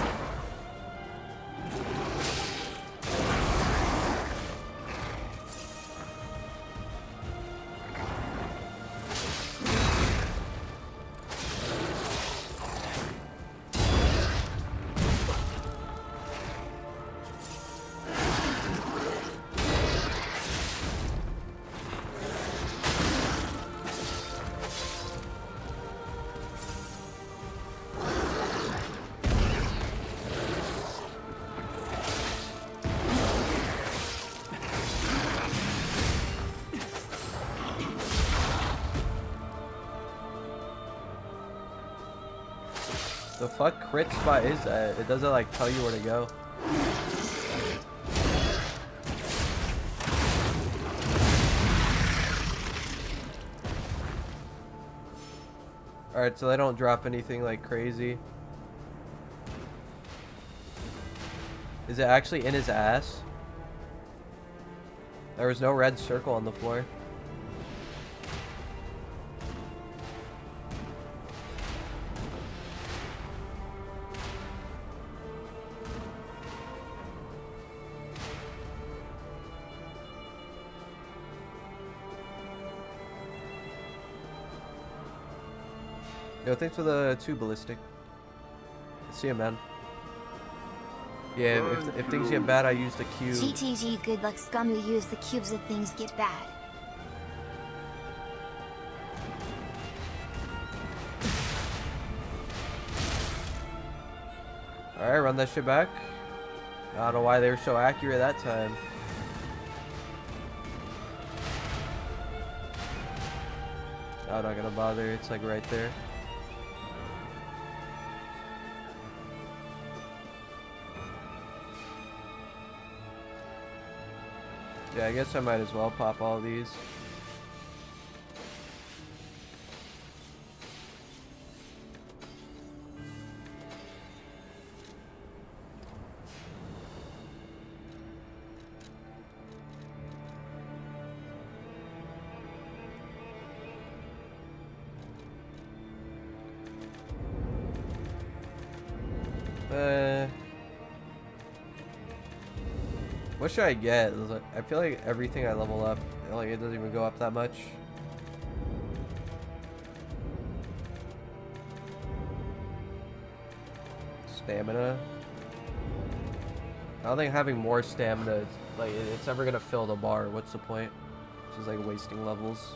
Crit spot is that? It doesn't like tell you where to go. Alright, so they don't drop anything like crazy. Is it actually in his ass? There was no red circle on the floor. Thanks for the two ballistic. See ya, man. Yeah, if, if things get bad, I use the cube. GTG good luck Skum who use the cubes if things get bad. Alright, run that shit back. I don't know why they were so accurate that time. I'm not gonna bother, it's like right there. Yeah, I guess I might as well pop all these. Should I get? I feel like everything I level up, like it doesn't even go up that much. Stamina. I don't think having more stamina, is, like it's never gonna fill the bar. What's the point? Just like wasting levels.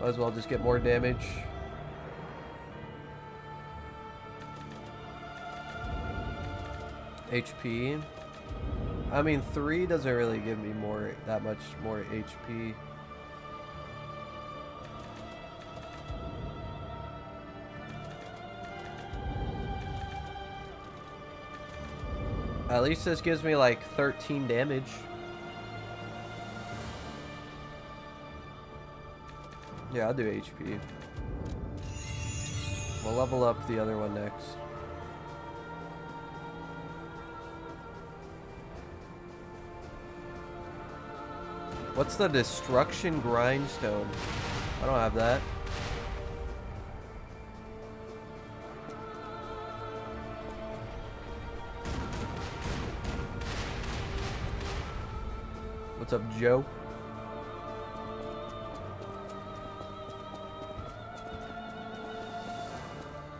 Might as well just get more damage. HP. I mean, three doesn't really give me more that much more HP. At least this gives me like 13 damage. Yeah, I'll do HP. We'll level up the other one next. What's the destruction grindstone? I don't have that. What's up, Joe?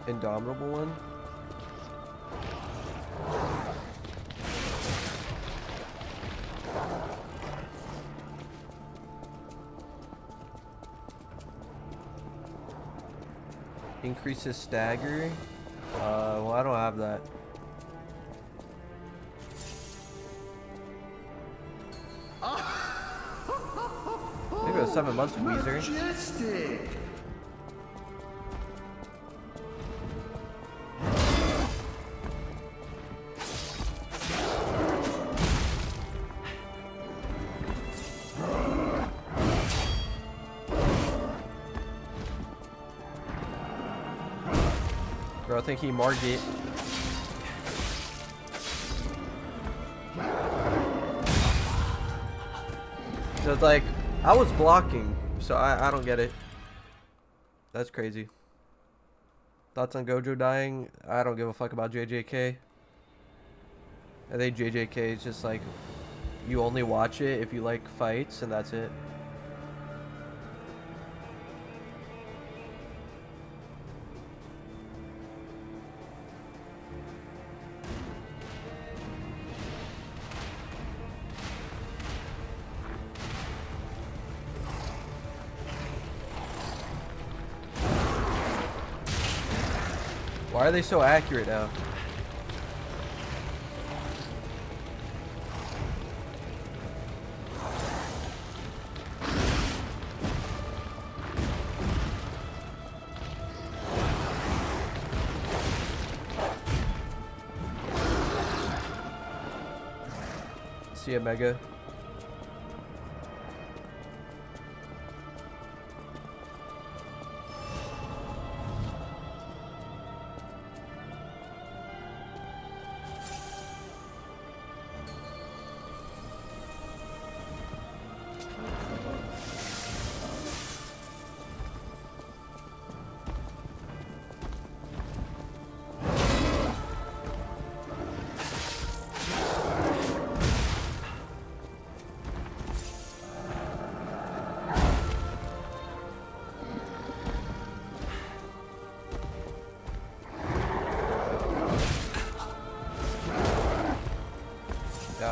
Indomitable one? Increases stagger? Uh, well, I don't have that. Maybe it was seven months, Weezer. Think he marked it. So it's like, I was blocking, so I, I don't get it. That's crazy. Thoughts on Gojo dying? I don't give a fuck about JJK. I think JJK is just like, you only watch it if you like fights, and that's it. Are they so accurate now? See a mega.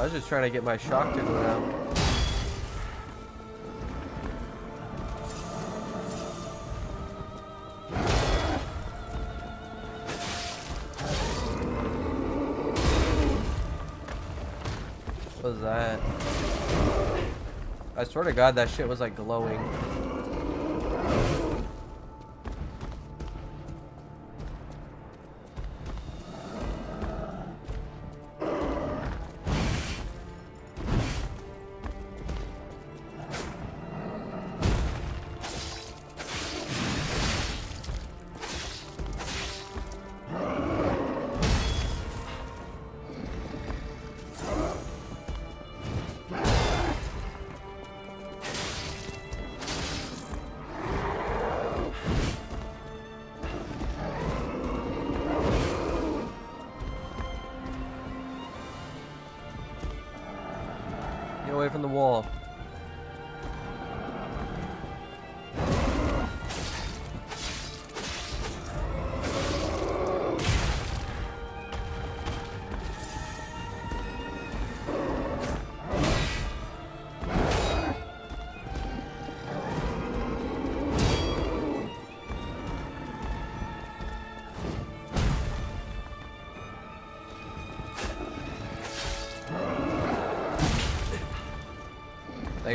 Was just trying to get my shock to go down. What was that? I swear to God, that shit was like glowing.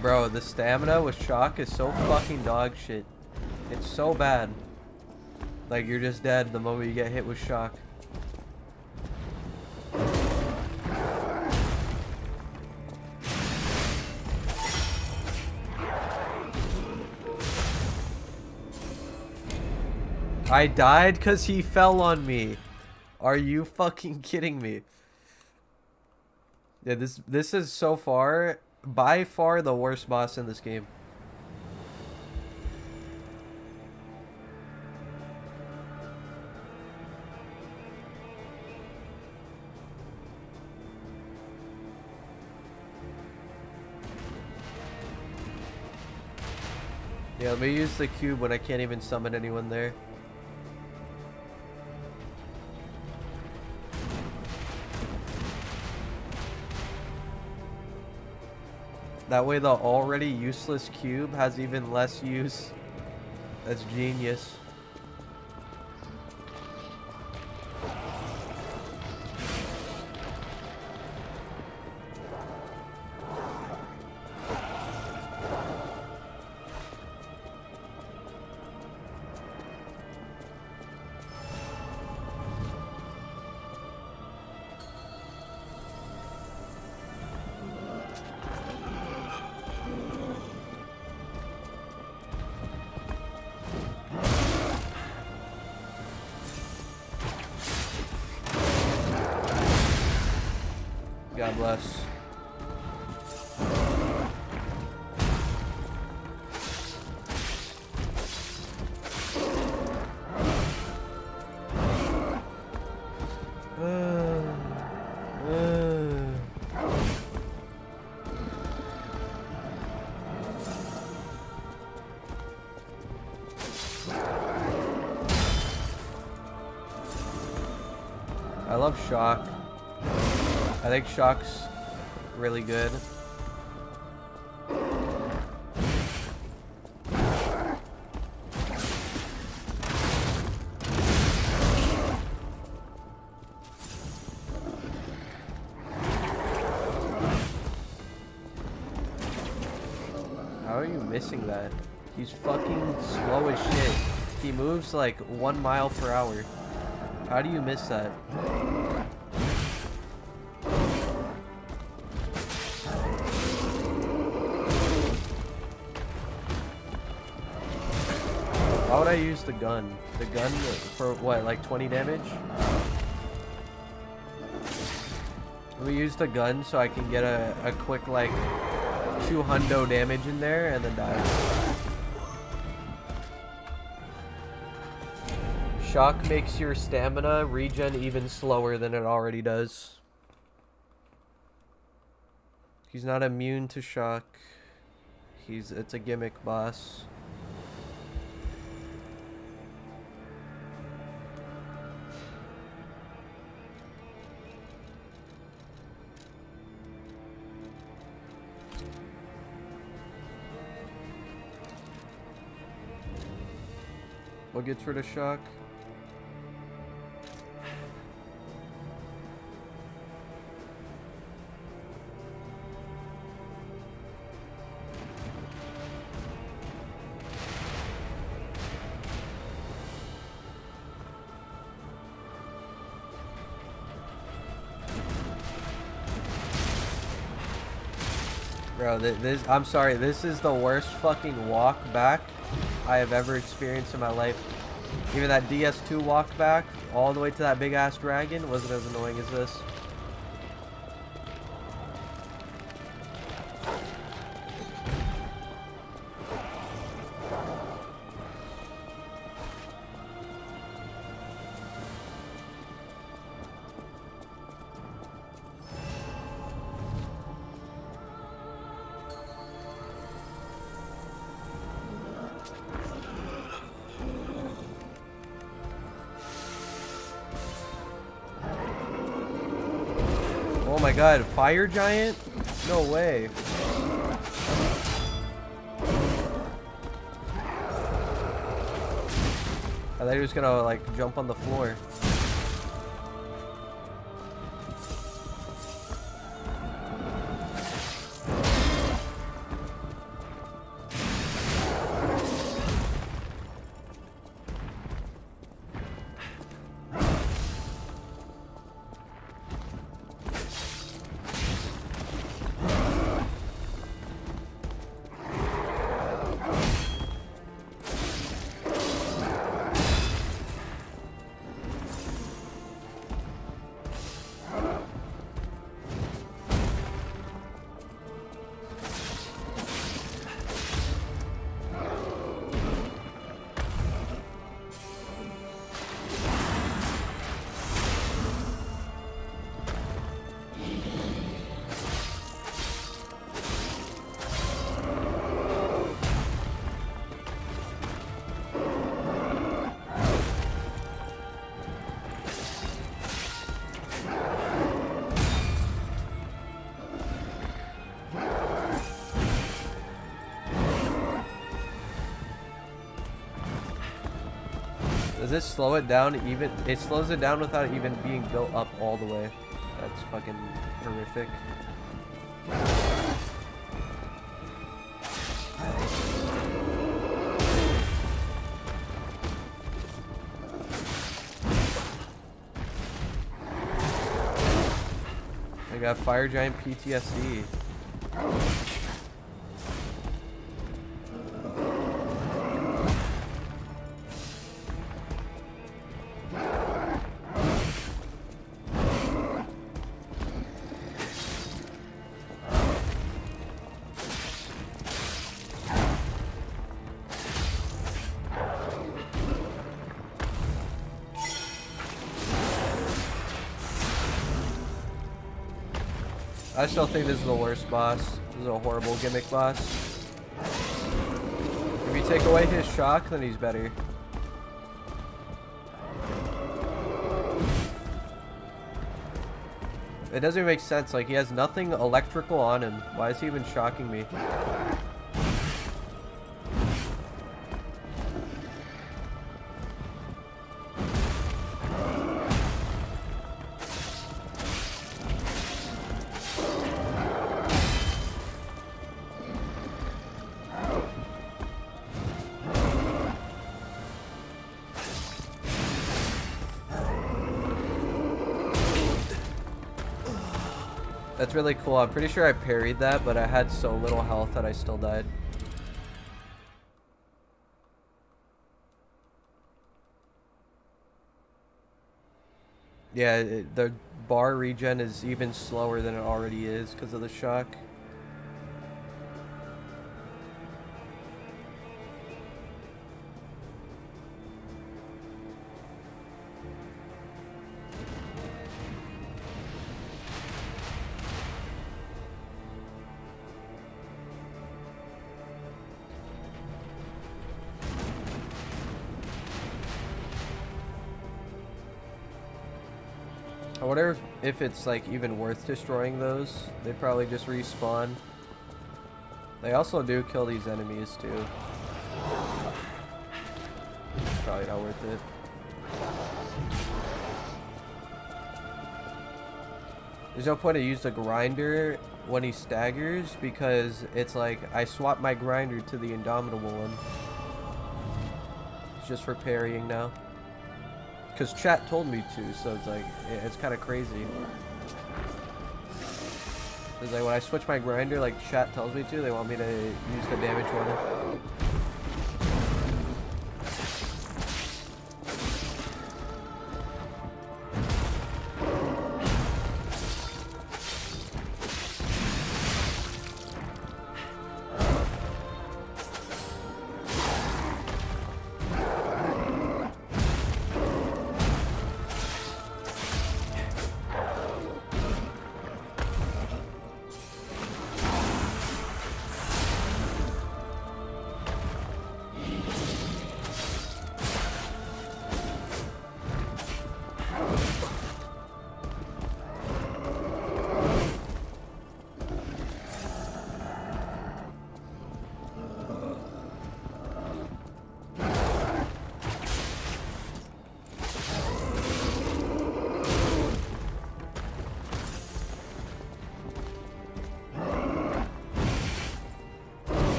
Bro, the stamina with shock is so fucking dog shit. It's so bad. Like, you're just dead the moment you get hit with shock. I died because he fell on me. Are you fucking kidding me? Yeah, this this is so far, by far the worst boss in this game. Yeah, let me use the cube when I can't even summon anyone there. That way the already useless cube has even less use. That's genius. Shock. I think shock's really good. How are you missing that? He's fucking slow as shit. He moves like one mile per hour. How do you miss that? I use the gun? The gun for what, like 20 damage? We use the gun so I can get a, a quick like 2 hundo damage in there and then die. Shock makes your stamina regen even slower than it already does. He's not immune to shock. He's it's a gimmick boss. Gets rid of shock? Bro, th this I'm sorry, this is the worst fucking walk back I have ever experienced in my life. Even that DS2 walk back, all the way to that big ass dragon, wasn't as annoying as this. Fire giant? No way. I thought he was gonna like jump on the floor. Does it slow it down even? It slows it down without even being built up all the way. That's fucking horrific. I got Fire Giant PTSD. Still think this is the worst boss. This is a horrible gimmick boss. If you take away his shock, then he's better. It doesn't even make sense. Like, he has nothing electrical on him. Why is he even shocking me? Really cool. I'm pretty sure I parried that, but I had so little health that I still died. Yeah, it, the bar regen is even slower than it already is because of the shock. If, it's like even worth destroying those. They probably just respawn. They also do kill these enemies too. Probably not worth it. There's no point to use the grinder when he staggers because it's like I swap my grinder to the indomitable one. It's just for parrying now. Because chat told me to, so it's like, it's kind of crazy. It's like when I switch my grinder, like chat tells me to, they want me to use the damage one.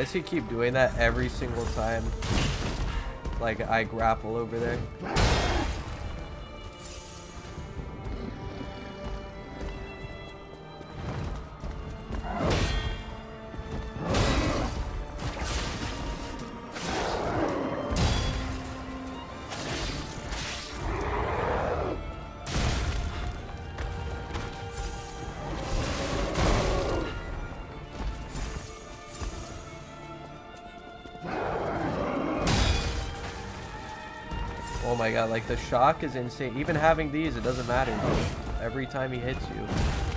Does he keep doing that every single time? Like I grapple over there. God, like the shock is insane. Even having these, it doesn't matter. Every time he hits you.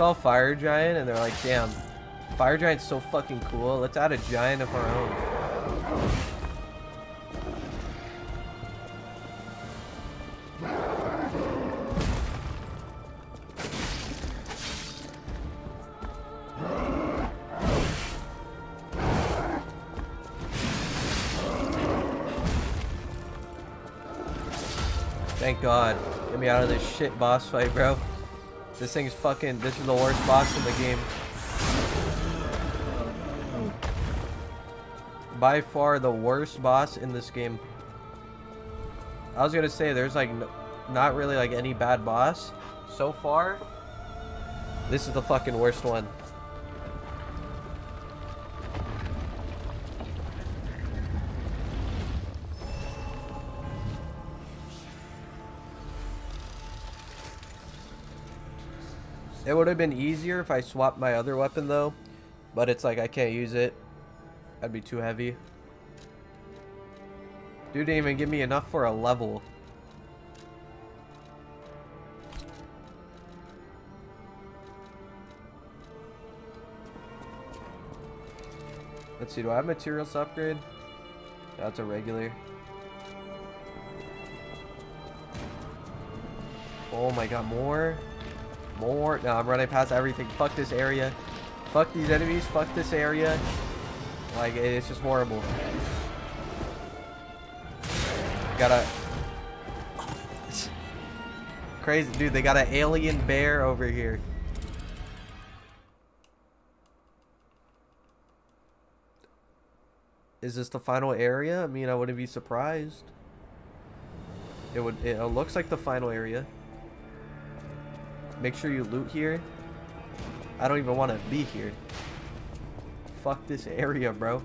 Saw Fire Giant and they're like, damn, Fire Giant's so fucking cool. Let's add a giant of our own. Thank God. Get me out of this shit boss fight, bro. This thing's fucking... This is the worst boss in the game. By far the worst boss in this game. I was gonna say, there's like... not really like any bad boss. So far, this is the fucking worst one. Been easier if I swapped my other weapon though. But it's like I can't use it. That'd be too heavy. Dude didn't even give me enough for a level. Let's see, do I have materials to upgrade? That's a regular. Oh my god, more? More? No, I'm running past everything. Fuck this area. Fuck these enemies. Fuck this area. Like, it's just horrible. Gotta... Crazy. Dude, they got an alien bear over here. Is this the final area? I mean, I wouldn't be surprised. It would. It looks like the final area. Make sure you loot here. I don't even want to be here. Fuck this area, bro.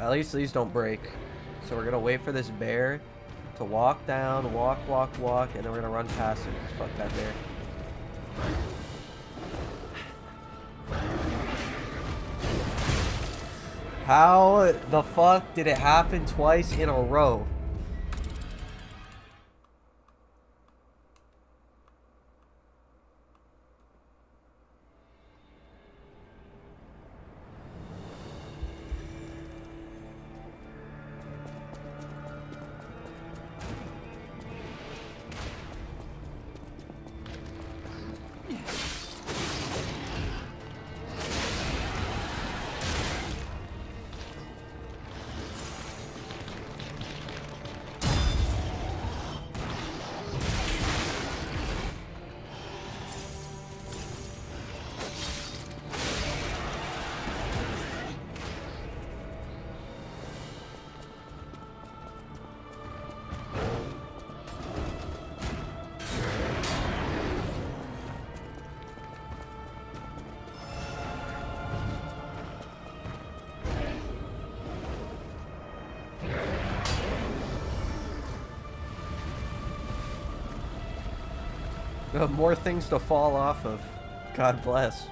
At least these don't break. So we're gonna wait for this bear to walk down, walk, walk, walk, and then we're gonna run past it. Fuck that bear. How the fuck did it happen twice in a row? More things to fall off of. God bless.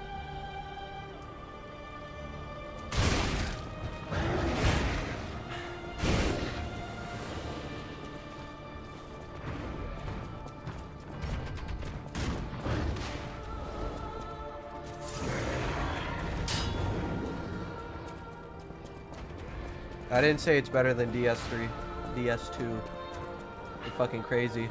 I didn't say it's better than DS3, DS2. You're fucking crazy.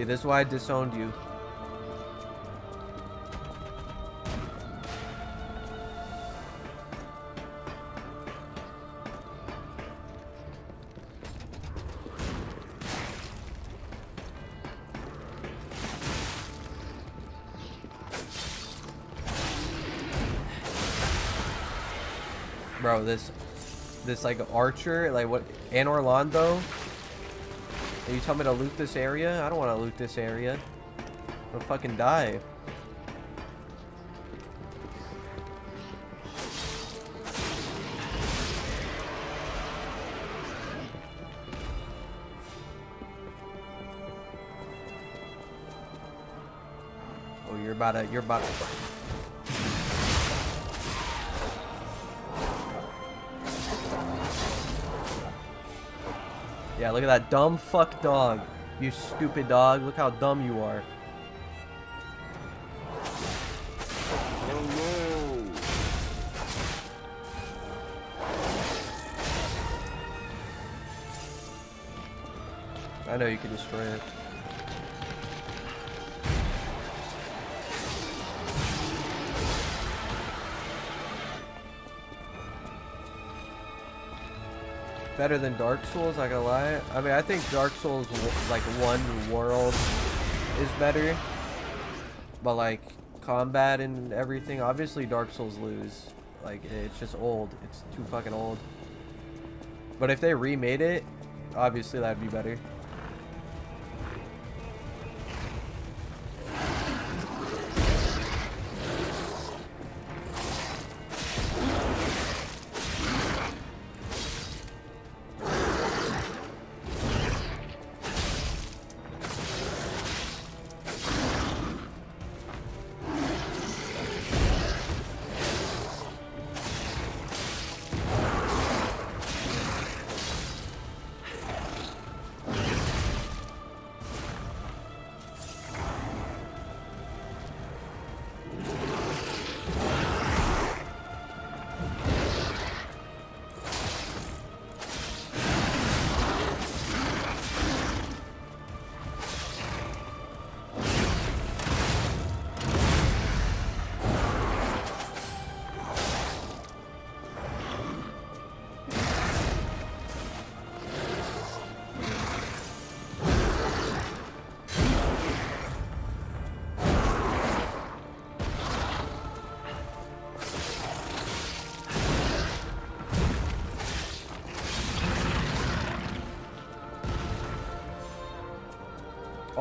See, this is why I disowned you. Bro, this, this like archer, like what, Anor Londo, are you telling me to loot this area? I don't want to loot this area. I'm gonna fucking die. Oh, you're about to, you're about to. Yeah, look at that dumb fuck dog. You stupid dog. Look how dumb you are. I know you can destroy it. Better than Dark Souls, I gotta lie. I mean, I think Dark Souls, like, one world is better. But, like, combat and everything, obviously Dark Souls lose. Like, it's just old. It's too fucking old. But if they remade it, obviously that'd be better.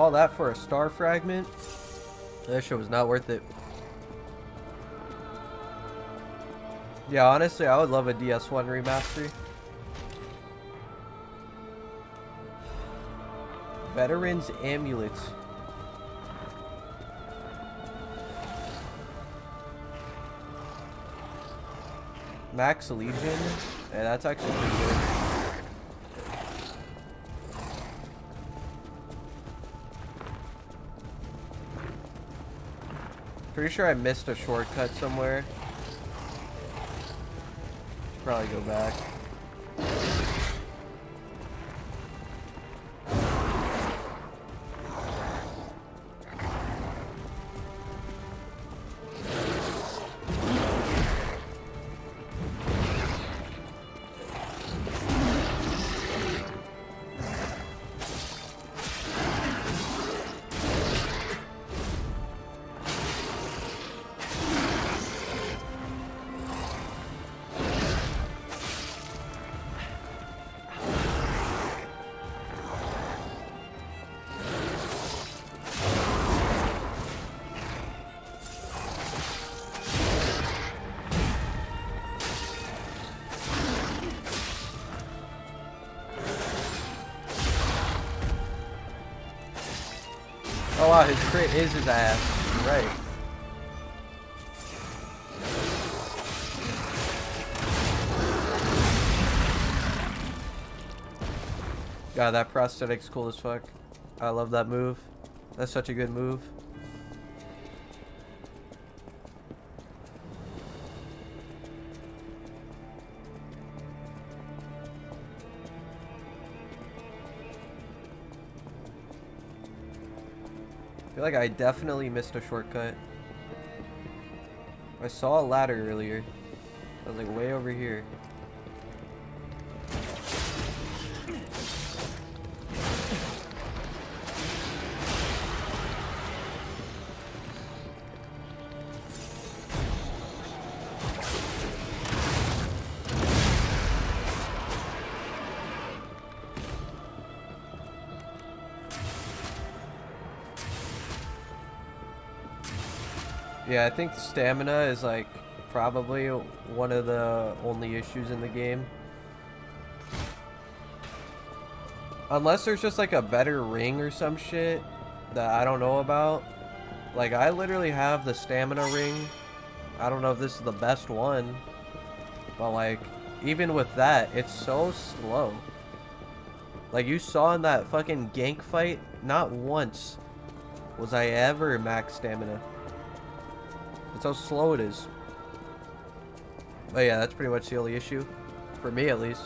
All that for a star fragment? That shit was not worth it. Yeah, honestly, I would love a DS1 remaster. Veterans Amulets. Max Legion? Yeah, that's actually pretty good. Pretty sure I missed a shortcut somewhere. Probably go back. Crit is his ass. Right. God, that prosthetic's cool as fuck. I love that move. That's such a good move. Like I definitely missed a shortcut. I saw a ladder earlier. I was like way over here. Yeah, I think stamina is like probably one of the only issues in the game. Unless there's just like a better ring or some shit that I don't know about. Like, I literally have the stamina ring. I don't know if this is the best one. But, like, even with that, it's so slow. Like, you saw in that fucking gank fight, not once was I ever max stamina. That's how slow it is. But yeah, that's pretty much the only issue. For me, at least.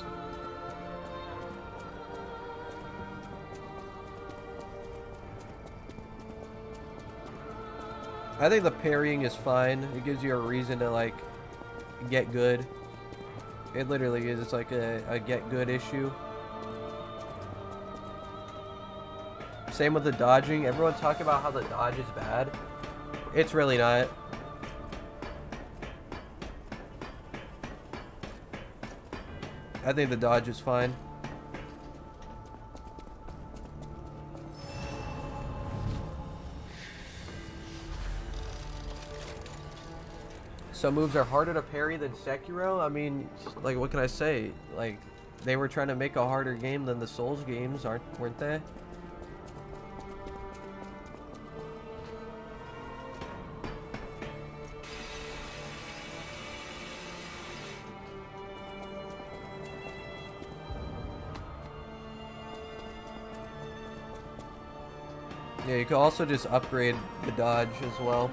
I think the parrying is fine. It gives you a reason to, like, get good. It literally is. It's like a, a get good issue. Same with the dodging. Everyone talking about how the dodge is bad. It's really not. I think the dodge is fine. Some moves are harder to parry than Sekiro. I mean, like, what can I say? Like, they were trying to make a harder game than the Souls games, aren't weren't they? You can also just upgrade the dodge as well.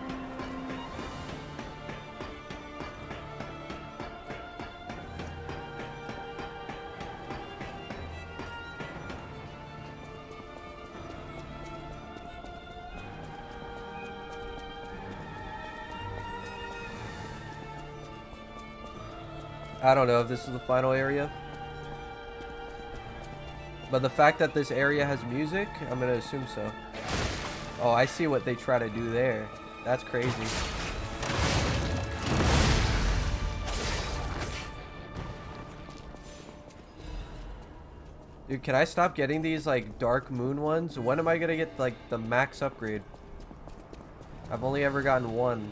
I don't know if this is the final area. But the fact that this area has music, I'm gonna assume so. Oh, I see what they try to do there. That's crazy. Dude, can I stop getting these, like, Dark Moon ones? When am I gonna get, like, the max upgrade? I've only ever gotten one.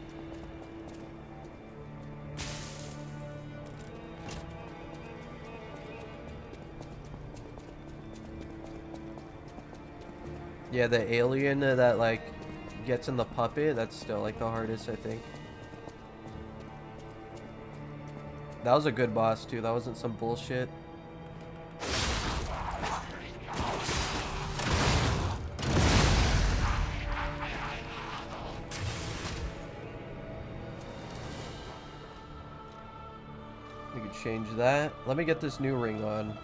Yeah, the alien that like gets in the puppet, that's still like the hardest, I think. That was a good boss too. That wasn't some bullshit. We could change that. Let me get this new ring on.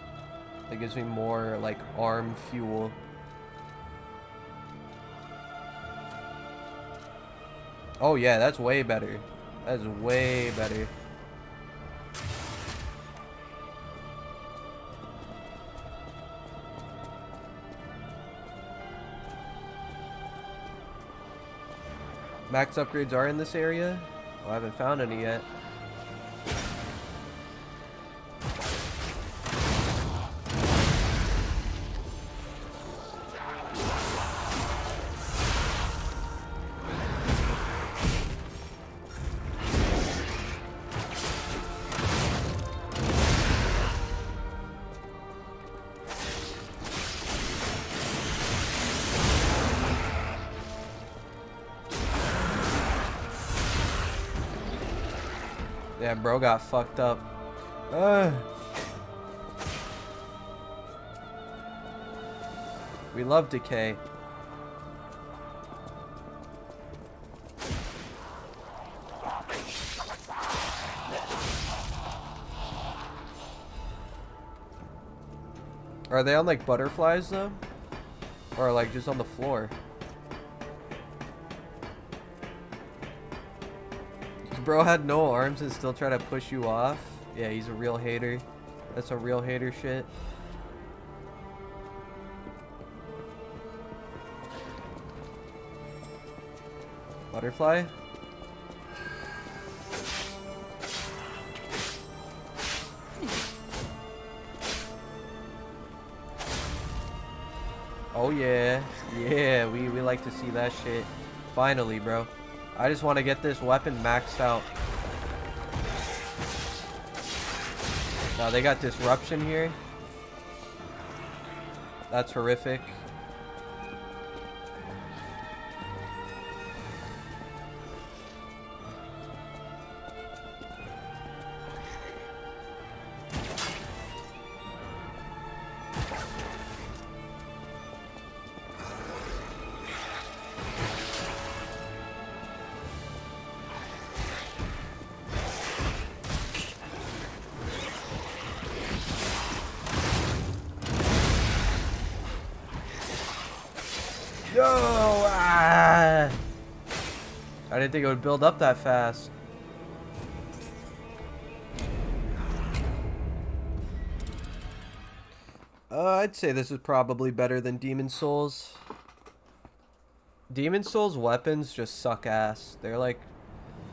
That gives me more like arm fuel. Oh yeah, that's way better. That's way better. Max upgrades are in this area? Oh, I haven't found any yet. Got fucked up. We love decay. Are they on like butterflies though? Or like just on the floor? Bro had no arms and still try to push you off? Yeah, he's a real hater. That's a real hater shit. Butterfly? Oh yeah. Yeah, we, we like to see that shit. Finally, bro. I just want to get this weapon maxed out. Now they got disruption here. That's horrific. Build up that fast. Uh, I'd say this is probably better than Demon's Souls. Demon's Souls weapons just suck ass. They're like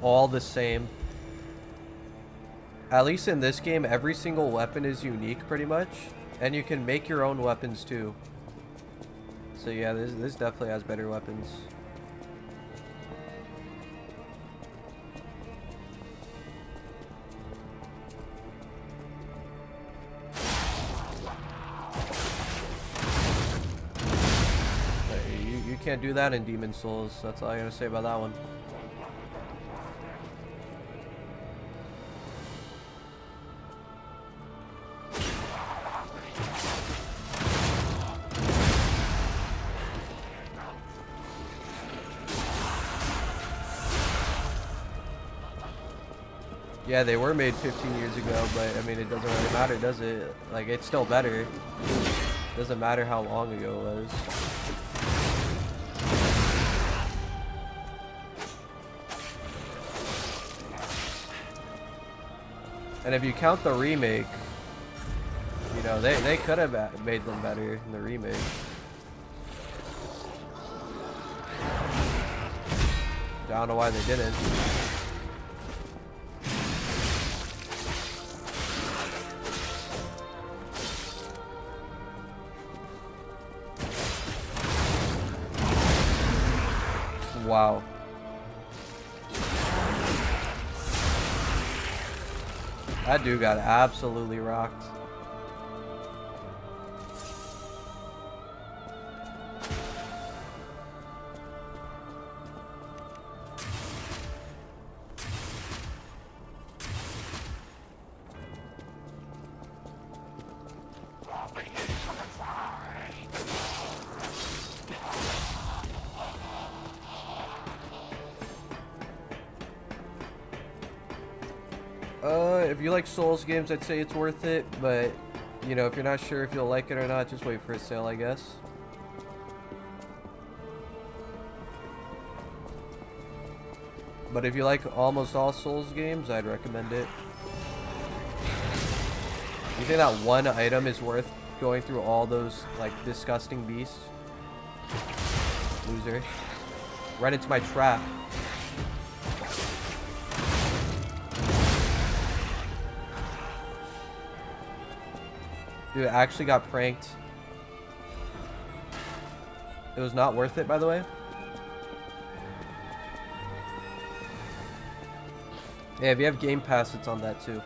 all the same. At least in this game, every single weapon is unique pretty much. And you can make your own weapons too. So yeah, this, this definitely has better weapons. Can't do that in Demon's Souls. That's all I gotta say about that one. Yeah, they were made 15 years ago, but I mean, it doesn't really matter, does it? Like, it's still better. Doesn't matter how long ago it was. And if you count the remake, you know, they, they could have made them better in the remake. I don't know why they didn't. That dude got absolutely rocked. Souls games, I'd say it's worth it, but, you know, if you're not sure if you'll like it or not, just wait for a sale, I guess. But if you like almost all Souls games, I'd recommend it. You think that one item is worth going through all those, like, disgusting beasts? Loser. Right into my trap. Dude, I actually got pranked. It was not worth it, by the way. Yeah, if you have Game Pass, it's on that too.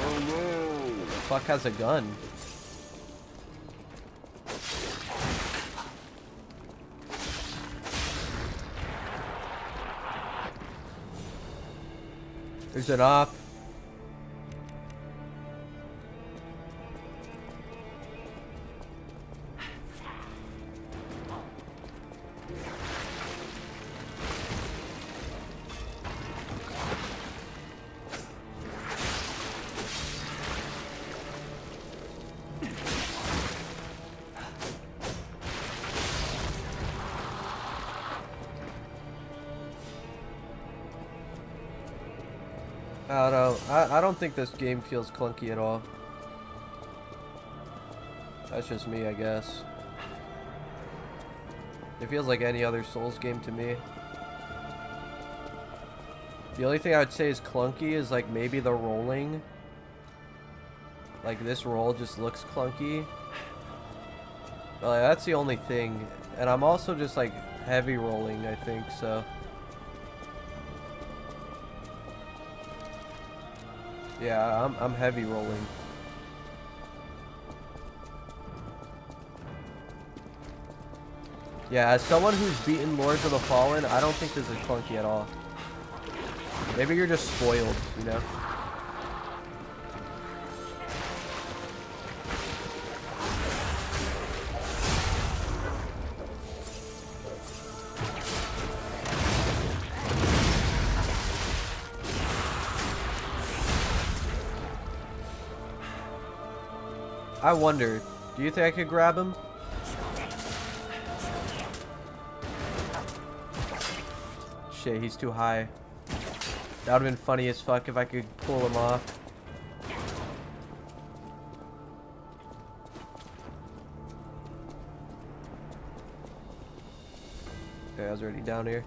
Oh no! The fuck has a gun? There's an op. think this game feels clunky at all. That's just me, I guess. It feels like any other Souls game to me. The only thing I would say is clunky is like maybe the rolling. Like this roll just looks clunky. But like, that's the only thing. And I'm also just like heavy rolling, I think, so. Yeah, I'm, I'm heavy rolling. Yeah, as someone who's beaten Lords of the Fallen, I don't think this is clunky at all. Maybe you're just spoiled, you know? Wonder, do you think I could grab him? Shit, he's too high. That would have been funny as fuck if I could pull him off. Okay, I was already down here.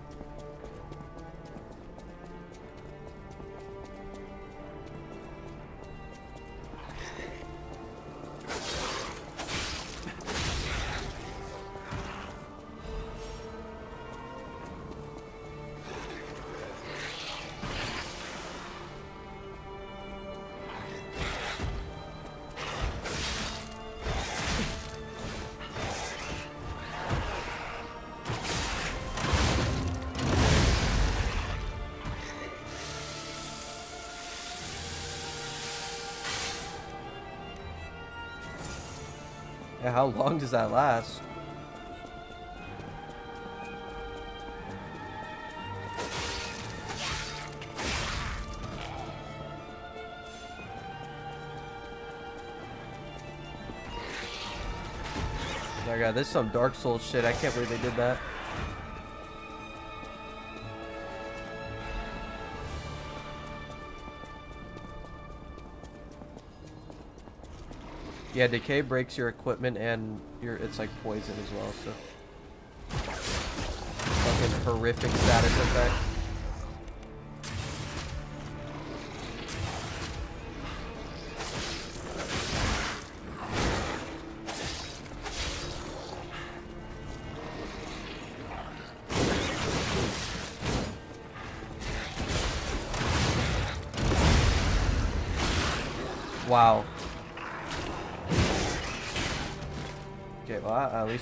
How long does that last? Oh my god, this is some Dark Souls shit. I can't believe they did that. Yeah, decay breaks your equipment and your it's like poison as well, so fucking horrific status effect.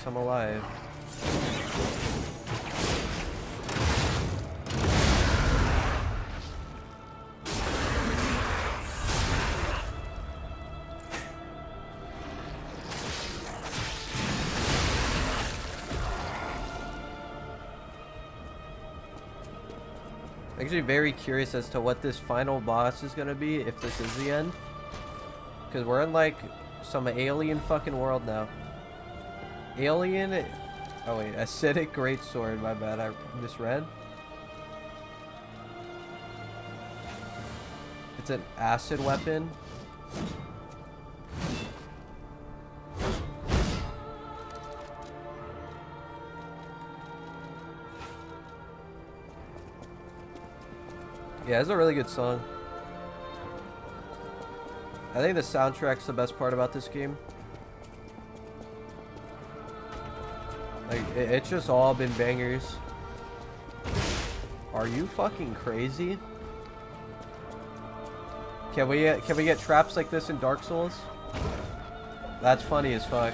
I'm alive. Actually very curious as to what this final boss is gonna be, if this is the end. Because we're in like some alien fucking world now. Alien. Oh wait, acidic greatsword. My bad, I misread. It's an acid weapon. Yeah, it's a really good song. I think the soundtrack's the best part about this game. It's just all been bangers. Are you fucking crazy? Can we get, can we get traps like this in Dark Souls? That's funny as fuck.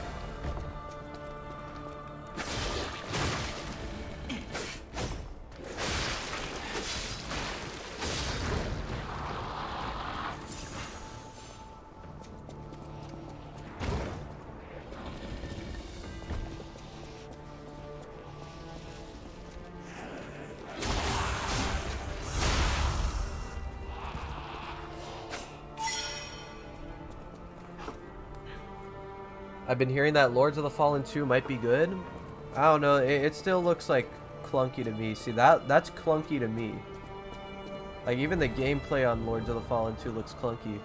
Been hearing that Lords of the Fallen 2 might be good. I don't know, it, it still looks like clunky to me. See, that that's clunky to me. Like, even the gameplay on Lords of the Fallen 2 looks clunky.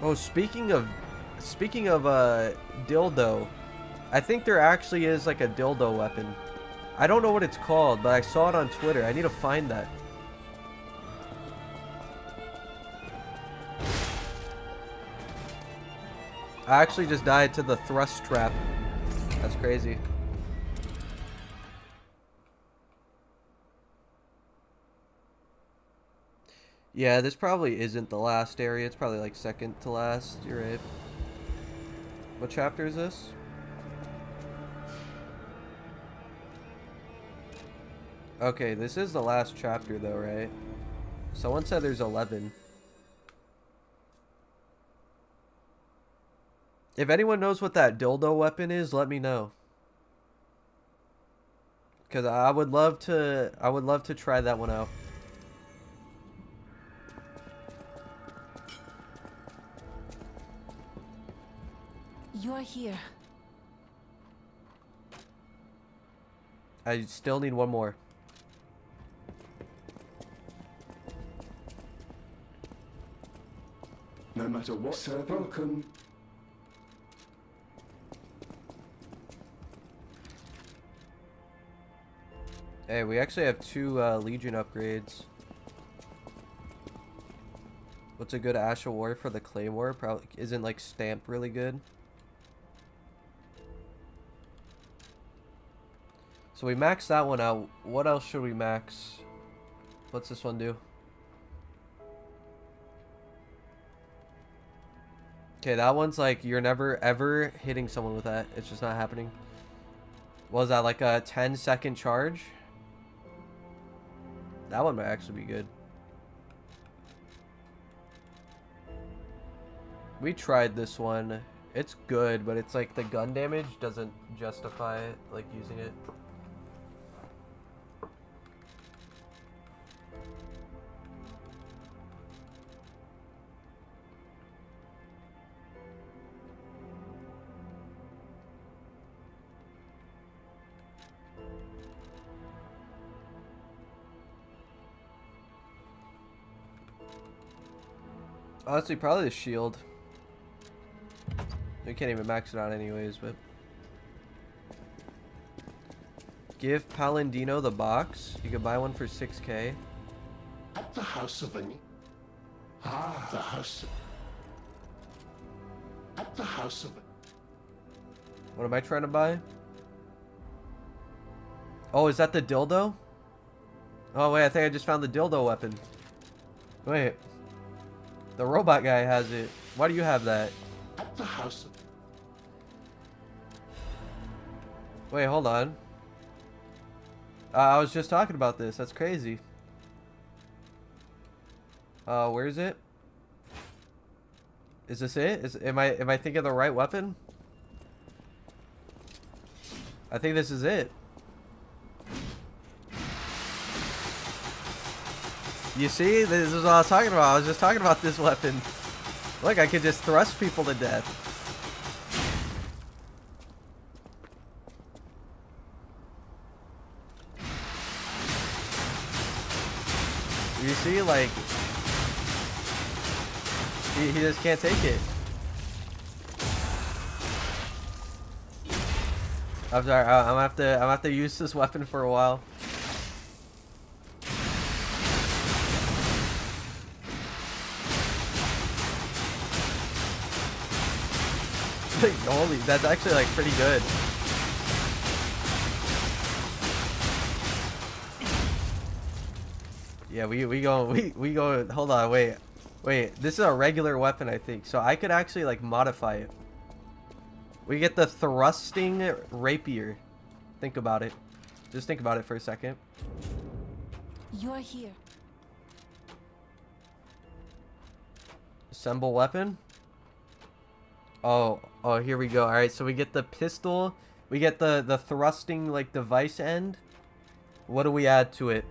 Oh, speaking of, speaking of uh, dildo, I think there actually is like a dildo weapon. I don't know what it's called, but I saw it on Twitter. I need to find that. I actually just died to the thrust trap. That's crazy. Yeah, this probably isn't the last area. It's probably like second to last. You're right. What chapter is this? Okay, this is the last chapter though, right? Someone said there's 11. If anyone knows what that dildo weapon is, let me know. Cause I would love to I would love to try that one out. You're here. I still need one more. Matter what Sir broken, Hey, we actually have two uh, Legion upgrades. What's a good Ash War for the Claymore? Probably isn't like stamp really good. So we maxed that one out. What else should we max? What's this one do? Okay, that one's like you're never ever hitting someone with that. It's just not happening. Was that like a 10 second charge? That one might actually be good. We tried this one. It's good, but it's like the gun damage doesn't justify like using it. Honestly, probably the shield. We can't even max it out anyways, but... Give Polendina the box. You can buy one for 6k. At the house of any. Ah, the house. At the house of. What am I trying to buy? Oh, is that the dildo? Oh, wait, I think I just found the dildo weapon. Wait. The robot guy has it. Why do you have that? At the house. Wait, hold on. Uh, I was just talking about this. That's crazy. Uh, where is it? Is this it? Is am I am I thinking the right weapon? I think this is it. You see? This is what I was talking about. I was just talking about this weapon. Look, I could just thrust people to death. You see, like, he, he just can't take it. I'm sorry. I'm gonna have to. I'm gonna have to use this weapon for a while. Holy, that's actually like pretty good. Yeah, we we go we we go. Hold on, wait, wait. This is a regular weapon, I think. So I could actually like modify it. We get the thrusting rapier. Think about it. Just think about it for a second. You're here. Assemble weapon. Oh, oh, here we go. All right, so we get the pistol. We get the the thrusting like device end. What do we add to it?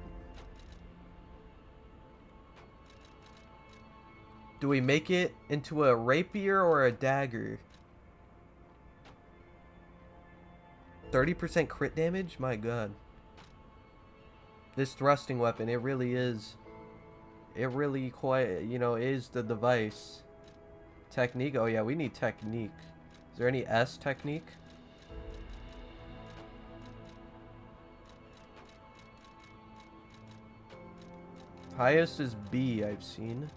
Do we make it into a rapier or a dagger? 30% crit damage? My god. This thrusting weapon, it really is. It really quite, you know, is the device. Technique? Oh yeah, we need technique. Is there any S technique? Highest is B, I've seen.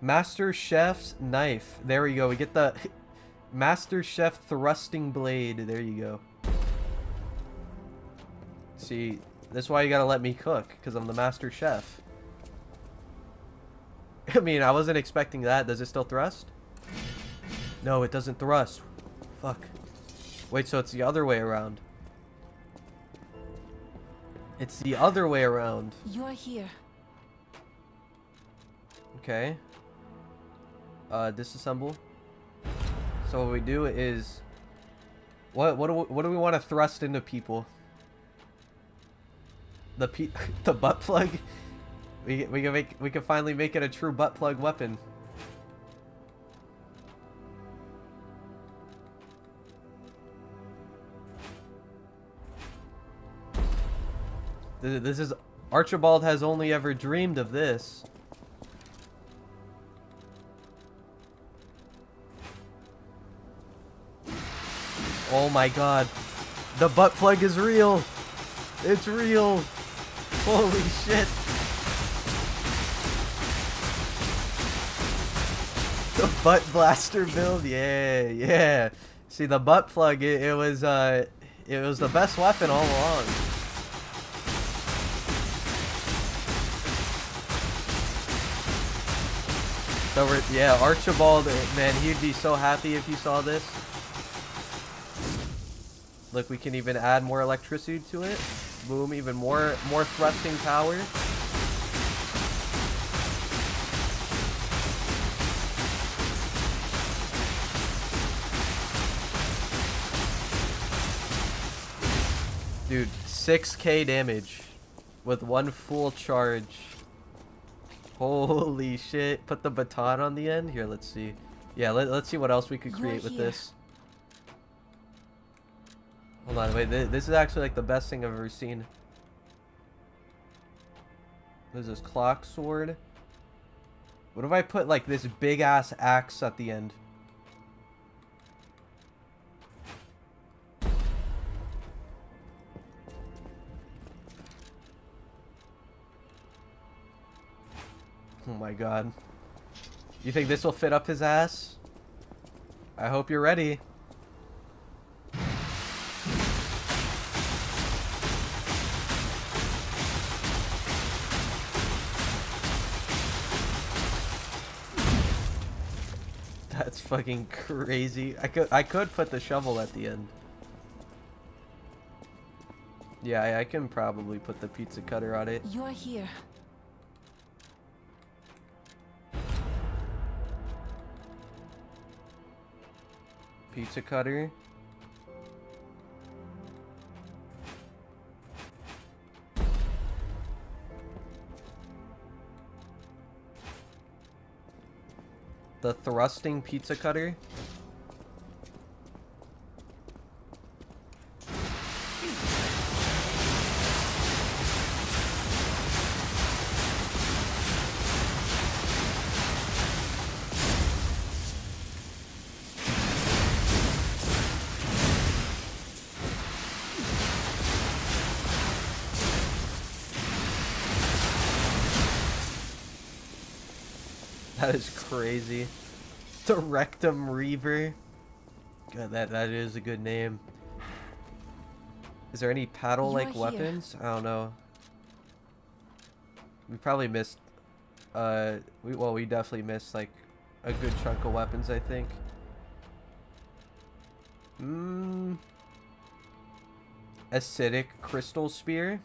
Master Chef's knife. There we go. We get the Master Chef thrusting blade. There you go. See, that's why you gotta let me cook, because I'm the Master Chef. I mean, I wasn't expecting that. Does it still thrust? No, it doesn't thrust. Fuck. Wait, so it's the other way around. It's the other way around. You're here. Okay. Uh, disassemble. So what we do is, what what do we, what do we want to thrust into people? The pe the butt plug. We we can make we can finally make it a true butt plug weapon. This, this is Archibald has only ever dreamed of this. Oh my god. The butt plug is real. It's real. Holy shit. The butt blaster build. Yeah, yeah. See the butt plug it, it was uh it was the best weapon all along. So we're, yeah, Archibald, man, he'd be so happy if he saw this. Look, we can even add more electricity to it. Boom, even more more thrusting power. Dude, 6k damage with one full charge. Holy shit. Put the baton on the end. Here, let's see. Yeah, let, let's see what else we could You're create with this. Hold on, wait. This, this is actually like the best thing I've ever seen. What is this? Clock sword? What if I put like this big ass axe at the end? Oh my god. You think this will fit up his ass? I hope you're ready. That's fucking crazy. I could I could put the shovel at the end. Yeah, I, can probably put the pizza cutter on it. You're here. Pizza cutter. The thrusting pizza cutter. The Rectum Reaver. God, that that is a good name. Is there any paddle-like are here. weapons? I don't know. We probably missed. Uh, we well, we definitely missed like a good chunk of weapons. I think. Hmm. Acidic crystal spear.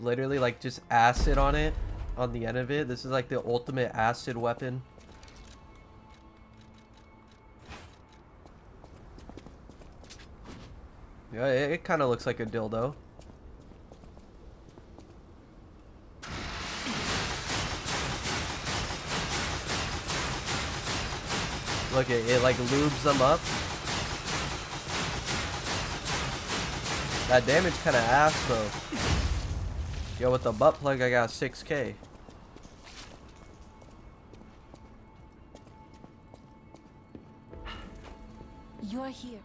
Literally, like just acid on it, on the end of it. This is like the ultimate acid weapon. Yeah, it, it kind of looks like a dildo. Look, it, it like lubes them up. That damage kind of ass though. Yo, with the butt plug, I got 6k. You're here.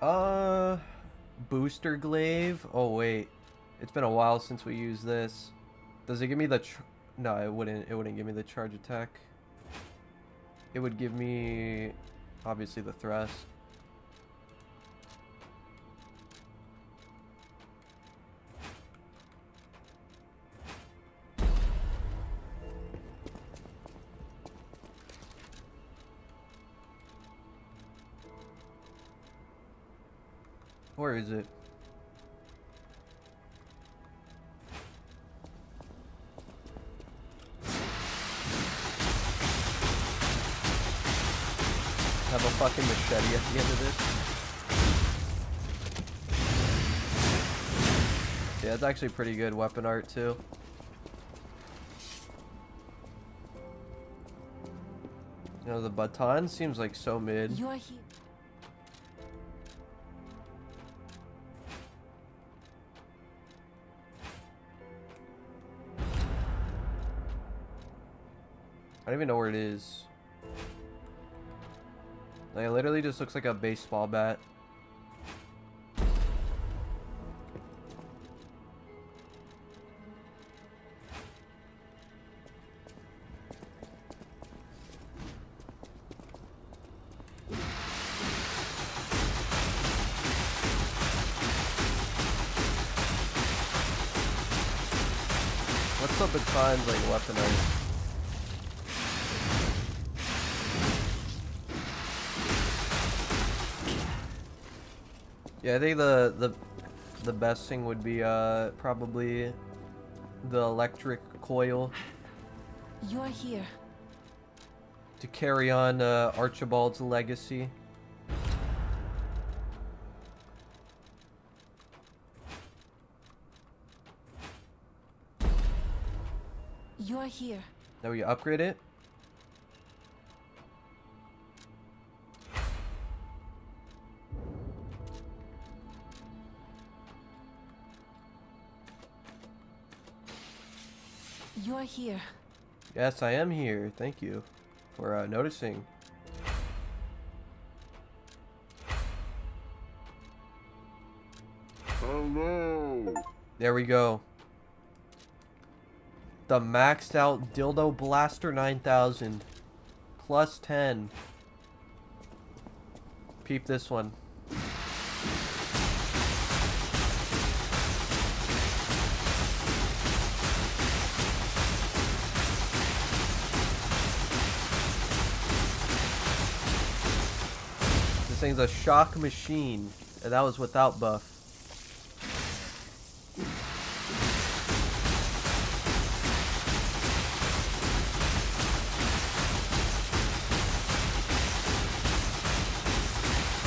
Uh, booster glaive. Oh wait, it's been a while since we used this. Does it give me the? No, it wouldn't. It wouldn't give me the charge attack. It would give me, obviously, the thrust. Where is it? Have a fucking machete at the end of this. Yeah, it's actually pretty good weapon art too. You know, the baton seems like so mid. You're here. Don't even know where it is. Like, it literally just looks like a baseball bat. Yeah, I think the the the best thing would be uh probably the electric coil You are here. to carry on uh, Archibald's legacy. You are here. Now we upgrade it. Are here. Yes, I am here. Thank you for uh, noticing. No! There we go. The maxed out Dildo Blaster 9000. Plus 10. Peep this one. Thing's a shock machine. And that was without buff.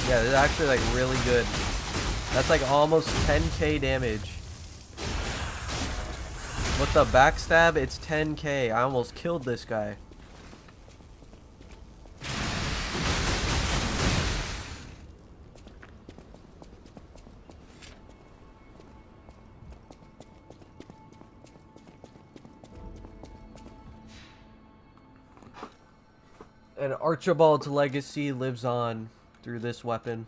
Yeah, it's actually like really good. That's like almost 10k damage. With the backstab, it's 10k. I almost killed this guy. Archibald's legacy lives on through this weapon.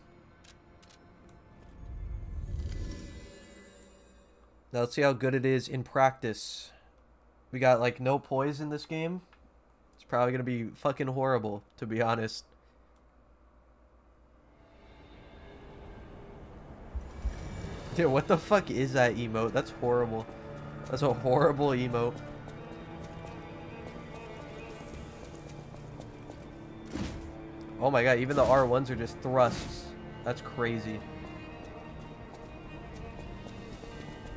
Now let's see how good it is in practice. We got like no poise in this game. It's probably gonna be fucking horrible, to be honest. Dude, what the fuck is that emote? That's horrible. That's a horrible emote. Oh my god, even the R1s are just thrusts. That's crazy.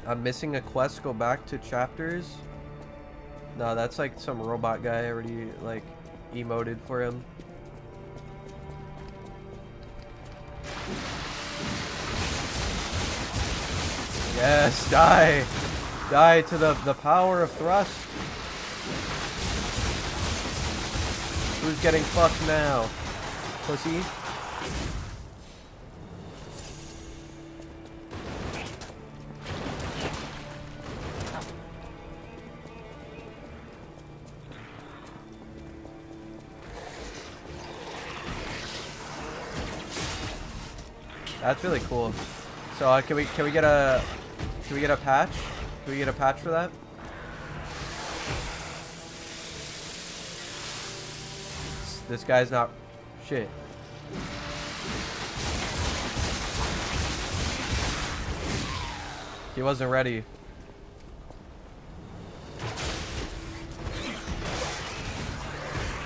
I'm missing a quest, go back to chapters. No, that's like some robot guy already like emoted for him. Yes, die! Die to the, the power of thrust. Who's getting fucked now? Pussy? That's really cool. So uh, can we can we get a can we get a patch? Can we get a patch for that? This guy's not shit. He wasn't ready.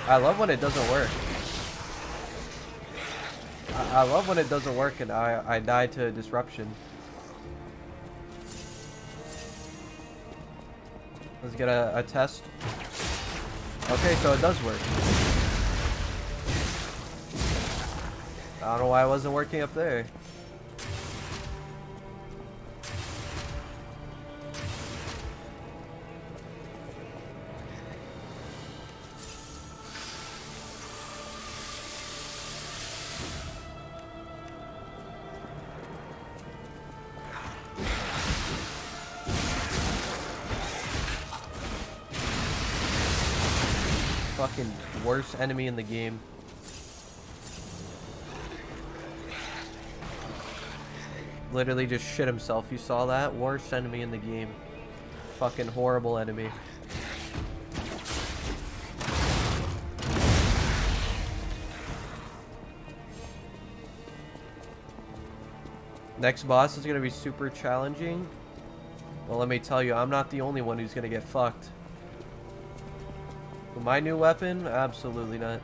I love when it doesn't work. I, I love when it doesn't work and I, I die to disruption. Let's get a, a test. Okay, so it does work. I don't know why I wasn't working up there. Fucking worst enemy in the game. Literally just shit himself. You saw that? Worst enemy in the game. Fucking horrible enemy. Next boss is going to be super challenging. Well, let me tell you, I'm not the only one who's going to get fucked. With my new weapon? Absolutely not.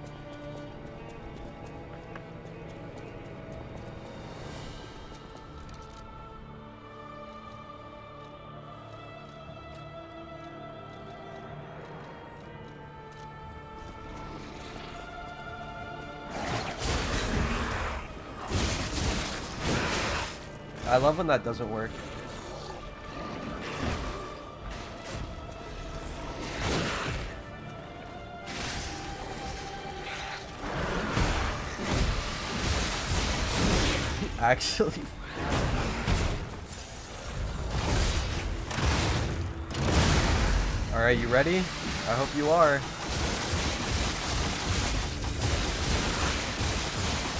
I love when that doesn't work. Actually. Alright, you ready? I hope you are.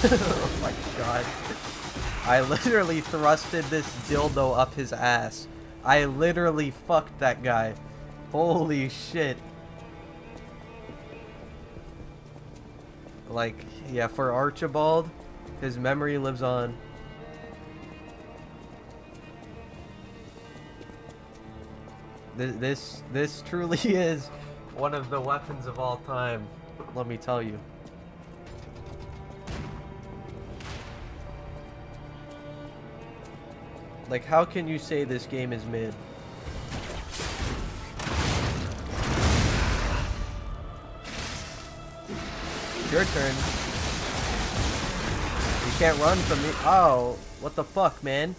oh my god. I literally thrusted this dildo up his ass. I literally fucked that guy. Holy shit. Like, yeah, for Archibald, his memory lives on. This, this, this truly is one of the weapons of all time, let me tell you. Like, how can you say this game is mid? Your turn. You can't run from me. Oh, what the fuck, man?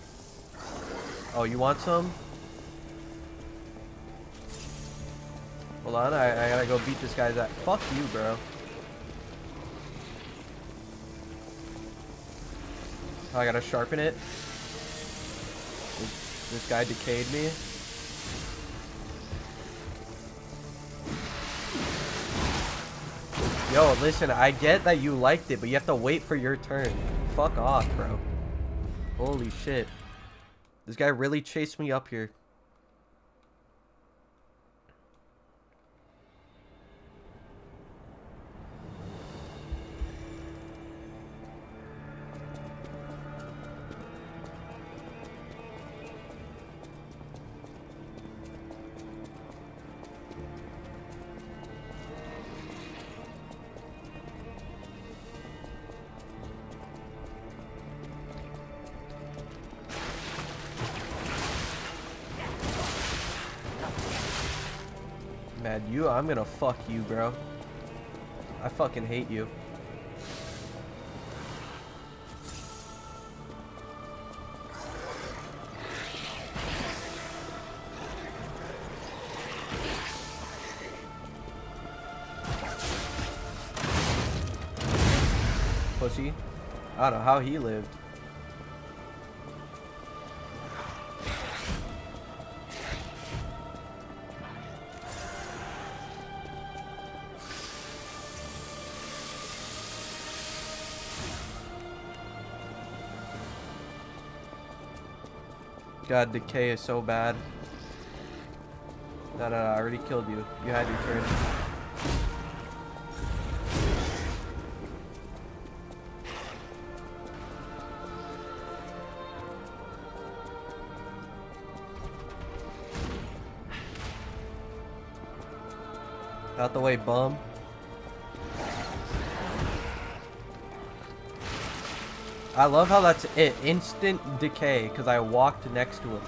Oh, you want some? Hold on, I, I gotta go beat this guy's ass. Fuck you, bro. Oh, I gotta sharpen it. This, guy decayed me. Yo, listen, I get that you liked it, but you have to wait for your turn. Fuck off, bro. Holy shit. This guy really chased me up here. Fuck you, bro. I fucking hate you. Pussy. I don't know how he lived. God, decay is so bad. No, no, no, I already killed you. You had your turn. Out the way, bum. I love how that's it. Instant decay, because I walked next to him.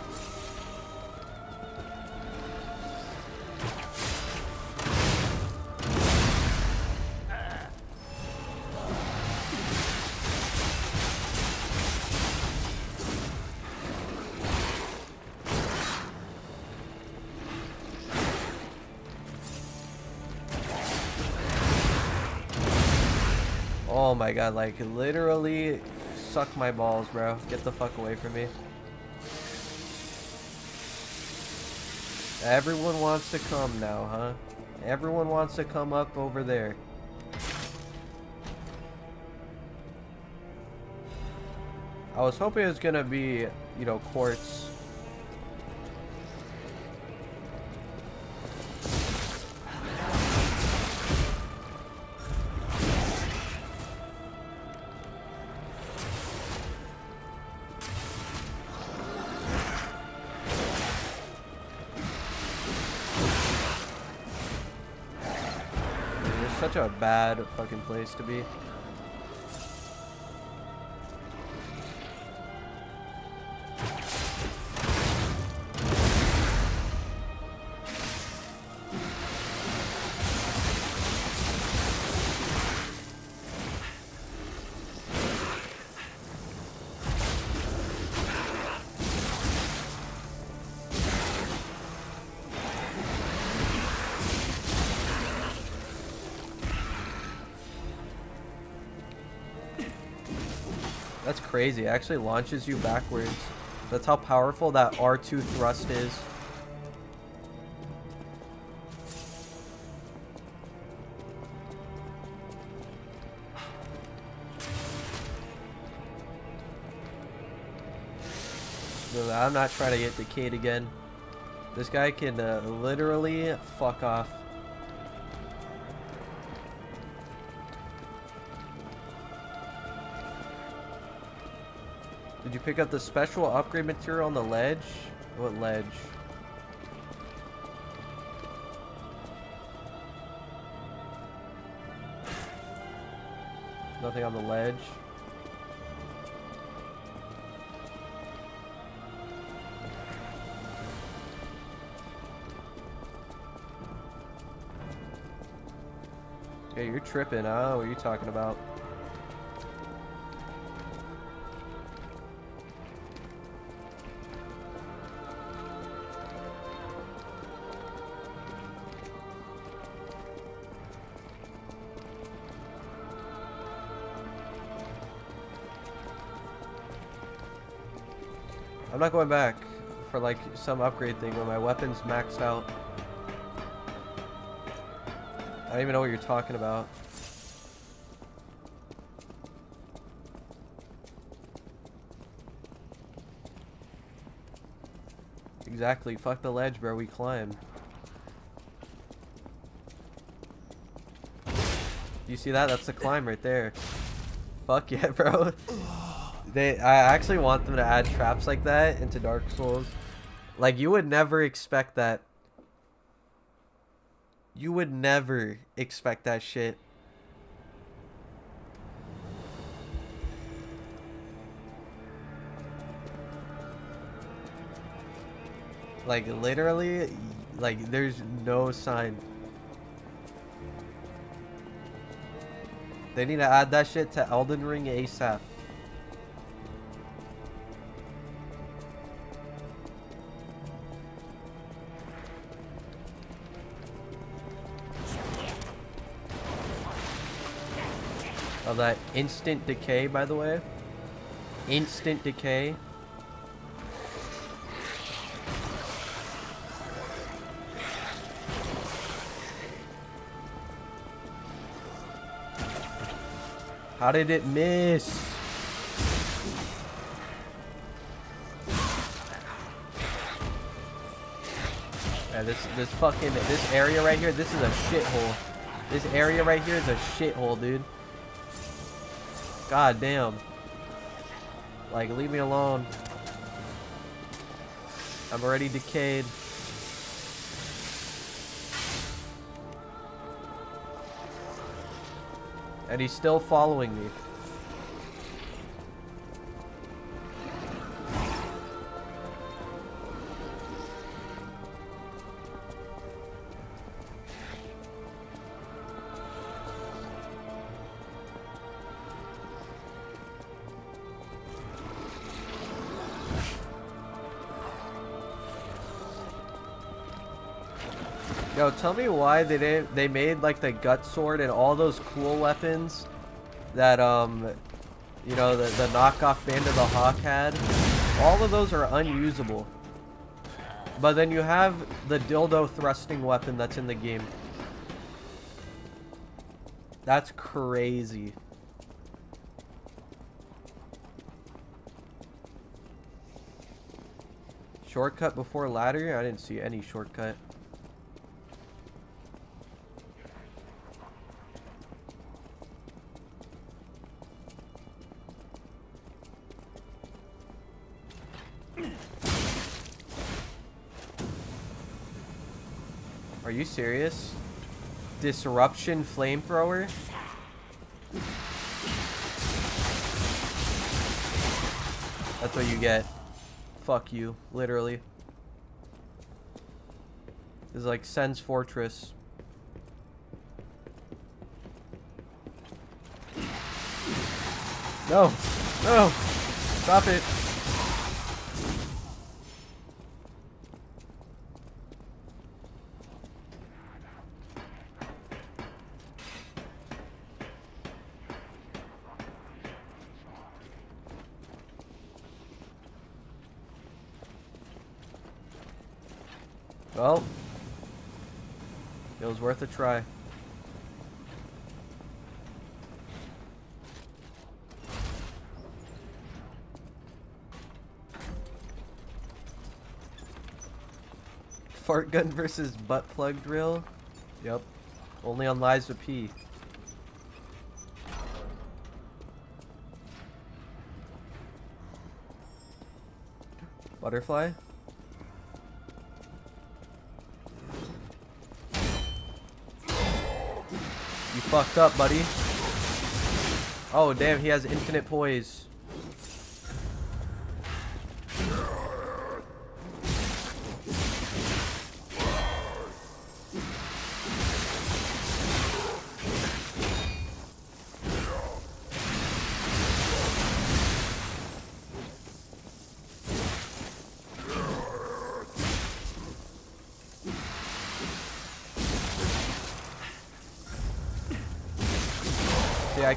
Oh my god, like literally suck my balls, bro. Get the fuck away from me. Everyone wants to come now, huh? Everyone wants to come up over there. I was hoping it was gonna be, you know, quartz. Bad fucking place to be. Crazy. It actually launches you backwards. That's how powerful that R2 thrust is. I'm not trying to get decayed again. This guy can uh, literally fuck off. Pick up the special upgrade material on the ledge? What ledge? Nothing on the ledge. Yeah, you're tripping, huh? What are you talking about? Not going back for like some upgrade thing when my weapon's maxed out. I don't even know what you're talking about. Exactly, fuck the ledge, bro, we climb. You see that? That's the climb right there. Fuck yeah, bro. They, I actually want them to add traps like that into Dark Souls. Like, you would never expect that. You would never expect that shit. Like, literally, like, there's no sign. They need to add that shit to Elden Ring ASAP. That instant decay, by the way. Instant decay. How did it miss? Yeah, this this fucking this area right here, this is a shithole. This area right here is a shithole, dude. God damn. Like, leave me alone. I'm already decayed. And he's still following me. Tell me why they didn't they made like the gut sword and all those cool weapons that um, you know, the the knockoff Band of the Hawk had. All of those are unusable. But then you have the dildo thrusting weapon that's in the game. That's crazy. Shortcut before ladder? I didn't see any shortcut. You serious? Disruption flamethrower? That's what you get. Fuck you, literally. This is like Sen's Fortress. No! No! Stop it! Well, it was worth a try. Fart gun versus butt plug drill? Yep. Only on Lies of P. Butterfly? Fucked up, buddy. Oh, damn, he has infinite poise.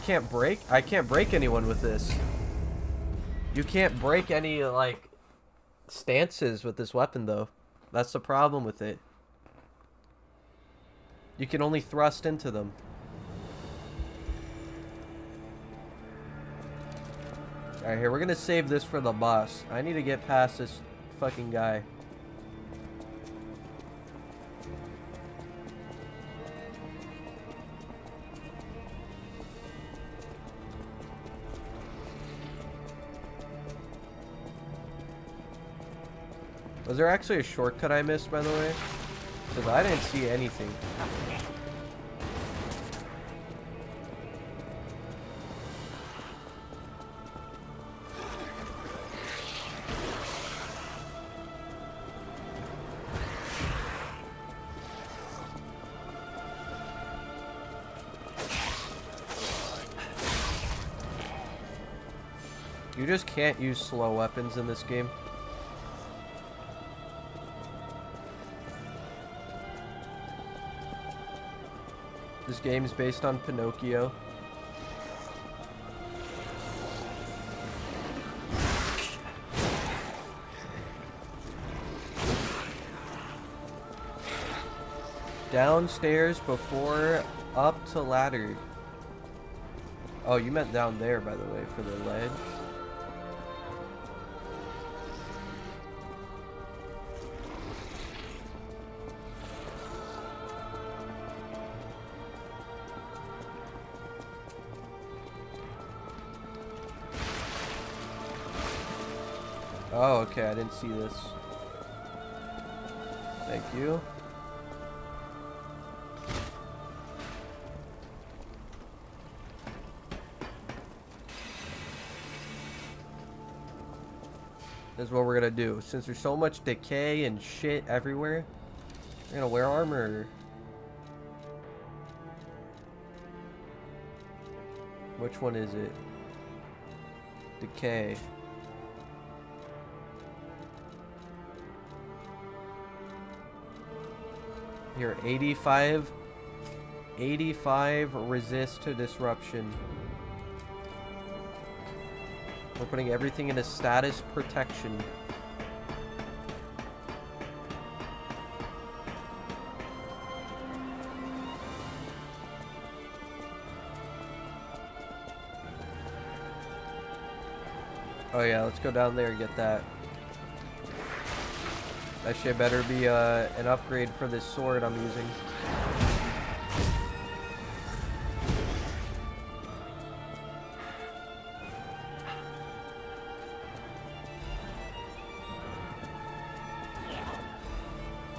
Can't break. I can't break anyone with this. You can't break any like stances with this weapon, though. That's the problem with it. You can only thrust into them. Alright, here, we're gonna save this for the boss. I need to get past this fucking guy. There actually a shortcut I missed, by the way? Because I didn't see anything. You just can't use slow weapons in this game. This game is based on Pinocchio. Downstairs before up to ladder. Oh, you meant down there, by the way, for the ledge. Okay, I didn't see this. Thank you. This is what we're gonna do. Since there's so much decay and shit everywhere, we're gonna wear armor. Which one is it? Decay. Here, 85, 85 resist to disruption. We're putting everything into status protection. Oh yeah, let's go down there and get that. That shit better be uh, an upgrade for this sword I'm using.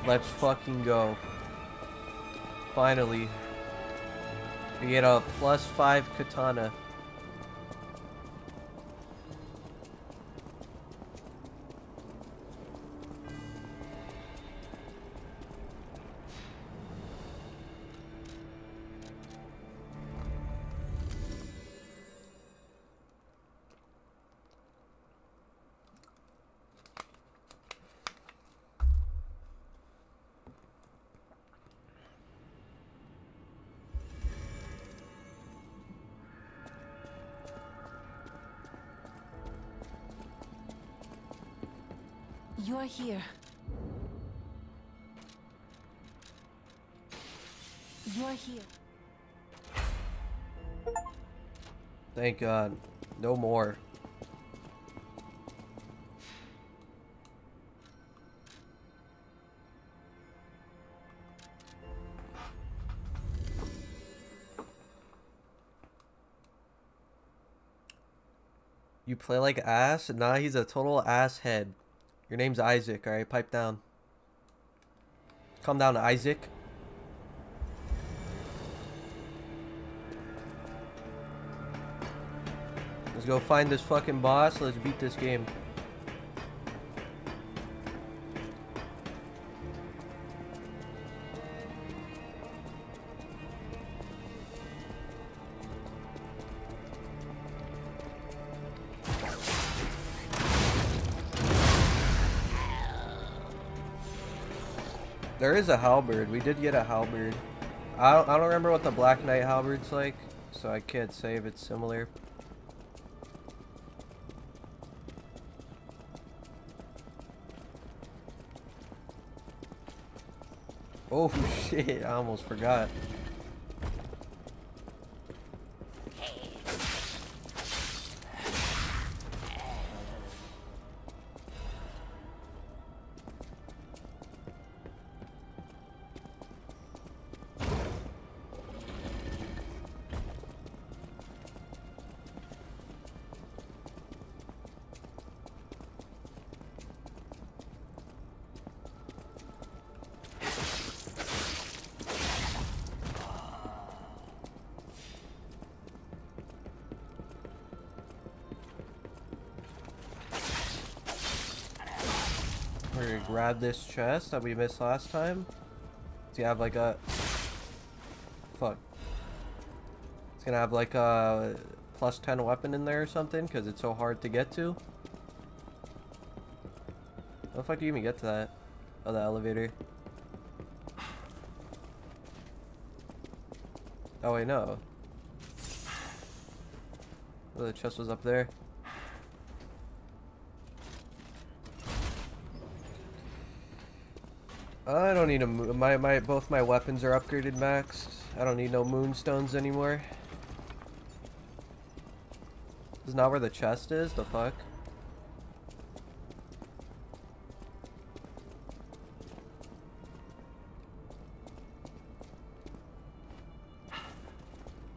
Let's fucking go. Finally. We get a plus five katana. God. No more. You play like ass? Nah, he's a total ass head. Your name's Isaac, alright? Pipe down. Calm down, Isaac. Go find this fucking boss. Let's beat this game. There is a halberd. We did get a halberd. I don't, I don't remember what the Black Knight halberd's like, so I can't say if it's similar. Shit, I almost forgot. Grab this chest that we missed last time. Do you have like a... Fuck. It's gonna have like a plus 10 weapon in there or something because it's so hard to get to. How the fuck do you even get to that? Oh, the elevator. Oh wait, no. Oh, the chest was up there. I don't need a my my both my weapons are upgraded maxed. I don't need no moonstones anymore. This is not where the chest is. The fuck.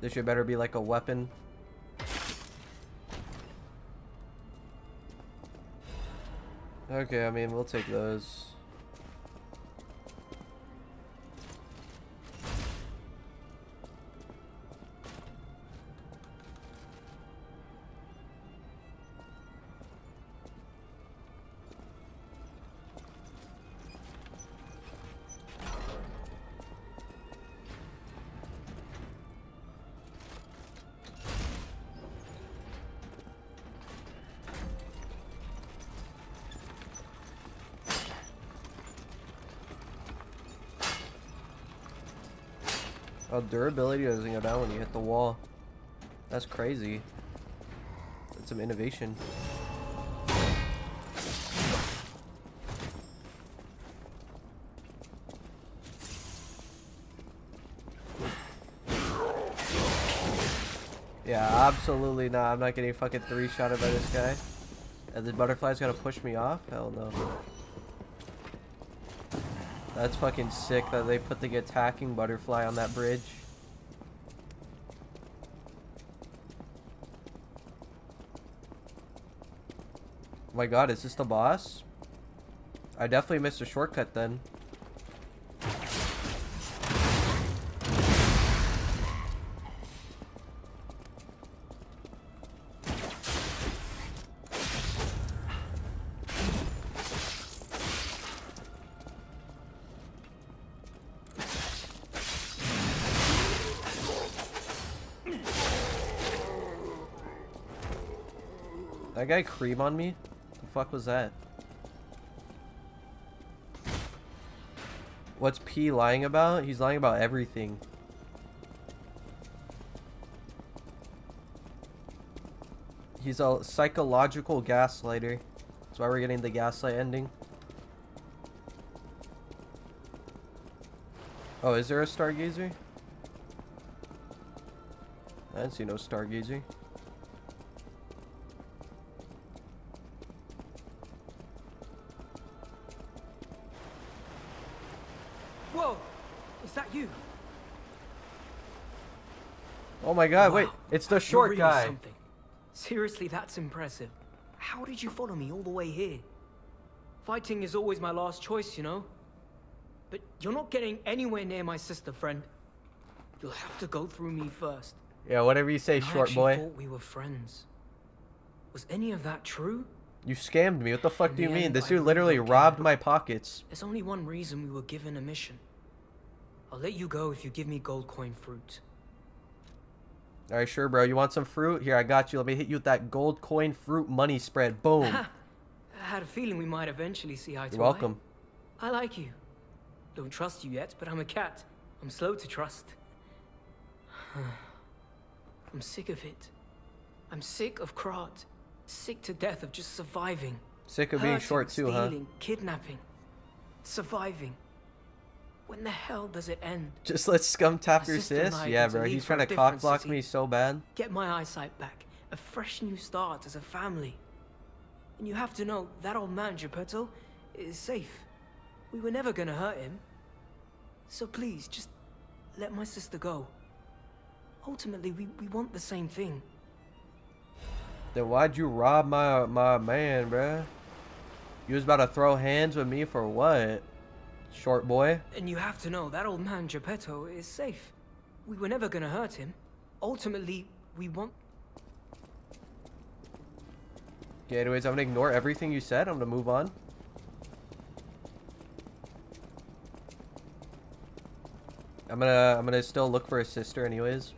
This should better be like a weapon. Okay, I mean, we'll take those. Durability doesn't go down when you hit the wall. That's crazy. Get some innovation. Yeah, absolutely not. I'm not getting fucking three shotted by this guy. And the butterfly's gonna push me off? Hell no. That's fucking sick that they put the attacking butterfly on that bridge. My god, is this the boss? I definitely missed a shortcut then. That guy cream on me? Fuck was that? What's P lying about? He's lying about everything. He's a psychological gaslighter. That's why we're getting the gaslight ending. Oh, is there a stargazer? I didn't see no stargazer. My god, wait. It's the short really guy. Something. Seriously, that's impressive. How did you follow me all the way here? Fighting is always my last choice, you know? But you're not getting anywhere near my sister, friend. You'll have to go through me first. Yeah, whatever you say, And I short actually boy. thought we were friends. Was any of that true? You scammed me. What the fuck In do you mean? This dude literally robbed my pockets. There's only one reason we were given a mission. I'll let you go if you give me gold coin fruit. Alright, sure, bro. You want some fruit? Here, I got you. Let me hit you with that gold coin fruit money spread. Boom. I had a feeling we might eventually see eye to You're welcome. eye. I like you. Don't trust you yet, but I'm a cat. I'm slow to trust. I'm sick of it. I'm sick of Krat. Sick to death of just surviving. Sick of being Hurting, short too, huh? stealing, kidnapping. Surviving. When the hell does it end? Just let Skum tap your sis? Yeah, bro. He's trying to cock block me so bad. Get my eyesight back. A fresh new start as a family. And you have to know, that old man, Geppetto, is safe. We were never gonna hurt him. So please, just let my sister go. Ultimately, we, we want the same thing. Then why'd you rob my my man, bruh? You was about to throw hands with me for what? Short boy? And you have to know, that old man, Geppetto, is safe. We were never gonna hurt him. Ultimately, we want... Okay, anyways, I'm gonna ignore everything you said. I'm gonna move on. I'm gonna I'm gonna still look for a sister anyways.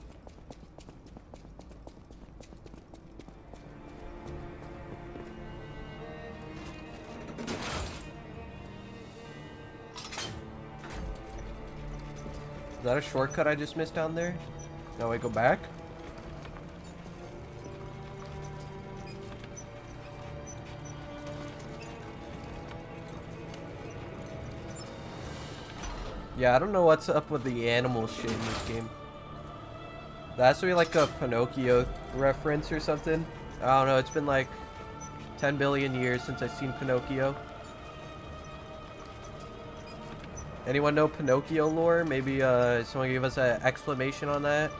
That a shortcut I just missed down there? No, wait, go back? Yeah, I don't know what's up with the animal shit in this game. That's to be like a Pinocchio reference or something. I don't know, it's been like 10 billion years since I've seen Pinocchio. Anyone know Pinocchio lore? Maybe uh, someone give us an explanation on that?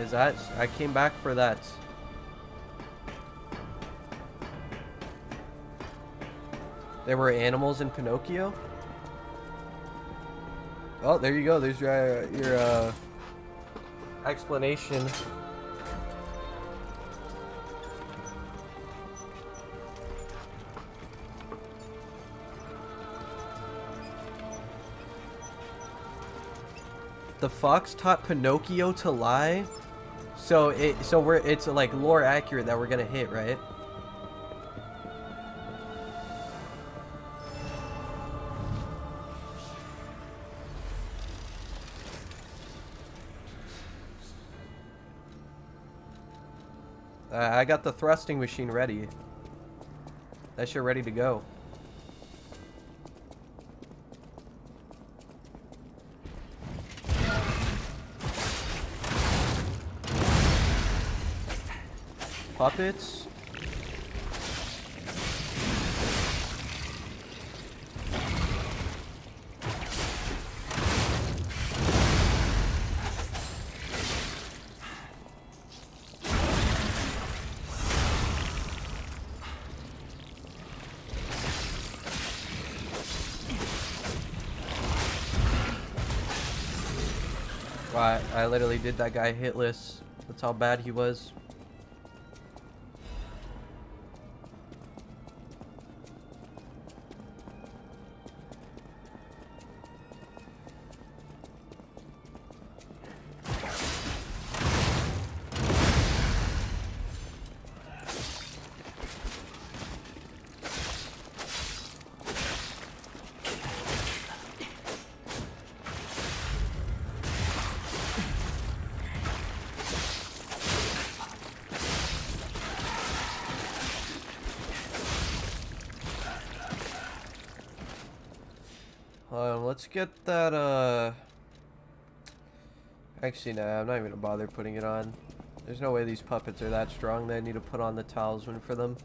Is that? I came back for that. There were animals in Pinocchio? Oh, there you go. There's your, uh, your uh, explanation. The fox taught Pinocchio to lie? So it so we're it's like lore accurate that we're gonna hit, right? I got the thrusting machine ready. That shit ready to go. Puppets. I literally did that guy hitless. That's how bad he was. Get that, uh... Actually, no, I'm not even gonna bother putting it on. There's no way these puppets are that strong that I need to put on the talisman for them.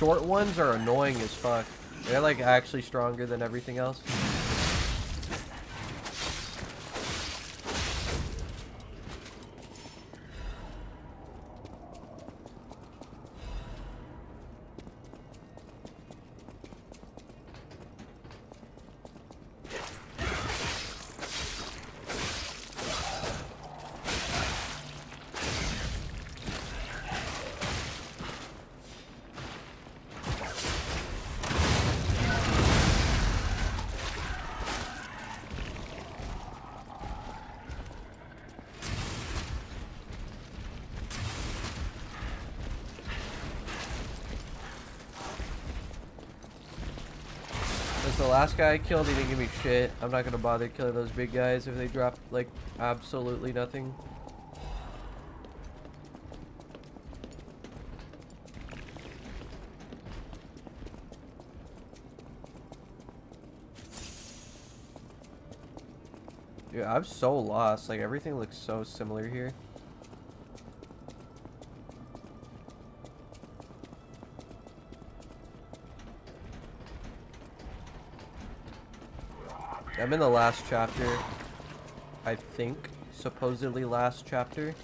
Short ones are annoying as fuck. They're like actually stronger than everything else. Last guy I killed, he didn't give me shit. I'm not gonna bother killing those big guys if they drop, like, absolutely nothing. Dude, I'm so lost. Like, everything looks so similar here. I'm in the last chapter. I think. Supposedly last chapter.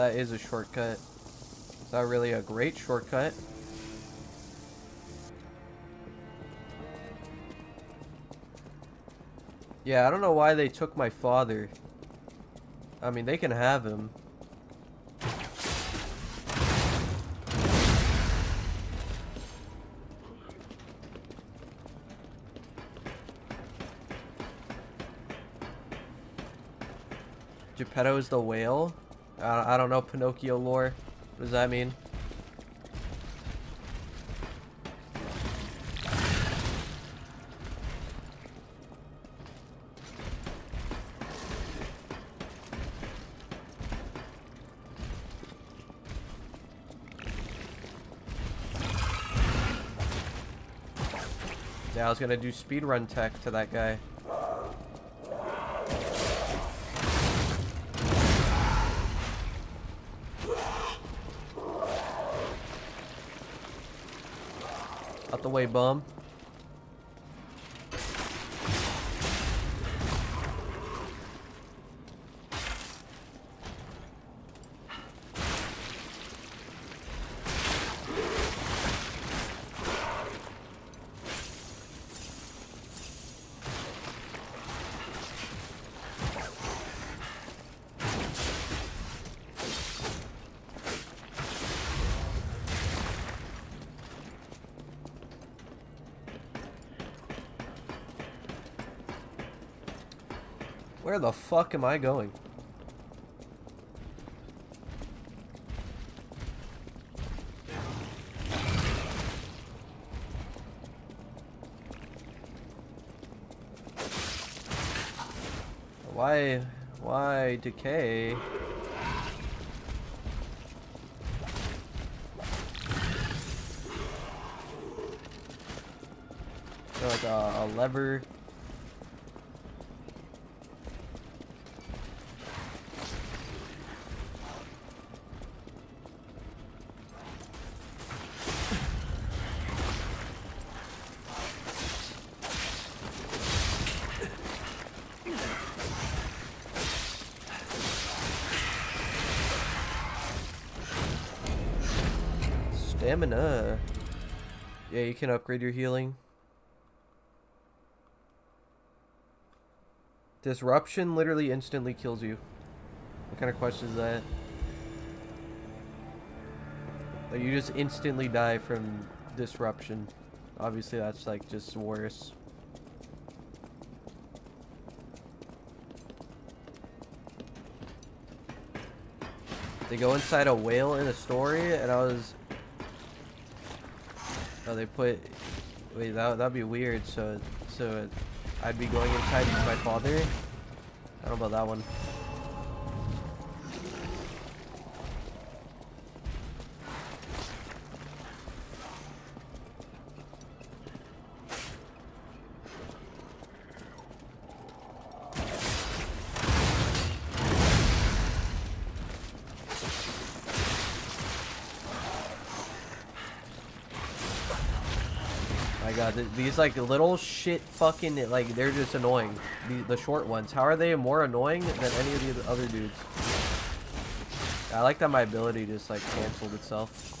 That is a shortcut. It's not really a great shortcut. Yeah, I don't know why they took my father. I mean, they can have him. Geppetto is the whale? I don't know Pinocchio lore. What does that mean? Yeah, I was gonna do speedrun tech to that guy. Way, bum. Where the fuck am I going? Why, why decay? Like a, a lever. Stamina. Yeah, you can upgrade your healing. Disruption literally instantly kills you. What kind of question is that? Like you just instantly die from disruption. Obviously that's like just worse. They go inside a whale in a story and I was Oh, they put. Wait, that that'd be weird. So, so I'd be going inside with my father. I don't know about that one. These like little shit fucking, like, they're just annoying. The, the short ones. How are they more annoying than any of the other dudes? I like that my ability just like canceled itself.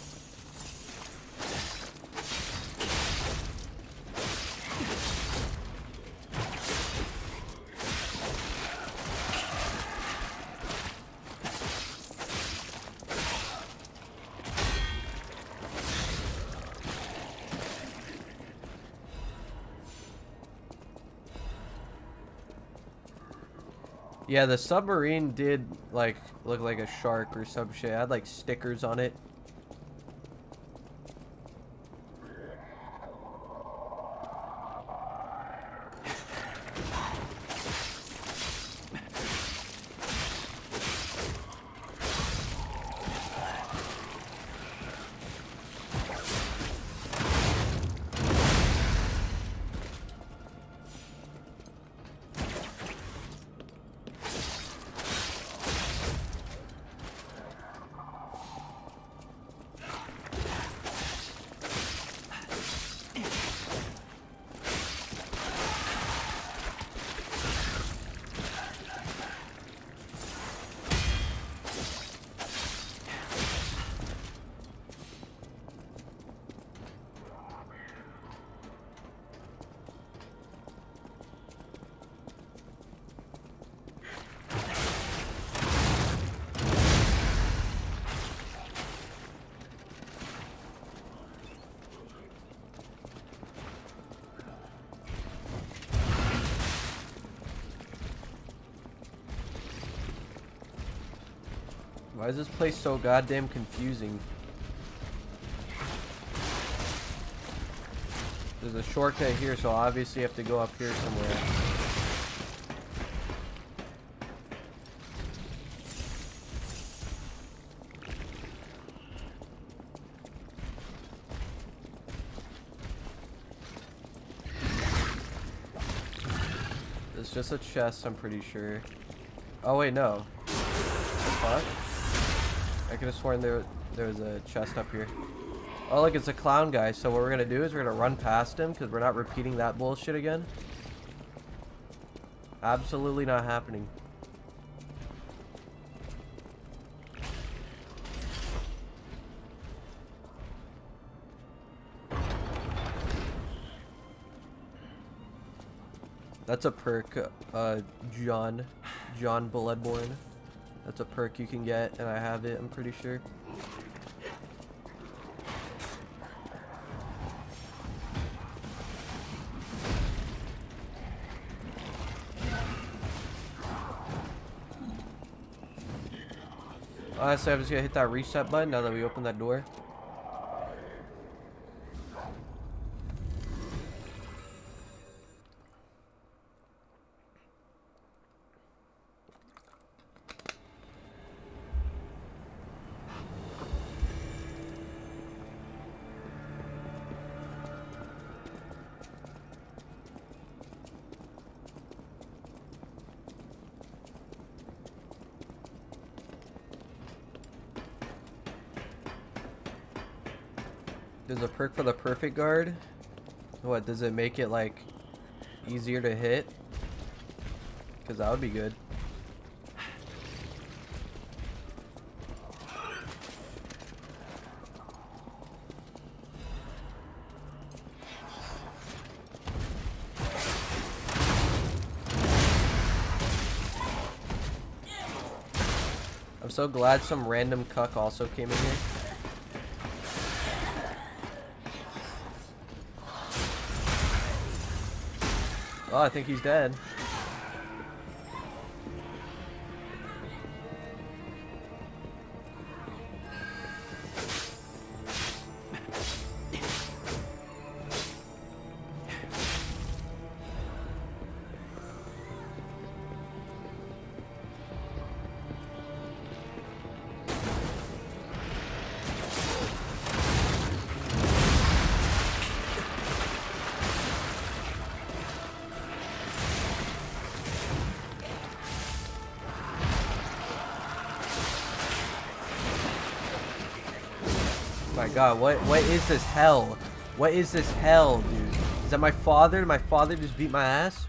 Yeah, the submarine did like look like a shark or some shit. I had like stickers on it. Why is this place so goddamn confusing? There's a shortcut here, so obviously you have to go up here somewhere. It's just a chest, I'm pretty sure. Oh wait, no. What? Could have sworn there there was a chest up here. Oh look, it's a clown guy. So what we're gonna do is we're gonna run past him because we're not repeating that bullshit again. Absolutely not happening. That's a perk, uh, John, John Bloodborne. That's a perk you can get, and I have it, I'm pretty sure. Honestly, I'm just gonna hit that reset button now that we opened that door. Perfect guard. What, does it make it like easier to hit? Because that would be good. I'm so glad some random cuck also came in here. Oh, I think he's dead. God, what what is this hell? What is this hell, dude? Is that my father? My father just beat my ass?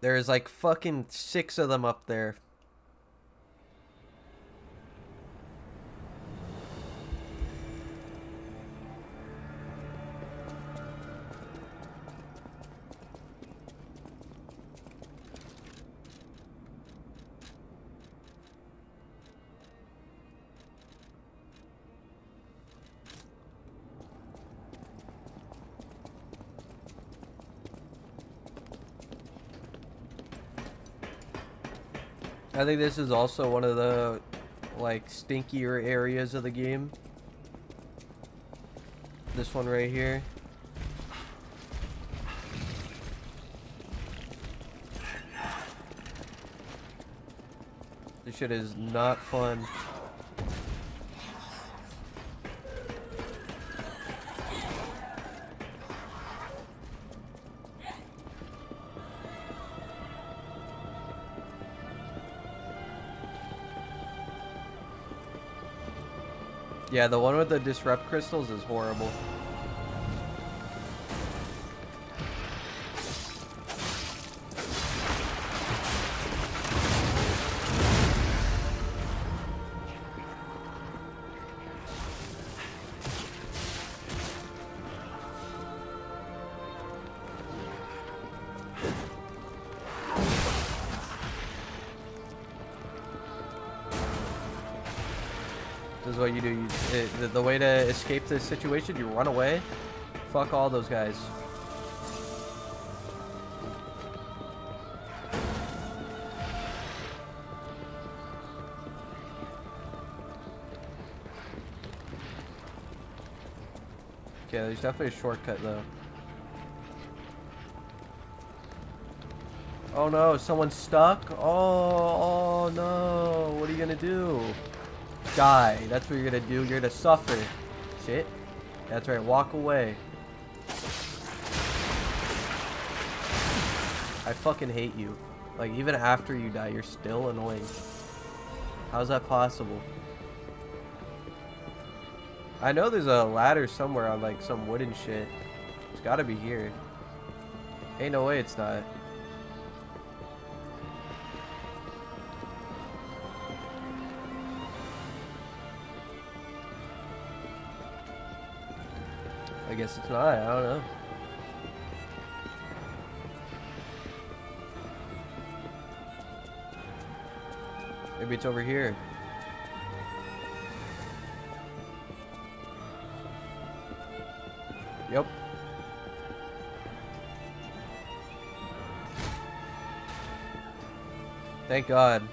There's like fucking six of them up there. I think this is also one of the like stinkier areas of the game. This one right here. This shit is not fun. Yeah, the one with the disrupt crystals is horrible. This situation, you run away. Fuck all those guys. Okay, there's definitely a shortcut though. Oh no, someone's stuck? Oh, oh no, what are you gonna do? Die, that's what you're gonna do, you're gonna suffer. Shit. That's right, walk away. I fucking hate you. Like, even after you die, you're still annoying. How's that possible? I know there's a ladder somewhere on, like, some wooden shit. It's gotta be here. Ain't no way it's not. Guess it's not. I don't know. Maybe it's over here. Yep. Thank God.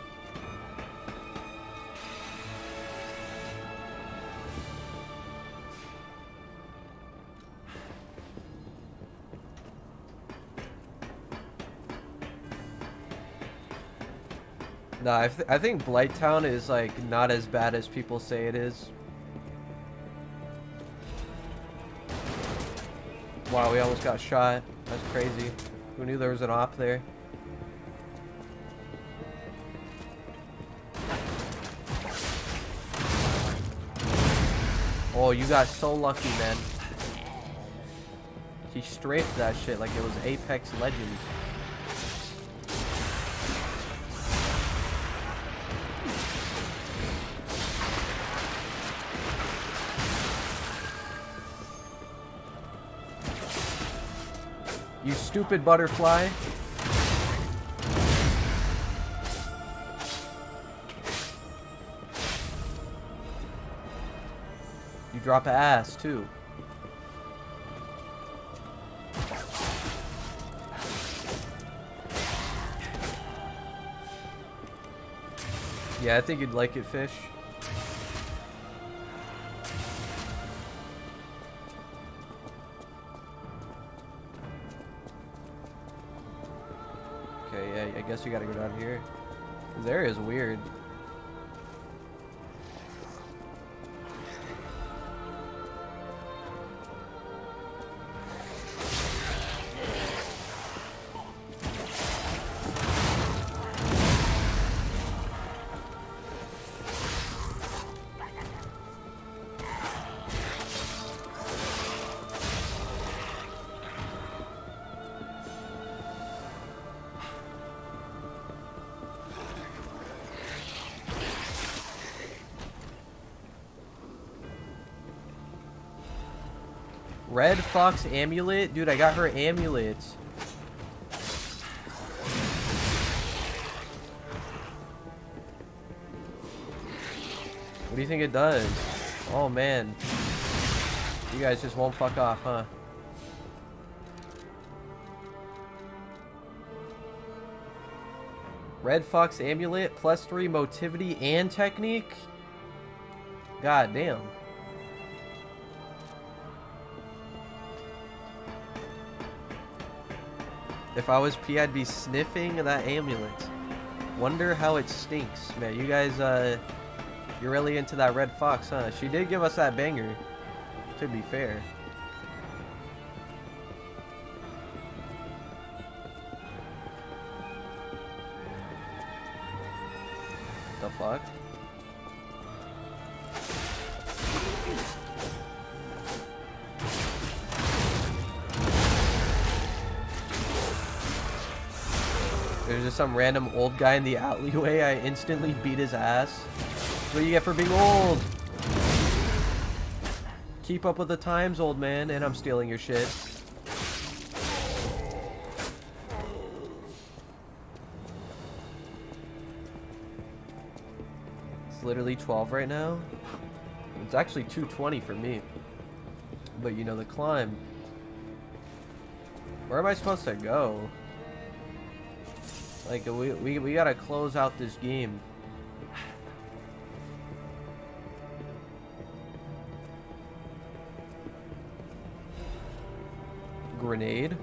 No, I, th I think Blighttown is like not as bad as people say it is. Wow, we almost got shot. That's crazy. Who knew there was an op there? Oh, you got so lucky, man. He strafed that shit like it was Apex Legends. Stupid butterfly. You drop ass too. Yeah, I think you'd like it, fish. You gotta go down here. This area is weird. Fox Amulet? Dude, I got her amulet. What do you think it does? Oh, man. You guys just won't fuck off, huh? Red Fox Amulet, plus 3 motivity and technique? God damn. If I was P, I'd be sniffing that amulet. Wonder how it stinks. Man, you guys, uh, you're really into that red fox, huh? She did give us that banger, to be fair. The fuck? Some random old guy in the alleyway. I instantly beat his ass. What do you get for being old? Keep up with the times, old man, and I'm stealing your shit. It's literally 12 right now. It's actually 220 for me. But you know, the climb. Where am I supposed to go? Like, we, we, we gotta close out this game. Grenade.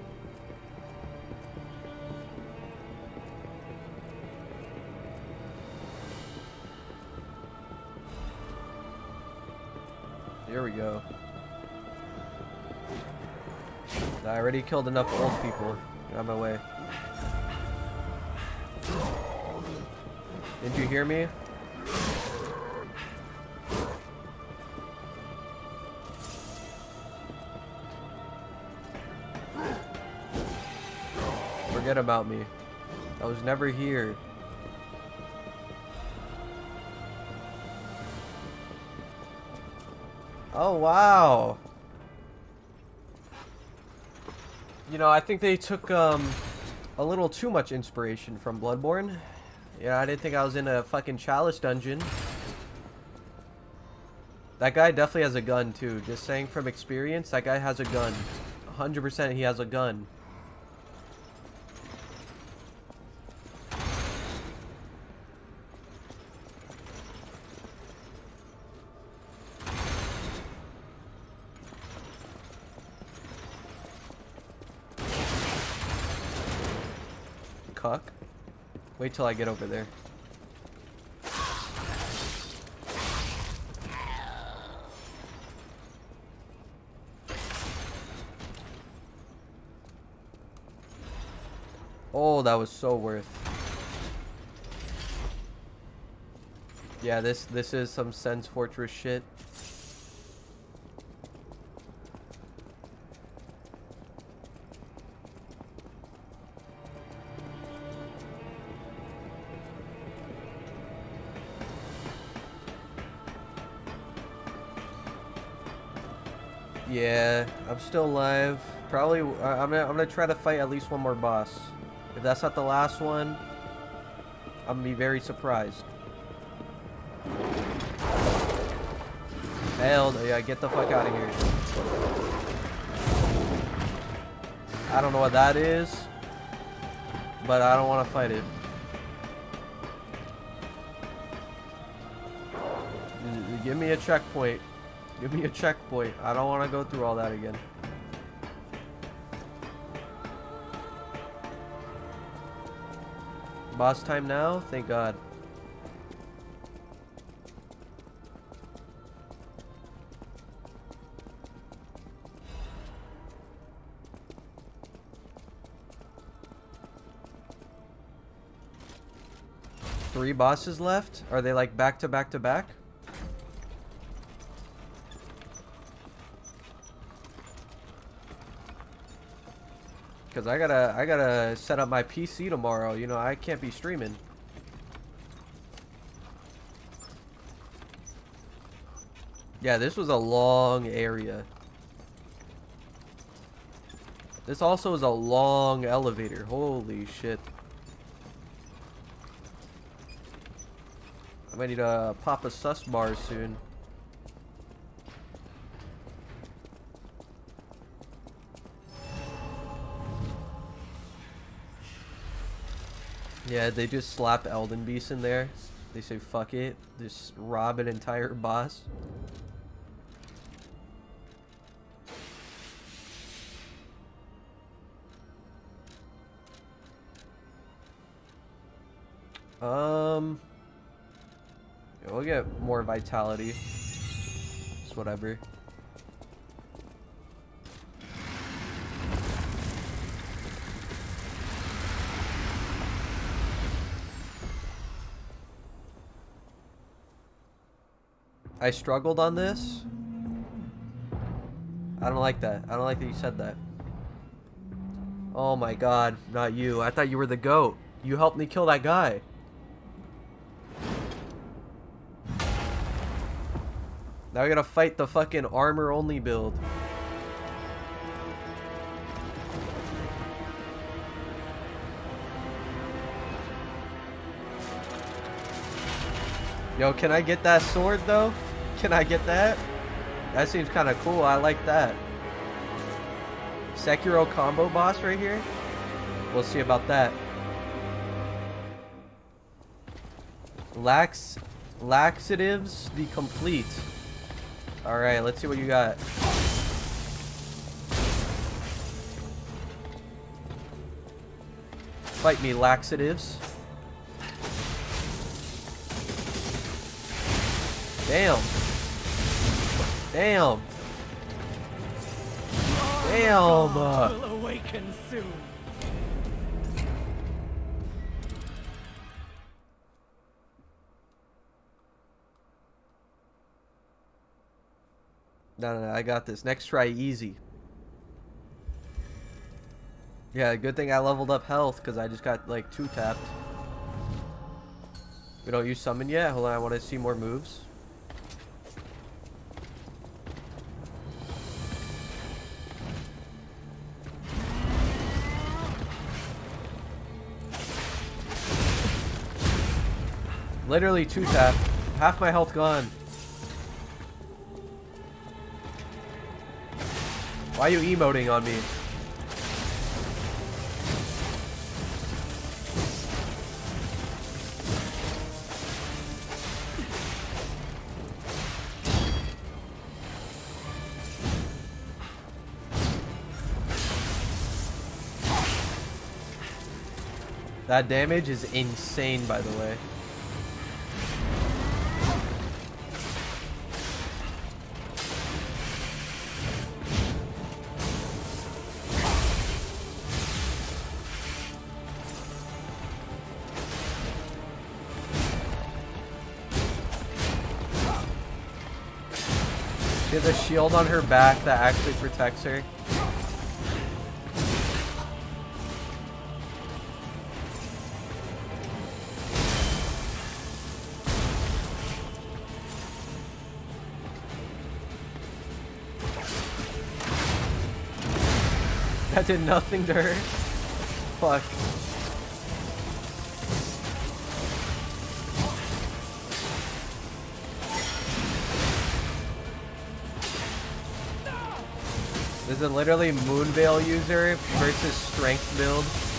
There we go. I already killed enough old people. Get out of my way. Did you hear me? Forget about me. I was never here. Oh, wow. You know, I think they took um, a little too much inspiration from Bloodborne. Yeah, I didn't think I was in a fucking chalice dungeon. That guy definitely has a gun too. Just saying from experience, that guy has a gun. 100% he has a gun. Cuck. Wait till I get over there. Oh, that was so worth. Yeah, this this is some Sen's Fortress shit. Still alive. Probably, I- I'm gonna, I'm gonna try to fight at least one more boss. If that's not the last one, I'm gonna be very surprised. Hell, yeah, get the fuck out of here. I don't know what that is, but I don't want to fight it. Give me a checkpoint. Give me a checkpoint. I don't want to go through all that again. Boss time now? Thank God. Three bosses left? Are they like back to back to back? Cause I gotta, I gotta set up my PC tomorrow. You know, I can't be streaming. Yeah, this was a long area. This also is a long elevator. Holy shit. I might need to pop a sus bar soon. Yeah, they just slap Elden Beast in there. They say fuck it. Just rob an entire boss. Um, we'll get more vitality. It's whatever. I struggled on this. I don't like that. I don't like that you said that. Oh my god, not you. I thought you were the goat. You helped me kill that guy. Now we gotta fight the fucking armor only build. Yo, can I get that sword though? Can I get that? That seems kind of cool. I like that. Sekiro combo boss right here? We'll see about that. Lax laxatives the complete. Alright, let's see what you got. Fight me, laxatives. Damn. Damn. Damn. Uh. Will awaken soon. No, no, no, I got this. Next try easy. Yeah, good thing I leveled up health because I just got like two tapped. We don't use summon yet. Hold on, I want to see more moves. Literally two tap. Half my health gone. Why are you emoting on me? That damage is insane, by the way. Shield on her back that actually protects her. That did nothing to her. Fuck. Is literally Moonveil user versus strength build.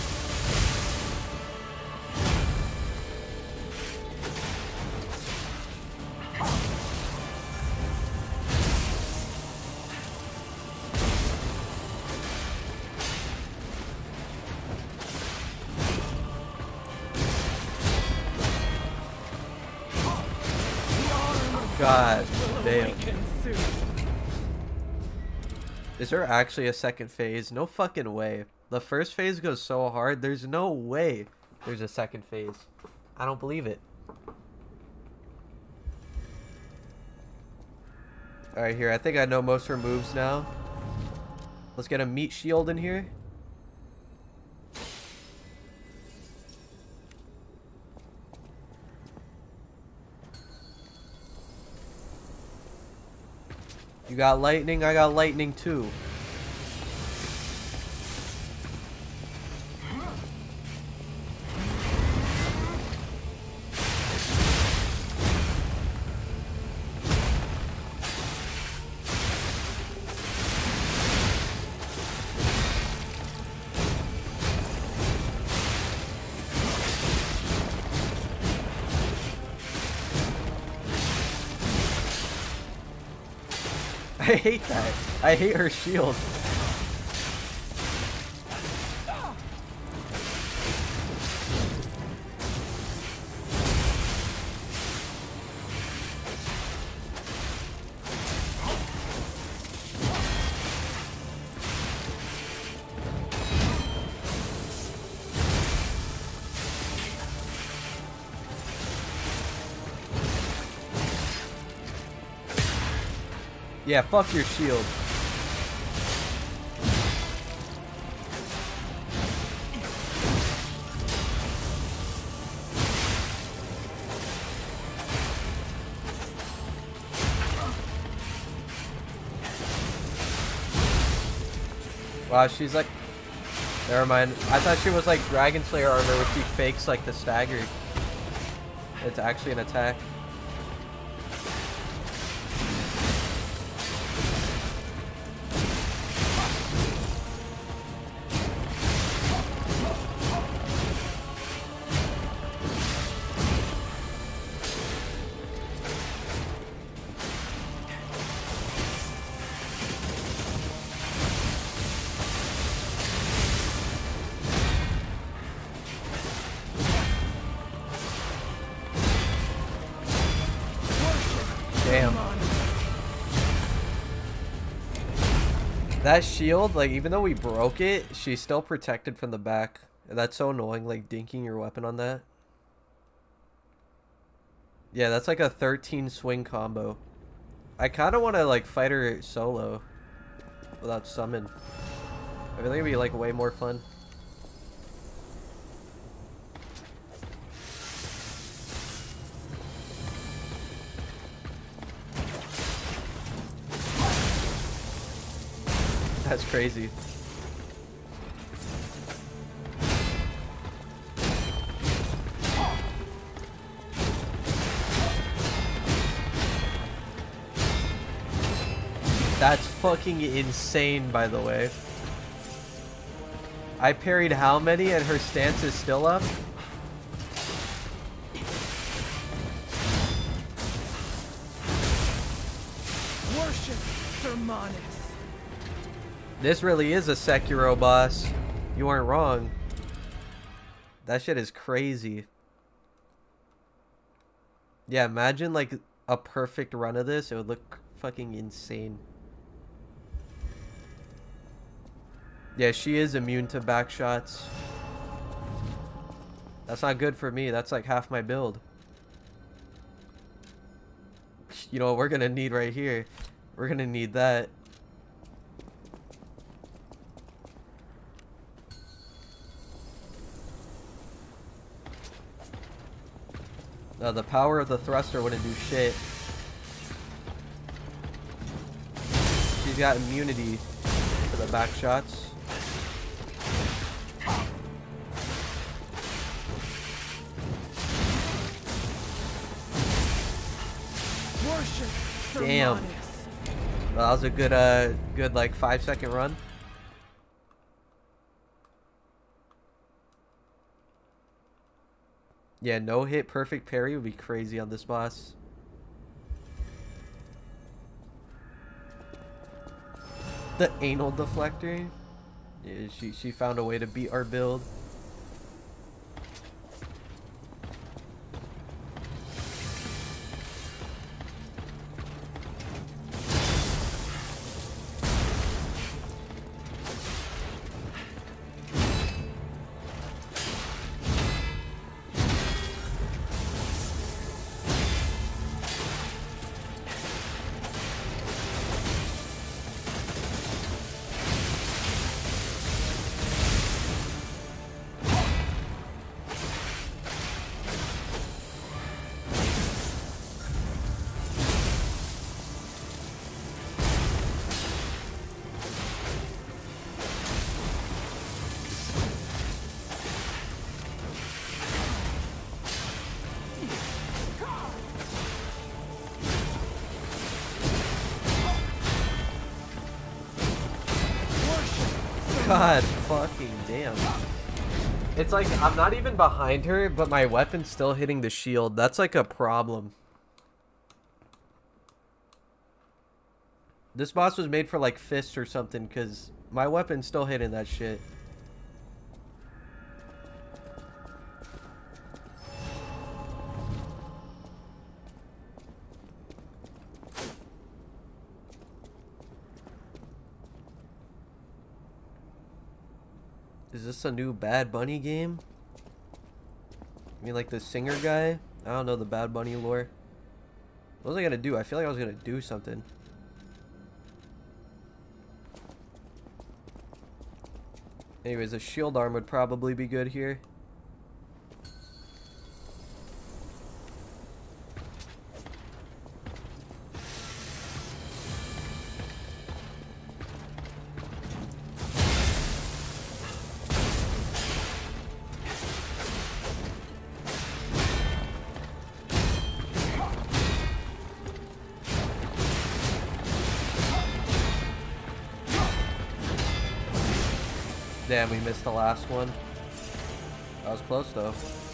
Is there actually a second phase? No fucking way. The first phase goes so hard, there's no way there's a second phase. I don't believe it. Alright, here. I think I know most of her moves now. Let's get a meat shield in here. You got lightning, I got lightning too. I hate her shield. Yeah, fuck your shield. Wow, she's like... Never mind. I thought she was like Dragon Slayer armor where she fakes like the stagger. It's actually an attack. That shield, like, even though we broke it, she's still protected from the back. That's so annoying, like, dinking your weapon on that. Yeah, that's like a 13 swing combo. I kind of want to like fight her solo without summon. I think it'd be like way more fun. That's crazy. That's fucking insane, by the way. I parried how many and her stance is still up? This really is a Sekiro boss. You aren't wrong. That shit is crazy. Yeah, imagine like a perfect run of this. It would look fucking insane. Yeah, she is immune to back shots. That's not good for me. That's like half my build. You know what we're gonna need right here? We're gonna need that. No, the power of the thruster wouldn't do shit. She's got immunity to the back shots. Damn. Well, that was a good, uh, good like five second run. Yeah, no hit perfect parry would be crazy on this boss. The anal deflector. Yeah, she she found a way to beat our build. Like I'm not even behind her, but my weapon's still hitting the shield. That's like a problem. This boss was made for like fists or something, because my weapon's still hitting that shit. This a new Bad Bunny game? I mean, like the singer guy? I don't know the Bad Bunny lore. What was I gonna do? I feel like I was gonna do something. Anyways, a shield arm would probably be good here. Last one. That was close though.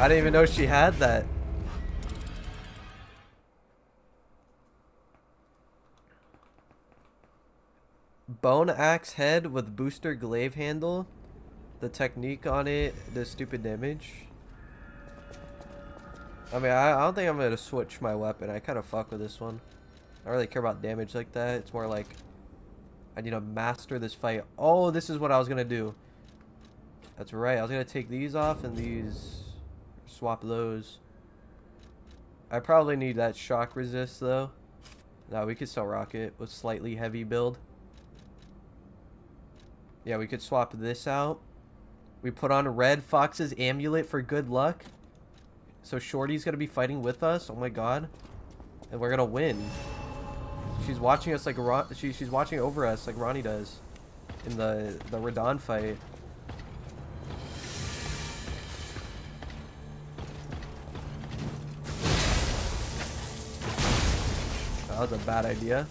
I didn't even know she had that. Bone axe head with booster glaive handle. The technique on it the stupid damage. I mean, I, I don't think I'm going to switch my weapon. I kind of fuck with this one. I don't really care about damage like that. It's more like I need to master this fight. Oh, this is what I was going to do. That's right. I was going to take these off and these swap those. I probably need that shock resist though. Now we could still rock it with slightly heavy build. Yeah, we could swap this out. We put on Red Fox's amulet for good luck. So Shorty's gonna be fighting with us. Oh my god. And we're gonna win. She's watching us like Ron she, she's watching over us like Ranni does in the the Radahn fight. Was a bad idea.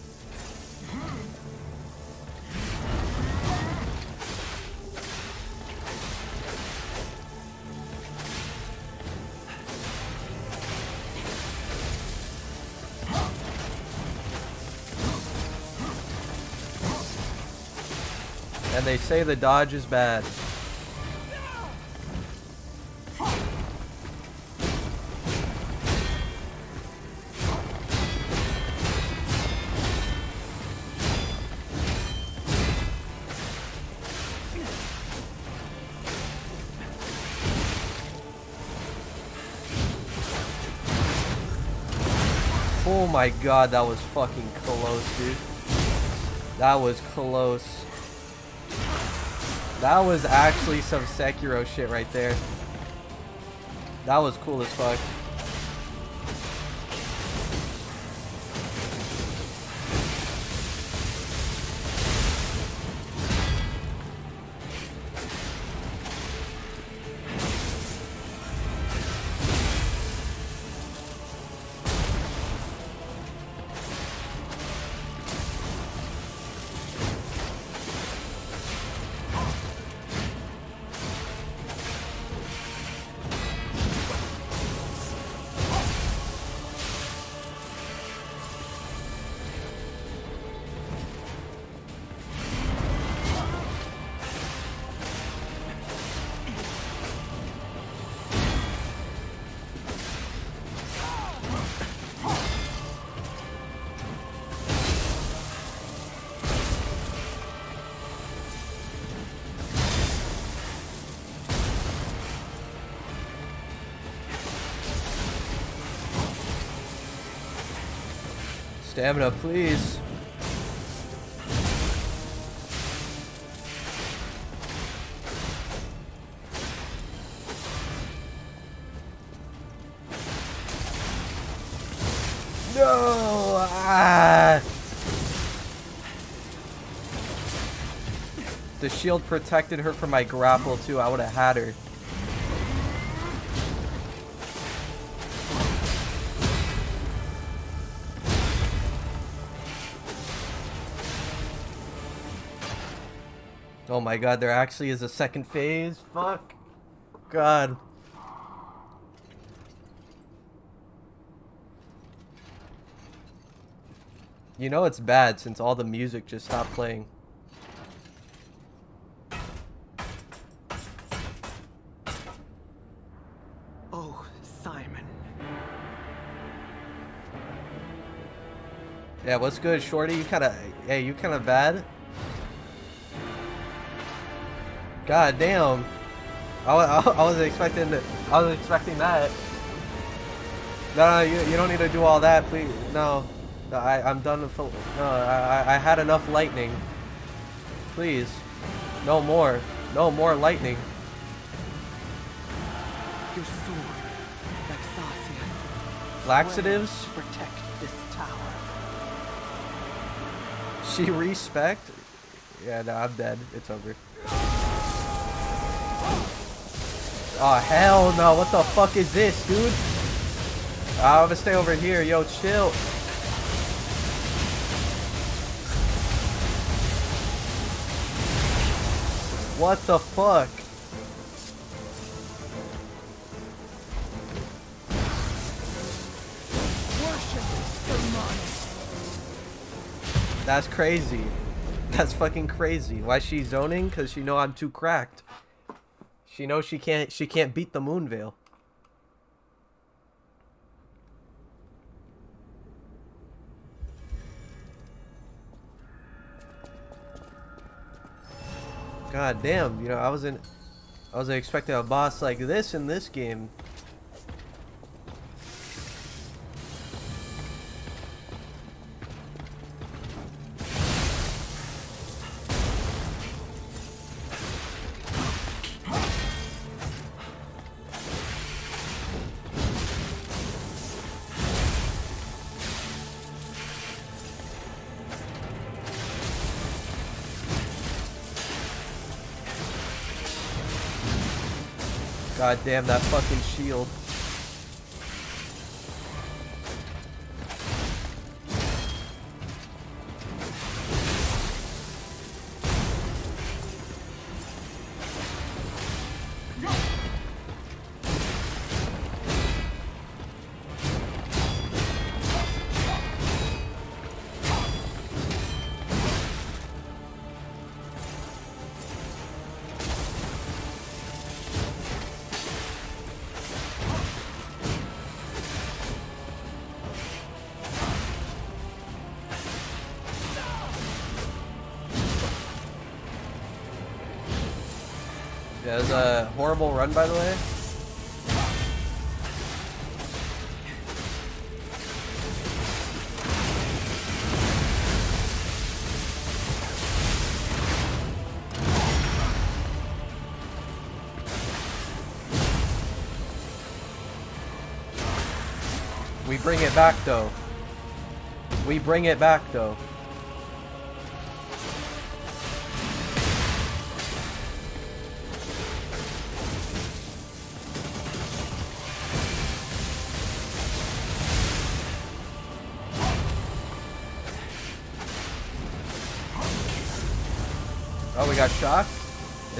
And they say the dodge is bad. My god, that was fucking close, dude. That was close. That was actually some Sekiro shit right there. That was cool as fuck. Stamina, please. No! Ah! The shield protected her from my grapple too. I would have had her. Oh my god, there actually is a second phase? Fuck. God. You know it's bad since all the music just stopped playing. Oh, Simon. Yeah, what's good, Shorty? You kinda... Hey, you kinda bad? God damn. I, wa- I, was expecting I was expecting that. No, no, you, you don't need to do all that, please. No, no I, I'm done with... No, I, I- I had enough lightning. Please. No more. No more lightning. Your sword, Laxasia. Laxatives? Protect this tower. She respect? Yeah, no, I'm dead. It's over. Oh, hell no. What the fuck is this, dude? I'm gonna stay over here. Yo, chill. What the fuck? That's crazy. That's fucking crazy. Why she zoning? Cause she know I'm too cracked. She knows she can't she can't beat the Moonveil. God damn, you know, I wasn't I wasn't expecting a boss like this in this game. God damn that fucking shield. Horrible run, by the way. We bring it back, though. We bring it back, though.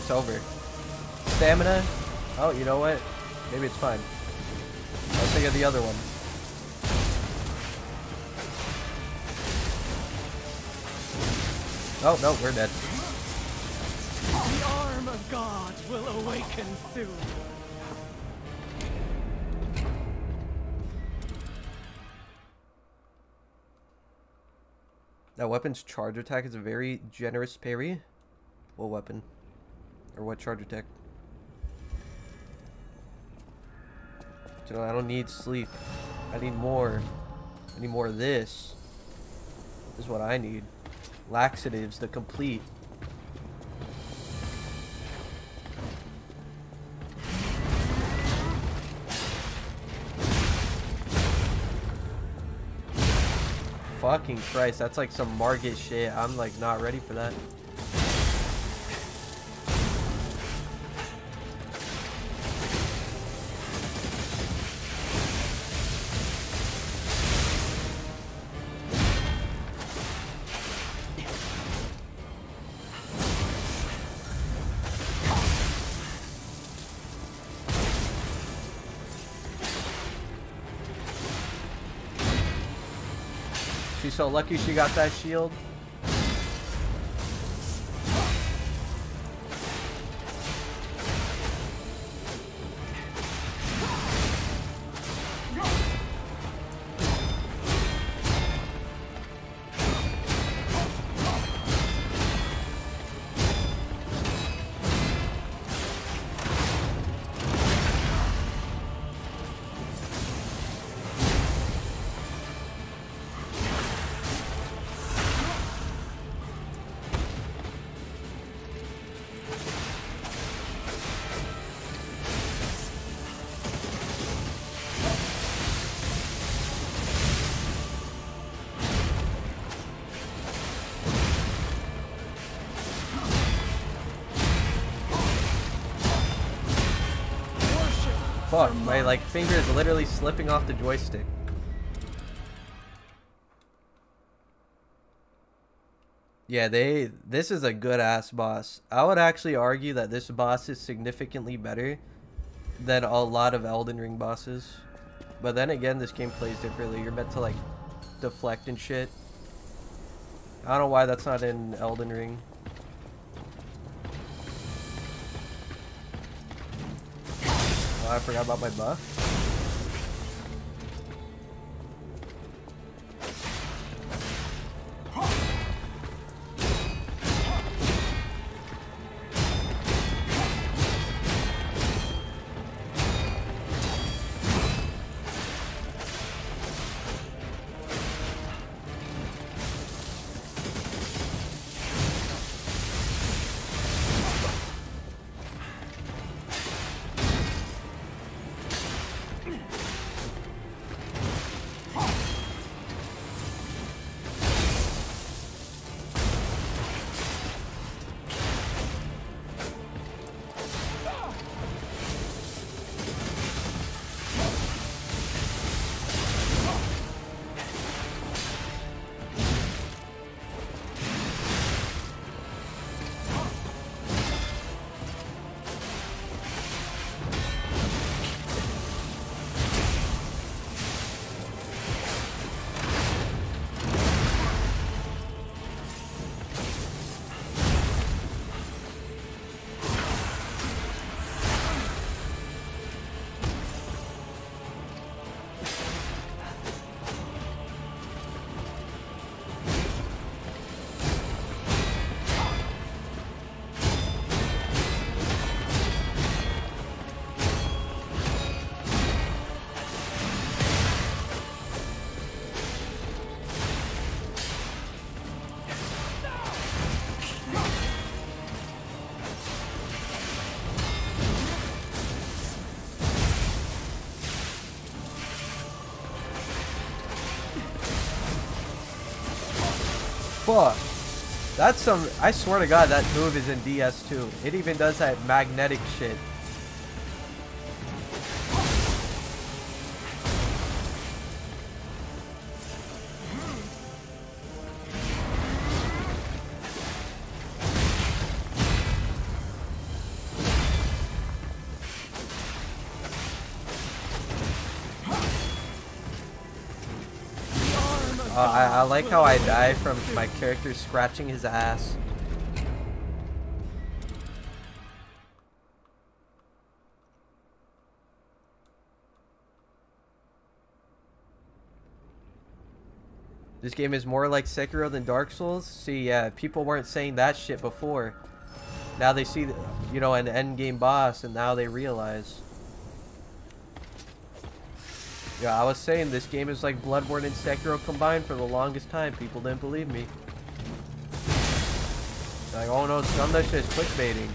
It's over. Stamina? Oh, you know what? Maybe it's fine. Let's think of the other one. Oh, no, we're dead. The arm of God will awaken soon. That weapon's charge attack is a very generous parry. What weapon? Or what charge attack? You know, I don't need sleep. I need more. I need more of this. This is what I need. Laxatives to complete. Fucking Christ, that's like some Margit shit. I'm like not ready for that. So lucky she got that shield. Finger is literally slipping off the joystick. Yeah, they this is a good ass boss. I would actually argue that this boss is significantly better than a lot of Elden Ring bosses. But then again, this game plays differently. You're meant to like deflect and shit. I don't know why that's not in Elden Ring. Oh, I forgot about my buff. Fuck. That's some... I swear to god that move is in DS2. It even does that magnetic shit. Like how I die from my character scratching his ass. This game is more like Sekiro than Dark Souls? See, yeah, people weren't saying that shit before. Now they see, you know, an end game boss, and now they realize. Yeah, I was saying this game is like Bloodborne and Sekiro combined for the longest time. People didn't believe me. Like, oh no, Skundash is clickbaiting.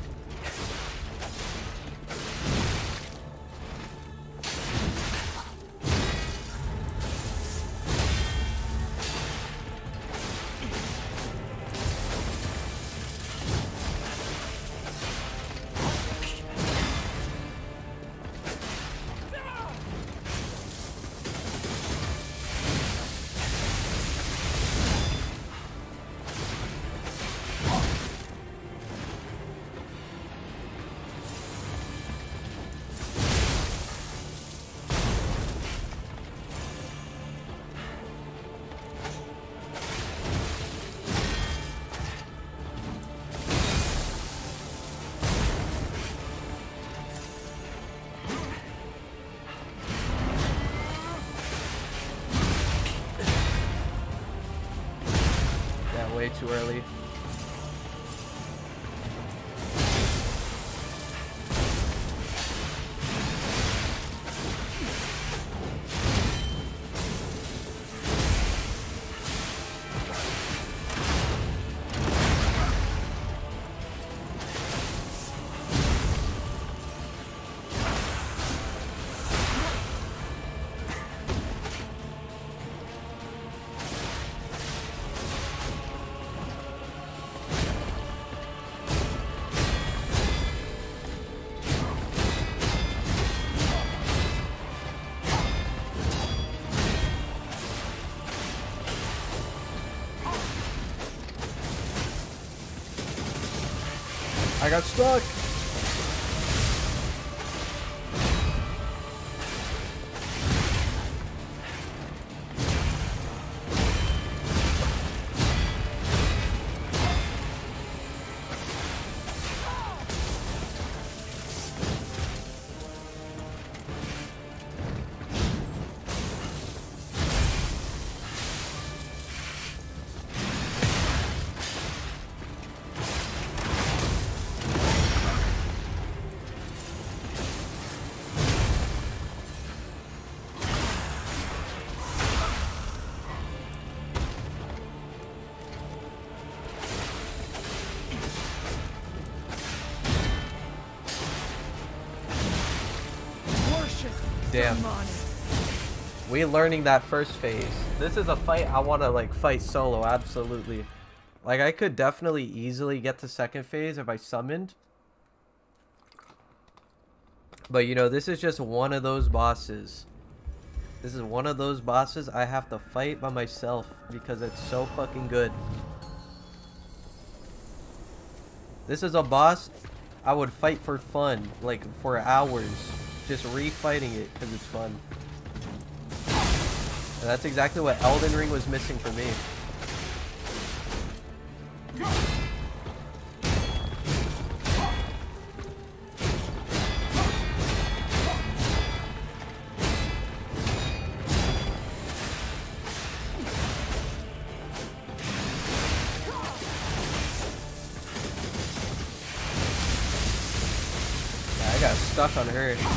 Got stuck. We learning that first phase. This is a fight I want to like fight solo, absolutely. Like I could definitely easily get to second phase if I summoned. But you know, this is just one of those bosses. This is one of those bosses I have to fight by myself because it's so fucking good. This is a boss I would fight for fun, like for hours, just refighting it because it's fun. And that's exactly what Elden Ring was missing for me. I got stuck on her.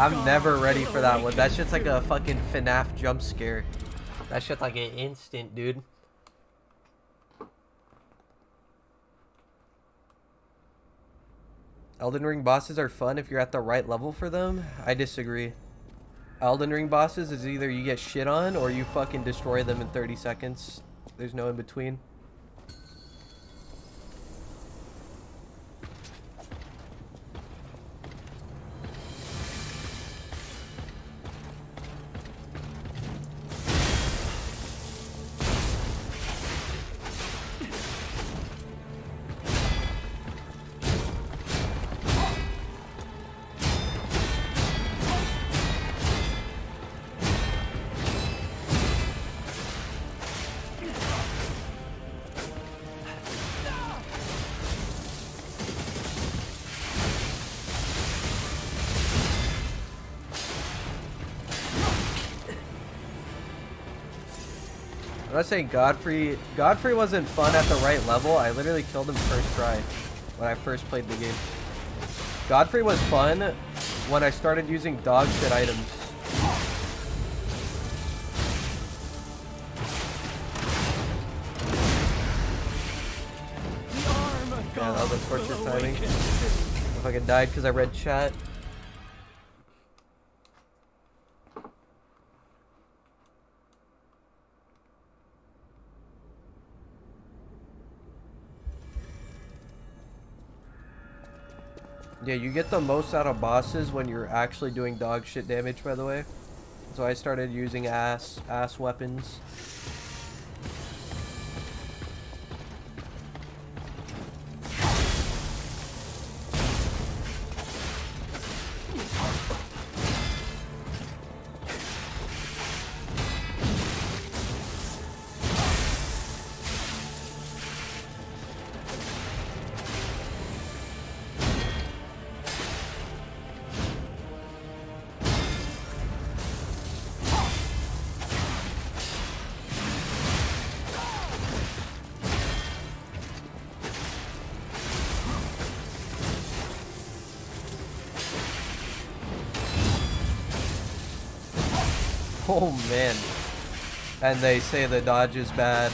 I'm never ready for that one. That shit's like a fucking FNAF jump scare. That shit's like an instant, dude. Elden Ring bosses are fun if you're at the right level for them. I disagree. Elden Ring bosses is either you get shit on or you fucking destroy them in 30 seconds. There's no in between. Saying Godfrey. Godfrey wasn't fun at the right level. I literally killed him first try when I first played the game. Godfrey was fun when I started using dog shit items. Yeah, that was a torture timing. I could died because I read chat. Yeah, you get the most out of bosses when you're actually doing dog shit damage, by the way. So I started using ass ass weapons. Oh man. And they say the dodge is bad.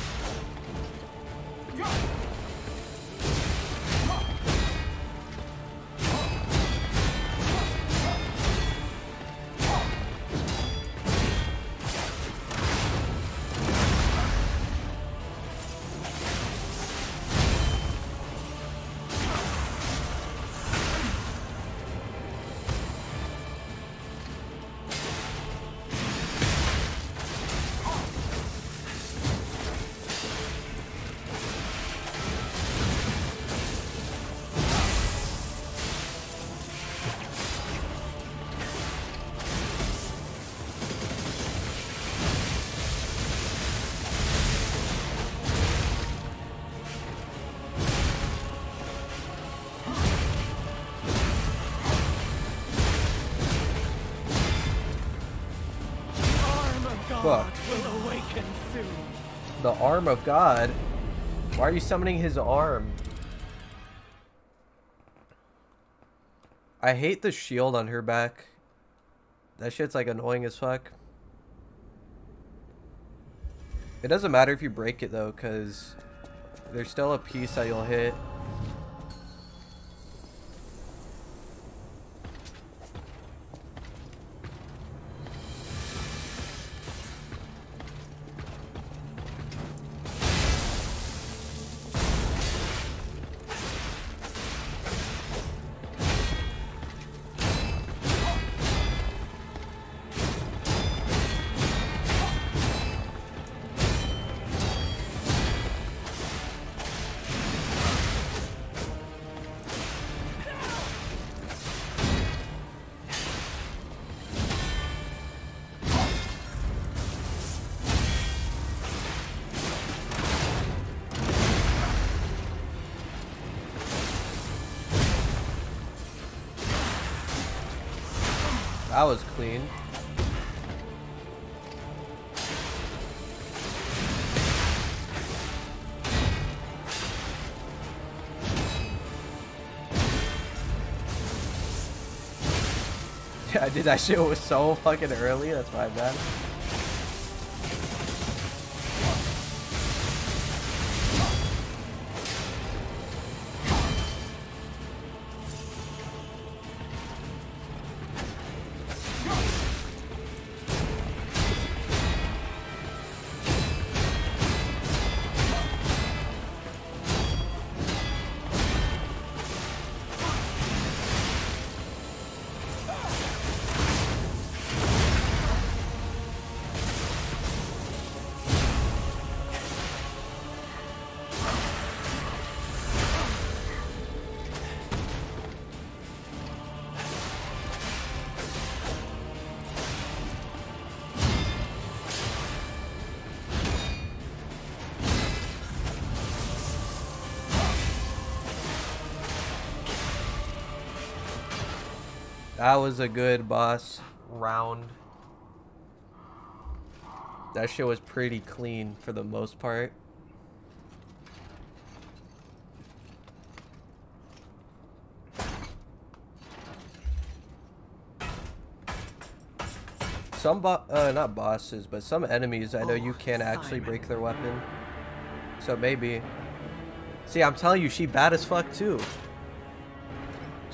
Arm of God? Why are you summoning his arm? I hate the shield on her back. That shit's like annoying as fuck. It doesn't matter if you break it though, because there's still a piece that you'll hit. Did that shit was so fucking early, that's my bad. That was a good boss round. That shit was pretty clean for the most part. Some bo uh, not bosses, but some enemies I know you can't actually break their weapon. So maybe. See, I'm telling you, she bad as fuck too.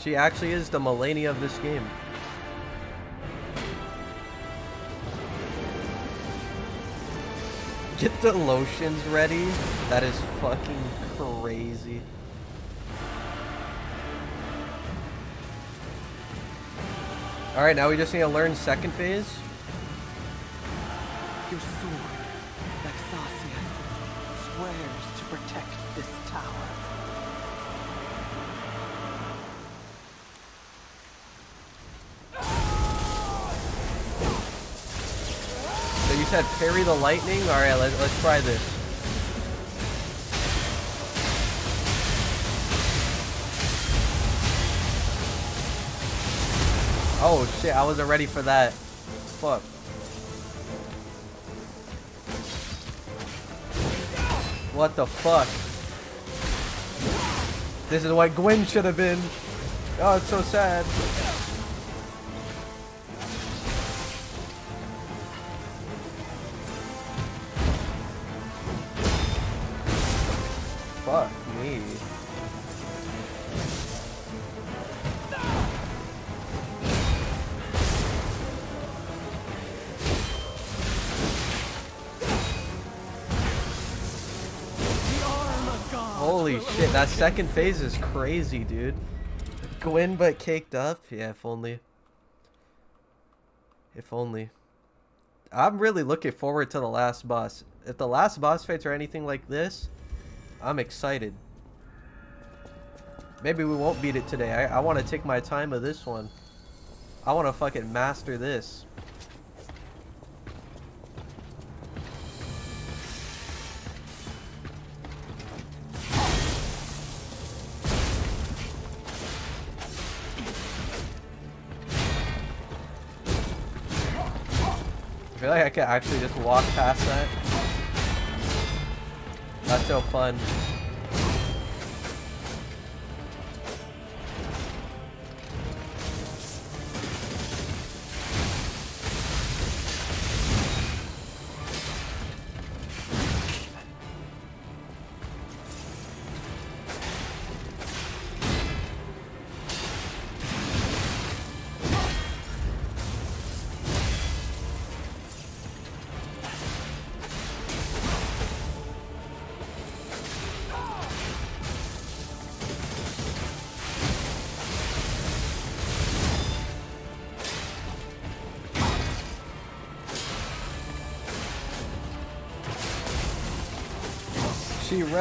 She actually is the Malenia of this game. Get the lotions ready. That is fucking crazy. Alright, now we just need to learn second phase. Your sword, said parry the lightning? Alright, let, let's try this. Oh shit, I wasn't ready for that. Fuck. What the fuck? This is what Gwyn should have been. Oh, it's so sad. Second phase is crazy, dude. Gwyn but caked up? Yeah, if only. If only. I'm really looking forward to the last boss. If the last boss fights are anything like this, I'm excited. Maybe we won't beat it today. I, I want to take my time with this one. I want to fucking master this. Like I could actually just walk past that. That's so fun.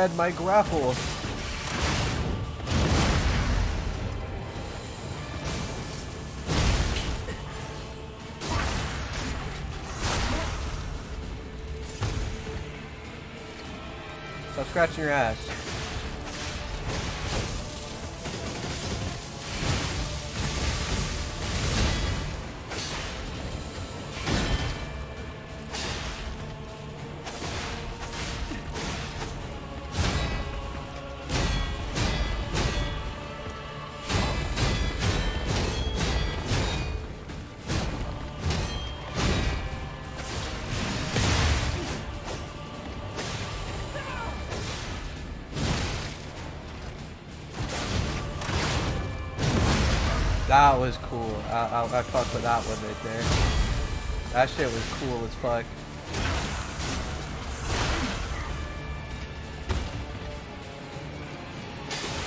Read my grapple. Stop scratching your ass. That one right there. That shit was cool as fuck.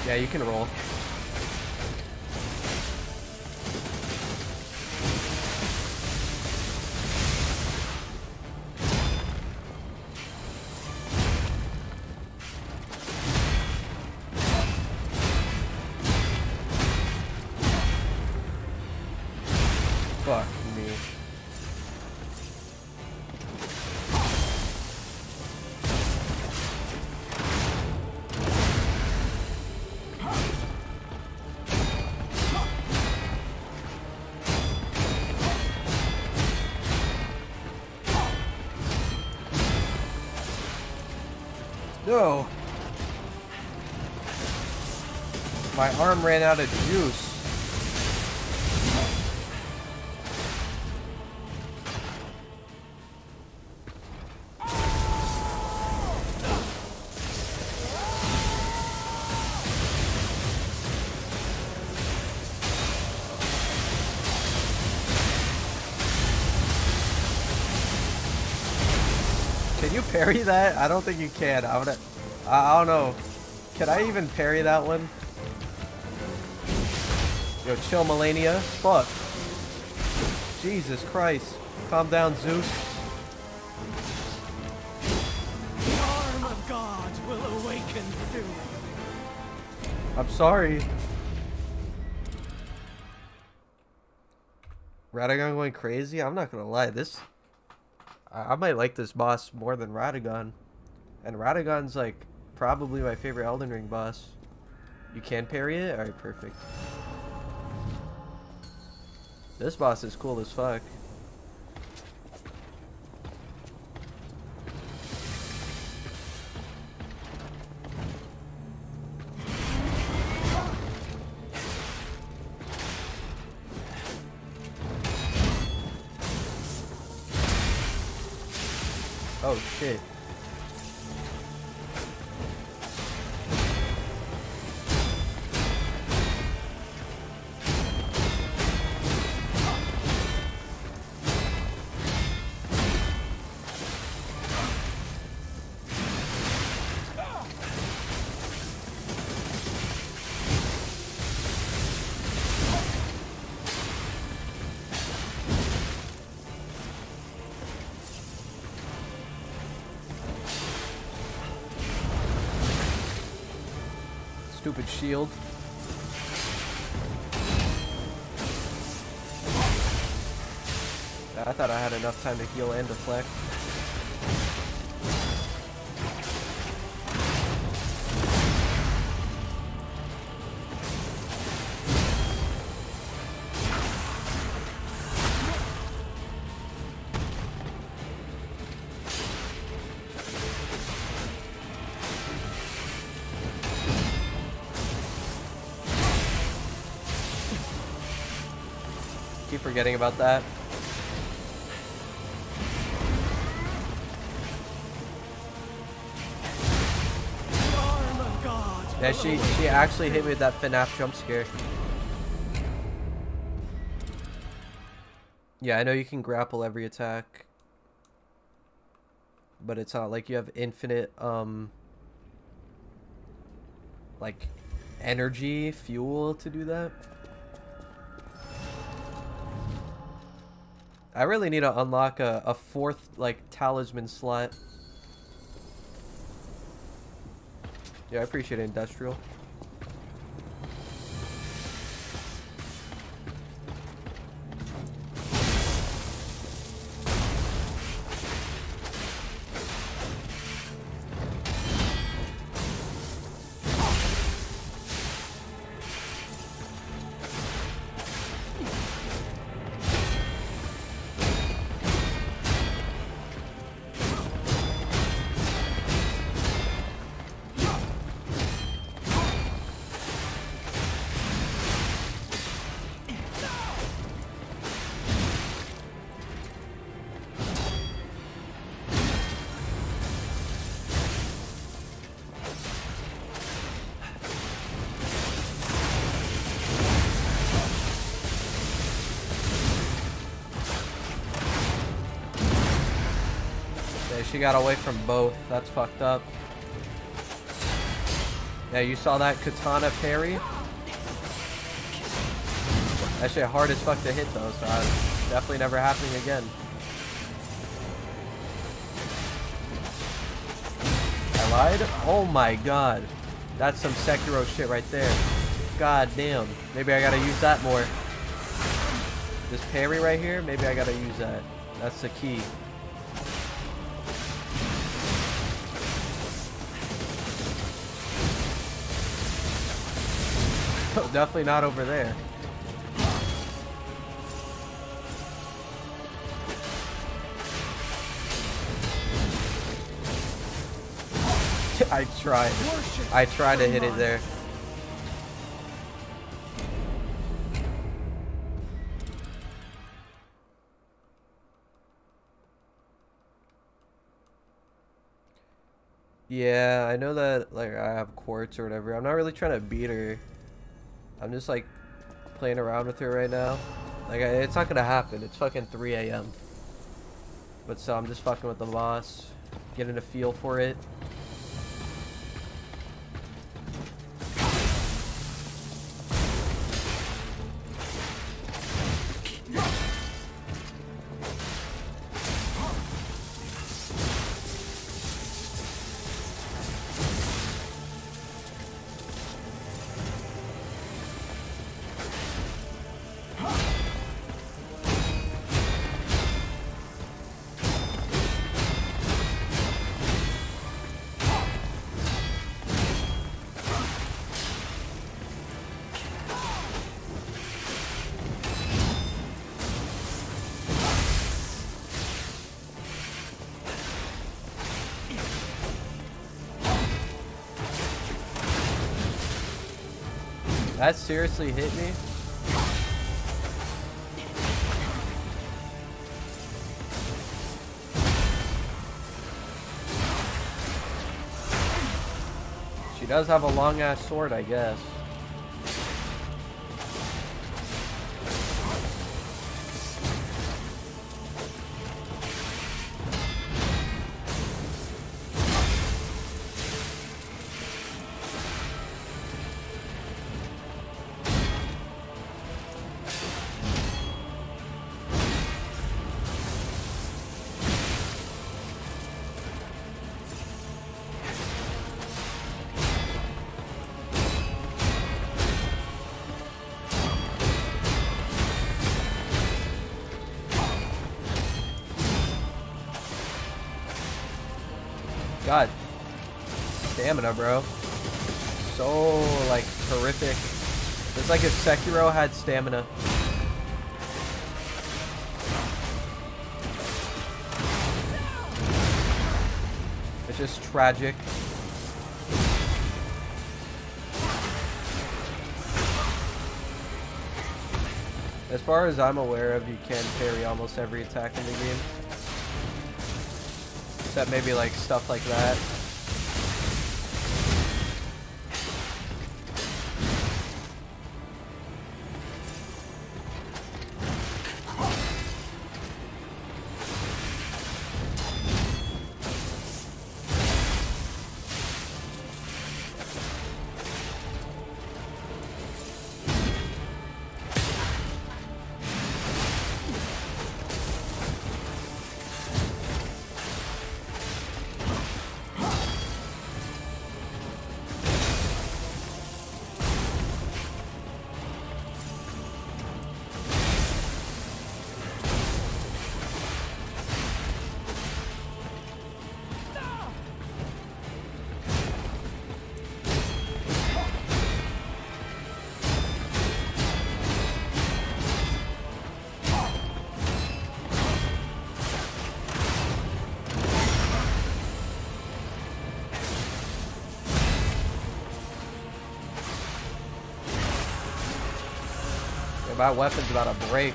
Yeah, you can roll. Ran out of juice. Can you parry that? I don't think you can. I would. I I don't know. Can I even parry that one? Yo, chill, Malenia. Fuck. Jesus Christ. Calm down, Zeus. The arm of God will awaken soon. I'm sorry. Radagon going crazy? I'm not gonna lie, this... I, I might like this boss more than Radagon. And Radagon's like, probably my favorite Elden Ring boss. You can parry it? Alright, perfect. This boss is cool as fuck. Shield. I thought I had enough time to heal and deflect. About that. Yeah, she she actually hit me with that FNAF jump scare. Yeah, I know you can grapple every attack. But it's not like you have infinite um like energy, fuel to do that. I really need to unlock a, a fourth like talisman slot. Yeah, I appreciate it, industrial. Got away from both. That's fucked up. Yeah, you saw that katana parry? That shit hard as fuck to hit though, so definitely never happening again. I lied? Oh my god. That's some Sekiro shit right there. God damn. Maybe I gotta use that more. This parry right here, maybe I gotta use that. That's the key. Definitely not over there. I tried. I tried to hit it there. Yeah, I know that like I have quartz or whatever. I'm not really trying to beat her. I'm just like playing around with her right now. Like I, it's not gonna happen. It's fucking 3 a.m. But so I'm just fucking with the boss, getting a feel for it. That seriously hit me? She does have a long ass sword, I guess. Stamina, bro. So, like, horrific. It's like if Sekiro had stamina. It's just tragic. As far as I'm aware of, you can parry almost every attack in the game. Except maybe like stuff like that. My weapon's about to break.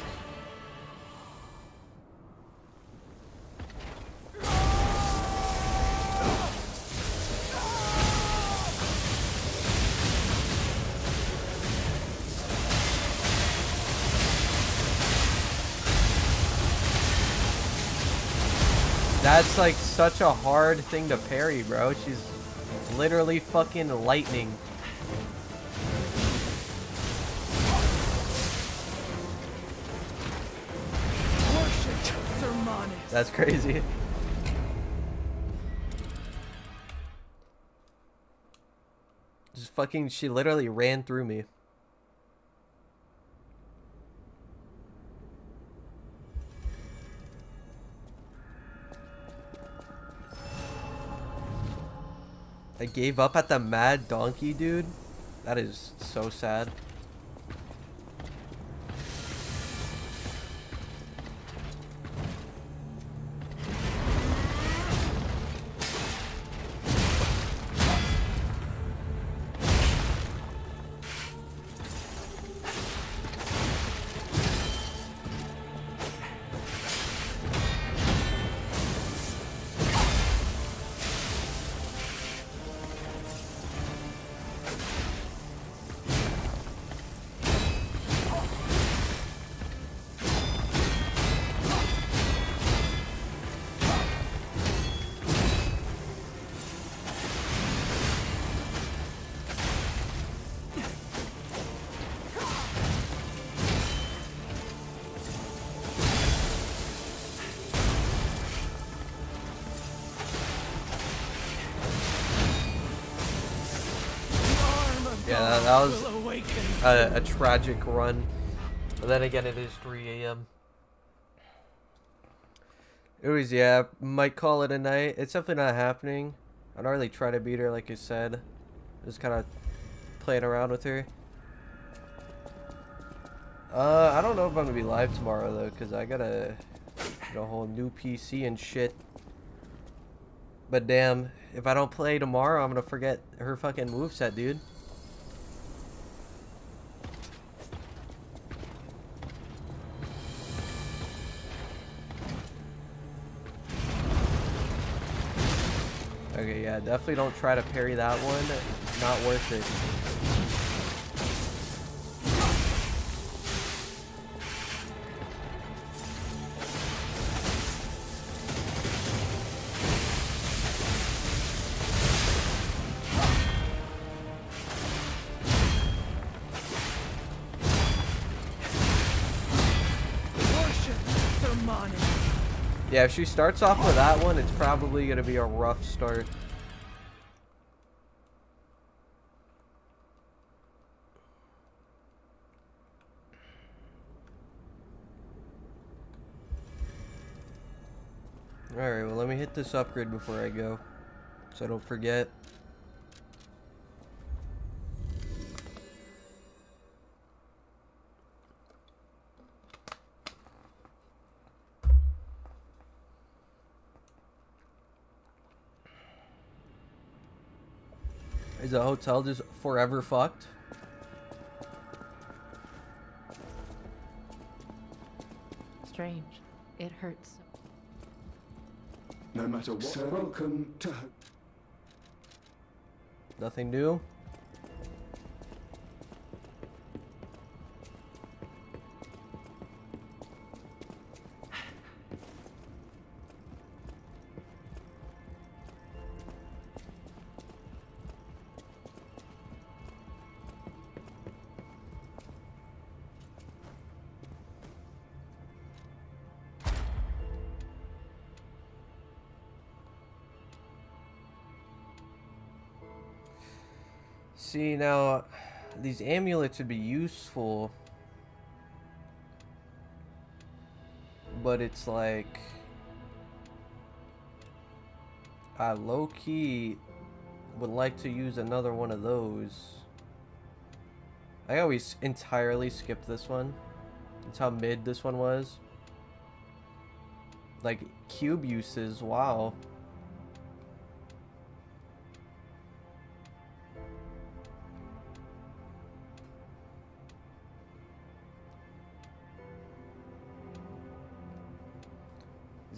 That's like such a hard thing to parry, bro. She's literally fucking lightning. That's crazy. Just fucking, she literally ran through me. I gave up at the mad donkey, dude. That is so sad. Tragic run. Then again, it is 3 a.m. Anyways, yeah, might call it a night. It's definitely not happening. I don't really try to beat her, like you said. Just kind of playing around with her. Uh, I don't know if I'm gonna be live tomorrow though, cause I gotta get a whole new PC and shit. But damn, if I don't play tomorrow, I'm gonna forget her fucking moveset, dude. Yeah, definitely don't try to parry that one. Not worth it. Yeah, if she starts off with that one, it's probably going to be a rough start. Alright, well let me hit this upgrade before I go. So I don't forget. Is the hotel just forever fucked? Strange. It hurts. No matter what. So welcome to. Nothing new? Now, these amulets would be useful. But it's like... I low-key would like to use another one of those. I always entirely skipped this one. That's how mid this one was. Like, cube uses, wow.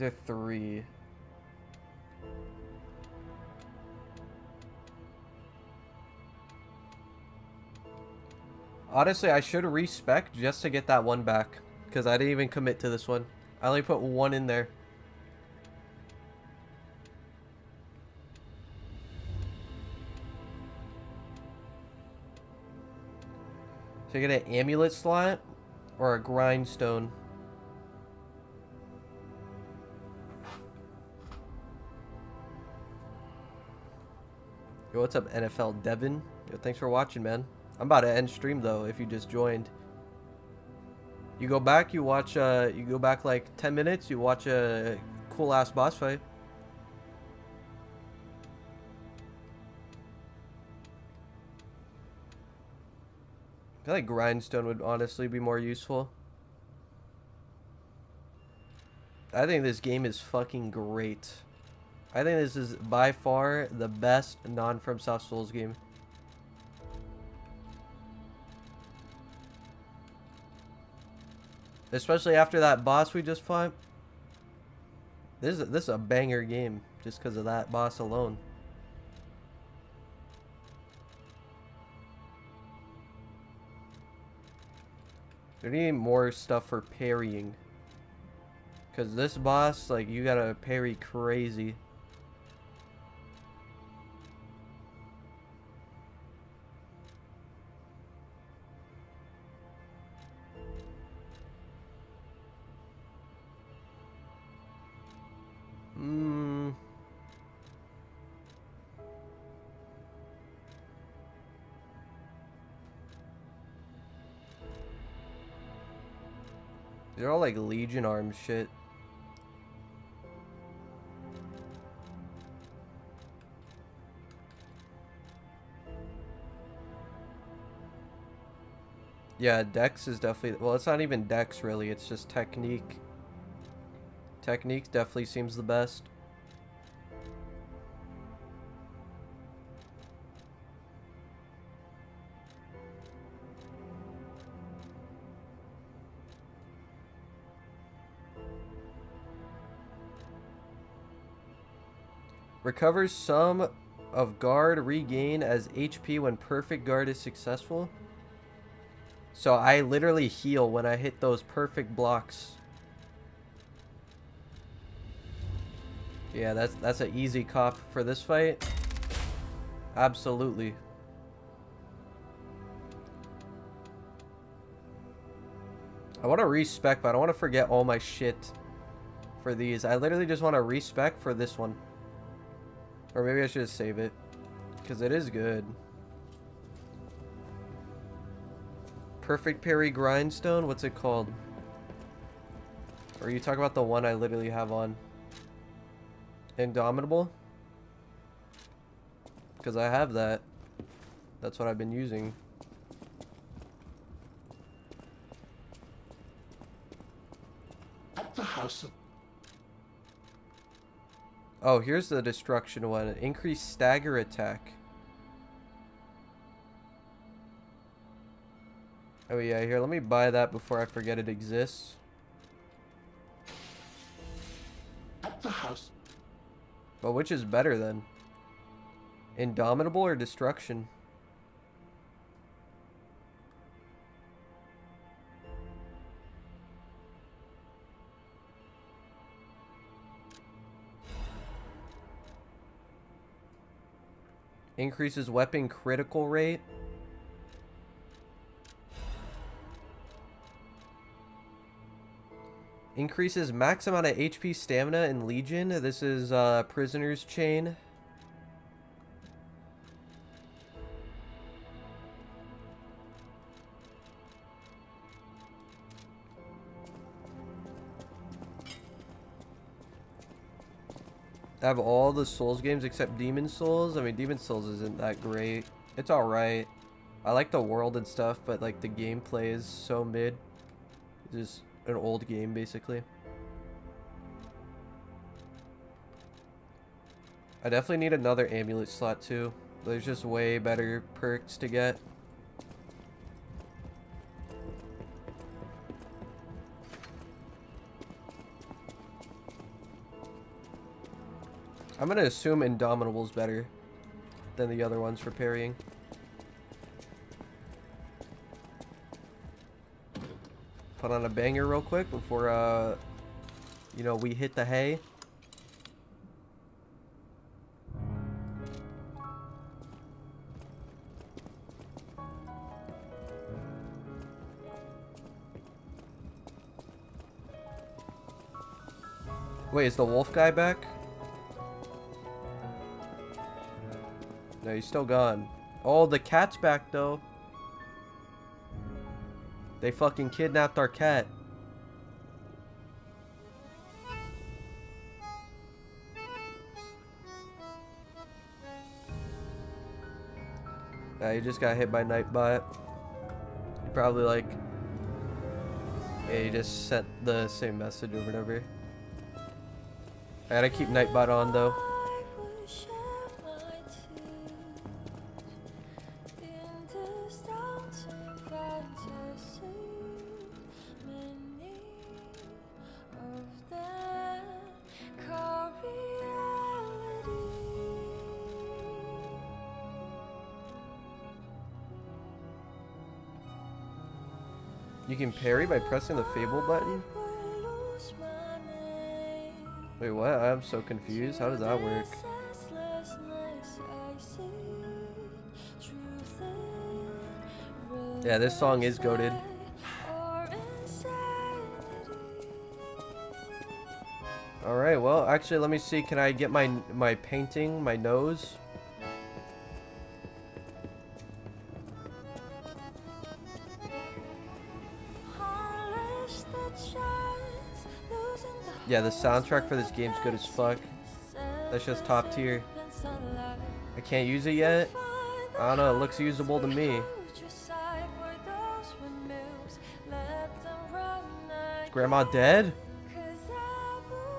These are three. Honestly, I should respec just to get that one back. Because I didn't even commit to this one. I only put one in there. So you get an amulet slot or a grindstone. What's up, NFL Devin? Yo, thanks for watching, man. I'm about to end stream though. If you just joined, you go back, you watch. Uh, you go back like 10 minutes. You watch a cool ass boss fight. I feel like grindstone would honestly be more useful. I think this game is fucking great. I think this is by far the best non FromSoft Souls game. Especially after that boss we just fought. This is this is a banger game just because of that boss alone. There need more stuff for parrying. Cause this boss, like, you gotta parry crazy. Like Legion arms shit. Yeah, Dex is definitely well. It's not even Dex really. It's just technique. Technique definitely seems the best. Recovers some of guard regain as HP when perfect guard is successful. So I literally heal when I hit those perfect blocks. Yeah, that's that's an easy cop for this fight. Absolutely. I want to respec, but I don't want to forget all my shit for these. I literally just want to respec for this one. Or maybe I should just save it. Because it is good. Perfect Parry Grindstone? What's it called? Or you talk about the one I literally have on? Indomitable? Because I have that. That's what I've been using. At the house of Oh, here's the destruction one. Increased stagger attack. Oh yeah, here, let me buy that before I forget it exists. At the house. But which is better then? Indomitable or destruction? Increases weapon critical rate. Increases max amount of HP stamina in Legion. This is uh, Prisoner's Chain. I have all the Souls games except Demon's Souls. I mean, Demon's Souls isn't that great. It's alright. I like the world and stuff, but like the gameplay is so mid. It's just an old game, basically. I definitely need another amulet slot too. There's just way better perks to get. I'm gonna assume Indomitable's better than the other ones for parrying. Put on a banger real quick before, uh, you know, we hit the hay. Wait, is the wolf guy back? No, he's still gone. Oh, the cat's back, though. They fucking kidnapped our cat. Yeah, he just got hit by Nightbot. He probably like... Yeah, he just sent the same message over and over. I gotta keep Nightbot on, though. Can parry by pressing the Fable button? Wait, what? I'm so confused. How does that work? Yeah, this song is goaded. Alright, well, actually, let me see. Can I get my my painting, my nose? Yeah, the soundtrack for this game's good as fuck. That's just top tier. I can't use it yet. I don't know, it looks usable to me. Is Grandma dead?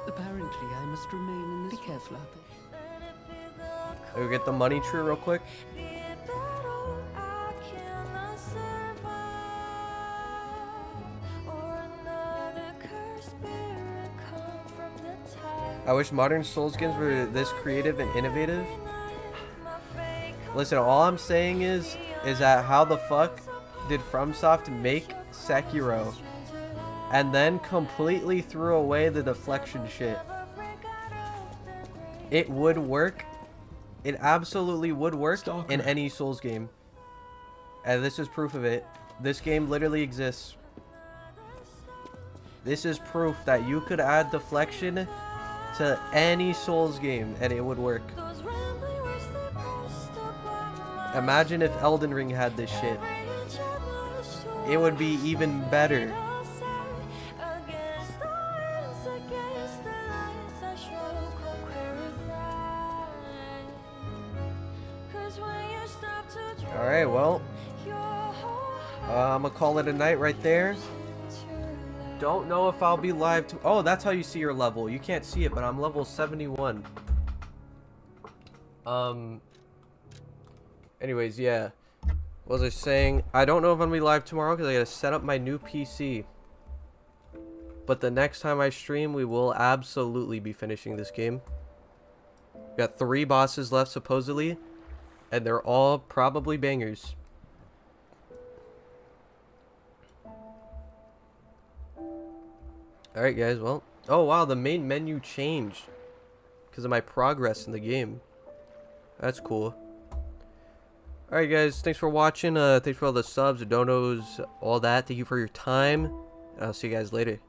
Apparently, I must remain in this. Be careful out there. Go get the money tree real quick. I wish modern Souls games were this creative and innovative. Listen, all I'm saying is, is that how the fuck did FromSoft make Sekiro and then completely threw away the deflection shit? It would work. It absolutely would work in any Souls game. And this is proof of it. This game literally exists. This is proof that you could add deflection to any Souls game and it would work. Imagine if Elden Ring had this shit. It would be even better. Alright, well. Uh, I'm gonna call it a night right there. Don't know if I'll be live to- Oh, that's how you see your level. You can't see it, but I'm level 71. Um... Anyways, yeah. What was I saying? I don't know if I'm gonna be live tomorrow because I gotta set up my new PC. But the next time I stream, we will absolutely be finishing this game. We got three bosses left, supposedly. And they're all probably bangers. Alright guys, well. Oh wow, the main menu changed. Because of my progress in the game. That's cool. Alright guys, thanks for watching. Uh, thanks for all the subs, donos, all that. Thank you for your time. I'll see you guys later.